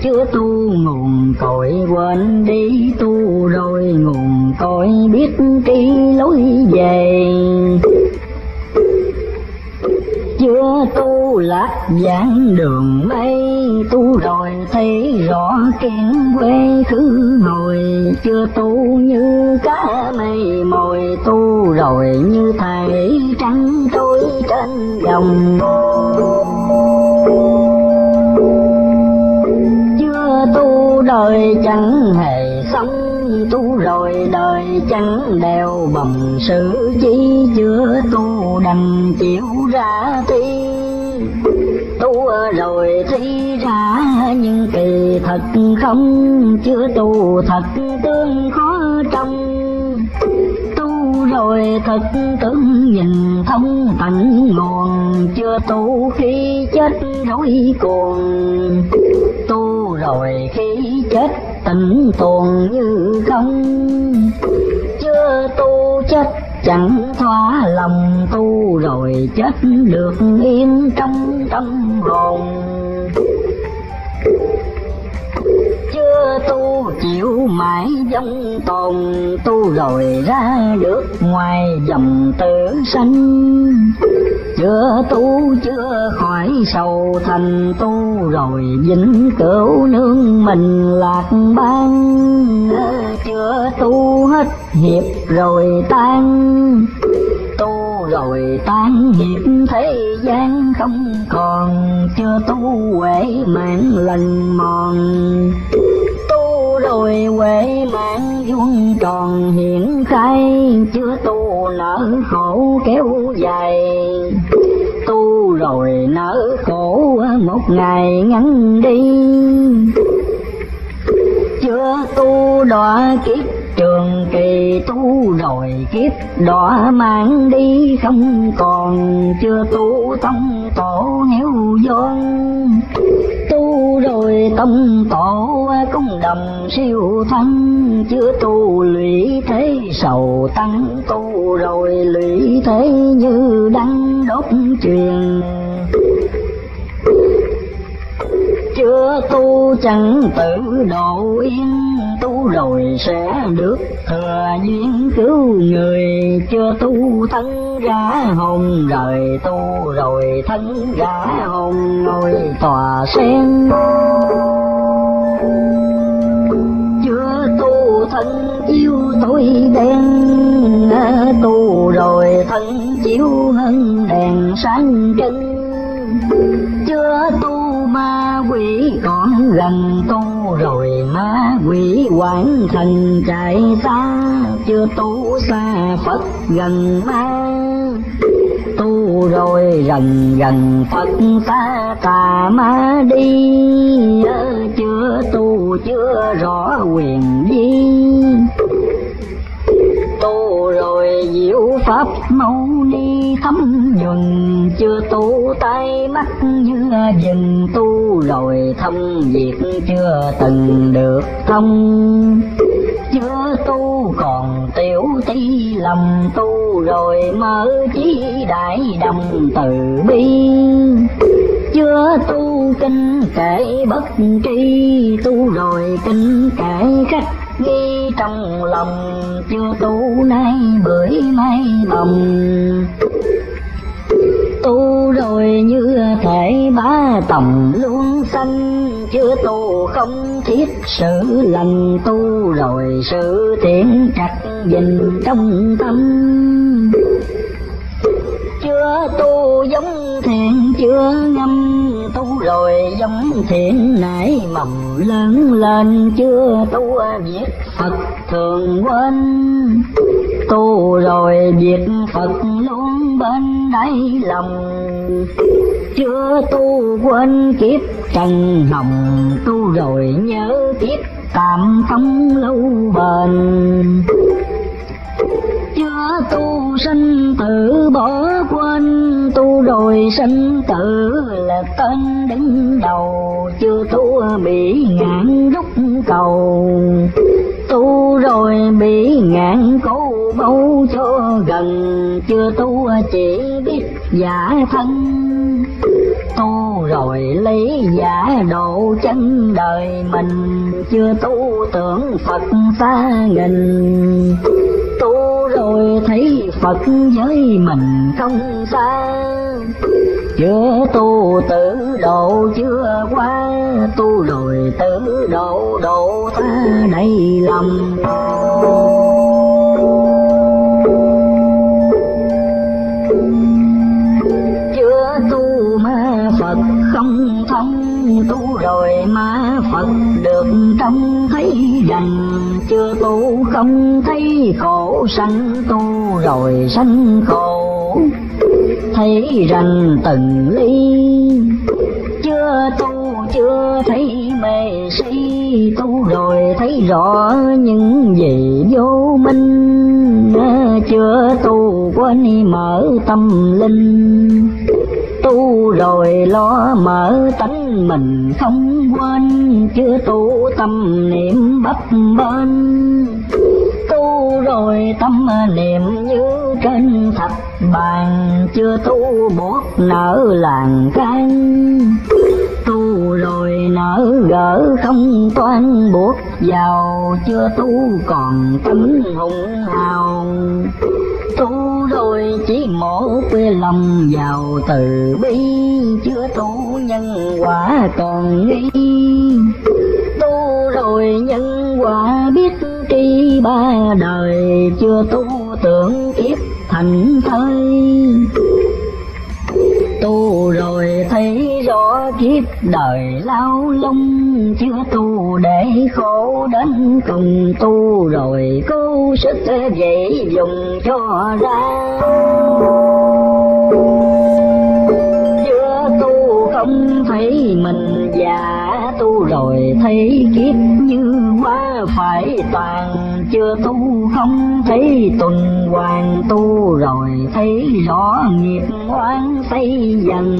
chưa tu nguồn cội quên đi. Tu rồi nguồn cội biết tri lối về chưa tu lạc giảng đường mây tu rồi thấy rõ kiến quê khứ ngồi chưa tu như cá mây mồi, tu rồi như thầy trắng trôi trên dòng. Chưa tu đời chẳng hề tu rồi đời chẳng đeo bằng sự. Chi chưa tu đành chịu ra thi. Tu rồi thi ra nhưng kỳ thật không, chưa tu thật tương khó trong rồi thật tướng nhìn thông tận nguồn chưa tu khi chết rối cuồng. Tu rồi khi chết tỉnh tuồn như không, chưa tu chết chẳng thỏa lòng. Tu rồi chết được yên trong tâm hồn tu, chịu mãi dòng tồn. Tu rồi ra được ngoài dòng tử sanh. Chưa tu, chưa khỏi sầu thành tu, rồi vĩnh cửu nương mình lạc ban. Chưa tu hết hiệp rồi tan. Tu rồi tan hiệp thế gian không còn. Chưa tu huệ mạng lần mòn rồi huệ mạng vuông tròn hiện khai. Chưa tu nở khổ kéo dài. Tu rồi nở khổ một ngày ngắn đi. Chưa tu đọa kiếp trường kỳ tu rồi kiếp đọa mang đi không còn, chưa tu tông tổ héo vốn tu rồi tông tổ cũng đồng siêu thân chưa tu lụy thế sầu tăng. Tu rồi lụy thế như đăng đốt truyền chưa tu chẳng tự độ yên tu rồi sẽ được thừa duyên cứu người. Chưa tu thân ra hồn, rời tu rồi thân ra hồn ngồi tòa sen. Chưa tu thân chiếu tối đen, tu rồi thân chiếu hơn đèn sáng trưng chưa tu ma quỷ còn gần tu, rồi ma quỷ quảng thần chạy xa. Chưa tu xa phật gần ma. Tu rồi gần gần phật xa tà ma đi. Chưa tu chưa rõ quyền gì tu rồi diệu pháp mâu ni thấm nhuần. Chưa tu tay mắt như dừng tu rồi thông việc chưa từng được thông. Chưa tu còn tiểu tí lầm, tu rồi mở chí đại đồng từ bi. Chưa tu kinh kể bất tri, tu rồi kinh kể khách nghi trong lòng chưa tu nay bưởi may bồng. Tu rồi như thể bá tòng luôn xanh chưa tu không thiết sự lành. Tu rồi sự tiện chặt dình trong tâm chưa tu giống thiện chưa ngâm, tu rồi giống thiện nảy mầm lớn lên. Chưa tu việc Phật thường quên, tu rồi việc Phật luôn bên đáy lòng. Chưa tu quên kiếp trần hồng, tu rồi nhớ kiếp tạm không lâu bền chưa tu sinh tử bỏ quên, tu rồi sinh tử là tên đứng đầu. Chưa tu bị ngạn rút cầu, tu rồi bị ngạn cố bấu cho gần. Chưa tu chỉ biết giả thân tu rồi lấy giả độ chân đời mình. Chưa tu tưởng phật xa nghìn tu rồi thấy phật với mình không xa. Chưa tu tử độ chưa qua. Tu rồi tử độ độ ta đầy lòng. Rồi ma phật được trông thấy đành chưa tu không thấy khổ sanh tu rồi sanh khổ. Thấy rằng từng ly chưa tu, chưa thấy mê si tu rồi thấy rõ những gì vô minh. Chưa tu quên mở tâm linh tu rồi lo mở tánh mình không quên chưa tu tâm niệm bấp bên tu rồi tâm niệm như trên thập bàn chưa tu bốt nở làng can. Tu rồi nở gỡ không toan buộc vào chưa tu còn tính hùng hào tu rồi chỉ một lòng vào từ bi, chưa tu nhân quả còn nghi. Tu rồi nhân quả biết tri ba đời, chưa tu tưởng kiếp thành thơi tu rồi thấy rõ kiếp đời lao lung chưa tu để khổ đến cùng tu, rồi cứu sức vậy dùng cho ra. Chưa tu không thấy mình già, tu rồi thấy kiếp như quá phải toàn. Chưa tu không thấy tuần hoàn, tu rồi thấy rõ nghiệp oán xây dần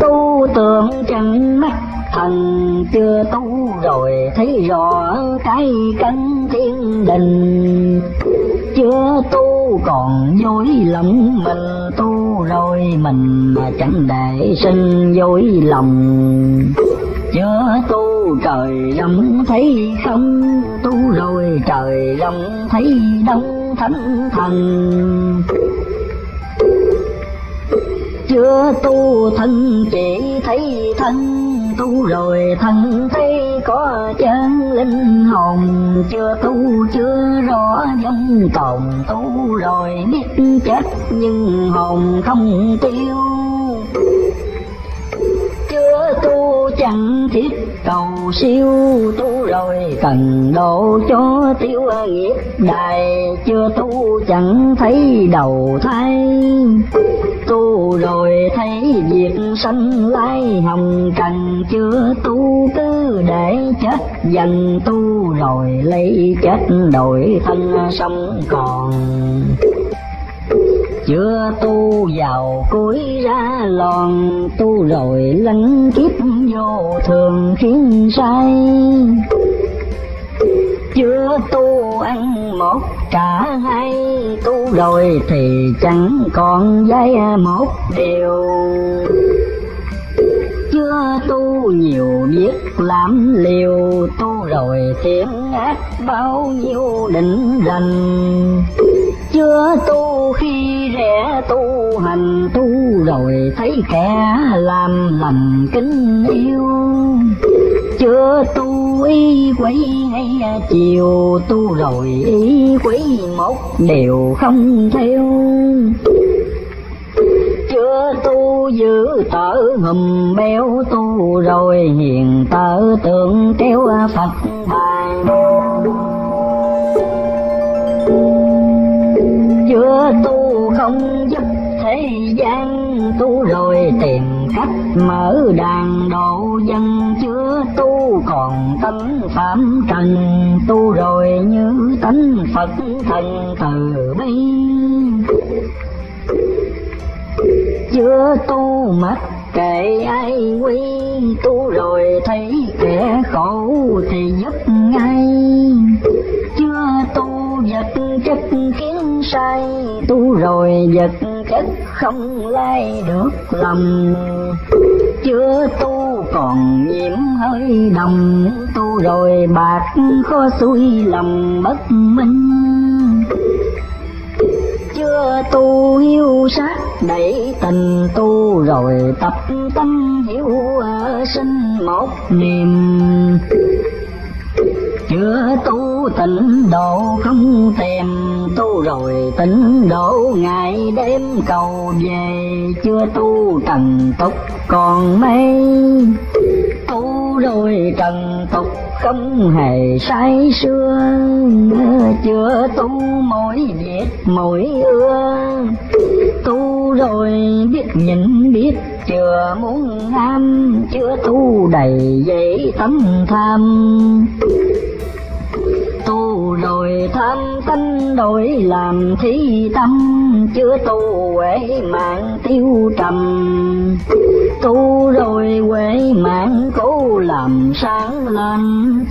tu tưởng chân mắt, thần chưa tu rồi thấy rõ cái căn thiên đình. Chưa tu còn dối lòng mình tu rồi mình mà chẳng để sinh dối lòng. Chưa tu trời lắm thấy không, tu rồi trời lắm thấy đông thánh thần chưa tu thân chỉ thấy thân, tu rồi thân thấy có chân linh hồn. Chưa tu, chưa rõ giống tồn, tu rồi biết chết nhưng hồn không tiêu tu chẳng thiết cầu siêu tu rồi cần độ cho tiêu nghiệp. Đài chưa tu chẳng thấy đầu thai. Tu rồi thấy việc sanh lai hồng trần chưa tu cứ để chết. Dần tu rồi lấy chết đổi thân sống còn chưa tu vào cuối ra lòn, tu rồi lánh kiếp vô thường khiến say. Chưa tu ăn một cả hai tu rồi thì chẳng còn dây một điều. Chưa tu nhiều biết làm liều, tu rồi thiện ác bao nhiêu định rành chưa tu khi rẻ tu hành tu, rồi thấy kẻ làm lầm kính yêu. Chưa tu ý quấy hay chiều tu, rồi ý quấy một điều không theo. Chưa tu giữ tở hùm béo tu, rồi hiền tở tượng treo phật bàn chưa tu không giúp thế gian, tu rồi tìm cách mở đàn độ dân. Chưa tu còn tánh phạm trần, tu rồi như tánh phật thần từ bi. Chưa tu mất kệ ai quy, tu rồi thấy kẻ khổ thì giúp ngay. Chưa tu vật chất khiến sai tu rồi vật chất không lai được lòng. Chưa tu còn nhiễm hơi đồng tu rồi bạc khó xuôi lòng bất minh. Chưa tu hiếu sát đẩy tình. Tu rồi tập tâm hiểu sinh một niềm chưa tu tịnh độ không tìm tu rồi, tịnh độ ngày đêm cầu về, chưa tu trần tục còn mây tu rồi trần tục không hề say xưa chưa tu mỗi việc mỗi ưa. Tu rồi biết nhịn biết, chưa muốn ham, chưa tu đầy dễ tấm tham tu rồi tham sanh đổi làm thí tâm chưa tu huệ mạng tiêu trầm. Tu rồi huệ mạng cố làm sáng lên,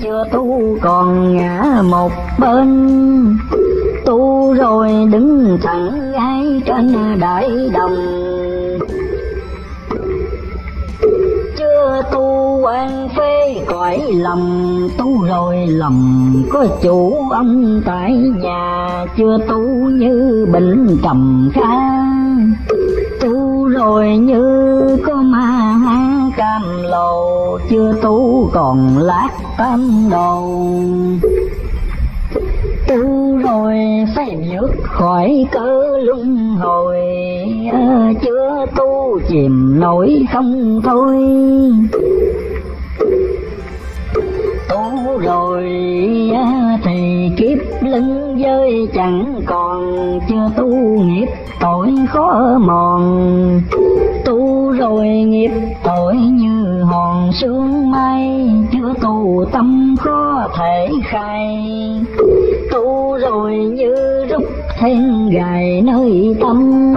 chưa tu còn ngã một bên. Tu rồi đứng thẳng ngay trên đại đồng. Tu quan phê cõi lầm, tu rồi lầm có chủ ông tại nhà, chưa tu như bệnh trầm kha. Tu rồi như có ma cam lồ chưa tu còn lát tam đầu tu rồi phải vượt khỏi cơ luân hồi à, chưa tu chìm nổi không thôi. Tu rồi à, thì kiếp lưng dơi chẳng còn, chưa tu nghiệp tội khó mòn. Tu rồi nghiệp tội như hòn sương mây, chưa tu tâm khó thể khai rút gài nơi tâm.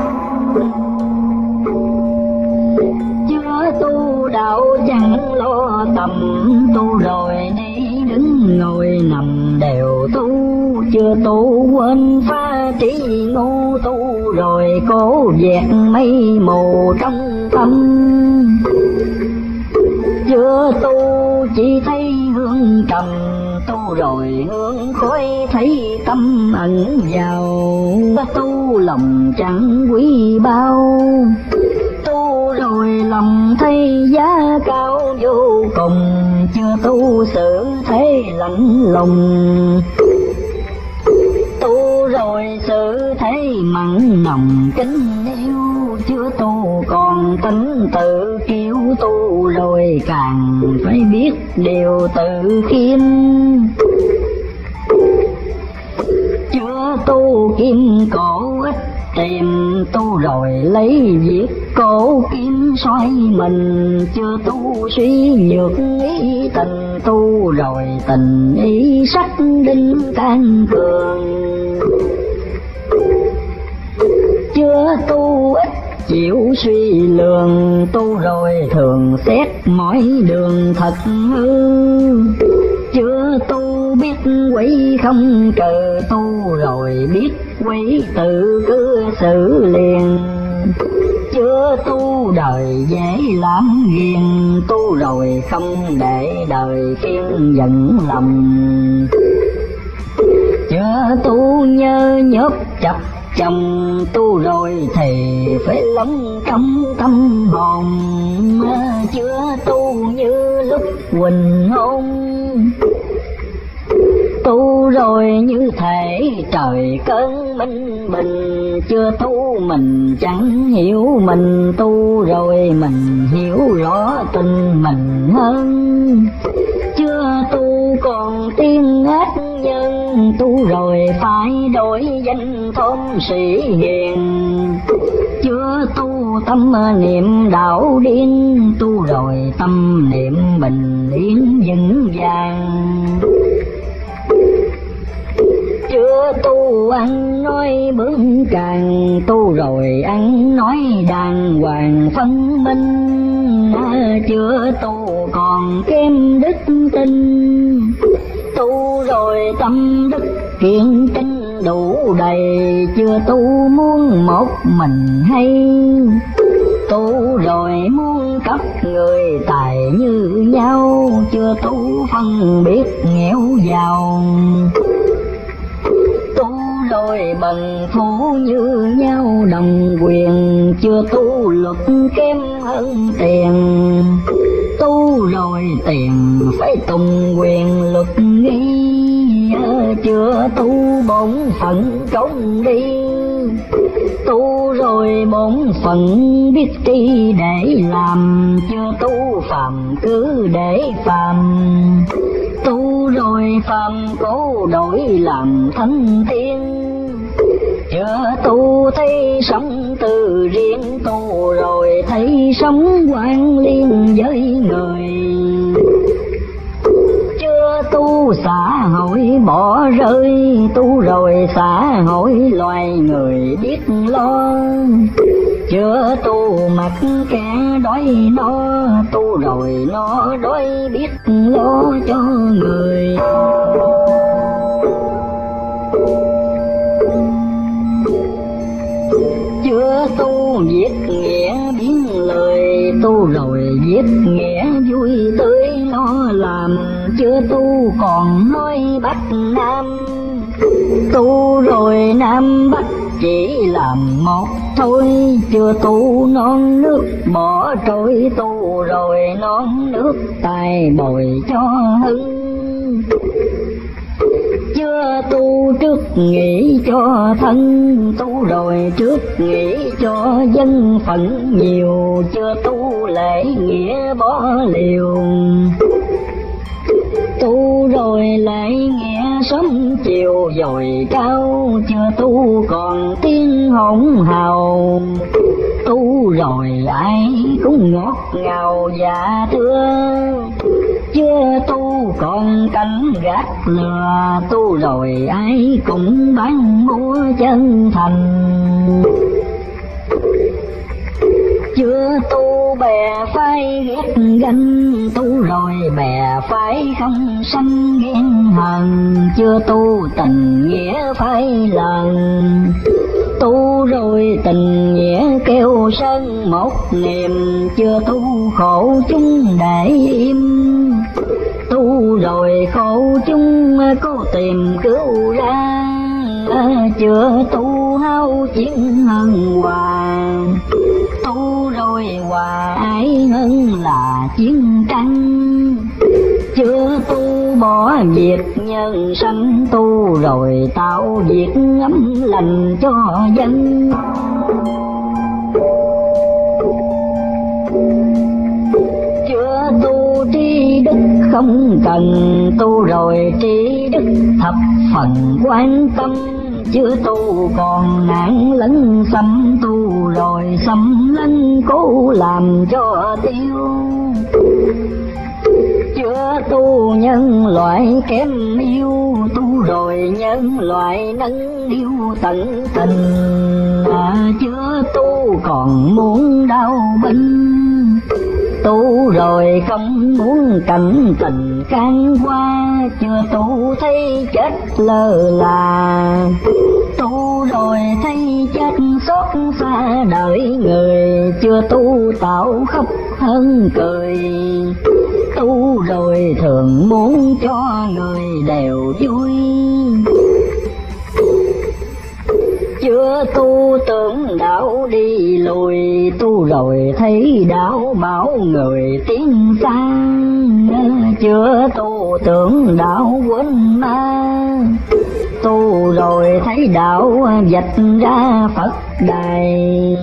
Chưa tu đạo chẳng lo tầm, tu rồi đi đứng ngồi nằm đều tu. Chưa tu quên pha trí ngu tu, rồi cố dẹp mây mù trong tâm. Chưa tu chỉ thấy tu rồi hương khói thấy tâm ẩn vào. Tu lòng chẳng quý bao. Tu rồi lòng thấy giá cao vô cùng chưa tu sự thế lạnh lùng. Tu rồi sự thấy mặn nồng kính yêu chưa tu còn tính tự kiêu tu rồi càng phải biết điều tự khiêm. Chưa tu kim cổ ít tìm tu rồi lấy việc cổ kim xoay mình. Chưa tu suy nhược ý tình tu rồi tình ý sắc đinh can cường. Chưa tu ít chịu suy lường, tu rồi thường xét mọi đường thật hư chưa tu biết quỷ không trừ, tu rồi biết quỷ tự cứ xử liền. Chưa tu đời dễ lắm ghiền tu rồi không để đời phiên giận lòng. Chưa tu nhớ nhớp chập chồng tu rồi thì phải lắng trong tâm hồn. Chưa tu như lúc quỳnh hôn tu rồi như thể trời cơn minh bình. Chưa tu mình chẳng hiểu mình tu rồi mình hiểu rõ tình mình hơn. Chưa tu còn tiên ác nhân, tu rồi phải đổi danh thôn sĩ hiền. Chưa tu tâm niệm đạo điên, tu rồi tâm niệm bình yên vững vàng chưa tu ăn nói bướng càng, tu rồi ăn nói đàng hoàng. Phân minh à, chưa tu còn kém đức tin. Tu rồi tâm đức kiện tinh đủ đầy, chưa tu muốn một mình hay tu rồi muốn cấp người tài như nhau, chưa tu phân biết nghèo giàu. Tu rồi bằng phú như nhau, đồng quyền chưa tu luật kém hơn tiền. Tu rồi tiền phải tùng quyền luật nghi chưa tu bổn phận công đi. Tu rồi bổn phận biết tri để làm, chưa tu phàm cứ để phàm. Tu rồi phàm cố đổi làm thánh tiên. Chưa tu thấy sống từ riêng, tu rồi thấy sống quan liên với người tu xã hội bỏ rơi, tu rồi xã hội loài người biết lo. Chưa tu mặc kẻ đói no, tu rồi nó đói biết lo cho người. Chưa tu viết nghĩa biến lời, tu rồi viết nghĩa vui tươi lo làm chưa tu còn nói bắc nam. Tu rồi nam bắc chỉ làm một thôi. Chưa tu non nước, bỏ trôi tu rồi non nước, tài bồi cho hưng. Chưa tu trước nghĩ cho thân, tu rồi trước nghĩ cho dân phận. Nhiều chưa tu lễ nghĩa bỏ liều tu rồi lại nghe sớm chiều dồi cao, chưa tu còn tiếng hỗn hào. Tu rồi ai cũng ngọt ngào dạ thưa. Chưa tu còn cánh gác lừa, tu rồi ai cũng bán mua chân thành chưa tu bè phái ghét ganh, tu rồi bè phái không sanh ghen hờn. Chưa tu tình nghĩa phải lần, tu rồi tình nghĩa kêu sơn một niềm. Chưa tu khổ chúng để im, tu rồi khổ chúng cố tìm cứu ra. Chưa tu hao chiến hân hoàng tôi hòa ái hơn là chiến tranh. Chưa tu bỏ việc nhân sanh tu rồi tạo việc ấm lành cho dân. Chưa tu tri đức không cần tu rồi tri đức thập phần quan tâm chưa tu còn nạn lấn xâm tu rồi xâm lấn cố làm cho tiêu. Chưa tu nhân loại kém yêu tu rồi nhân loại nâng yêu tận tình. À, chưa tu còn muốn đau binh tu rồi không muốn cảnh tình can qua, chưa tu thấy chết lơ là. Tu rồi thấy chết xót xa đợi người, chưa tu tạo khóc hơn cười. Tu rồi thường muốn cho người đều vui chưa tu tưởng đạo đi, lùi tu rồi thấy đạo bảo người tiến sang. Chưa tu tưởng đạo quên ma, tu rồi thấy đạo dịch ra phật đài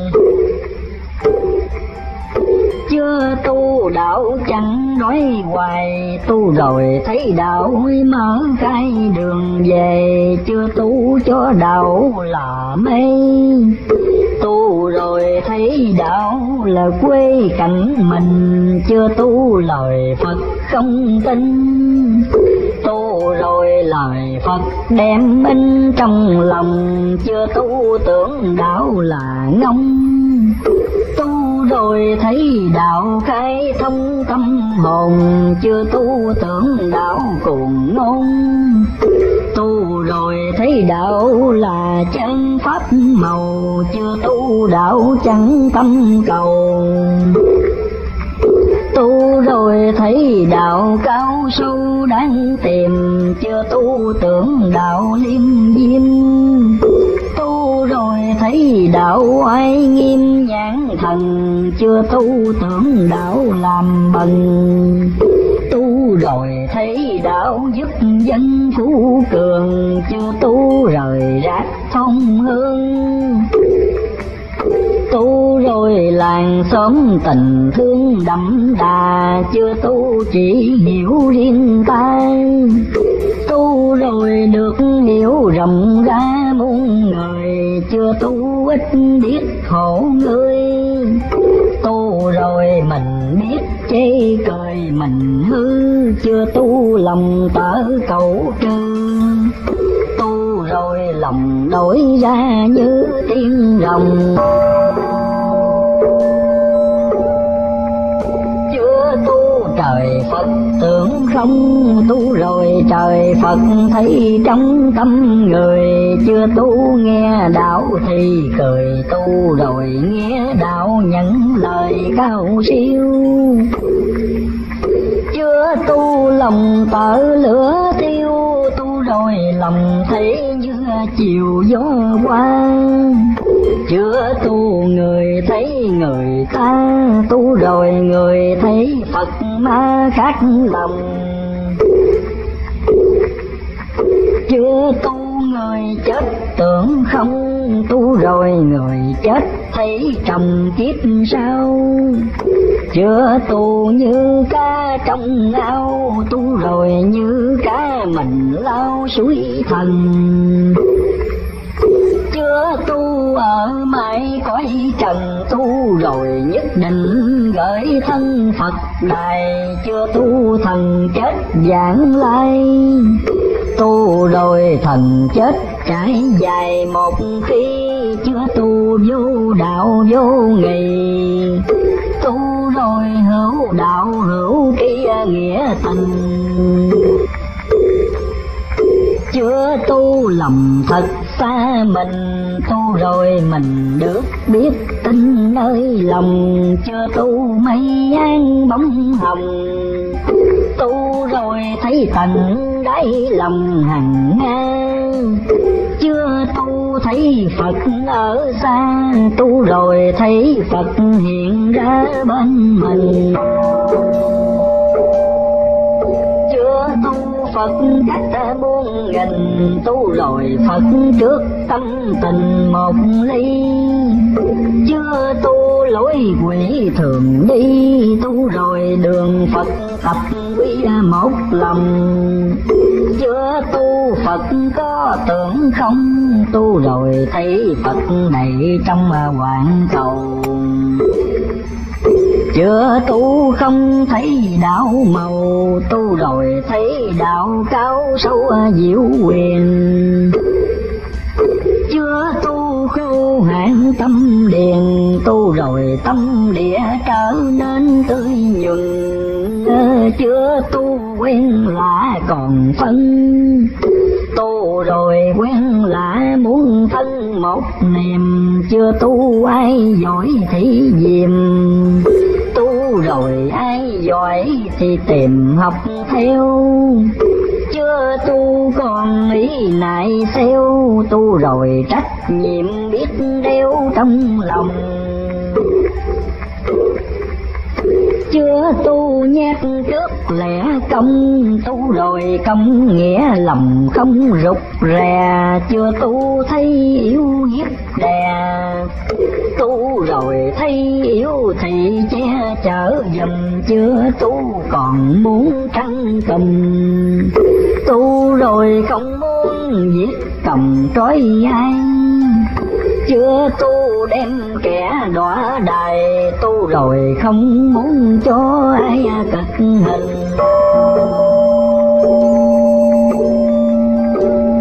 chưa tu đạo chẳng nói hoài. Tu rồi thấy đạo mở cái đường về. Chưa tu cho đạo là mê. Tu rồi thấy đạo là quê cảnh mình. Chưa tu lời phật không tin. Tu rồi lời phật đem minh trong lòng. Chưa tu tưởng đạo là ngông. Tu rồi thấy đạo khai thông tâm hồn chưa tu tưởng đạo cùng ngôn tu rồi thấy đạo là chân pháp màu, chưa tu đạo chẳng tâm cầu. Tu rồi thấy đạo cao sâu đang tìm, chưa tu tưởng đạo liêm diêm thấy đạo ai nghiêm nhãn thần, chưa tu tưởng đạo làm bần tu rồi thấy đạo giúp dân phú cường, chưa tu rời rác thông hương tu rồi làng xóm tình thương đậm đà. Chưa tu chỉ hiểu riêng ta. Tu rồi được hiểu rộng ra muôn người chưa tu ít biết khổ người tu rồi mình biết chê cười mình hư. Chưa tu lòng tở cầu trừ tu rồi lòng đổi ra như tiếng rồng chưa tu trời Phật, tưởng không tu rồi trời Phật. Thấy trong tâm người chưa tu, nghe đạo thì cười tu rồi nghe đạo nhận lời cao siêu. Chưa tu lòng tở lửa thiêu, tu rồi lòng thấy như chiều gió quang chưa tu người thấy người ta, tu rồi người thấy phật ma khác lòng chưa tu người chết tưởng không, tu rồi người chết thấy trầm kiếp sao? Chưa tu như cá trong ao, tu rồi như cá mình lao suối thần chưa tu ở mãi cõi trần tu rồi nhất định gửi thân Phật. Đài chưa tu thần chết vãng lai. Tu rồi thần chết trải dài một khi chưa tu vô đạo vô nghị tu rồi hữu đạo hữu kia nghĩa tình. Chưa tu lầm thật ta mình tu rồi mình được biết tin nơi lòng chưa tu mây an bóng hồng. Tu rồi thấy tận đáy lòng hằng ngang. Chưa tu thấy Phật ở xa. Tu rồi thấy Phật hiện ra bên mình. Phật cách muôn nghìn tu rồi Phật trước tâm tình một ly. Chưa tu lối quỷ thường đi, tu rồi đường Phật tập quy một lòng. Chưa tu Phật có tưởng không, tu rồi thấy Phật này trong hoàng cầu chưa tu không thấy đạo màu, tu rồi thấy đạo cao sâu diệu quyền chưa tu khô hạn tâm điền, tu rồi tâm địa trở nên tươi nhuận chưa tu quen là còn phân. Tu rồi quen là muốn thân một niềm, chưa tu ai giỏi thì diềm tu rồi ai giỏi thì tìm học theo. Chưa tu còn ý nại xeo tu rồi trách nhiệm biết đeo trong lòng. Chưa tu nhát trước lẽ công tu rồi công nghĩa lòng không rụt rè. Chưa tu thấy yếu giết đè. Tu rồi thấy yếu thì che chở dùm. Chưa tu còn muốn trăng cầm. Tu rồi không muốn giết cầm trói ai chưa tu đem kẻ đọa đài tu rồi không muốn cho ai cật hình.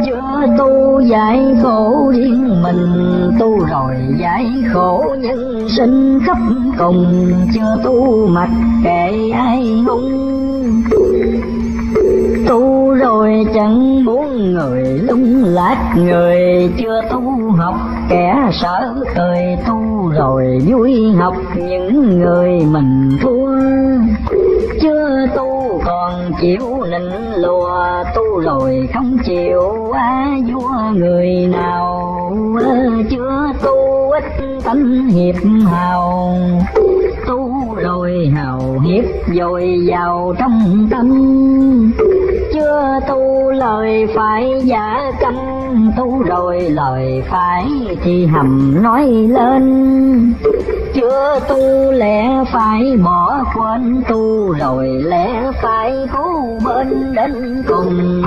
Chưa tu giải khổ riêng mình, tu rồi giải khổ nhân sinh khắp cùng. Chưa tu mặc kệ ai hung tu rồi chẳng muốn người, lung lạc người. Chưa tu học kẻ sợ cười tu rồi vui học những người mình thua. Chưa tu còn chịu nịnh lùa, tu rồi không chịu á vua người nào. Chưa tu ít tánh hiệp hào, tu rồi hào hiệp dồi vào trong tâm. Chưa tu lời phải giả câm tu rồi lời phải thì hầm nói lên. Chưa tu lẽ phải bỏ quên, tu rồi lẽ phải cố bên đến cùng.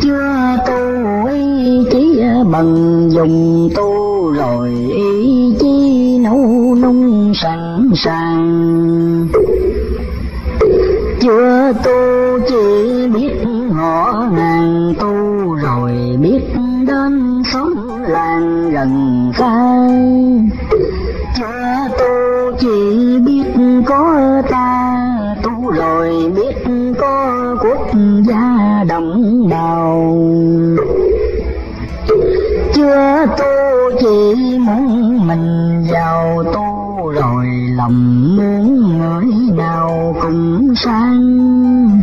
Chưa tu ý chí bằng dùng tu rồi ý chí nấu nung sẵn sàng. Chưa tu chỉ biết ngõ hàng tu rồi biết đến xóm làng gần xa. Chưa tu chỉ biết có ta, tu rồi biết có quốc gia đồng bào. Chưa tu chỉ muốn mình giàu tu rồi lòng muốn người nào cũng sang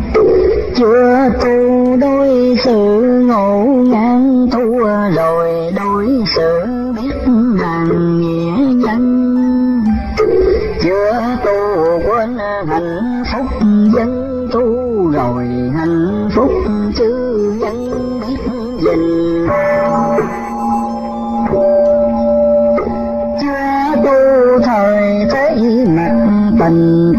chưa tu đối xử ngộ ngang tu rồi đối xử biết hàng nghĩa nhân. Chưa tu quên hạnh phúc dân, tu rồi hạnh phúc chư nhân biết gìn. Chưa tu thời thế mặt tình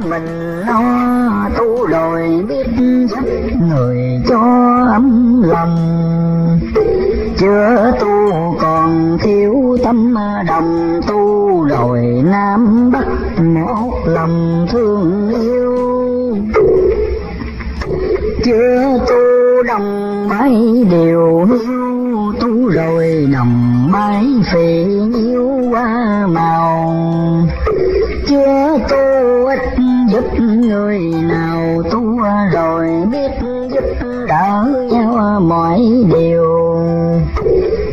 mình lo tu rồi biết giúp người cho ấm lòng. Chưa tu còn thiếu tâm đồng, tu rồi nam bắc một lòng thương yêu. Chưa tu đồng bái điều hiu, tu rồi đồng bái phì nhiêu qua màu. Chưa tu ít người nào tu rồi biết giúp đỡ nhau mọi điều.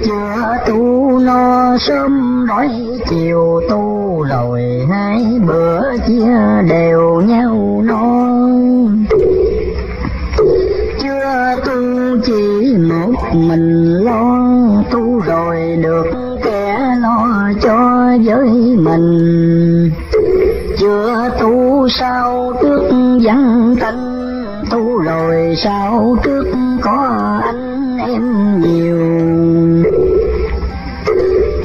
Chưa tu no sớm đói chiều tu rồi hai bữa chia đều nhau no. Chưa tu chỉ một mình lo tu rồi được kẻ lo cho với mình chưa tu sao trước vắng thanh? Tu rồi sao trước có anh em nhiều?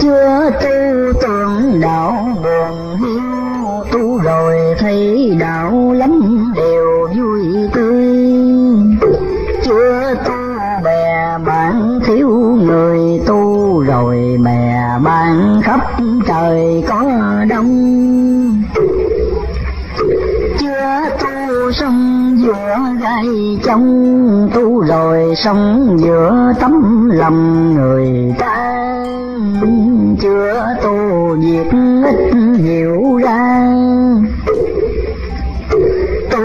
Chưa tu tưởng đạo buồn hiu, tu rồi thấy đạo lắm đều vui tươi. Chưa tu bè bạn thiếu người, tu rồi bè bạn khắp trời có sống giữa gai trong tu rồi sống giữa tấm lòng người ta. Chưa tu việc ít hiểu ra. Tu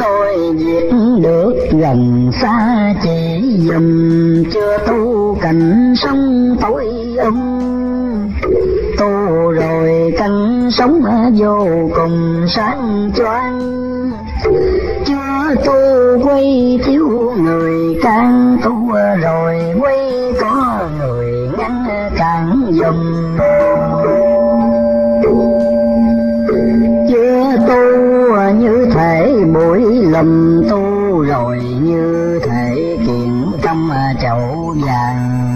rồi việc được gần xa chỉ dùm chưa tu cảnh sống tối âm. Tu rồi cảnh sống vô cùng sáng choang chưa tu quay thiếu người can tu rồi quay có người ngăn cản dùm chưa tu như thể buổi lầm tu rồi như thể kiện trong chậu vàng.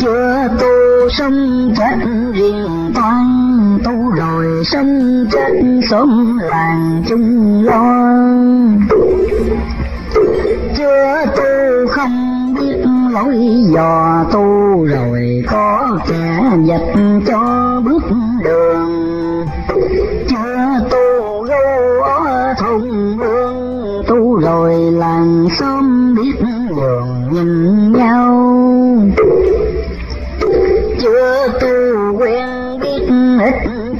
Chưa tu sống chết riêng toan tu rồi sinh chết xóm làng chung lo. Chưa tu không biết lối dò tu rồi có kẻ dạch cho bước đường. Chưa tu gâu ở thùng hương tu rồi làng xóm biết đường nhìn nhau. Chưa tu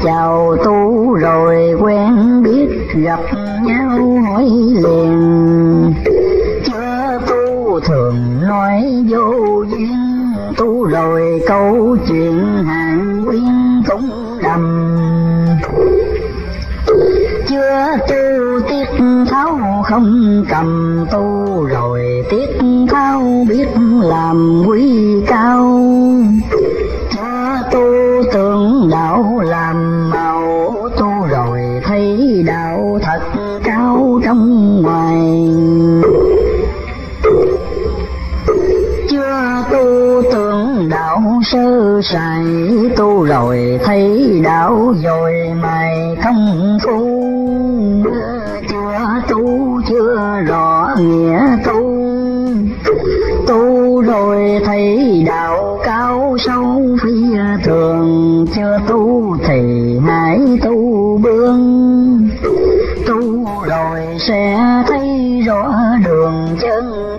chào tu rồi quen biết, gặp nhau hỏi liền. Chưa tu thường nói vô duyên, tu rồi câu chuyện hàng quyên cũng đầm. Chưa tu tiết tháo không cầm, tu rồi tiết tháo biết làm quý cao. Sơ sài tu rồi, thấy đạo rồi, mày không tu chưa tu, chưa rõ nghĩa tu. Tu rồi thấy đạo cao sâu phi thường. Chưa tu thì hãy tu bương. Tu rồi sẽ thấy rõ đường chân.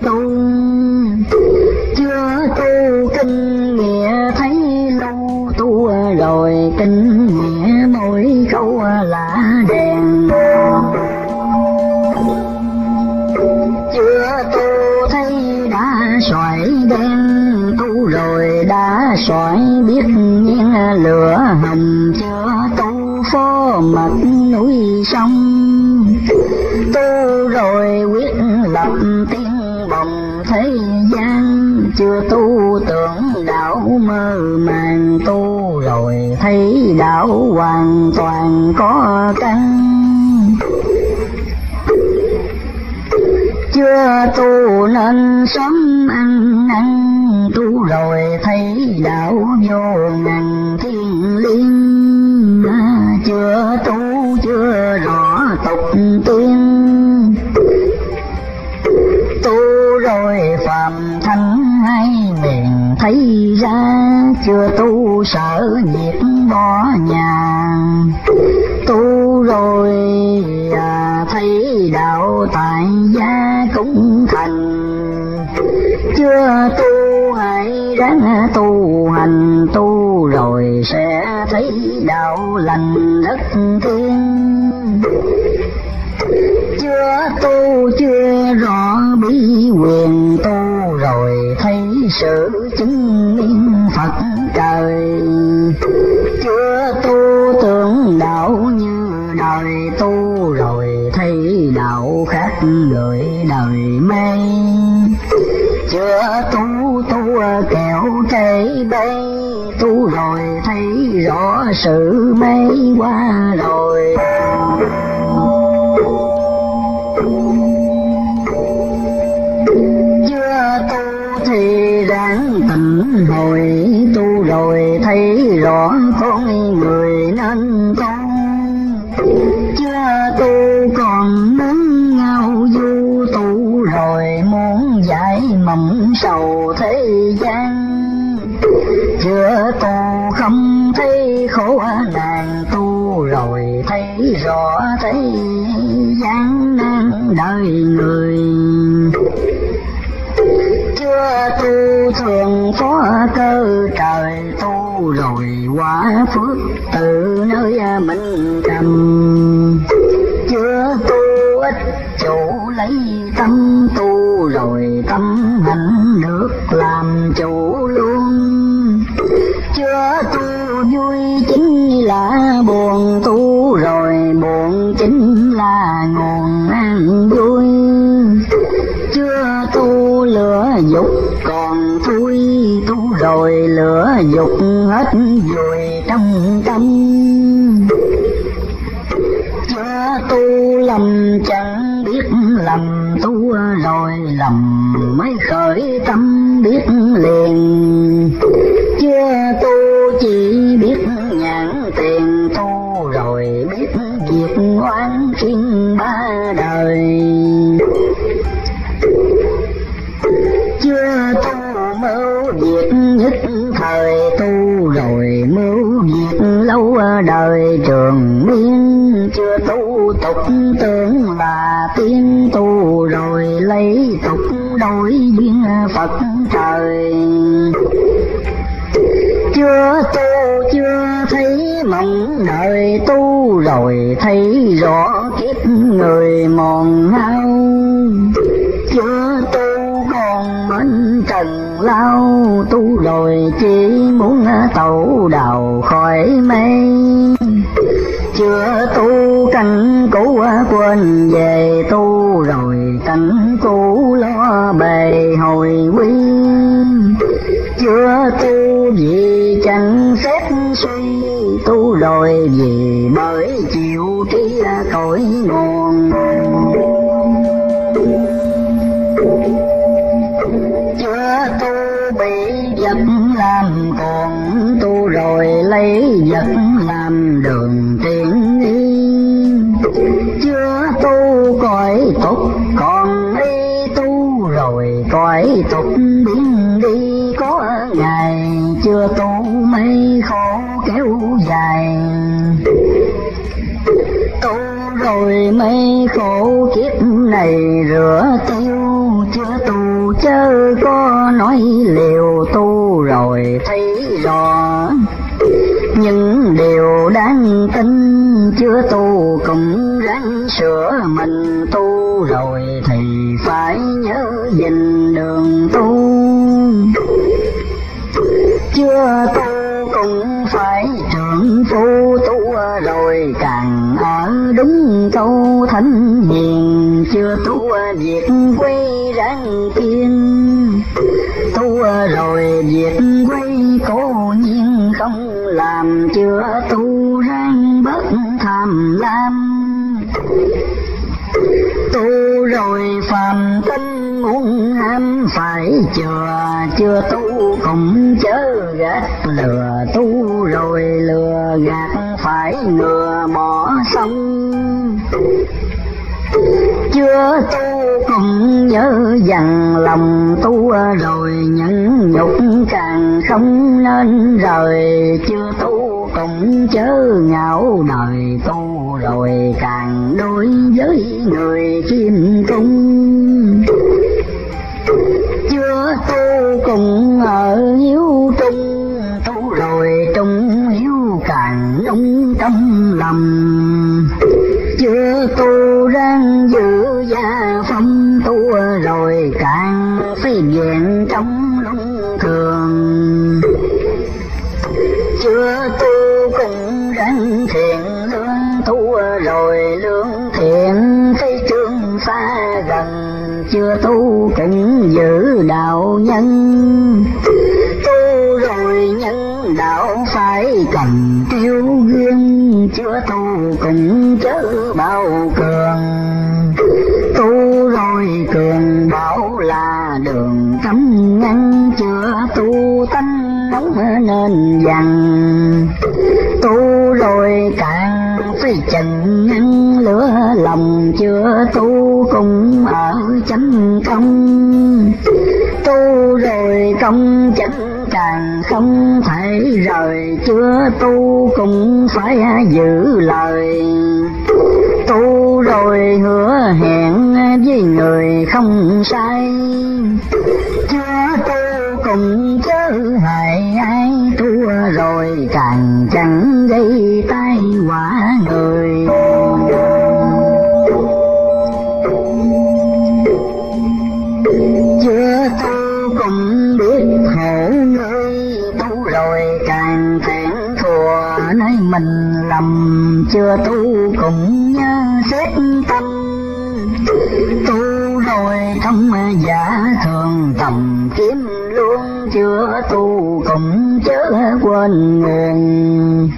Sỏi biết nhiên lửa hồng chưa tu phố mật núi sông. Tu rồi quyết lập tiên bồng thế gian, chưa tu tưởng đạo mơ màng. Tu rồi thấy đạo hoàn toàn có căn. Chưa tu nên sớm ăn năn rồi thấy đạo vô ngàn thiên liên chưa tu chưa rõ tục tiên. Tu rồi phàm thanh hai miền thấy ra chưa tu sợ nhiệt bỏ nhà tu rồi à, thấy đạo tại gia cũng thành. Chưa tu ráng tu hành tu rồi sẽ thấy đạo lành đất thiên chưa tu, chưa rõ bí quyền tu rồi thấy sự chứng minh Phật trời. Chưa tu tưởng đạo như đời tu rồi thấy đạo khác người đời mê. Chưa tu tu kẹo kể bay tu rồi thấy rõ sự mê qua rồi. Chưa tu thì đáng tỉnh hồi, tu rồi thấy rõ con người nên con. Chưa tu còn đứng ngao du, tu rồi muốn giải mộng sầu thế gian chưa tu không thấy khổ nàng tu rồi thấy rõ thấy gian nan đời người. Chưa tu thường phó cơ trời, tu rồi quả phước từ nơi mình cầm. Chưa tu ít chỗ lấy tâm, tu rồi tâm hạnh được làm chủ luôn bữa tôi vui chính là buồn tu rồi buồn chính là nguồn ăn vui. Chưa tu lửa dục còn thui tu rồi lửa dục hết rồi trong tâm. Chưa tu lầm chẳng biết lầm tu rồi lầm mới khởi tâm biết liền. Thiên ba đời. Chưa tu mưu việc nhất thời tu rồi mưu việc lâu đời. Trường miên chưa tu tục tưởng là tiên tu rồi lấy tục đổi duyên phật trời. Chưa tu chưa thấy mộng đời tu rồi thấy rõ người mòn nao chưa tu còn bên trần lao, tu rồi chỉ muốn tẩu đầu khỏi mây. Chưa tu cảnh cũ quên về tu rồi cảnh cũ lo bề hồi quy. Chưa tu vì chẳng xét suy, tu rồi vì bởi chỉ trí cõi nguồn. Chưa tu bị vật làm còn tu rồi lấy vật làm đường tiện đi. Chưa tu cõi tục còn đi tu rồi cõi tục biến đi. Có ngày chưa tu mấy khổ kéo dài tu rồi mấy khổ kiếp này rửa tiêu, chưa tu chớ có nói liều tu rồi thấy rõ. Những điều đáng tin chưa tu cũng ráng sửa mình tu rồi thì phải nhớ dình đường tu. Chưa tu cũng phải trưởng phu tu rồi càng đúng câu thánh hiền chưa tu việc quay ráng tiên tu rồi việc quay cố nhiên không làm, chưa tu ráng bất tham lam tu rồi phàm tinh muốn ham phải chừa, chưa tu cũng chớ gạt, lừa tu rồi lừa gạt phải ngừa bỏ xong chưa tu cũng nhớ dằn lòng tu rồi nhẫn nhục càng không nên rời, chưa tu cũng chớ ngạo đời tu rồi càng đối với người kim cung. Chưa tu cùng ở hiếu trung, tu rồi trung hiếu càng nung trong lòng chưa tu ráng giữ gia phong tu rồi càng phi diện trong luân thường. Chưa tu chưa tu cần giữ đạo nhân. Tu rồi nhân đạo phải cần tiêu gương, chưa tu cũng chớ bao cường. Tu rồi cường bảo là đường cấm ngăn chưa tu tánh nóng nên dằn. Tu rồi càng phải trần ngăn, lửa lòng chưa tu cùng chấm chánh công tu rồi công chánh càng không thể rời, chưa tu cũng phải giữ lời. Tu rồi hứa hẹn với người không sai, chưa tu cùng chớ hại ai tu rồi càng chẳng gây tai họa người. Mình lầm chưa tu cũng nhớ xét tâm. Tu rồi trong giả thường tầm kiếm luôn, chưa tu cũng chớ quên nguồn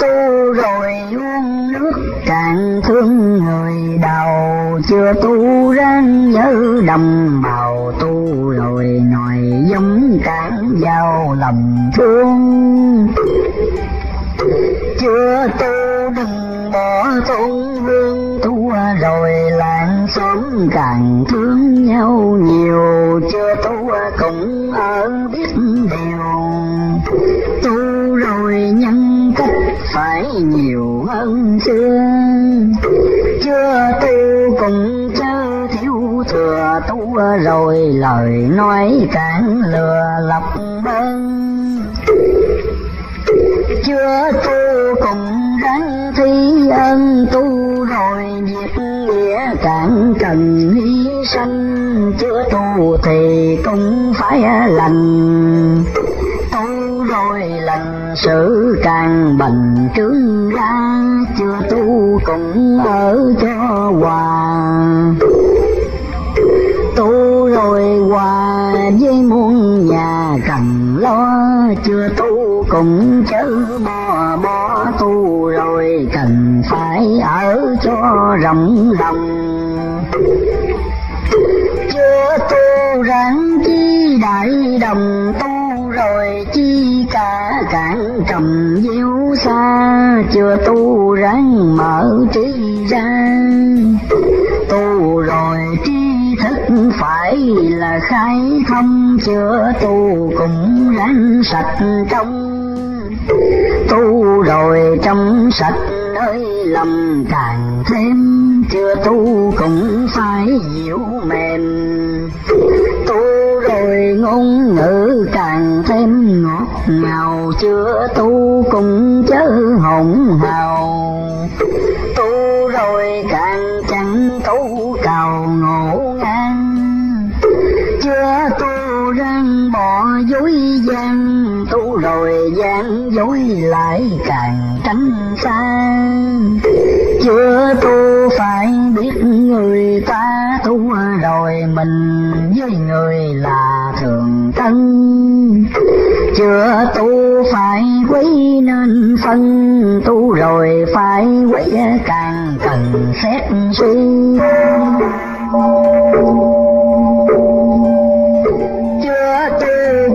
tu rồi uống nước càng thương người đầu chưa tu ráng nhớ đầm bào. Tu rồi nòi giống càng giao lòng thương chưa tu đừng bỏ tôn hương tu rồi làng xóm càng thương nhau nhiều. Chưa tu cũng ở biết điều. Tu rồi nhân cách phải nhiều hơn xưa. Chưa tu cũng chớ thiếu thừa. Tu rồi lời nói càng lừa lọc bên chưa tu cùng ráng thi ân tu rồi việc nghĩa càng cần hy sanh. Chưa tu thì cũng phải lành. Tu rồi lành sự càng bành trướng ra. Chưa tu cũng ở cho hòa. Tu rồi hòa với muôn nhà cần lo chưa tu cũng chớ bỏ bỏ tu rồi cần phải ở cho rộng lòng. Chưa tu ráng chi đại đồng tu rồi chi cả cản trầm diêu xa. Chưa tu ráng mở trí ra, tu rồi tri thức phải là khai thông chưa tu cũng ráng sạch trong. Tu rồi trong sạch nơi lầm càng thêm, chưa tu cũng phải dịu mềm. Tu rồi ngôn ngữ càng thêm ngọt ngào, chưa tu cũng chớ hỗn hào. Tu rồi càng chẳng tu cầu ngộ ngang chưa tu răng bỏ dối gian, tu rồi gian dối lại càng tránh xa. Chưa tu phải biết người ta tu rồi mình với người là thường thân. Chưa tu phải quý nên phân, tu rồi phải quý càng cần xét suy.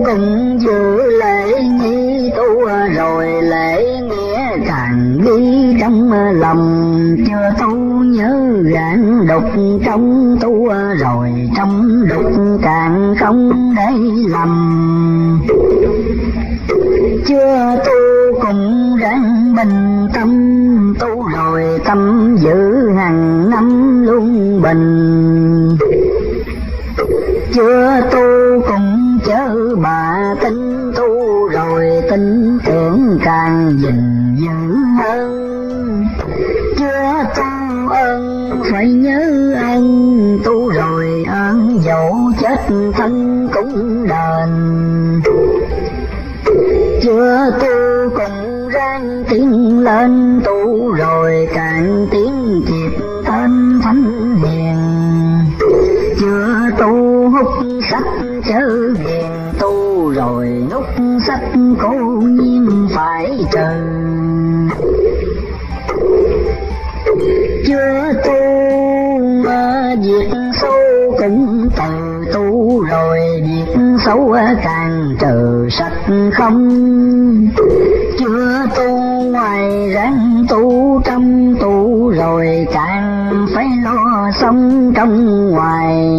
Tu dự giữ lễ nghi tu rồi lễ nghĩa càng ghi trong lòng. Chưa tu nhớ gạn đục trong tu rồi trong đục càng không để lầm. Chưa tu cùng ráng bình tâm tu rồi tâm giữ hàng năm luôn bình. Chưa tu cũng nhớ bà tính tu rồi tin tưởng càng gìn giữ hơn. Chưa tu ơn, phải nhớ anh tu rồi ơn, dẫu chết thân cũng đền. Chưa tu cùng ráng tiến lên, tu rồi càng tiến kịp tên thánh hiền. Chưa tu hút sách chớ về rồi hút sách cố nhiên phải trừ chưa tu mà việc xấu cũng từ tu rồi, việc xấu càng trừ sạch không. Chưa tu ngoài ráng tu trong tu rồi càng phải lo sống trong ngoài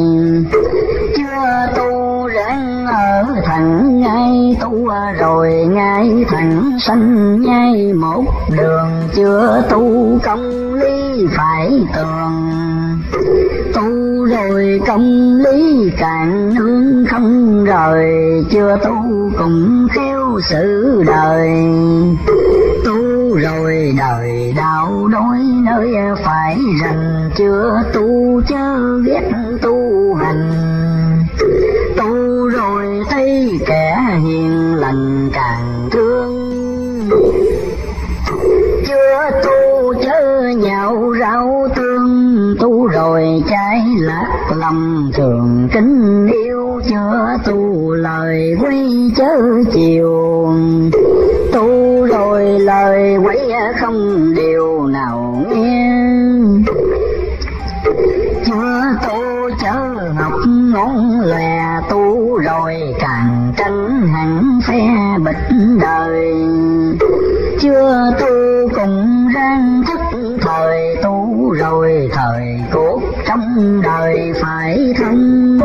tu ở thẳng ngay tu rồi ngay thẳng sanh ngay một đường chưa tu, công lý phải tường. Tu rồi công lý càng hướng không rời, chưa tu cũng khéo sự đời. Tu rồi đời đạo đối nơi phải rằng, chưa tu chớ ghét tu hành thấy kẻ hiền lành càng thương. Chưa tu, chớ nhạo rau tương tu, rồi trái lạc lòng thường kính yêu. Chưa tu lời quy chớ chiều. Tu rồi lời quấy không điều nào nghe. Chưa tu, chớ ngọc ngón lè tu tôi càng tranh hẳn phe bịch đời. Chưa tu cùng rang thức thời tu rồi thời cốt trong đời phải thân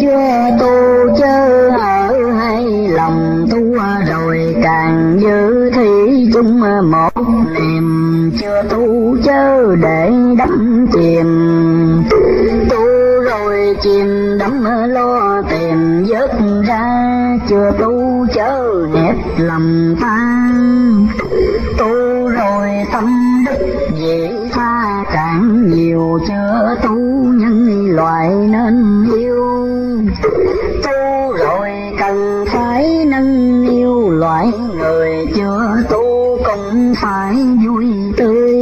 chưa tu chớ ở hay lòng tu rồi càng giữ thì chung một niềm. Chưa tu chớ để đắm chìm chìm, đắm lo tìm, vớt ra chưa tu chớ nghiệp lầm tan tu rồi tâm đức dễ tha, càng nhiều chưa tu nhân loại nên yêu. Tu rồi cần phải nâng yêu loại người chưa tu cũng phải vui tươi.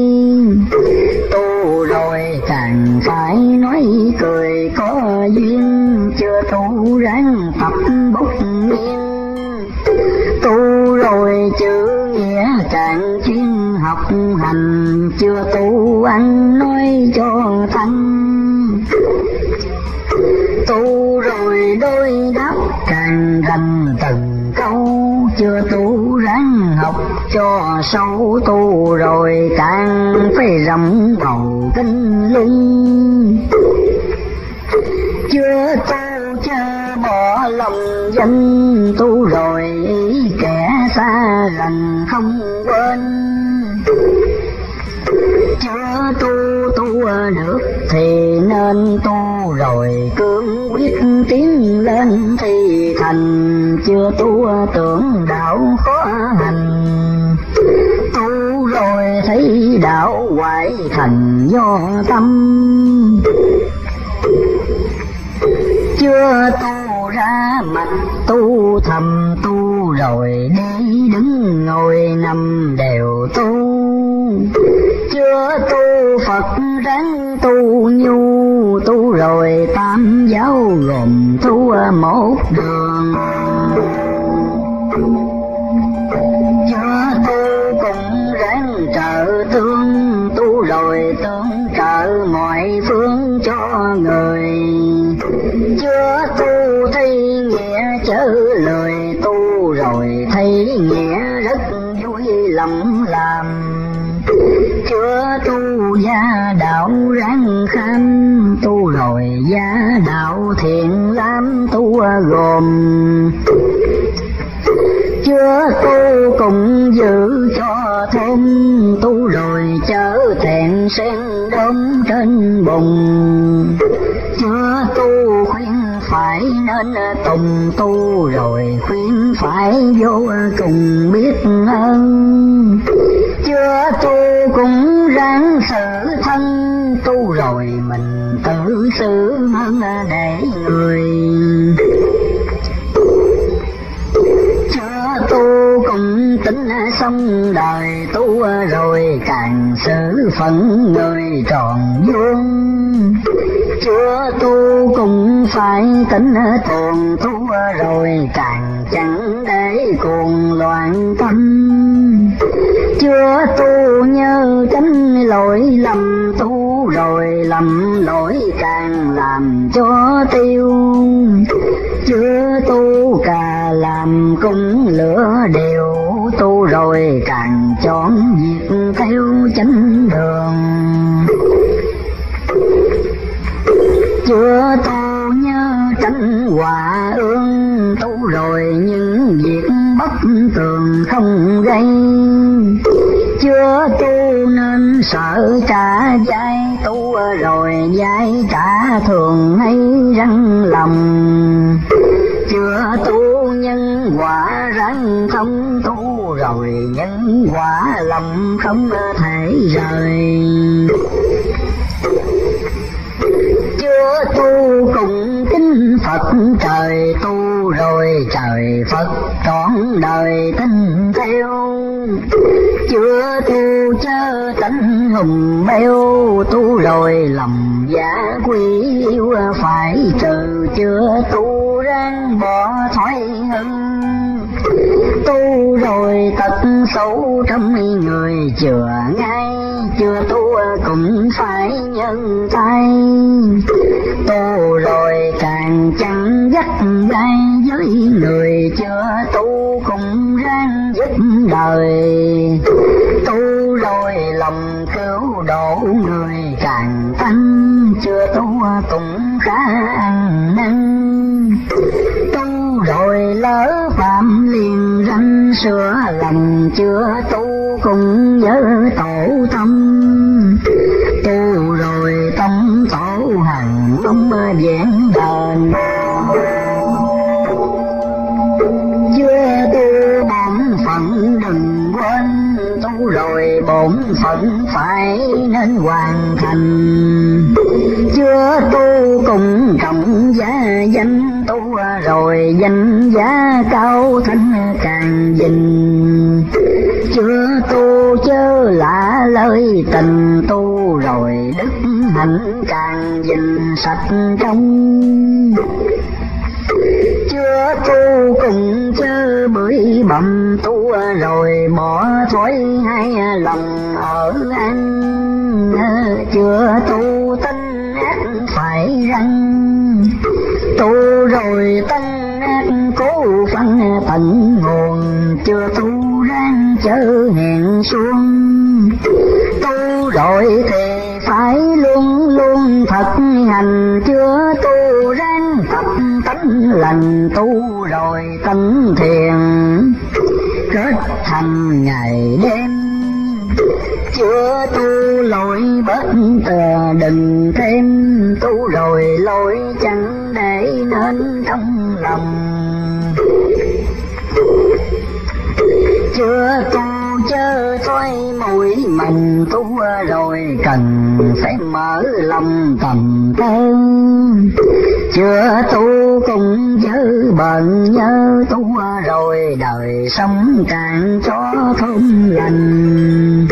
Tu rồi càng phải nói cười hành chưa tu anh nói cho thanh tu rồi đôi đáp càng rành từng câu, chưa tu ráng học cho sâu, tu rồi càng phải rộng đầu kinh lung. Chưa tu chưa bỏ lòng danh tu rồi kẻ xa gần không quên chưa tu tu được thì nên tu. Rồi cương quyết tiến lên thì thành. Chưa tu tưởng đạo khó hành. Tu rồi thấy đạo hoại thành do tâm. Chưa tu ra mặt tu thầm tu rồi đi đứng ngồi nằm đều tu. Chưa tu Phật ráng tu, nhu tu rồi tam giáo gồm tu một đường. Chưa tu cũng ráng trợ tương tu rồi tương trợ mọi phương cho người. Chưa tu thấy nghĩa rất vui lòng làm. Chưa tu gia đạo ráng khanh tu rồi gia đạo thiện lam tu gồm. Chưa tu cùng giữ cho thôn, tu rồi chớ thẹn sen đốm trên bùng. Chưa tu khuyên phải nên tùng tu rồi khuyên phải vô cùng biết ơn. Chưa tu cũng ráng xử thân, tu rồi mình tự xử hơn để người chưa tu tính xong đời tu rồi, càng xử phận người tròn vuông. Chưa tu cũng phải tính tuần tu rồi, càng chẳng để cuồng loạn tâm. Chưa tu nhớ tránh lỗi lầm tu rồi, lầm lỗi càng làm cho tiêu. Chưa tu cả làm cũng lửa đều tu rồi càng chọn việc theo chánh đường chưa tu nhớ tránh hòa ương, tu rồi những việc bất tường không gây. Chưa tu nên sợ trả dai, tu rồi dai trả thường hay răng lòng. Chưa tu nhân quả ráng không tu rồi nhân quả lòng không thể rời. Chưa tu cùng kính Phật trời tu rồi trời Phật trọn đời tin theo. Chưa tu chớ tánh hùng beo tu rồi lầm giả quy yêu phải trừ, chưa tu ráng bỏ thoái hưng. Tu rồi tật xấu trăm người, chừa ngay, chưa tu cũng phải nhân tay. Tu rồi càng chẳng dắt đây với người chưa tu cũng ráng giúp đời. Tu rồi lòng cứu độ người càng tăng, chưa tu cũng khá ăn năn. Tu rồi lỡ phạm liền ranh, sửa lòng chưa tu cùng nhớ tổ tâm tu rồi tâm tổ hằng ông vẹn đền chưa tu bổn phận đừng quên tu rồi bổn phận phải nên hoàn thành. Chưa tu cùng trọng giá danh, tu rồi danh giá cao thanh càng dình. Chưa tu chớ lạ lời tình tu rồi đức hạnh càng dình sạch trong chưa tu cùng chớ bưởi bầm tu rồi bỏ thói hai lòng ở anh. Chưa tu tinh ác phải răng. Tu rồi tinh ác cố phân tận nguồn, chưa tu ráng chớ hẹn xuống. Tu rồi thì phải luôn luôn thật hành, chưa tu thành tu rồi tánh thiền, kết thành ngày đêm. Chưa tu lỗi bất tờ, đừng thêm tu rồi lỗi chẳng để nên trong lòng. Chưa tu, chớ thoái mũi, mình tu rồi cần phải mở lòng tầm tư. Chưa tu cũng bận nhớ tu rồi đời sống càng cho thơm lành.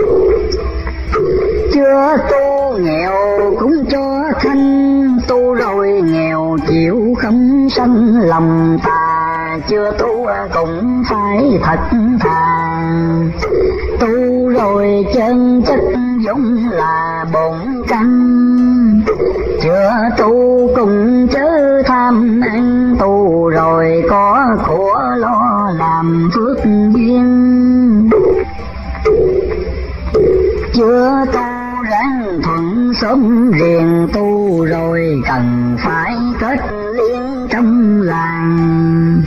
Chưa tu nghèo cũng cho thanh, tu rồi nghèo chịu không sanh lòng ta chưa tu cũng phải thật thà. Tu rồi chân chất giống là bổn căn. Chưa tu cùng chớ tham ăn tu rồi có của lo làm phước duyên. Chưa tu ráng thuận sớm riêng tu rồi cần phải kết liên trong làng.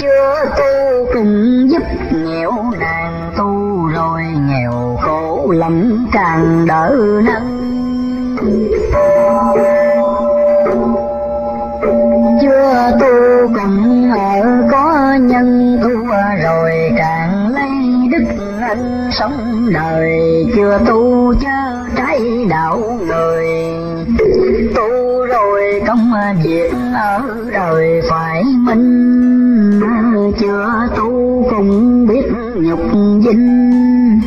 Chưa tu cùng giúp nghèo nàng tu rồi nghèo khổ lắm càng đỡ nâng chưa tu cùng ở có nhân tu rồi càng lấy đức anh sống đời chưa tu chớ trái đạo người tu rồi công việc ở đời phải minh chưa tu cũng biết nhục dinh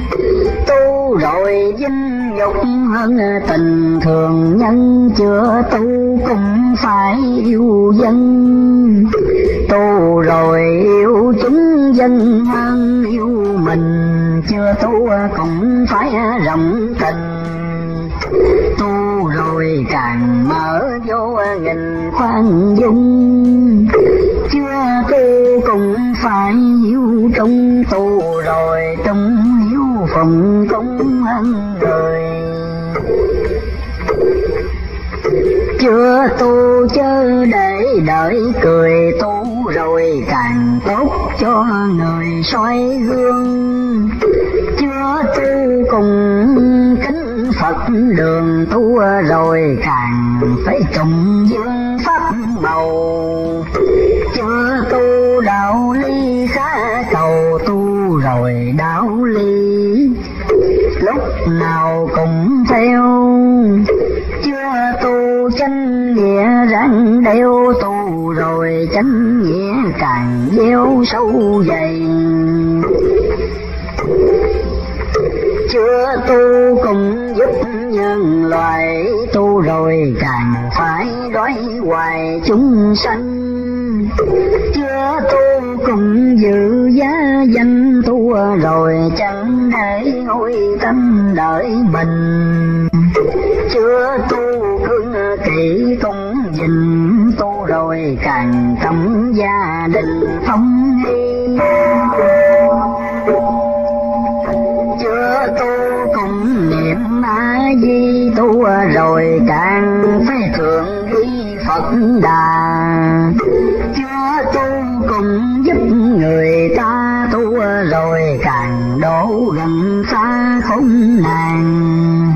tu rồi dinh hơn tình thường nhân chưa tu cũng phải yêu dân. Tu rồi yêu chúng dân hơn yêu mình chưa tu cũng phải rộng tình. Tu rồi càng mở vô nghìn khoan dung. Chưa tu cũng phải yêu trong tu rồi trong phòng công an đời. Chưa tu, chớ để đợi cười tu, rồi càng tốt cho người soi gương. Chưa tu cùng kính Phật đường tu rồi càng phải trùng dương pháp màu. Chưa tu đạo ly khá cầu tu, rồi đạo ly nào cũng theo. Chưa tu chánh nghĩa ráng đeo, tu rồi chánh nghĩa càng gieo sâu dày. Chưa tu cũng giúp nhân loại, tu rồi càng phải đói hoài chúng sanh chưa tu cùng giữ giá danh tu rồi chẳng để ngôi tâm đợi mình. Chưa tu cương kỹ cũng dình tu rồi càng tâm gia đình phong đi chưa tu cùng niệm a di tu rồi càng phải thượng ghi phật đà chưa tu cùng giúp người ta tu rồi càng đổ gần xa khốn nạn.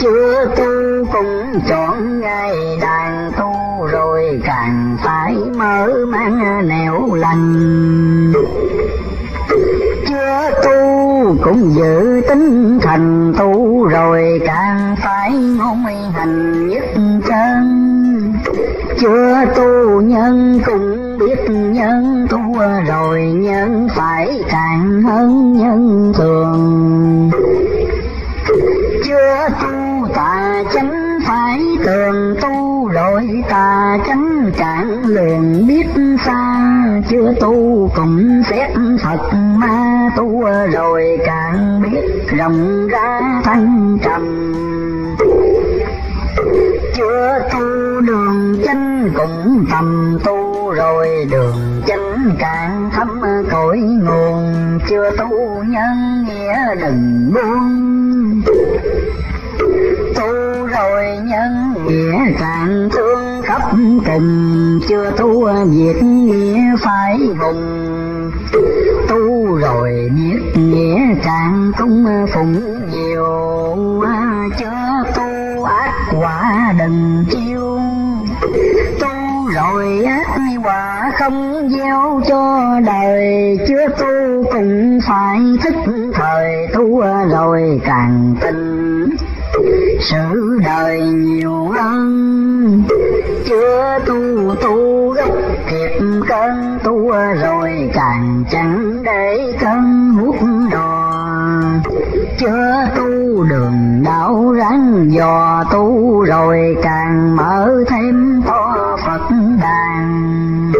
Chưa tu cũng chọn ngày đàn tu rồi càng phải mở mang nẻo lành. Chưa tu cũng giữ tính thành tu rồi càng phải ngôn hành nhất chân. Chưa tu nhân cũng nhân tu rồi nhân phải càng hơn nhân thường. Chưa tu tà chánh phải tường tu rồi tà chánh cạn liền biết xa. Chưa tu cũng xét phật ma tu rồi càng biết rộng ra thanh trầm chưa tu đường chánh cũng tầm tu, rồi đường chánh càng thấm cội nguồn. Chưa tu nhân nghĩa đừng buông. Tu rồi nhân nghĩa càng thương khắp tình chưa tu việc nghĩa phải vùng. Tu rồi biết nghĩa càng cũng phụng nhiều à, chớ tu ác quả đừng chiêu. Tu rồi ác quả không gieo cho đời chưa tu cũng phải thức thời tu rồi càng tin sự đời nhiều ân chưa tu tu gấp kịp cơn tu rồi càng chẳng để cơn hút chưa tu đường đạo ráng dò tu, rồi càng mở thêm to phật đàn.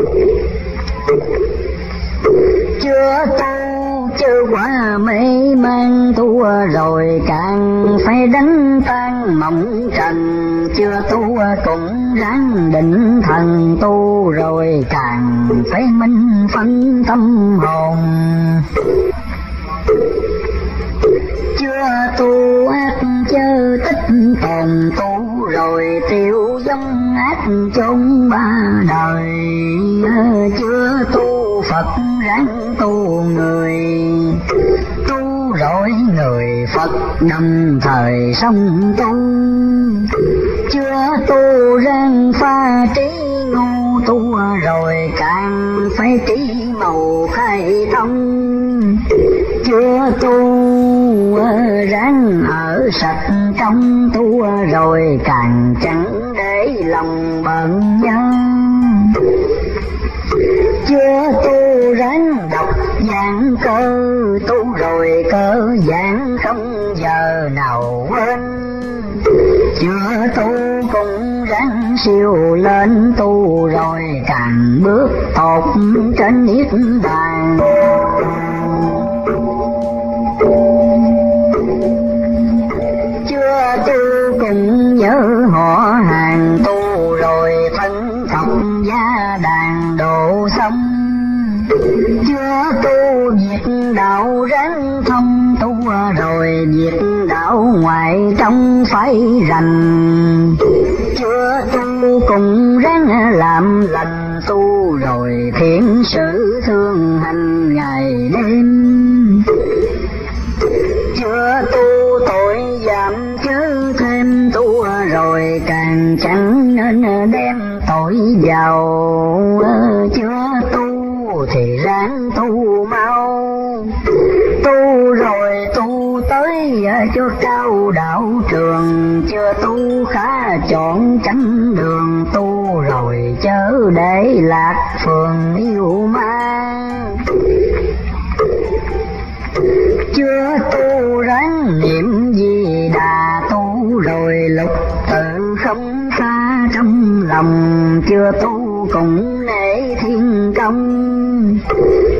Chưa tu chưa quá mê mang tu rồi càng phải đánh tan mộng trần. Chưa tu cũng ráng định thần tu, rồi càng phải minh phân tâm hồn chưa tu ác chớ tích tồn tu, rồi tiêu giống ác trong ba đời. Chưa tu phật ráng tu người, tu rồi người phật đồng thời sống tu. Chưa tu ráng pha trí ngu, tu rồi càng phải trí màu khai thông chưa tu ráng ở sạch trong tu rồi càng chẳng để lòng bận nhân chưa tu ráng đọc giảng cơ tu rồi cơ giảng không giờ nào quên. Chưa tu cũng ráng siêu lên tu rồi càng bước tột trên niết bàn chưa tu cùng nhớ họ hàng tu rồi thân tộc gia đàn độ xong chưa tu việc đạo ráng thông tu rồi việc đạo ngoài trong phải rành. Chưa tu cùng ráng làm lành, tu rồi thiện sự thương hành ngày đêm tu tội giảm chứ thêm tu rồi càng chẳng nên đem tội vào. Chưa tu thì ráng tu mau. Tu rồi tu tới cho cao đạo trường. Chưa tu khá chọn tránh đường. Tu rồi chớ để lạc phường yêu ma chưa tu ráng niệm gì đà tu, rồi lục tự không xa trong lòng. Chưa tu cũng nể thiên công.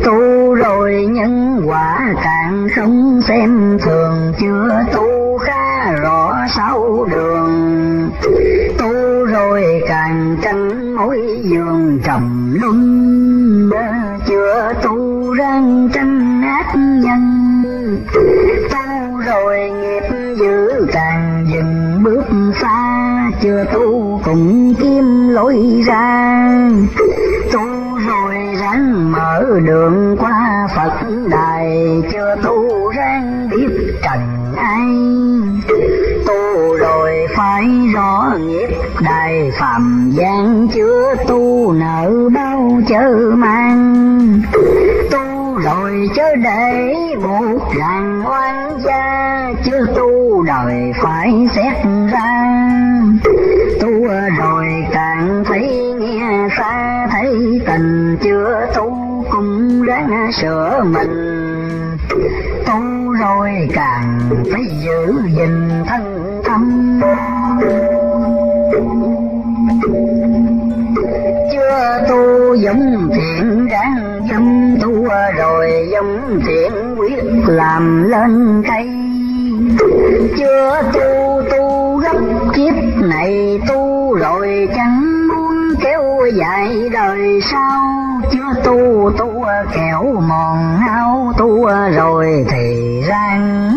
Tu rồi nhân quả càng không xem thường. Chưa tu khá rõ sáu đường. Tu rồi càng tránh mối giường trầm luân chưa tu răng tranh ác nhân tu rồi nghiệp dữ càng dừng bước xa, chưa tu cũng kiếm lối ra. Tu rồi ráng mở đường qua Phật đài, chưa tu ráng biết trần ai tu rồi phải rõ nghiệp. Đài phạm gian chưa tu nợ bao chớ mang. Tu rồi chớ để một làng oan gia chưa tu đời phải xét ra. Tu rồi càng thấy nghe xa, thấy tình chưa tu cũng ráng sửa mình tu rồi càng phải giữ gìn thân tâm chưa tu giống thiện đáng dâm tu rồi giống thiện quyết làm lên cây. Chưa tu tu gấp kiếp này tu rồi chẳng kéo dài đời sau. Chưa tu tu kẻo mòn hao tu rồi thì rang.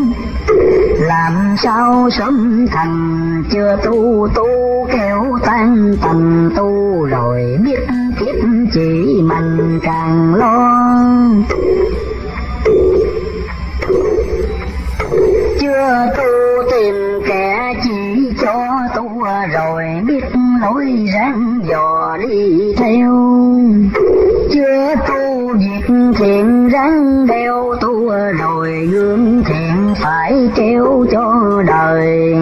Làm sao sớm thành chưa tu tu kéo tan tầm tu rồi biết kiếp chỉ mình càng lo. Chưa tu tìm kẻ chỉ cho tu rồi biết lối ráng dò đi. Theo chưa tu việc thiện ráng đeo tu rồi gương thiện phải treo cho đời.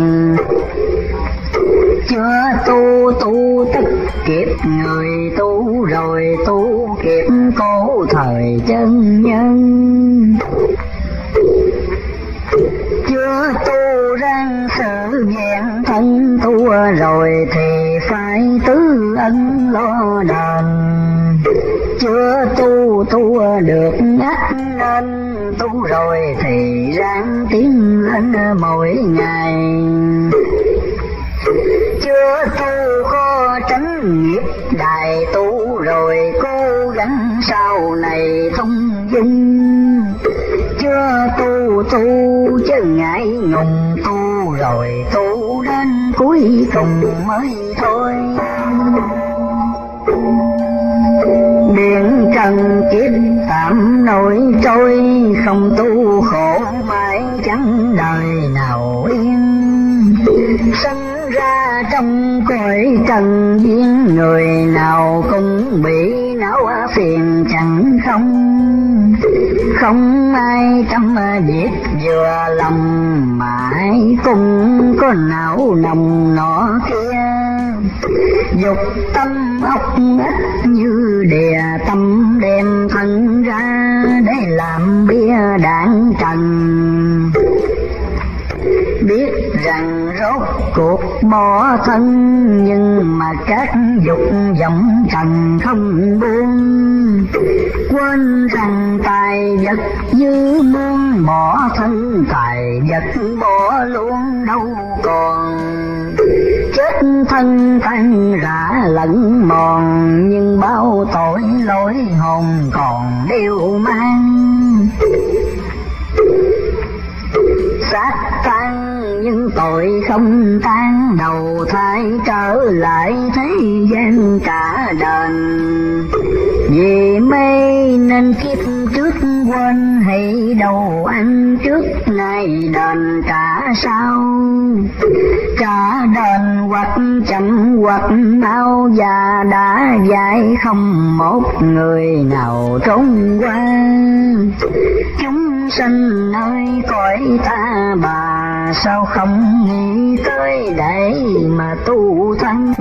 Chưa tu tu tất kiếp người tu, rồi tu kiếp cố thời chân nhân chưa tu răng sự vẹn thân tu rồi thì phải tứ ân lo đền. Chưa tu tu được ắt nên tu rồi thì ráng tiến lên mỗi ngày. Chưa tu có tránh nghiệp đại tu rồi cố gắng sau này thông dung chưa tu tu chứ ngại ngùng tu, rồi tu đến cuối cùng mới thôi. Điện trần kiếp tạm nổi trôi, không tu khổ mãi chẳng đời nào yên. Sinh ra trong cõi trần duyên, người nào cũng bị não phiền chẳng không? Không ai tâm à, biết vừa lòng, mãi cũng có não nồng nọ kia. Dục tâm ốc ít như đè tâm đem thân ra để làm bia đạn trần. Biết rằng rốt cuộc bỏ thân, nhưng mà các dục vọng trần không buông. Quên rằng tài vật dư muôn bỏ thân, tài vật bỏ luôn đâu còn. Chết thân tan rã lẫn mòn, nhưng bao tội lỗi hồn còn đều mang. Xác những nhưng tội không tan đầu thai trở lại thế gian cả đền vì mê nên kiếp quên hãy đầu ăn trước ngày đền trả sau. Trả đền hoặc chậm hoặc mau già đã dạy không một người nào trốn qua. Chúng sanh nơi cõi ta bà sao không nghĩ tới đây mà tu thân?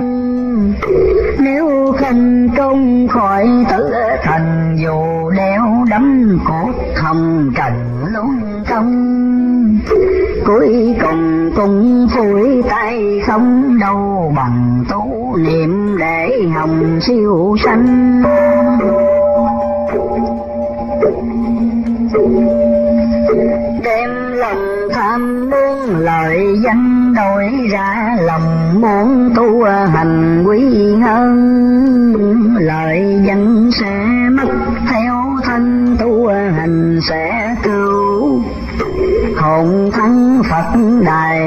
Nếu khanh công khỏi tử thành dù đeo đấm cốt thầm trần luôn công, cuối cùng cũng phủi tay không đâu bằng tu niệm để hồng siêu sanh. Đem lòng tham muốn, lời danh đổi ra lòng muốn tu hành quý hơn. Lời danh sẽ mất theo thân, tu hành sẽ cứu. Hồn thân Phật đài,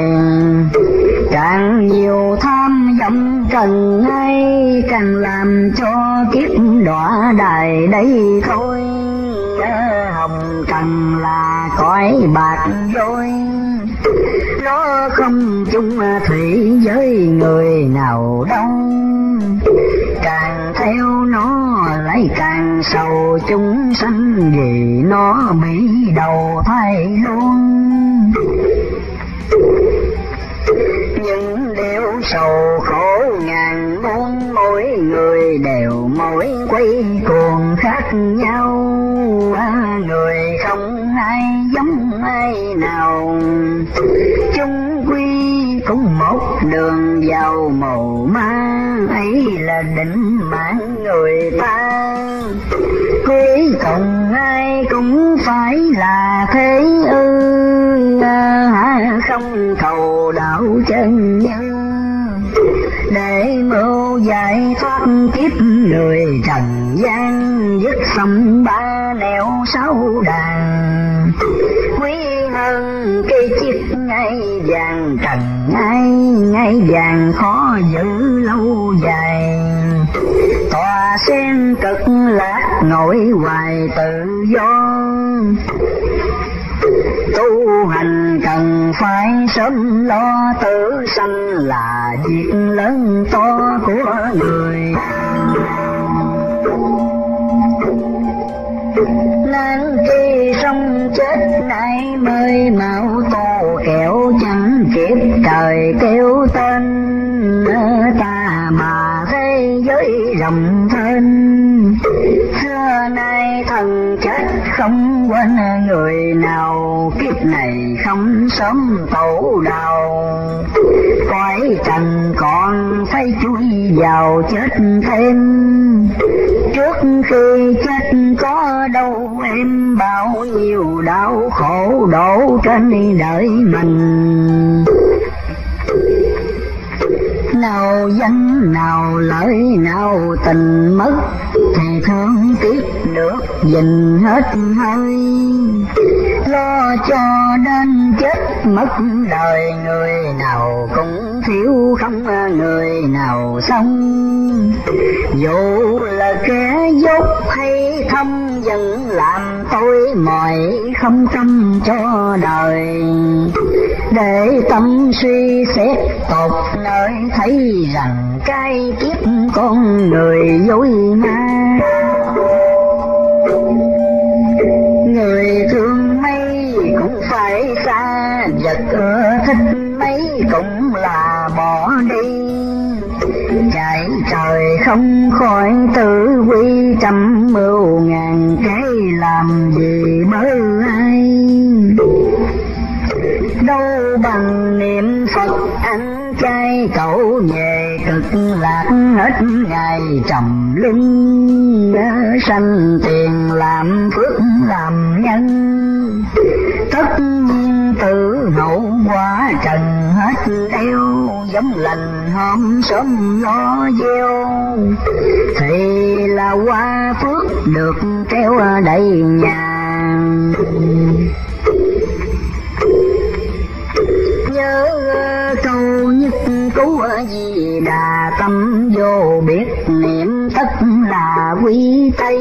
càng nhiều tham vọng cần ngay càng làm cho kiếp đọa đài đây thôi. Hồng trần là cõi bạc rồi nó không chung thủy với người nào đâu càng theo nó lại càng sầu chúng sanh vì nó bị đầu thai luôn. Những điều sầu khổ ngàn muôn, mỗi người đều mỗi quay cuồng khác nhau. Người không ai hay ai nào? Chung quy cũng một đường vào màu ma ấy là định mạng người ta. Cuối cùng ai cũng phải là thế ư à, không cầu đạo chân nhân. Để mưu giải thoát kiếp người trần gian dứt xong ba nẻo sáu đàn hơn cây chiếc ngay vàng trần ngay ngay vàng khó giữ lâu dài. Tòa sen cực lạc nổi hoài tự do. Tu hành cần phải sớm lo tử sanh là việc lớn to của người nên khi sống chết nay mới mau tô kẹo chẳng kịp trời kêu tên. Ta mà thế giới rộng thênh. Xưa nay thần chết không quên người nào, kiếp này không sớm tổ đầu cõi trần còn phải chui vào chết thêm. Trước khi chết có đâu em bao nhiêu đau khổ đổ trên đời mình nào, danh nào, lợi nào, tình mất, thì thương tiếc được dình hết hơi. Lo cho đến chết mất. Đời người nào cũng thiếu không, người nào sống. Dù là kẻ dốt hay thâm vẫn làm tôi mỏi không tâm cho đời. Để tâm suy xét tột nơi thấy rằng cái kiếp con người dối ma. Vật thích mấy cũng là bỏ đi. Chạy trời không khỏi tử quy, trăm mưu ngàn cái làm gì mới ai. Đâu bằng niệm phật ăn chay, cậu về cực lạc hết ngày trầm lưng sanh tiền làm phước làm nhân. Tất tử hậu quả trần hết eo, giống lành hôm sớm lo gieo. Thì là qua phước được kéo đầy nhà. Nhớ ờ, câu nhất cứu gì đà tâm, vô biết niệm tất là quý tây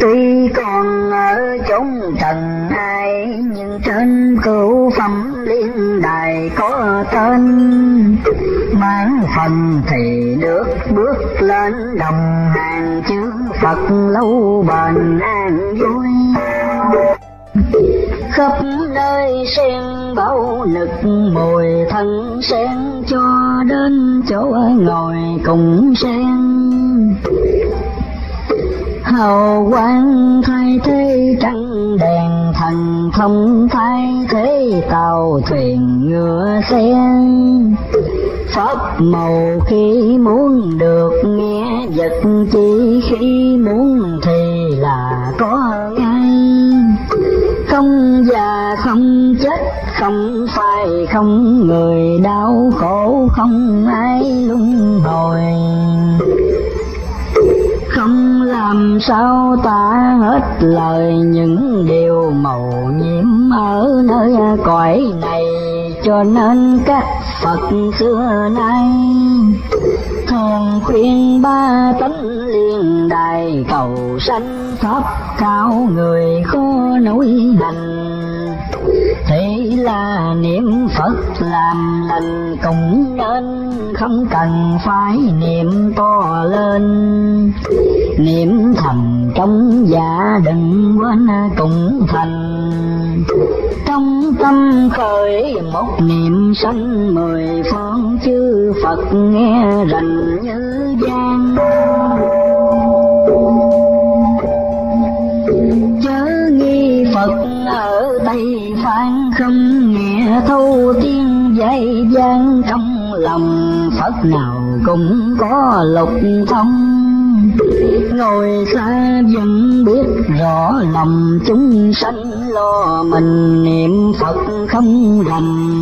tuy còn ở chốn trần ai, nhưng trên cửu phẩm liên đài có tên. Mãn phần thì được bước lên đồng hàng chữ phật lâu bền an vui. Khắp nơi sen bao nực mùi thân sen cho đến chỗ ngồi cùng sen hào quang thay thế trăng đèn thần thông thay thế tàu thuyền ngựa xe. Pháp màu khi muốn được nghe, vật chỉ khi muốn thì là có ngay không già, không chết, không phải không người đau khổ, không ai luân hồi không làm sao ta hết lời những điều màu nhiệm ở nơi cõi này. Cho nên các Phật xưa nay thường khuyên ba tánh liên đài cầu sanh pháp cao người khó nối hành là niệm phật làm lành cũng nên, không cần phải niệm to lên. Niệm thầm trong dạ đừng quên cũng thành. Trong tâm khởi một niệm sanh mười phương chư phật nghe rành như gian chớ nghi phật ở tây phan không nghe thâu tiên dạy gian trong lòng phật nào cũng có lục thông. Ngồi xa vẫn biết rõ lòng chúng sanh lo mình, niệm phật không rành.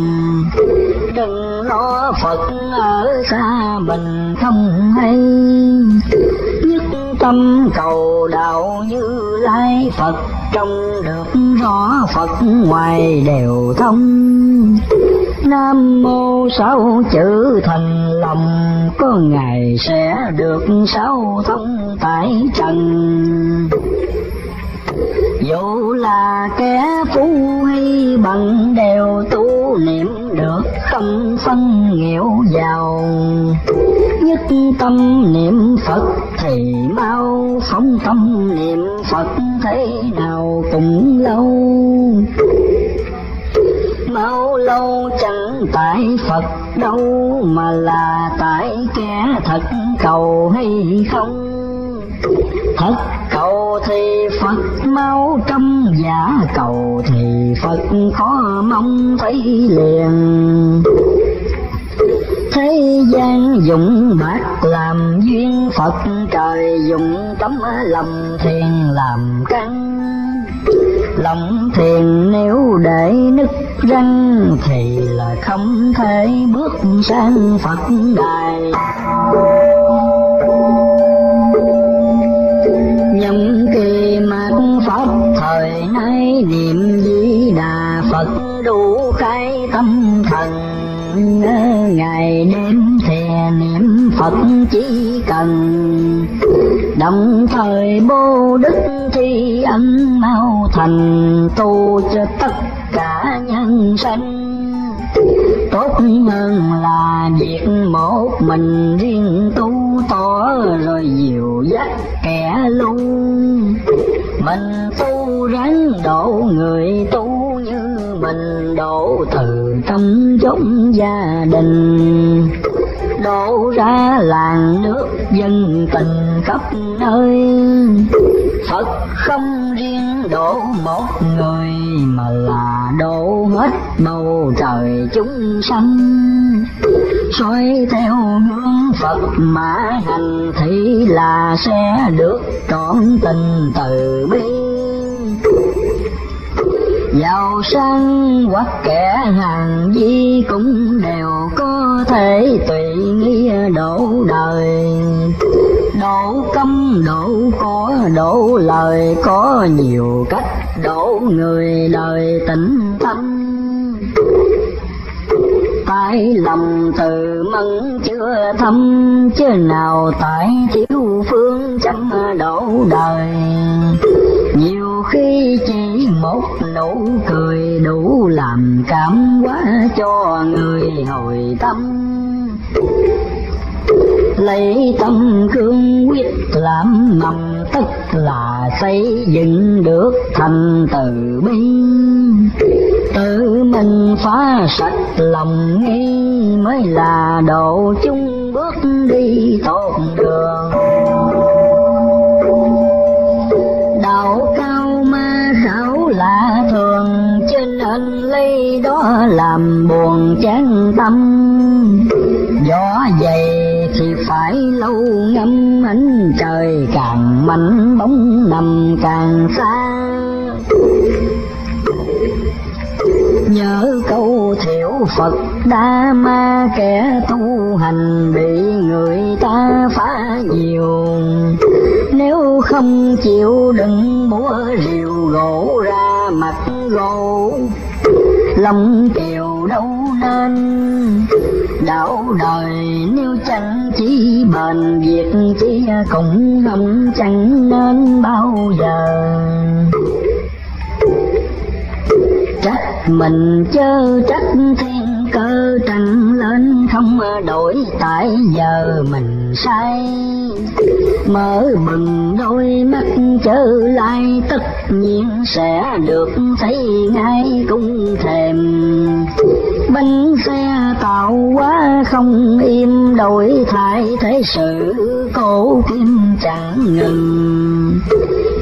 Đừng lo phật ở xa mình không hay tâm cầu đạo như lai phật trong được rõ phật ngoài đều thông. Nam mô sáu chữ thành lòng, có ngày sẽ được sáu thông tại trần dù là kẻ phú hay bằng đều, tu niệm được không phân nghèo giàu nhất tâm niệm phật thì mau, phóng tâm niệm phật thế nào cũng lâu. Mau lâu chẳng tại Phật đâu, mà là tại kẻ thật cầu hay không thật cầu thì Phật, mau trăm giả. Cầu thì Phật, khó mong thấy liền. Thế gian dụng bạc làm duyên Phật, trời dụng tấm lòng thiền làm căn. Lòng thiền nếu để nứt răng thì là không thể bước sang Phật đài. Nhậm kỳ mạt pháp thời nay niệm di đà Phật. Đủ khai tâm thần ngày đêm thề niệm Phật chỉ cần. Đồng thời bố đức thi ân mau thành, tu cho tất cả nhân sanh. Tốt hơn là việc một mình riêng tu tỏ rồi dịu dắt kẻ lu mình tu ráng độ người tu như mình độ từ trong chúng gia đình đổ ra làng nước dân tình khắp nơi. Phật không riêng đổ một người mà là đổ hết bầu trời chúng sanh. Soi theo hướng Phật mà hành thì là sẽ được trọn tình từ bi giàu sang hoặc kẻ hàng di cũng đều có thể tùy nghi độ đời. Độ công độ có độ lời, có nhiều cách độ người đời tĩnh tâm. Tại lòng từ mẫn chưa thâm, chứ nào tại thiếu phương chăm độ đời. Nhiều khi chỉ một nụ cười đủ làm cảm hóa cho người hồi tâm. Lấy tâm cương quyết làm mầm tức là xây dựng được thành từ bi. Tự mình phá sạch lòng nghi mới là độ chung bước đi tốt đường. Thường ly nên đó làm buồn chán tâm. Gió dày thì phải lâu ngâm, ánh trời càng mạnh bóng nằm càng xa. Nhớ câu thiểu Phật, đa ma kẻ tu hành bị người ta phá nhiều. Nếu không chịu đừng múa rìu gỗ ra mặt gỗ lòng kiều đâu nên, đạo đời nếu chẳng chỉ bền, việc chỉ cũng không chẳng nên bao giờ. Trách mình chớ trách thiên cơ trăng lên không đổi tại giờ mình sai mở bừng đôi mắt trở lại tất nhiên sẽ được thấy ngay cũng thèm. Bánh xe tạo quá không im, đổi thay thế sự cổ kim chẳng ngừng.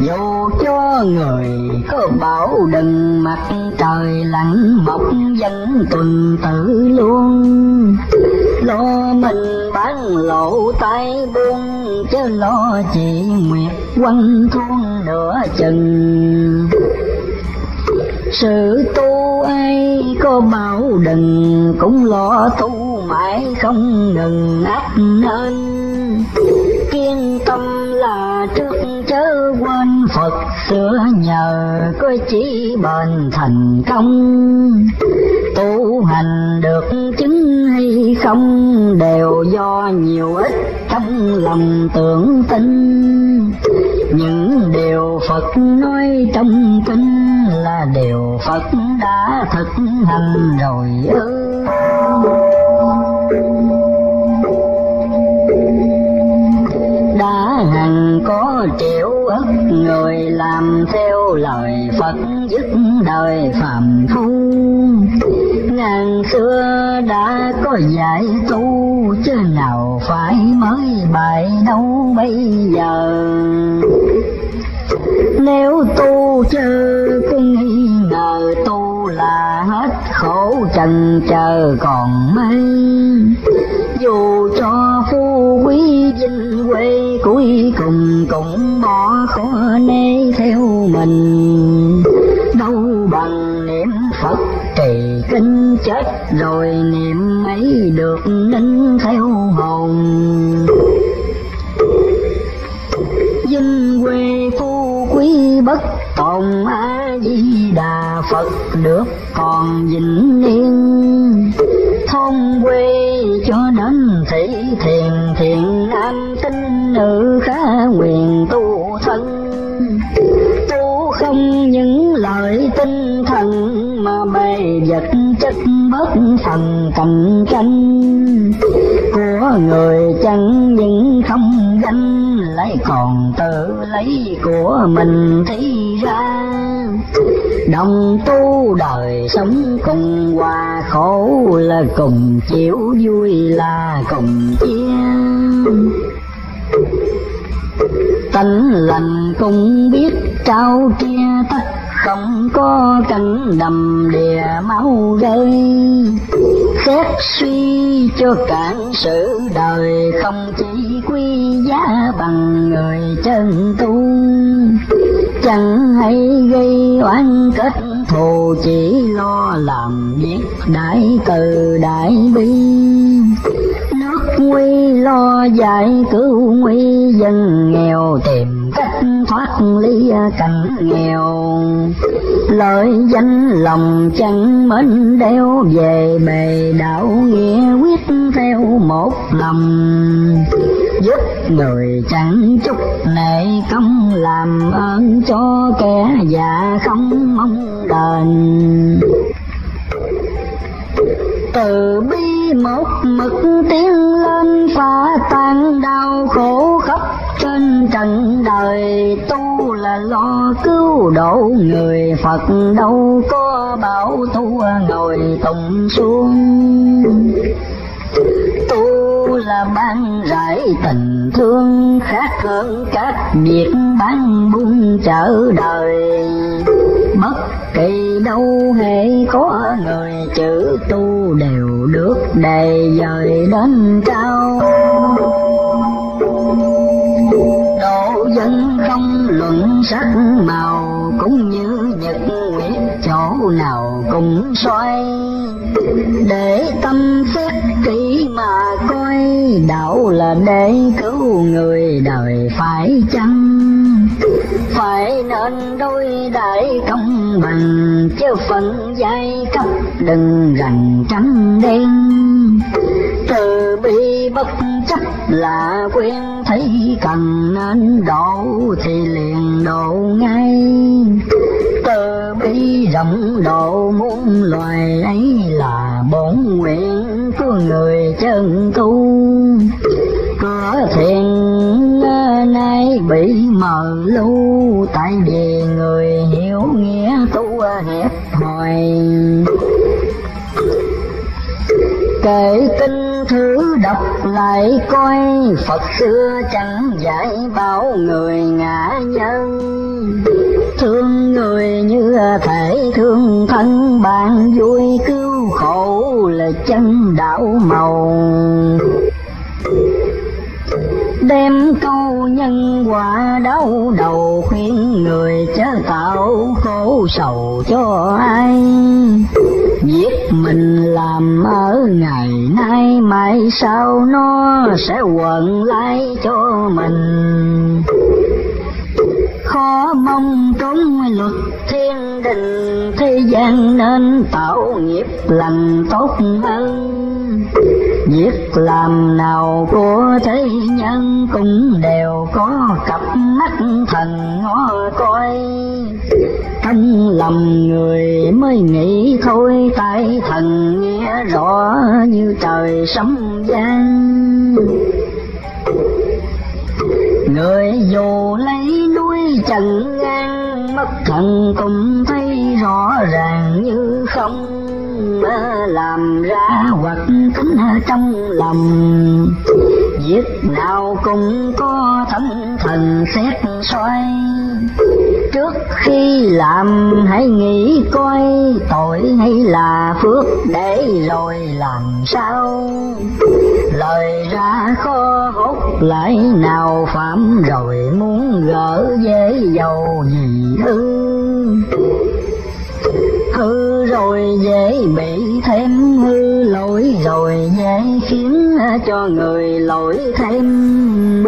Dù cho người có bảo đừng, mặt trời lặng mọc dân tuần tự luôn lo mình bán lộ tay buông chứ lo chị nguyệt quanh thuông nửa chừng sự tu ai có bảo đừng, cũng lo tu mãi không ngừng áp nên. Kiên tâm là trước chớ quên Phật xưa nhờ có chỉ bền thành công. Tu hành được chứng hay không đều do nhiều ít trong lòng tưởng tin. Những điều Phật nói trong kinh là điều Phật đã thực hành rồi ư. Đã hằng có triệu ức, người làm theo lời Phật dứt đời phàm phu. Ngàn xưa đã có dạy tu, chứ nào phải mới bài đâu bây giờ. Nếu tu chớ cứ nghĩ tu là hết khổ trần chờ còn mấy dù cho phu quý vinh quê cuối cùng cũng bỏ khó nê theo mình. Đâu bằng niệm phật trì kinh chết rồi niệm ấy được nín theo hồn. Vinh quê phu quý bất tôn a di đà phật được còn vĩnh niên. Thông quê cho đến thị thiền thiền an tinh nữ khá quyền tu thân. Tu không những lợi tinh thần, mà bề vật chất bất phần cạnh tranh. Của người chẳng những không danh lấy còn tự lấy của mình thi ra. Đồng tu đời sống cùng hòa khổ là cùng chịu vui là cùng chia tánh lành cũng biết trao chia tất, không có cánh đầm đìa máu rơi xét suy cho cản sự đời không chỉ quý giá bằng người chân tu. Chẳng hay gây oán kết, thù chỉ lo làm việc đại từ đại bi. Nước nguy lo giải cứu nguy dân nghèo, tìm cách thoát ly cảnh nghèo. Lợi danh lòng chẳng mến đeo, về bề đạo nghĩa quyết theo một lòng giúp người chẳng chút nể công, làm ơn cho kẻ già không mong đền. Từ bi một mực tiến lên, phá tan đau khổ khắp trên trần đời. Tu là lo cứu độ người, Phật đâu có bảo tu ngồi tùng xuống tu là ban rải tình thương khác hơn các việc bán buôn chợ đời. Bất kỳ đâu hề có người chữ tu đều được đề dời đến cao độ dân không luận sắc màu cũng như nhật chỗ nào cũng xoay. Để tâm xét kỹ mà coi, đạo là để cứu người đời phải chăng? Phải nên đôi đại công bằng, chứ phận giai cấp đừng rành trắng đen. Từ bi bất chấp là quen thấy cần nên độ thì liền độ ngay từ bi rộng độ muôn loài ấy là bổn nguyện của người chân tu. Có thiền nay bị mờ lu, tại vì người hiểu nghĩa tu hẹp hòi kể kinh thứ đọc lại coi, Phật xưa chẳng dạy bảo người ngã nhân. Thương người như thể thương thân, bạn vui cứu khổ là chân đạo màu. Đem câu nhân quả đau đầu khuyên người chớ tạo khổ sầu cho ai. Giết mình làm ở ngày nay, mai sau nó sẽ quẩn lại cho mình khó mong trốn luật thiên đình, thế gian nên tạo nghiệp lành tốt hơn. Việc làm nào của thế nhân cũng đều có cặp mắt thần ngó coi. Trong lòng người mới nghĩ thôi tay thần nghe rõ như trời sấm gian người dù lấy núi trần ngang mất thần cũng thấy rõ ràng như không làm ra hoặc tính trong lòng việc nào cũng có thánh thần xét xoay trước khi làm, hãy nghĩ coi tội hay là phước để rồi làm sao. Lời ra khó hốt lại nào phạm, rồi muốn gỡ dễ dầu gì ư hư rồi dễ bị thêm hư lỗi, rồi dễ khiến cho người lỗi thêm,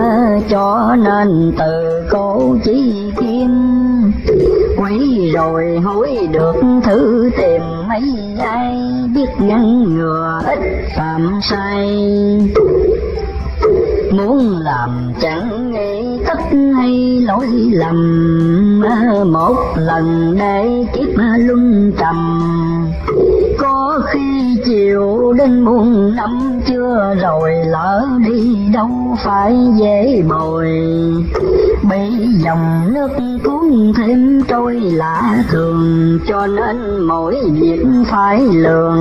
cho nên từ cố chí kim quấy rồi hối được thứ tìm mấy ai biết ngăn ngừa, ít phạm sai muốn làm chẳng nghĩ tất hay lỗi lầm. Một lần để kiếp luân trầm có khi chiều đến muôn năm chưa rồi lỡ đi đâu phải dễ bồi. Bị dòng nước cuốn thêm trôi lạ thường, cho nên mỗi việc phải lường.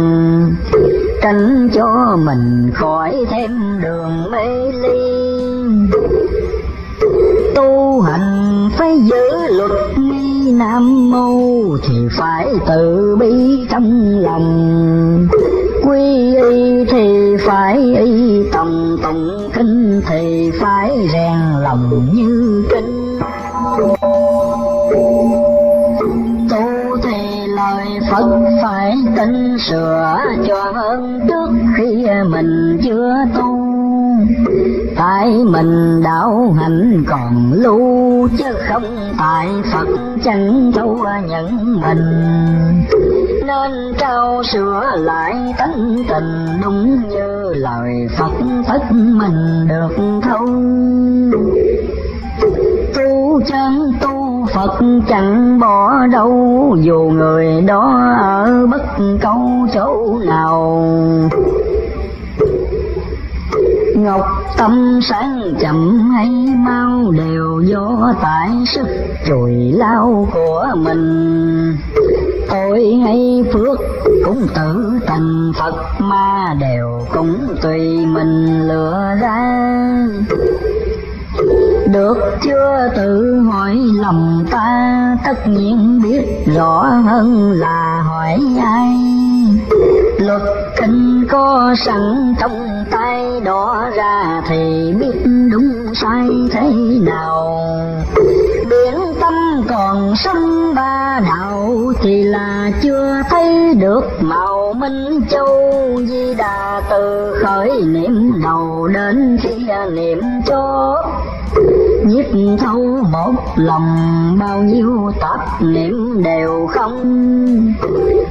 Tránh cho mình khỏi thêm đường mê ly. Tu hành phải giữ luật nam mô thì phải tự bi trong lòng. Quy y thì phải y, tòng tụng kinh thì phải rèn lòng như kinh. Tu thì lời Phật phải tin sửa cho hơn trước khi mình chưa tu tại mình đạo hạnh còn lưu, chứ không tại Phật chẳng thâu nhận mình. Nên trao sửa lại tánh tình đúng như lời Phật thích mình được thâu. Tu chân tu Phật chẳng bỏ đâu, dù người đó ở bất câu chỗ nào. Ngọc tâm sáng chậm hay mau đều do tại sức chùi lao của mình. Tội hay phước cũng tự thành phật ma đều cũng tùy mình lựa ra. Được chưa tự hỏi lòng ta, tất nhiên biết rõ hơn là hỏi ai. Luật kinh có sẵn trong tay đó ra thì biết đúng sai thế nào. Biển tâm còn sông ba đạo thì là chưa thấy được màu minh châu. Di đà từ khởi niệm đầu đến khi niệm cho nhiếp thấu một lòng bao nhiêu tập niệm đều không.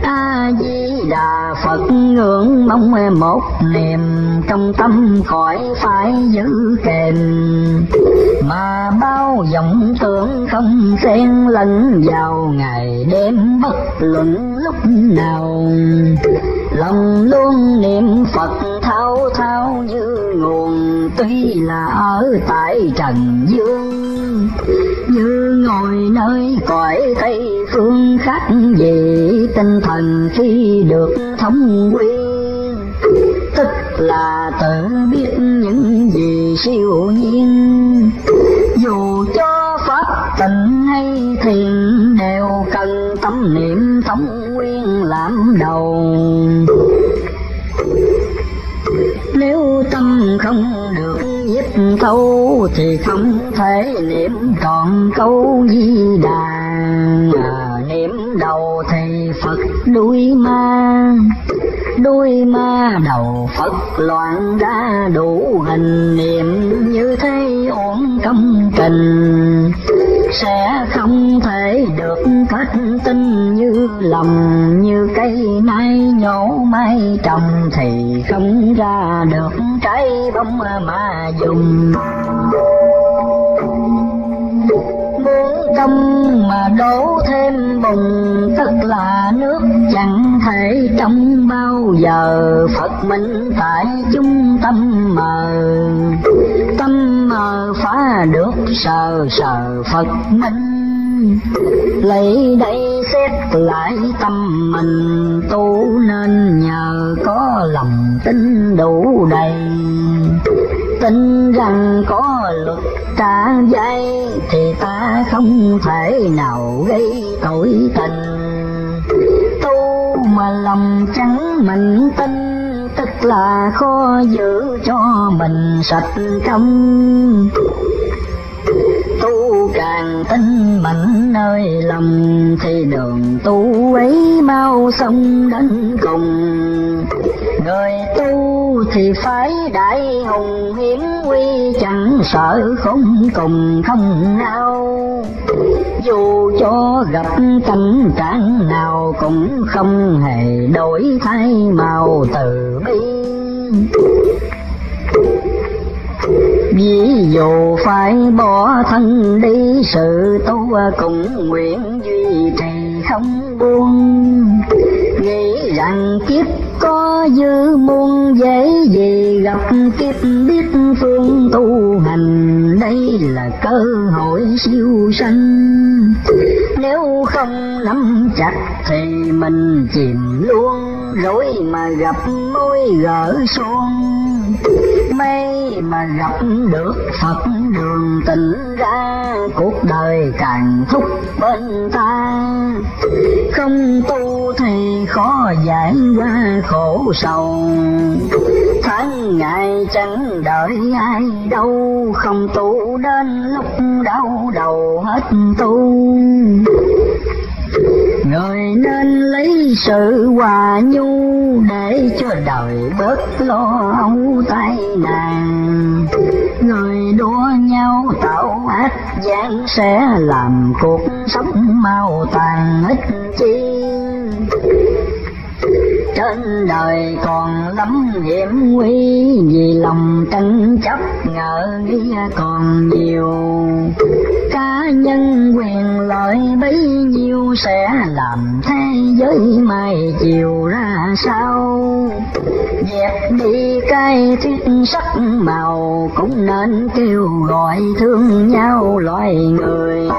A di đà phật ngưỡng mong một niềm trong tâm khỏi phải giữ kềm. Mà bao vọng tưởng không xen lẫn vào ngày đêm bất luận lúc nào. Lòng luôn niệm phật thao thao như nguồn, tuy là ở tại trần phương như ngồi nơi cõi tây phương, khác gì tinh thần khi được thống quy. Tức là tự biết những gì siêu nhiên. Dù cho pháp tịnh hay thiền, đều cần tâm niệm thống nguyên làm đầu. Nếu tâm không được giúp thấu thì không thể niệm. Trọn câu di đà à, niệm đầu thì phật đuôi ma. Đuôi ma đầu phật loạn ra đủ hình niệm như thế uổng công trình sẽ không thể được kết tinh như lòng như cây mai nhổ mai trồng thì không ra được trái bông mà dùng. Muốn công mà đổ thêm bùng tức là nước chẳng thể trong bao giờ. Phật minh tại chung tâm mờ, tâm mờ phá được sờ sờ phật minh. Lấy đây xét lại tâm mình, tu nên nhờ có lòng tin đủ đầy. Tin rằng có luật trả dây thì ta không thể nào gây tội tình. Tu mà lòng trắng mình tin tức là khó giữ cho mình sạch trong tu càng tinh mạnh nơi lòng thì đường tu ấy mau xong đến cùng. Người tu thì phải đại hùng hiểm quy chẳng sợ không cùng không nao dù cho gặp cảnh trạng nào cũng không hề đổi thay màu từ bi ví dụ phải bỏ thân đi, sự tu cũng nguyện duy trì không buông. Nghĩ rằng kiếp có dư muôn dễ gì, gặp kiếp biết phương tu hành. Đây là cơ hội siêu sanh. Nếu không nắm chặt thì mình chìm luôn rồi mà gặp mối gỡ xuông mây mà gặp được Phật đường tình ra, cuộc đời càng thúc bên ta. Không tu thì khó giải qua khổ sầu. Tháng ngày chẳng đợi ai đâu, không tu đến lúc đau đầu hết tu người nên lấy sự hòa nhu để cho đời bớt lo âu tai nạn. Người đua nhau tạo ác gian sẽ làm cuộc sống mau tàn ít chi trên đời còn lắm hiểm nguy, vì lòng tranh chấp ngờ nghĩ còn nhiều. Cá nhân quyền lợi bấy nhiêu sẽ làm thế giới mai chiều ra sao? Dẹp đi cái thuyết sắc màu cũng nên kêu gọi thương nhau loài người.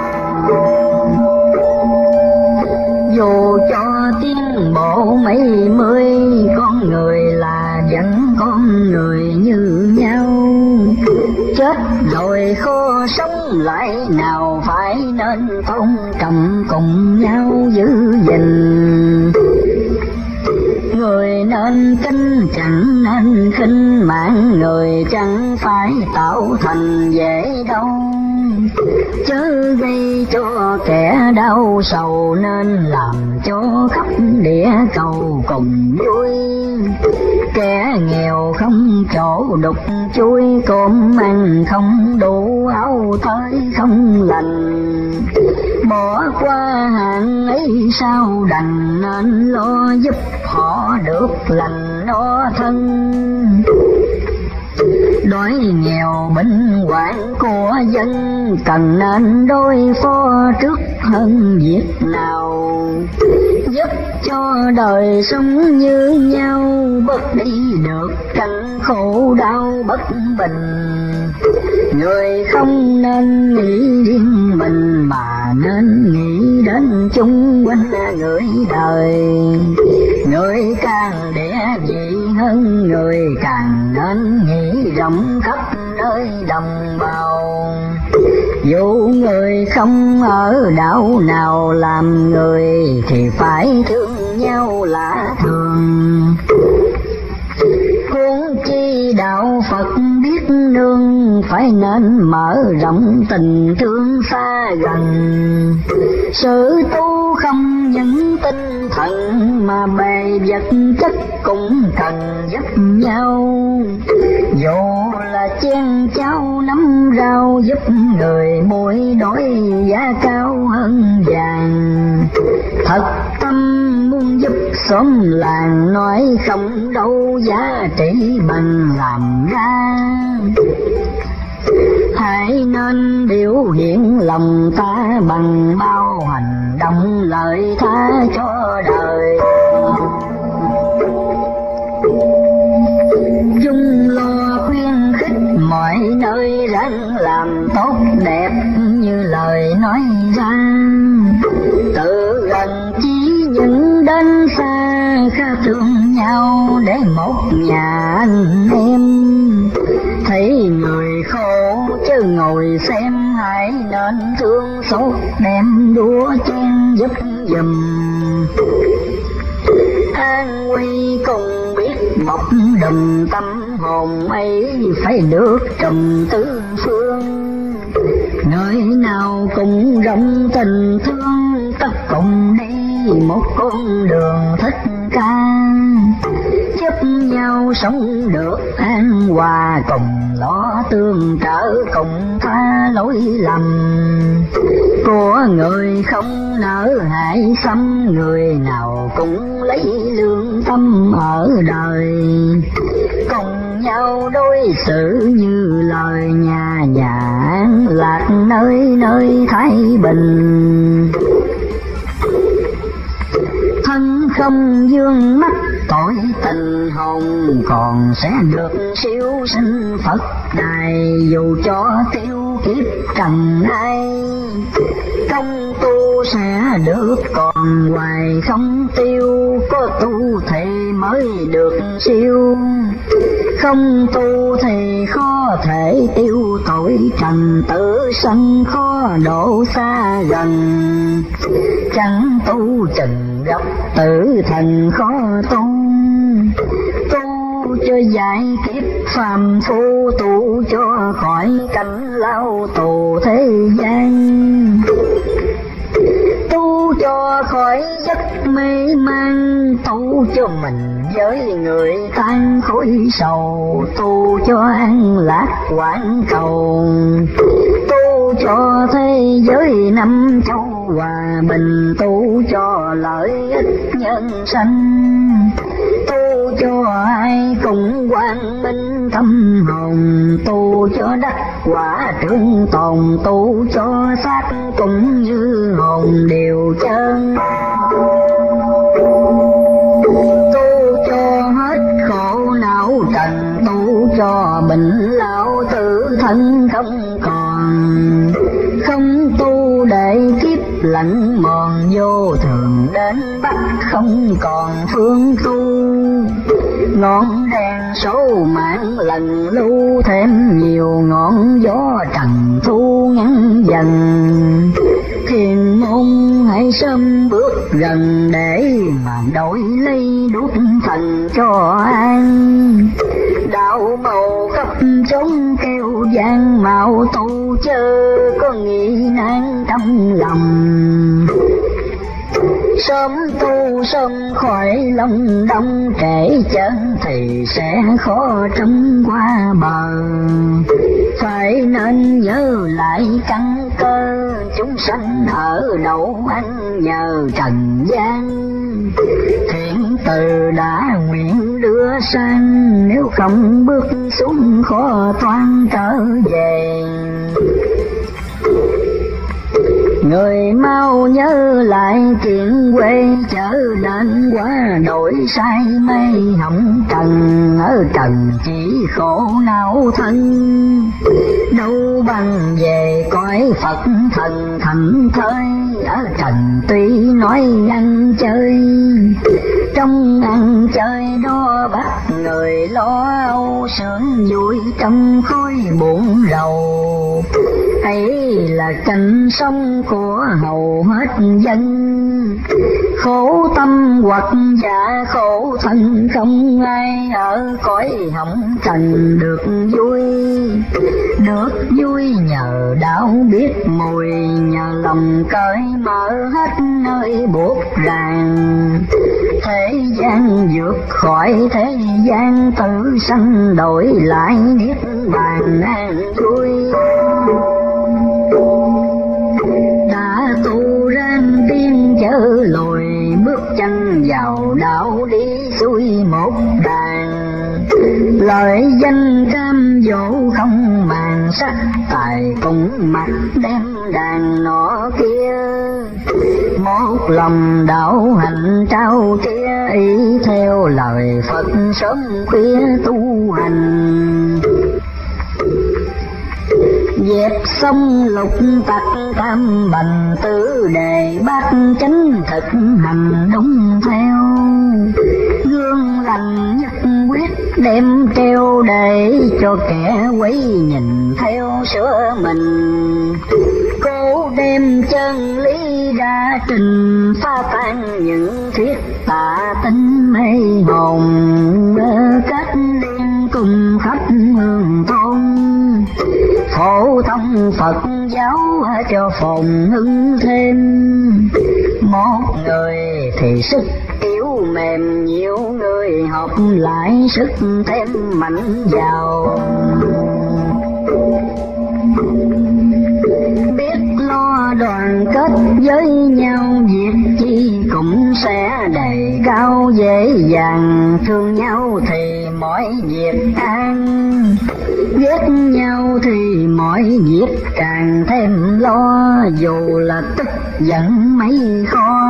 Dù cho tiến bộ mấy mươi con người là vẫn con người như nhau. Chết rồi khô sống lại, nào phải nên tôn trọng cùng nhau giữ gìn. Người nên kinh chẳng nên khinh mạng, người chẳng phải tạo thành dễ đâu chớ gây cho kẻ đau sầu nên làm cho khắp địa cầu cùng vui. Kẻ nghèo không chỗ đục chui cơm ăn không đủ, áo tới không lành. Bỏ qua hạn ấy sao đành nên lo giúp họ được lành nó thân đói nghèo bệnh hoạn của dân, cần nên đối phó trước hơn việc nào. Giúp cho đời sống như nhau, bớt đi được cảnh khổ đau bất bình. Người không nên nghĩ riêng mình mà nên nghĩ đến chung quanh người đời. Người càng đẻ gì hơn người càng nên nghĩ rộng khắp nơi đồng bào. Dù người không ở đảo nào làm người thì phải thương nhau là thường. Phải nên mở rộng tình thương xa gần. Sự tu không những tinh thần mà bề vật chất cũng cần giúp nhau. Dù là chen cháo nắm rau giúp người muội đổi giá cao hơn vàng. Thật tâm muốn giúp xóm làng nói không đâu giá trị bằng làm ra hãy nên biểu hiện lòng ta bằng bao hành động lợi tha cho đời. Dung lo khuyên khích mọi nơi ráng làm tốt đẹp như lời nói ra. Tự gần chí những đến xa khá thương nhau để một nhà anh em thấy người khổ, chứ ngồi xem hãy nên thương xót. Đem đũa chen giúp giùm. An quy cùng biết mọc đùm tâm hồn ấy phải được trầm tư phương. Nơi nào cũng rộng tình thương, tất cùng đi một con đường thích ca nhau sống được an hòa. Cùng lo tương trợ, cùng tha lỗi lầm. Của người không nỡ hại xâm người nào cũng lấy lương tâm ở đời. Cùng nhau đối xử như lời nhà nhà an lạc nơi nơi thái bình. Thân không dương mắt tội tình hồn còn sẽ được siêu sinh Phật đài. Dù cho tiêu kiếp trần ai công tu sẽ được còn hoài không tiêu. Có tu thì mới được siêu, không tu thì khó thể tiêu. Tội trần tử sanh khó độ xa gần, chẳng tu chừng gặp tử thần khó tu tu cho giải kiếp phàm phu, tu cho khỏi cảnh lao tù thế gian. Tu cho khỏi giấc mê man, tu cho mình với người tan khối sầu, tu cho an lạc quảng cầu. Tu cho thế giới năm châu hòa bình, tu cho lợi ích nhân sanh. Tu cho ai cùng quang minh tâm hồn tu cho đất quả trường tồn, tu cho xác cũng như hồn đều chân. Cho bệnh lão tử thân không còn. Không tu để kiếp lạnh mòn, vô thường đến bắt không còn phương tu. Ngọn đèn số mạng lần lưu thêm nhiều ngọn gió trần thu ngắn dần. Thiền môn hãy sớm bước gần để mà đổi lấy đuốc thần cho an đạo màu khắp chốn kêu gian mạo tu chớ có nghĩ nan tâm lòng sớm tu sớm khỏi lòng đông trễ chân thì sẽ khó trông qua bờ. Phải nên nhớ lại căn cơ, chúng sanh ở đâu anh nhờ trần gian. Thì từ đã nguyện đưa sang. Nếu không bước xuống khó toan trở về. Người mau nhớ lại chuyện quê trở nên quá đổi say mây hỏng trần ở trần, chỉ khổ não thân. Đâu bằng về cõi Phật thần thảnh thơi, ở trần tuy nói ăn chơi. Trong ăn chơi đó bắt người lo âu, sướng vui trong khói buồn rầu. Ấy là cảnh sống của hầu hết dân. Khổ tâm hoặc giả khổ thân không ai ở cõi hỏng trần được vui. Được vui nhờ đạo biết mùi, nhờ lòng cởi mở hết nơi buộc ràng. Thế gian vượt khỏi thế gian, tự sanh đổi lại niết bàn an vui. Chớ lùi bước chân vào đạo đi xuôi một đàn lời danh cam dỗ không màng, sắc tài cũng mặc đem đàn nọ kia. Một lòng đạo hành trao kia ý theo lời phật sớm khuya tu hành dẹp sông lục tặc tam bành tứ đề bát chánh thực hành đúng theo. Gương lành nhất quyết đem treo để cho kẻ quấy nhìn theo sửa mình. Cố đem chân lý ra trình, pha tan những thiết tà tính mê hồn. Cách liên cùng khắp hương thôn phổ thông Phật giáo cho phồn hưng thêm. Một người thì sức yếu mềm, nhiều người học lại sức thêm mạnh giàu biết lo đoàn kết với nhau, việc chi cũng sẽ đầy cao, dễ dàng thương nhau thì mọi việc an ghét nhau thì mọi việc càng thêm lo, dù là tức giận mấy khó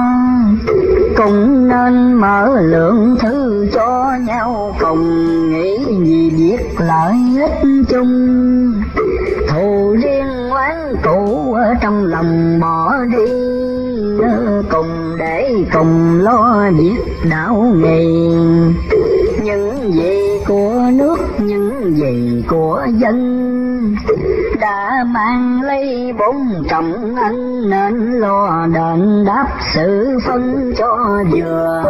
cũng nên mở lượng thứ cho nhau, cùng nghĩ gì biết lợi ích chung. Thù riêng oán cũ ở trong lòng bỏ đi, cùng để cùng lo việc đạo nghề những gì của nước vì gì của dân. Đã mang lấy bốn trọng anh, nên lo đền đáp sự phân cho vừa.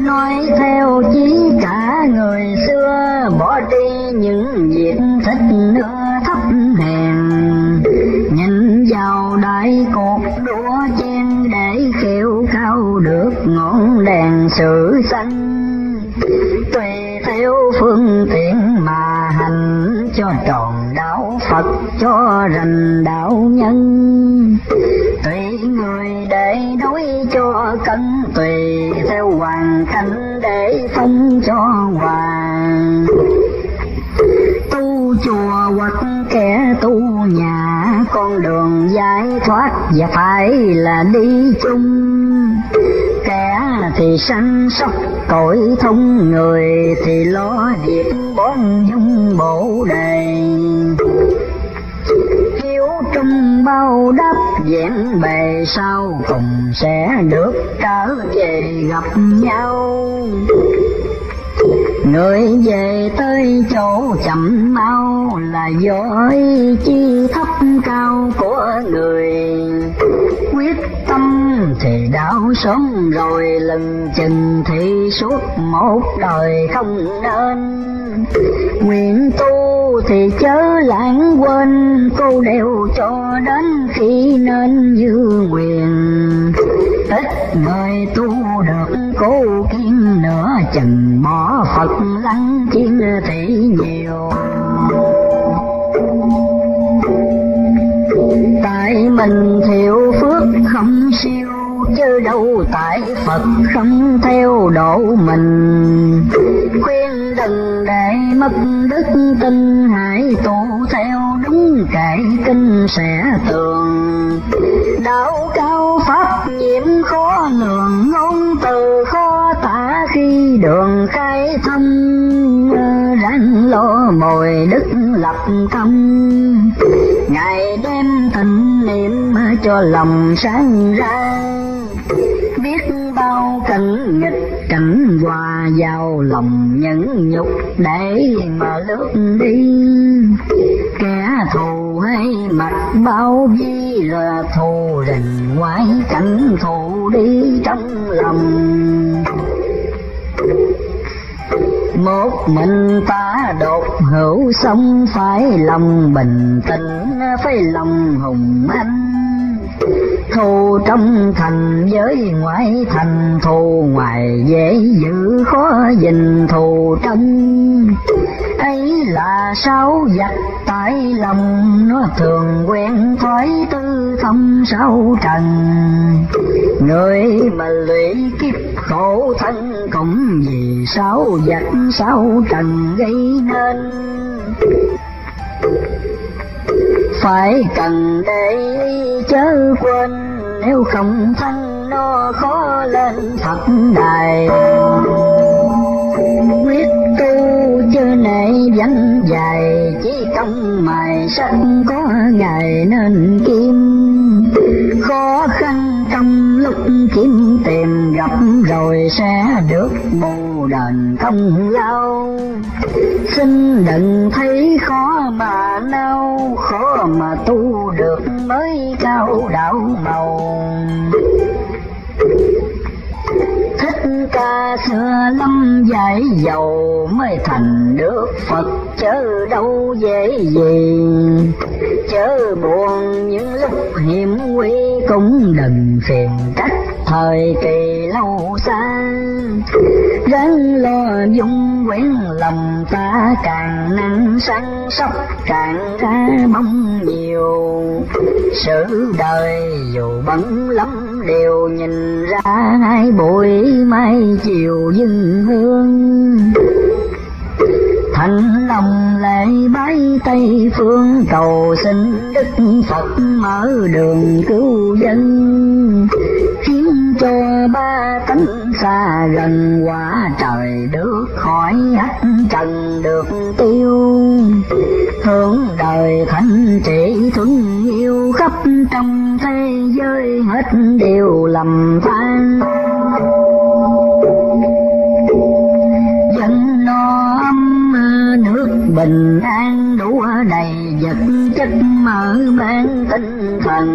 Nói theo chí cả người xưa, bỏ đi những việc thích nữa thấp hèn nhìn vào đại cuộc đua chen để kêu cao được ngọn đèn sự xanh theo phương tiện mà hành cho tròn đạo Phật, cho rành đạo nhân. Tùy người để đối cho cân, tùy theo hoàn cảnh để phong cho hoàng. Tu chùa hoặc kẻ tu nhà, con đường giải thoát và phải là đi chung kẻ thì săn sóc cõi thông, người thì lo việc bón dung bổ đề hiếu trung bao đáp vẹn bề, sau cùng sẽ được trở về gặp nhau. Người về tới chỗ chậm mau là do ý chi thấp cao của người. Quyết thì đau sớm rồi lần chừng thì suốt một đời không nên. Nguyện tu thì chớ lãng quên, tu đều cho đến khi nên như nguyện. Ít người tu được cố kiên nữa, chừng bỏ phật lăng chiên thì nhiều. Tại mình thiểu phước không siêu chứ đâu tại Phật không theo độ mình. Khuyên đừng để mất đức tin, hãy tu theo đúng kệ kinh sẽ tường. Đạo cao pháp nhiễm khó lường, ngôn từ khó tả khi đường khai thông lỗ mồi đức lập công. Ngày đêm tình niệm cho lòng sáng ra. Biết bao cảnh nghịch cảnh hòa vào lòng nhẫn nhục để mà lướt đi. Kẻ thù hay mặt bao vi là thù, rình ngoái cảnh thù đi trong lòng một mình ta đột hữu sống phải lòng bình tĩnh phải lòng hùng anh thù trong thành với ngoại thành, thù ngoài dễ giữ khó dình thù trong ấy là sáu giặc tại lòng, nó thường quen thói tư thông sáu trần. Người mà lụy kiếp khổ thân cũng vì sáu giặc sáu trần gây nên phải cần để chớ quên, nếu không thân nó khó lên thật đài. Quyết tu chớ nể danh dài, chỉ công mài sẵn có ngày nên kim. Khó khăn trong lúc kiếm tìm gặp rồi sẽ được bù đền công lao. Xin đừng thấy khó mà nao, khó mà tu được mới cao đạo màu ca xưa lắm giải dầu mới thành được phật. Chớ đâu dễ gì, chớ buồn những lúc hiểm nguy cũng đừng phiền trách thời kỳ lâu xa. Ráng lo dung quyến lòng ta càng năng sáng sóc, càng ra mong nhiều. Sự đời dù bận lắm đều nhìn ra hai buổi mai chiều dưng hương. Thành lòng lệ bái tây phương, cầu xin đức phật mở đường cứu dân. Khiến cho ba tánh xa gần quả trời được khỏi hết trần được tiêu. Hướng đời thánh trị thuận yêu khắp trong thế giới hết đều lầm than. Bình an đủ đầy vật chất mở mang tinh thần.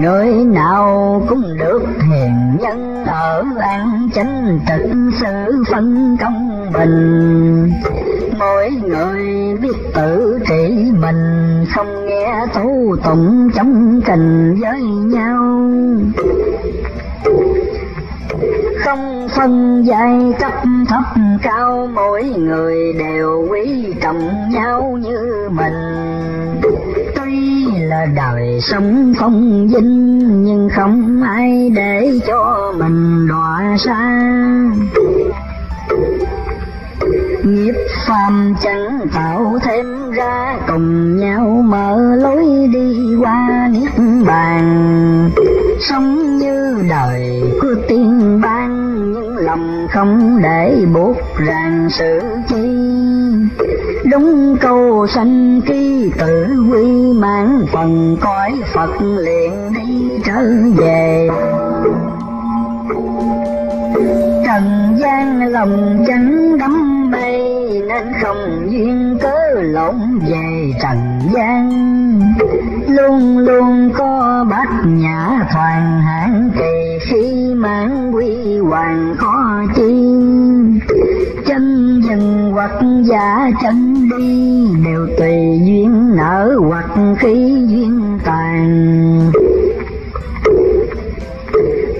Người nào cũng được thiền nhân ở an chánh trực sự phân công bình. Mỗi người biết tự trị mình, không nghe tu tụng chống kình với nhau không phân giai cấp thấp cao, mỗi người đều quý trọng nhau như mình. Tuy là đời sống phong vinh, nhưng không ai để cho mình đọa xa nghiệp phàm chẳng tạo thêm ra, cùng nhau mở lối đi qua niết bàn. Sống như đời của tiên ban nhưng lòng không để buộc ràng sự chi. Đúng câu sanh ký tự quy mang phần cõi phật liền đi trở về. Trần gian lòng chẳng đắm mê nên không duyên cớ lộn về trần gian luôn luôn có bát nhã thoàn hạng. Kỳ khi mang quy hoàng khó chi, chân dần hoặc giả chân đi, đều tùy duyên nở hoặc khi duyên tàn.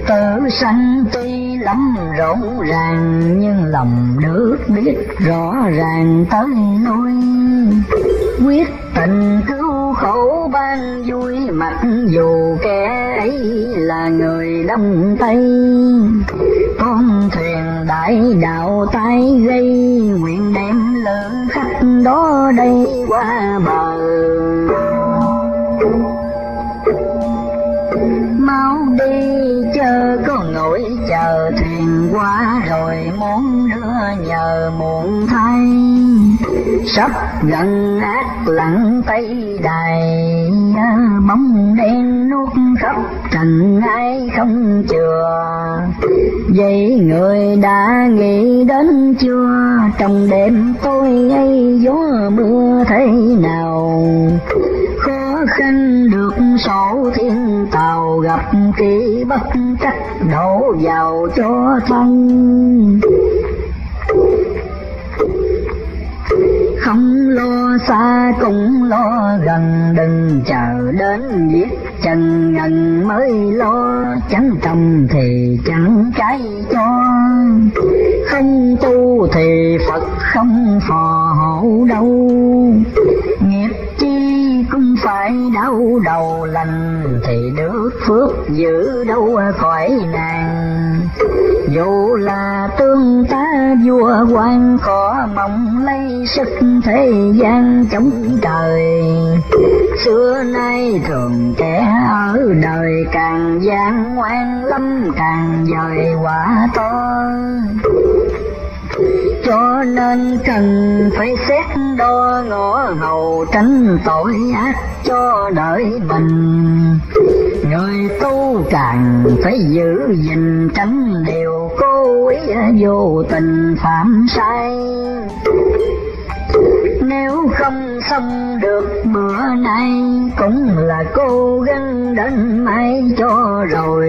Tự sanh tuy lắm rộn ràng, nhưng lòng được biết rõ ràng tới nuôi quyết tình cứ khổ ban vui mặc dù kẻ ấy là người đông tây. Con thuyền đại đạo tay gây, nguyện đem lượng khách đó đây qua bờ. Mau đi, chớ có ngồi chờ thuyền qua, rồi muốn đưa nhờ muộn thay sắp gần ác lặng tây đài. Bóng đen nuốt khắp trần ai không chừa. Vậy người đã nghĩ đến chưa? Trong đêm tôi ấy gió mưa thế nào? Khó khăn được sổ thiên tàu gặp kỳ bất chắc đổ vào cho thân không lo xa, cũng lo gần. Đừng chờ đến giết chân ngần mới lo. Chẳng trong thì chẳng trái cho. Không tu thì phật không phò hộ đâu. Nghiệp phải đau đầu lành, thì được phước giữ đâu khỏi nàng. Dù là tương tá vua quan khó mong lấy sức thế gian chống trời. Xưa nay thường kẻ ở đời càng gian ngoan lắm, càng dời quả to cho nên cần phải xét đo ngõ hầu, tránh tội ác cho đợi mình. Người tu càng phải giữ gìn tránh điều cố ý vô tình phạm sai nếu không xong được bữa nay, cũng là cố gắng đến mai cho rồi.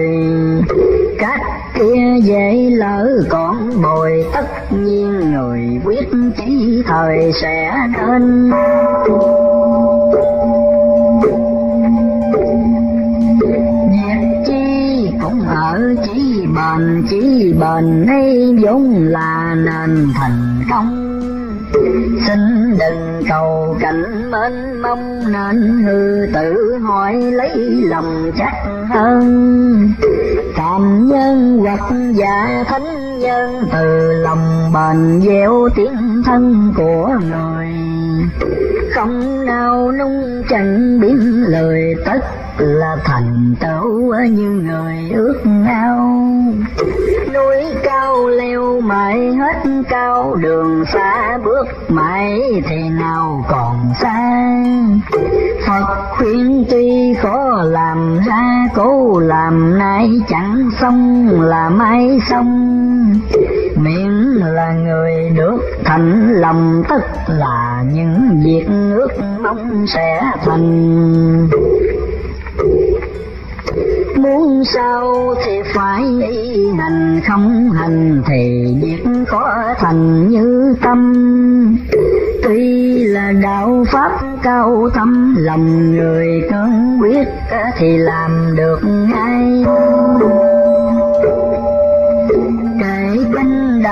Các kia dễ lỡ còn bồi tất nhiên người quyết chỉ thời sẽ đến. Nhiệt chi cũng ở chỉ bền chỉ bền ấy vốn là nền thành công xin đừng cầu cảnh mênh mông nên hư tự hỏi lấy lòng chắc hơn phạm nhân hoặc giả thánh nhân, từ lòng bền gieo tiếng thân của người không nào nung chẳng biến lời tất là thành tựu như người ước ao núi cao leo mãi hết cao, đường xa bước mãi thì nào còn xa Phật khuyên tuy khó làm ra cố làm nay chẳng xong là mai xong. Miễn là người được thành lòng tất là những việc ước mong sẽ thành muốn sao thì phải hành, không hành thì việc có thành như tâm. Tuy là đạo pháp cao thâm, lòng người cần quyết thì làm được ngay.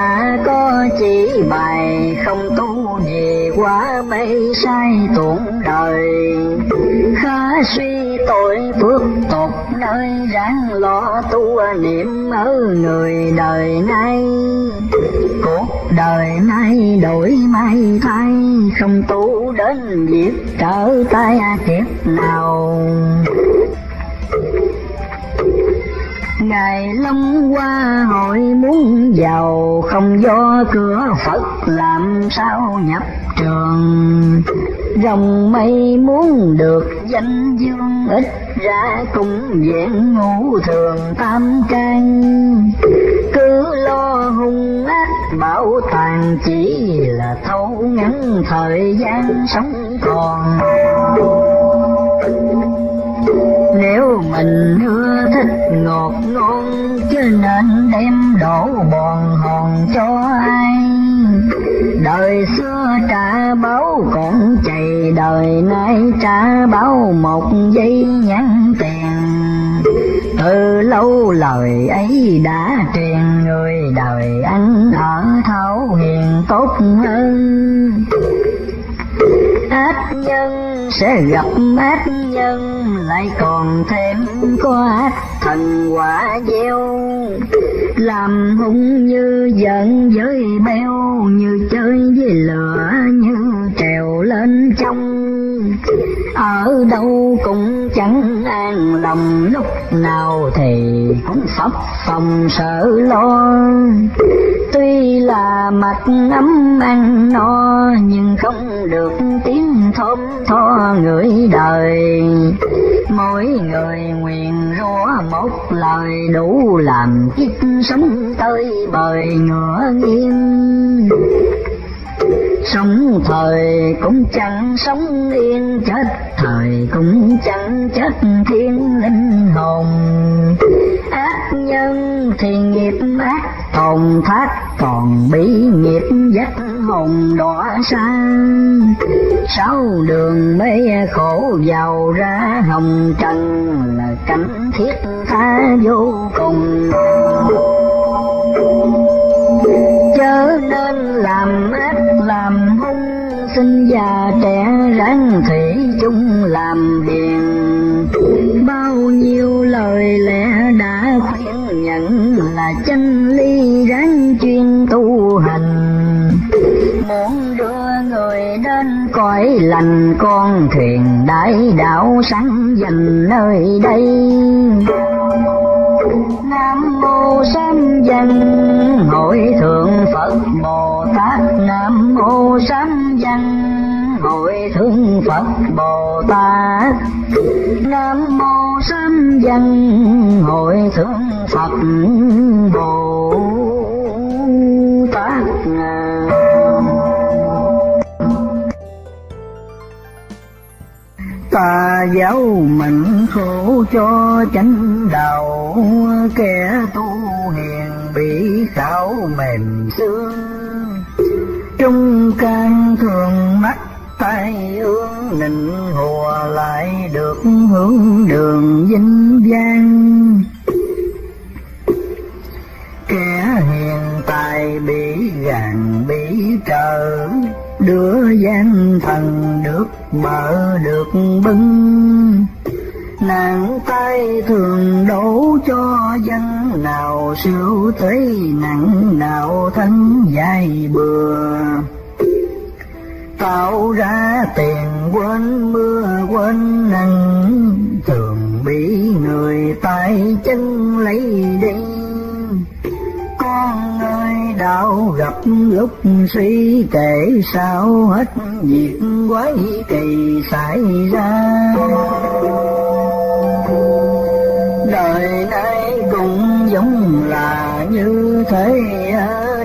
Ta có chỉ bài, không tu gì quá mấy sai tuộn đời. Khá suy tội phước tục nơi ráng lo tu niệm ở người đời nay. Cuộc đời nay đổi may thay, không tu đến việc trở tay kiếp nào. Ngày long qua hội muốn giàu, không do cửa Phật làm sao nhập trường. Rồng mây muốn được danh dương, ít ra cũng diễn ngũ thường tam can. Cứ lo hung ác bảo tàng chỉ là thâu ngắn thời gian sống còn nếu mình ưa thích ngọt ngon chứ nên đem đổ bòn hòn cho ai? Đời xưa trả báo còn chạy đời nay trả báo một giây nhắn tiền. Từ lâu lời ấy đã truyền, người đời anh ở thấu hiền tốt hơn ác nhân, sẽ gặp ác nhân, lại còn thêm có ác thần quả gieo. Làm hung như giận với beo, như chơi với lửa như trèo lên trong ở đâu cũng chẳng an lòng, lúc nào thì cũng sắp phòng sợ lo. Tuy là mặt ấm ăn no, nhưng không được tiếng thơm tho người đời. Mỗi người nguyện rủa một lời, đủ làm chiếc sống tới bời ngựa nghiêng sống thời cũng chẳng sống yên, chết thời cũng chẳng chết thiên linh hồn. Ác nhân thì nghiệp ác, tồn thác còn bị nghiệp dắt hồn đọa sang. Sáu đường mê khổ giàu ra, hồng trần là cảnh thiết tha vô cùng. Chớ nên làm ác làm hung sinh già trẻ ráng thủy chung làm hiền bao nhiêu lời lẽ đã khuyên nhận là chân ly ráng chuyên tu hành. Muốn đưa người đến cõi lành, con thuyền đại đạo sáng dành nơi đây. Nam mô sám danh hội thượng phật bồ tát nam mô sám văn hội thượng phật bồ tát nam mô sám văn hội thượng phật bồ tát ta giáo mình khổ cho chánh đạo, kẻ tu hiền bị khảo mềm xương trung can thường mắt tay ương nịnh hùa lại được hướng đường vinh vang. Kẻ hiền tài bị gàn bị trở đứa gian thần được mở được bưng nạn tay thường đổ cho dân nào, siêu thế nặng nào, thân dài bừa. Tạo ra tiền quên mưa quên nắng, thường bị người tay chân lấy đi con ơi đạo gặp lúc suy kể sao hết việc quái kỳ xảy ra. Đời nay cũng giống là như thế,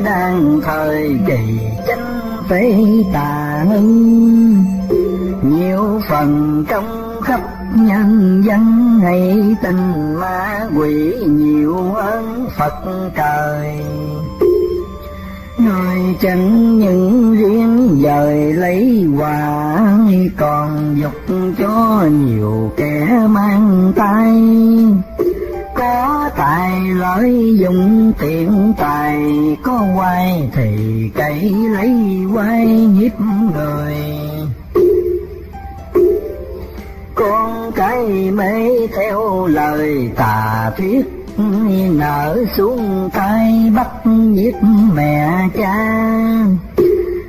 đang thời kỳ tranh phế tà hưng nhiều phần trong khắp nhân dân hay tình ma quỷ nhiều ơn Phật trời. Người chẳng những riêng dời lấy quà Còn dục cho nhiều kẻ mang tay. Có tài lợi dụng tiện tài, có quay thì cậy lấy quay nhiếp người con cái mê theo lời tà thuyết, nở xuống tay bắt giết mẹ cha.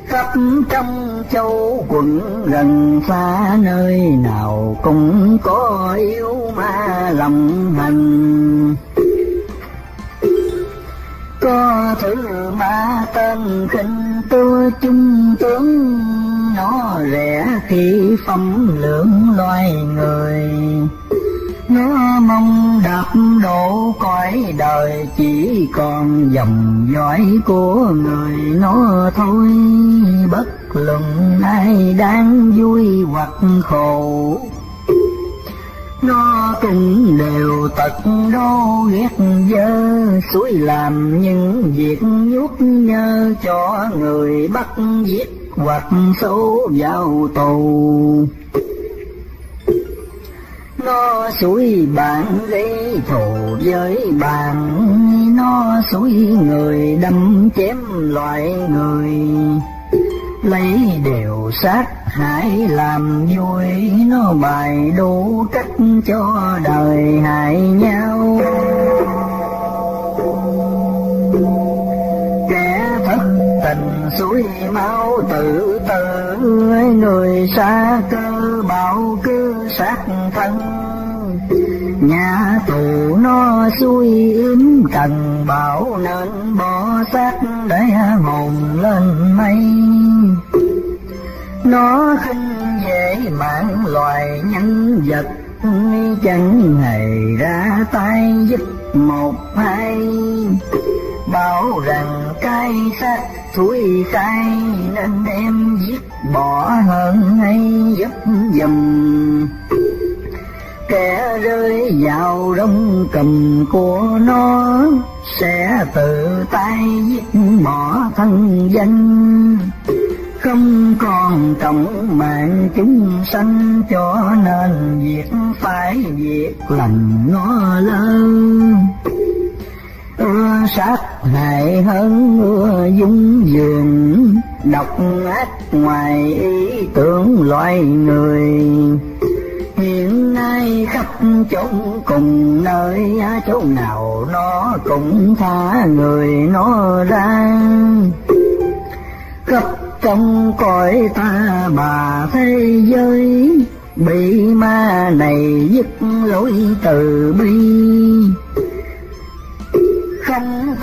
Khắp trong châu quận gần xa nơi nào cũng có yêu ma lòng hành. Có thứ ma tên khinh tôi chung tướng nó rẻ khi phẩm lượng loài người. Nó mong đạp đổ cõi đời chỉ còn dòng dõi của người. Nó thôi bất luận ai đang vui hoặc khổ. Nó cũng đều tật đô ghét dơ, suối làm những việc nhút nhơ cho người bắt giết hoặc số vào tù. Nó suối bạn gây thù với bạn. Nó suối người đâm chém loại người. Lấy điều sát hại làm vui. Nó bài đủ cách cho đời, hại nhau. Kẻ thất tình suối máu tự tử người xa cơ bảo cứ sát thân. Nhà tù nó suy yếm, cần bảo nên bỏ xác để hồn lên mây. Nó khinh dễ mạng loài nhân vật chẳng hề ra tay giúp một hai bảo rằng cái xác thúi khai nên em giết bỏ hơn hay giúp dùm. Kẻ rơi vào đông cầm của nó sẽ tự tay giết bỏ thân danh. Không còn trọng mạng chúng sanh cho nên việc phải việc lành nó lớn ưa sát hại hơn ưa dung dường độc ác ngoài ý tưởng loài người. Hiện nay khắp chốn cùng nơi chỗ nào nó cũng tha người nó ra. Khắp trong cõi ta bà thế giới, bị ma này dứt lối từ bi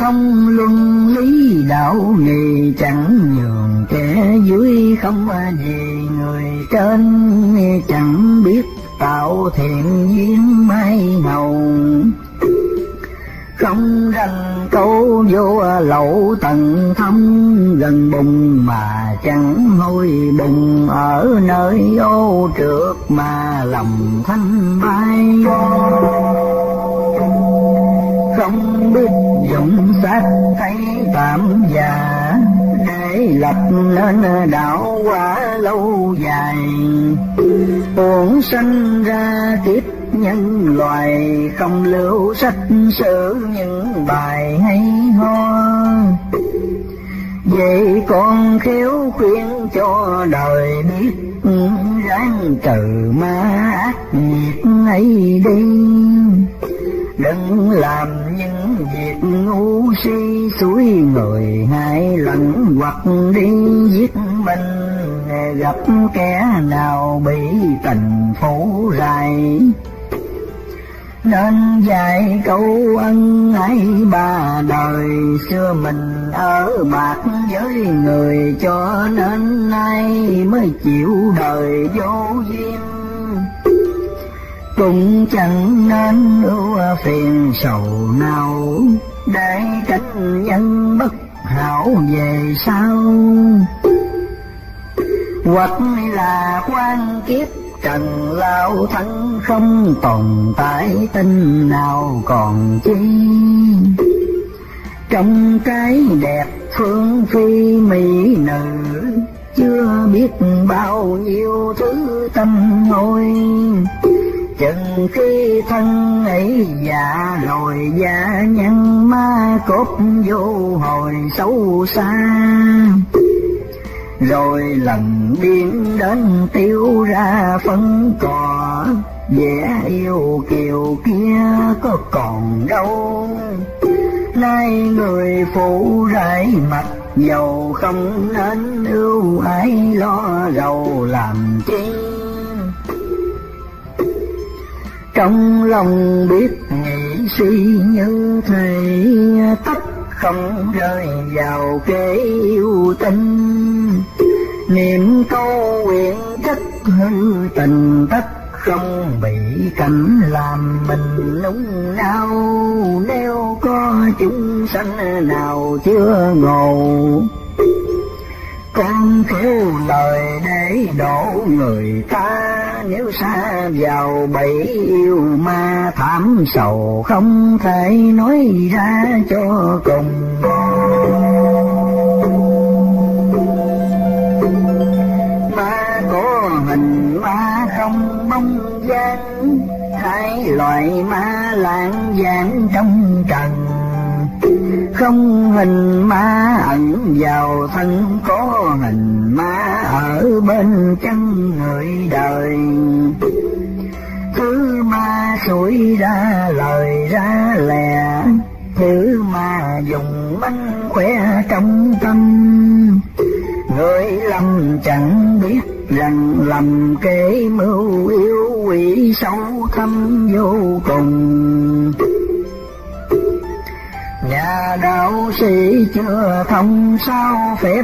thông luân lý đạo nghề, chẳng nhường kẻ dưới không gì người trên. Chẳng biết tạo thiện duyên mai màu. Không rành câu vô lậu tầng thâm, gần bùng mà chẳng hôi bùng ở nơi ô trượt mà lòng thanh bay. Không biết dụng sát, thấy tạm già để lập nên đạo quả lâu dài. Uổng sanh ra kiếp nhân loài, không lưu sách sử những bài hay ho. Vậy con khéo khuyên cho đời biết, ráng trừ ma ác nghiệt ấy đi đừng làm những việc ngu si, suối người hai lần hoặc đi. Giết mình, gặp kẻ nào bị tình phủ dài nên dạy câu ân ấy, ba đời xưa mình ở bạc với người, cho nên nay mới chịu đời vô duyên cũng chẳng nên ưu phiền sầu nào. Để tránh nhân bất hảo về sau. Hoặc là quan kiếp trần lao thân không tồn tại tinh nào còn chi. Trong cái đẹp phương phi mỹ nữ, chưa biết bao nhiêu thứ tâm ngôi chừng khi thân ấy già rồi già nhân ma cốt vô hồi xấu xa. Rồi lần biến đến tiêu ra phân cỏ vẻ yêu kiều kia có còn đâu. Nay người phụ rải mặt, giàu không nên ưu ái lo giàu làm chi trong lòng biết nghĩ suy như thầy tất không rơi vào kế yêu tình. Niệm câu nguyện chất hư tình tất không bị cảnh làm mình nung nao. Nếu có chúng sanh nào chưa ngầu con thiếu lời để đổ người ta. Nếu xa vào bẫy yêu ma, thảm sầu không thể nói ra cho cùng. Ma có hình ma không bông gian hai loại ma lãng giảng trong trần không hình ma ẩn vào thân, có hình ma ở bên chân người đời. Thứ ma sủi ra, lời ra lè, thứ ma dùng bánh khỏe trong tâm. Người lầm chẳng biết rằng lầm kế mưu yêu quỷ sâu thâm vô cùng nhà đạo sĩ chưa thông sao, phép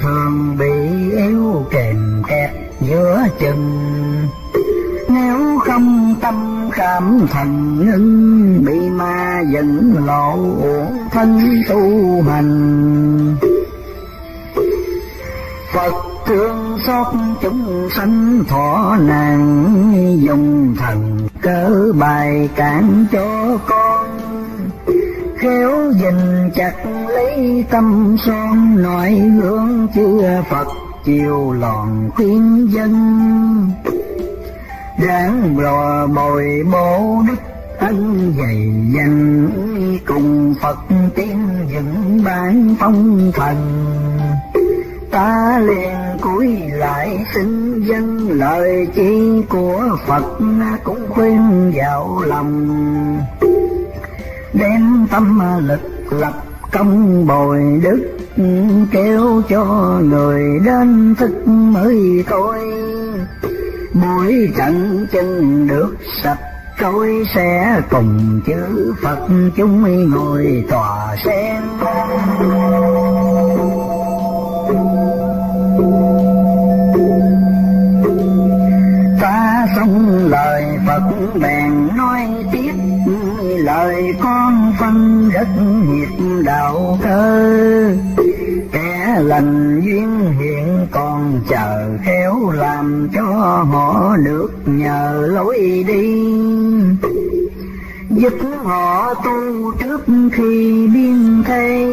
thường bị yếu kèm kẹt giữa chừng. Nếu không tâm cảm thần ngưng, bị ma dẫn lộ uổng thân tu hành. Phật thương xót chúng sanh thọ nàng dùng thần cớ bài cản cho con khéo dình chặt lấy tâm son nội hướng chưa Phật chiều lòn khuyên dân. Ráng rò bồi bố đức ân dày dành cùng Phật tiên dựng bản phong thần. Ta liền cúi lại xin dân, lời chi của Phật cũng khuyên vào lòng đem tâm lực lập công bồi đức, kêu cho người đến thức mới thôi. Buổi trận chân được sạch, tôi sẽ cùng chữ Phật chúng ngồi tòa sen. Ta xong lời Phật bèn nói tiếp lời con phân rất nhiệt đạo cơ. Kẻ lành duyên hiện còn chờ khéo làm cho họ được nhờ lối đi. Giúp họ tu trước khi biên thế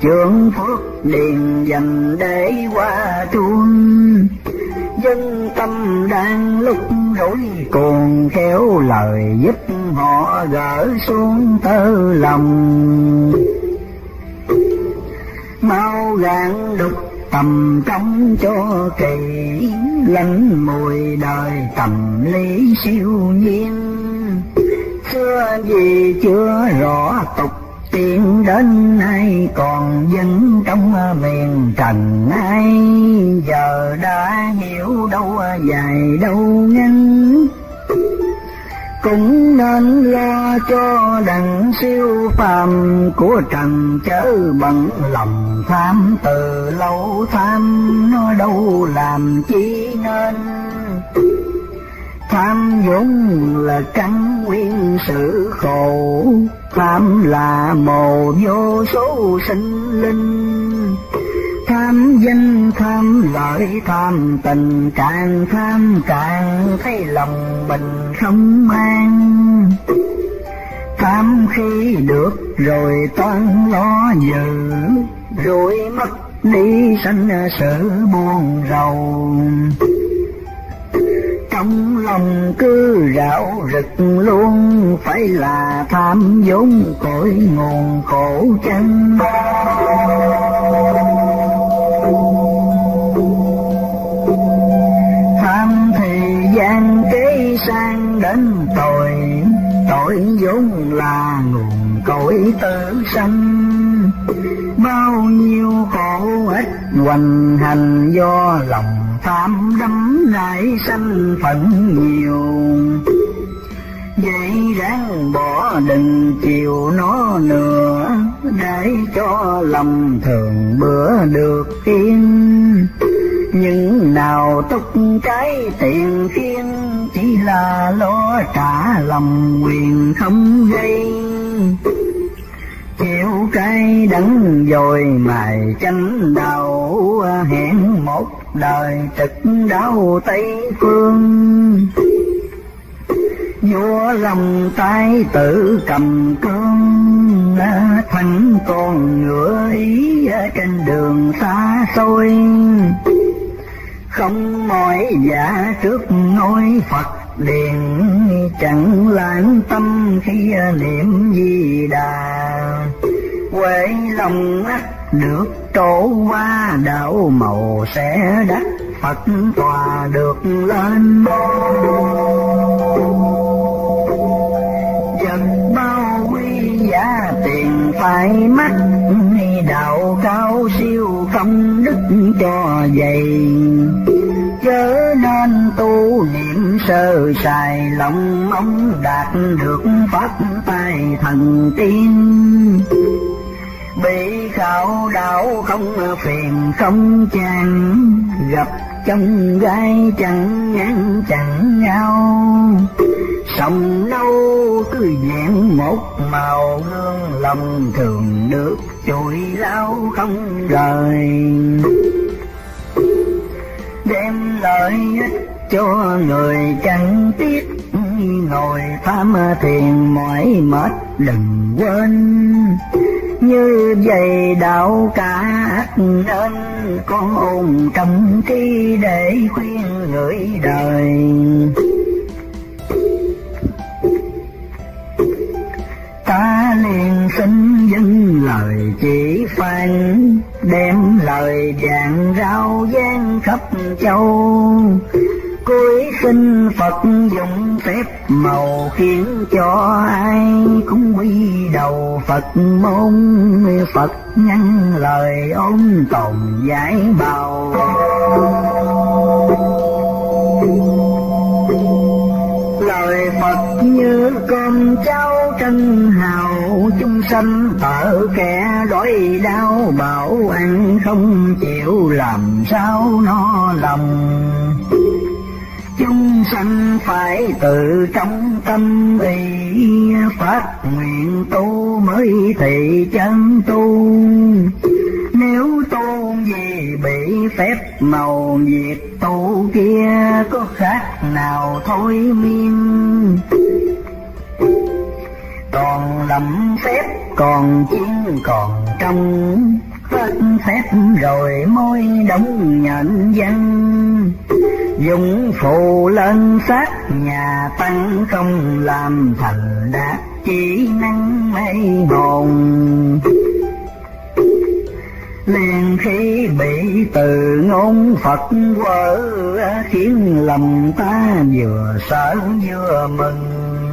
trường phước điền dành để qua chuông. Dân tâm đang lúc rối cuồng khéo lời giúp họ gỡ xuống tơ lòng. Mau gạn đục tầm trong cho kỳ lánh mùi đời tầm lý siêu nhiên. Xưa gì chưa rõ tục tiến đến nay còn dân trong miền trần ai. Giờ đã hiểu đâu dài đâu ngắn. Cũng nên lo cho đặng siêu phàm của trần chớ bận lòng tham từ lâu tham, nó đâu làm chi nên tham vốn là căn nguyên sự khổ. Tham là mồ vô số sinh linh. Tham danh, tham lợi, tham tình, càng tham càng thấy lòng mình không an. Tham khi được rồi toan lo dự, rồi mất đi sanh, sự buồn rầu trong lòng cứ rạo rực luôn, phải là tham vốn cội nguồn khổ chân. Tham thì gian kế sang đến tội tội vốn là nguồn cội tử sanh. Bao nhiêu khổ ích hoành hành do lòng tham đắm nảy sanh phận nhiều. Vậy ráng bỏ đừng chiều nó nữa, để cho lòng thường bữa được yên. Những nào túc cái tiền khiên chỉ là lo trả lòng quyền không gây chịu cái đắng rồi mài chanh đầu hẹn một đời trực đau tây phương. Vua lòng tay tự cầm cương thành con ngựa ý trên đường xa xôi. Không mỏi dạ trước ngôi phật điện chẳng lãng tâm khi à, niệm di đà. Quê lòng ắt được trổ qua, đạo màu sẽ đắc Phật tòa được lên. Dần bao quy giá tiền phải mắt Đạo cao siêu công đức cho dày. Chớ nên tu niệm sơ sài lòng mong đạt được phát tài thần tiên bị khảo đảo không phiền không chàng, gặp trong gai chẳng ngán chẳng nhau. Sông nâu cứ vẹn một màu hương lòng thường được chùi lao không rời. Đem lợi ích cho người chẳng tiếc. Ngồi tham thiền mỏi mệt, đừng quên. Như vậy đạo cả nên con ôn trong trí để khuyên người đời. Ta liền xin dân lời chỉ phanh đem lời vàng rau gian khắp châu cuối sinh Phật dùng phép màu khiến cho ai cũng quy đầu. Phật môn Phật nhân lời ôn tồn giải bào. Lời Phật như con cháu trân hào chung sanh tợ kẻ đói đau, bảo ăn không chịu làm sao no lòng sanh phải tự trong tâm ý. Phát nguyện tu mới thị chân tu. Nếu tu gì bị phép, màu việc tu kia, có khác nào thôi miên. Còn lầm phép, còn chiến còn trong hết phép rồi môi đóng nhận dân. Dùng phù lên sát nhà tăng không làm thành đạt chỉ năng mây hồn. Liền khi bị từ ngôn Phật quở, khiến lòng ta vừa sợ vừa mừng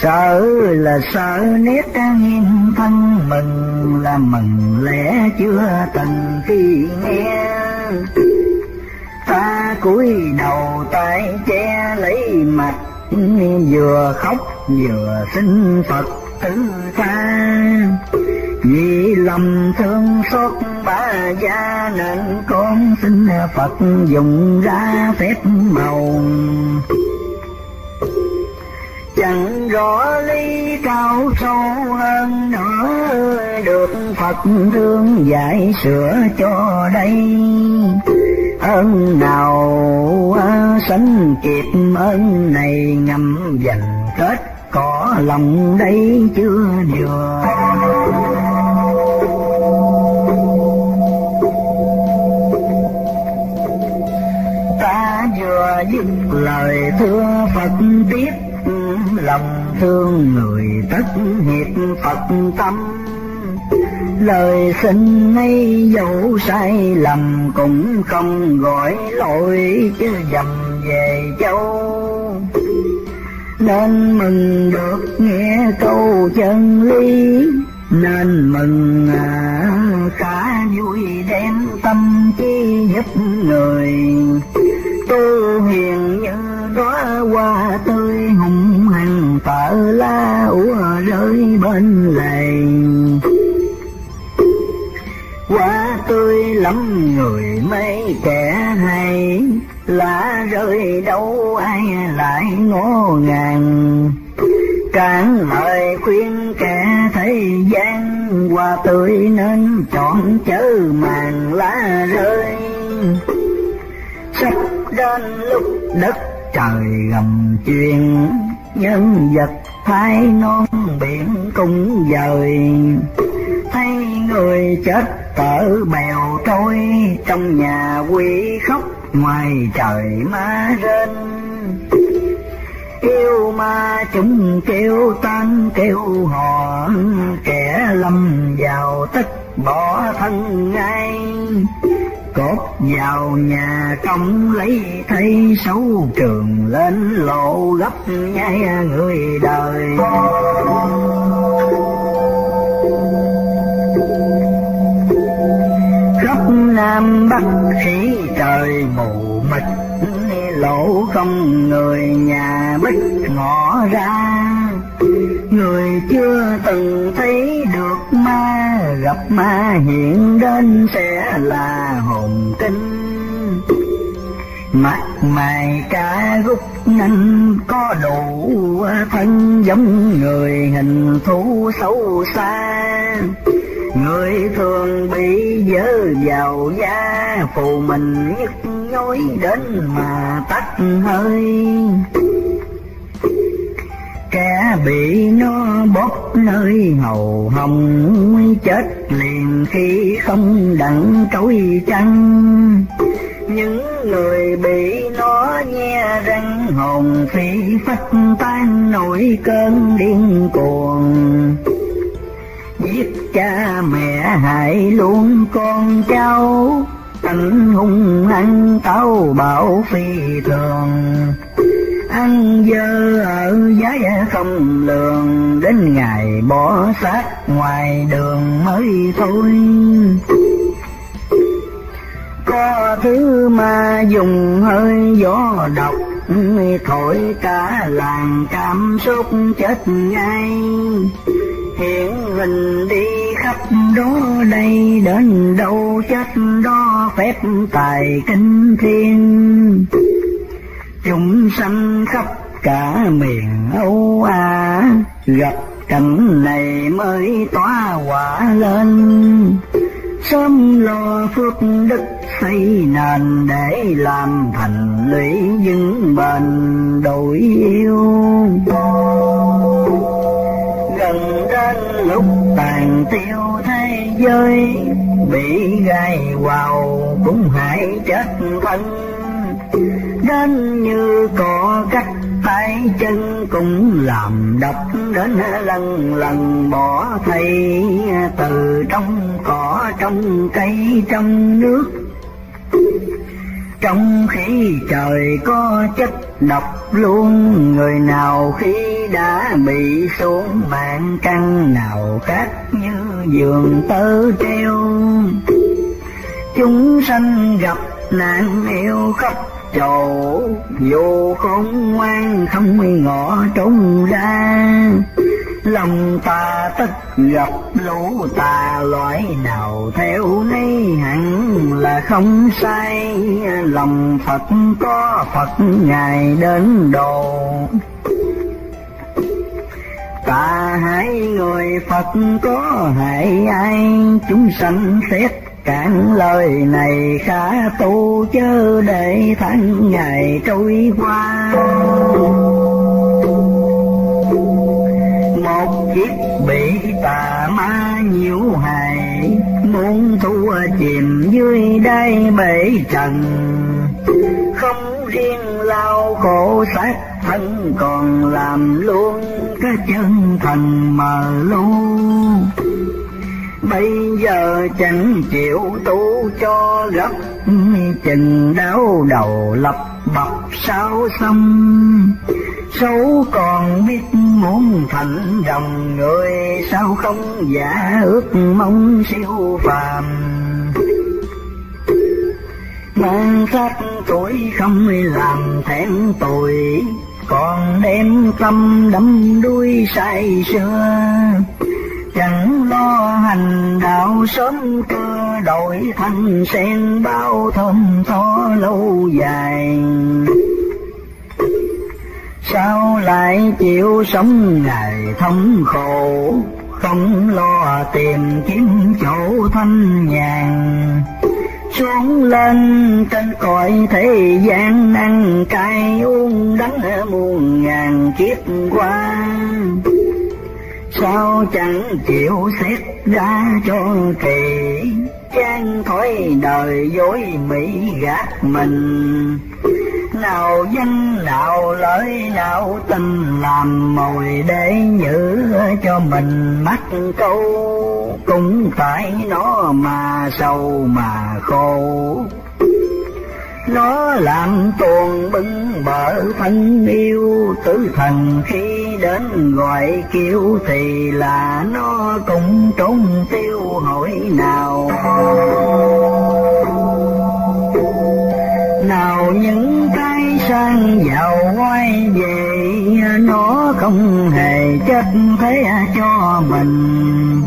sợ là sợ nét nghiêm thân mừng là mừng lẽ chưa từng khi nghe. Ta cúi đầu tay che lấy mặt, vừa khóc vừa xin Phật thứ tha. Vì lòng thương xót ba gia nên con xin Phật dùng ra phép màu chẳng rõ lý cao sâu hơn nữa, được Phật thương dạy sửa cho đây. Ơn nào sánh kịp ơn này ngầm dành kết có lòng đây chưa vừa. Ta vừa dứt lời thưa Phật tiếp lòng thương người tất hiệp Phật tâm. Lời xin ấy dẫu sai lầm cũng không gọi lỗi chứ dầm về châu. Nên mừng được nghe câu chân lý nên mừng à, cả vui đem tâm chi giúp người. Tu hiền như đóa hoa tươi tợ la úa rơi bên lề. Quá tươi lắm người mấy kẻ hay, lá rơi đâu ai lại ngó ngàng. Cản lời khuyên kẻ thế gian, hoa tươi nên chọn chớ màn lá rơi. Sắp đến lúc đất trời gầm chuyện nhân vật thái non biển cũng dời. Thấy người chết tở bèo trôi trong nhà quỷ khóc ngoài trời ma rên. Yêu ma chúng kêu tan, kêu hò, kẻ lâm vào tất bỏ thân ngay cốt vào nhà công lấy thấy xấu trường lên lộ gấp ngay người đời. Khắp nam bắc khí trời mù mịt lỗ không người nhà bích ngõ ra người chưa từng thấy được ma, gặp ma hiện đến sẽ là hồn kinh mặt mày cá rút nhanh có đủ thân giống người hình thú xấu xa. Người thường bị dơ vào da, phù mình nhức nhối đến mà tắt hơi kẻ bị nó bóp nơi hầu hồng, chết liền khi không đặng trối chăng? Những người bị nó nghe răng hồn phi phách tan nổi cơn điên cuồng. Giết cha mẹ hại luôn con cháu, anh hung hăng táo bạo phi thường ăn dơ ở giá không lường. Đến ngày bỏ xác ngoài đường mới thôi. Có thứ mà dùng hơi gió độc, thổi cả làng cảm xúc chết ngay. Hiện hình đi khắp đó đây, đến đâu chết đó phép tài kinh thiên chúng sanh khắp cả miền Âu Á gặp cảnh này mới tỏa quả lên. Sớm lo phước đức xây nền để làm thành lũy vững bền đổi yêu gần đến lúc tàn tiêu thế giới, bị gai vào cũng hại chết thân đến như có cách tay chân cũng làm đập đến lần lần bỏ thầy từ trong cỏ, trong cây, trong nước. Trong khi trời có chất độc luôn, người nào khi đã bị xuống mạng căn nào khác như giường tơ treo. Chúng sanh gặp nạn yêu khóc chỗ vô không ngoan, không ngõ trốn ra. Lòng ta tất gặp lũ tà loại nào theo nấy, hẳn là không sai. Lòng phật có phật, ngài đến đồ ta hãy người phật có hại ai, chúng sanh xét cản lời này khá tu chớ để tháng ngày trôi qua. Một kiếp bị tà ma nhiễu hại, muốn thua chìm dưới đây bể trần. Không riêng lao khổ xác thân còn làm luôn cái chân thần mờ luôn bây giờ chẳng chịu tu cho gấp, chừng đau đầu lập bập sao xong xấu còn biết muốn thành đồng người, sao không giả ước mong siêu phàm? Mang sát tuổi không làm thẹn tội còn đem tâm đắm đuôi say xưa chẳng lo hành đạo sớm trưa đổi thành sen bao thơm tho lâu dài. Sao lại chịu sống ngày thống khổ, không lo tìm kiếm chỗ thanh nhàn? Xuống lên trên cõi thế gian ăn cay, uống đắng muôn ngàn kiếp qua sao chẳng chịu xét ra cho kỳ? Chán thói đời dối mỹ gạt mình. Nào danh, nào lợi, nào tình làm mồi để nhử cho mình. Mắc câu cũng phải nó mà sâu mà khổ nó làm tuồn bưng bở thân yêu, tử thần khi đến gọi kêu thì là nó cũng trốn tiêu hỏi nào. Nào những cái sang giàu quay về, nó không hề chết thế cho mình.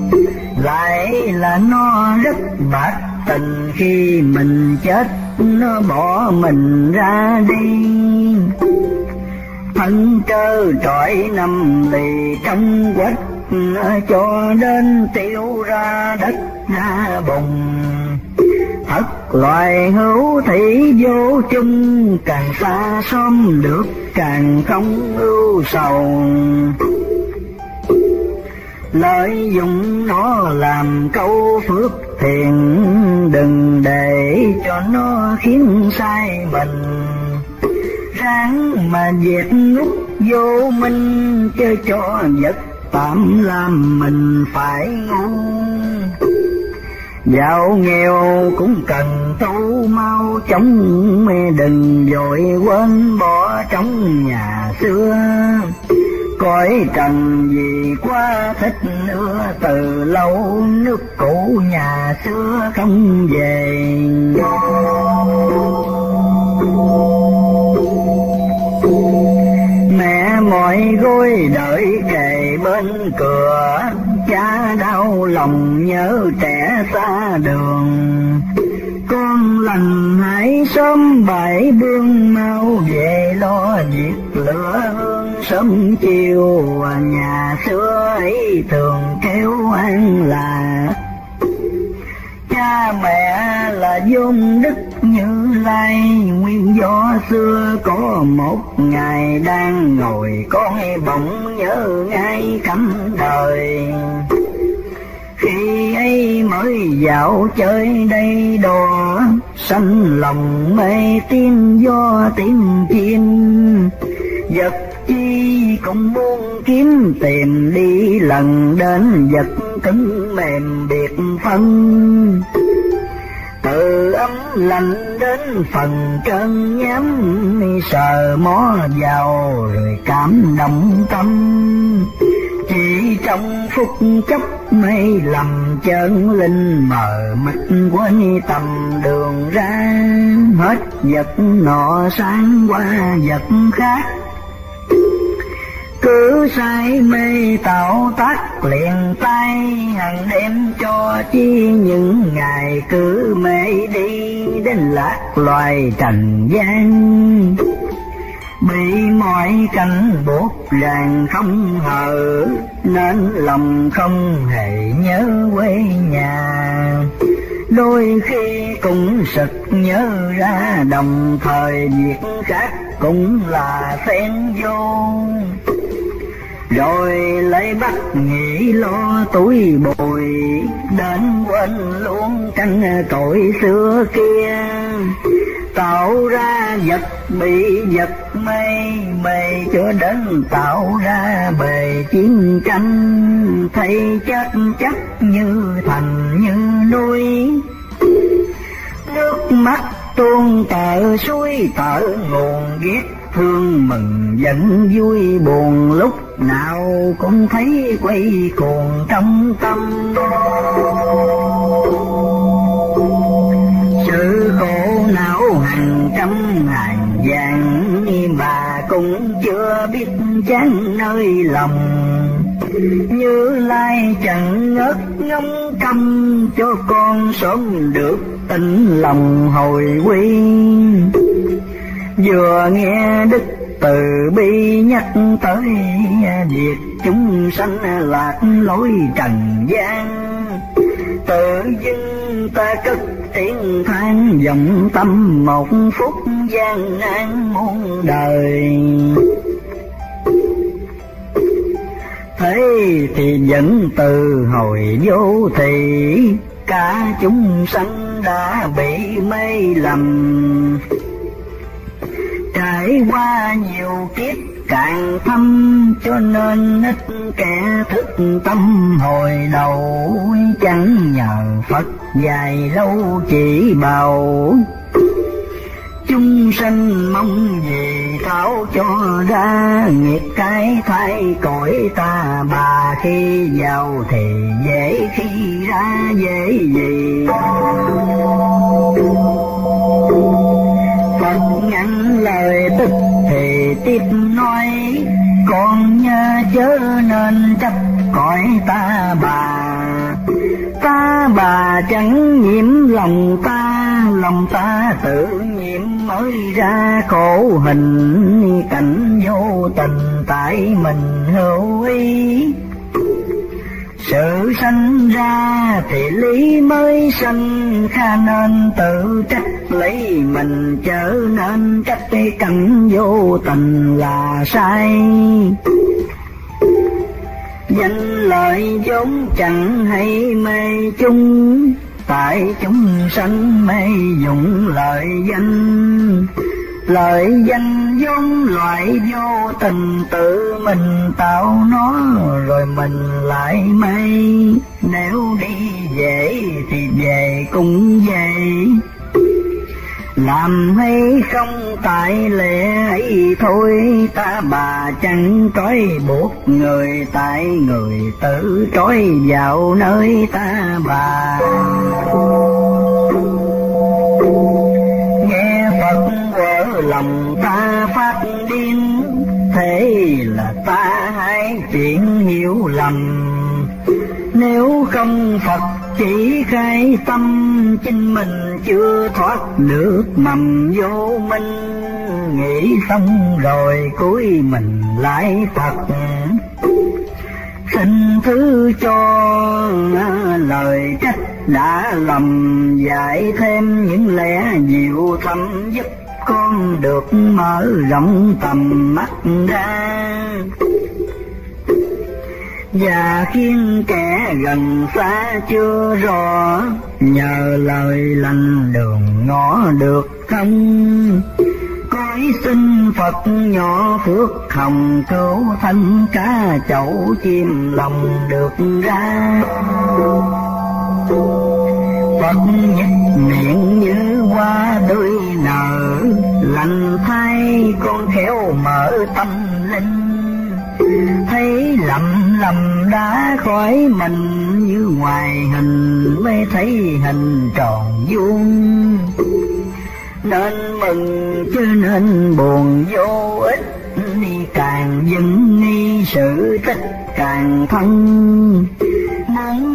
Lại là nó rất bạc tình khi mình chết, nó bỏ mình ra đi. Thân trơ trọi nằm lì trong quách cho đến tiêu ra đất, ra bùng. Thật loài hữu thị vô chung, càng xa xóm được, càng không ưu sầu. Lợi dụng nó làm câu phước thiện đừng để cho nó khiến sai mình. Ráng mà dẹp nút vô minh, chơi cho vật tạm làm mình phải ngu. Giàu nghèo cũng cần tu mau, chống mê đừng vội quên bỏ trong nhà xưa cõi trần vì quá thích nữa, từ lâu nước cũ nhà xưa không về. Mẹ mỏi gối đợi kề bên cửa, cha đau lòng nhớ trẻ xa đường. Con lành hãy sớm bảy bương mau về lo việc lửa. hương sớm chiều nhà xưa ấy thường kêu anh là cha mẹ là dung đức như lai. Nguyên do xưa có một ngày đang ngồi, con bỗng nhớ ngay cắm đời. Khi ấy mới dạo chơi đây đò sanh lòng mê tin do tiếng chim vật chi cũng muốn kiếm tìm đi lần đến vật cứng mềm biệt phân. Từ ấm lạnh đến phần trơn nhám, sờ mó vào rồi cảm động tâm. Chỉ trong phút chốc mây lầm chân linh mờ mịt quên tầm đường ra, hết vật nọ sáng qua vật khác cứ say mê tạo tác liền tay hàng đêm cho chi những ngày cứ mê đi đến lạc loài trần gian. Bị mọi cảnh buộc ràng không hờ, nên lòng không hề nhớ quê nhà đôi khi cũng sực nhớ ra, đồng thời việc khác cũng là xen vô. Rồi lấy bắt nghĩ lo tuổi bồi đến quên luôn căn tội xưa kia tạo ra vật bị vật mây mây cho đến tạo ra bề chiến tranh thấy chất chất như thành như núi. Nước mắt tuôn tợ suối tợ nguồn ghét thương mừng giận vui buồn. Lúc nào cũng thấy quay cuồng trong tâm. Trăm hàng vàng mà cũng chưa biết chán nơi lòng. Như lai chẳng ngớt ngóng căm cho con sớm được tỉnh lòng hồi quy. Vừa nghe đức từ bi nhắc tới việc chúng sanh lạc lối trần gian tự dưng ta cất tiếng than vọng tâm một phút gian nan muôn đời. Thế thì vẫn từ hồi vô thị, cả chúng sanh đã bị mê lầm. Trải qua nhiều kiếp càng thâm, cho nên ít kẻ thức tâm. Hồi đầu chẳng nhờ Phật, dài lâu chỉ bào chúng sanh mong gì tháo cho ra nghiệp cái thay cõi ta. Bà khi vào thì dễ khi ra, dễ gì? Phật ngắn lời tức thì tiếp nói, con nhớ chớ nên chấp cõi ta bà. Ta bà chẳng nhiễm lòng ta lòng ta tự nhiễm mới ra khổ hình. Cảnh vô tình tại mình hữu ý sự sanh ra thì lý mới sanh, kha nên tự trách lấy mình trở nên trách cái cảnh vô tình là sai. Danh lợi vốn chẳng hay mê chung, tại chúng sanh mê dụng lợi danh lợi danh dung loại vô tình tự mình tạo nó, rồi mình lại mê nếu đi dễ thì về cũng về. Làm hay không tại lẽ ấy thôi, ta bà chẳng trói buộc người, tại người tự trói vào nơi ta bà. Ta phát điên. Thế là ta hai chuyện hiểu lầm. Nếu không Phật chỉ khai tâm, chính mình chưa thoát được mầm vô minh. Nghĩ xong rồi cuối mình lại Phật. Xin thứ cho lời trách đã lầm, dạy thêm những lẽ diệu thâm giúp con được mở rộng tầm mắt ra. Và khiến kẻ gần xa chưa rõ, nhờ lời lành đường ngõ được thông. Cõi xin Phật nhỏ phước hồng cứu thanh cá chậu chim lòng được ra. Phật nhất miệng như hoa tươi nở lành thay con khéo mở tâm linh, thấy lầm lầm đã khỏi mình, như ngoài hình mới thấy hình tròn vuông. Nên mừng chứ nên buồn vô ích đi càng dừng nghi sự tích càng thân. Muốn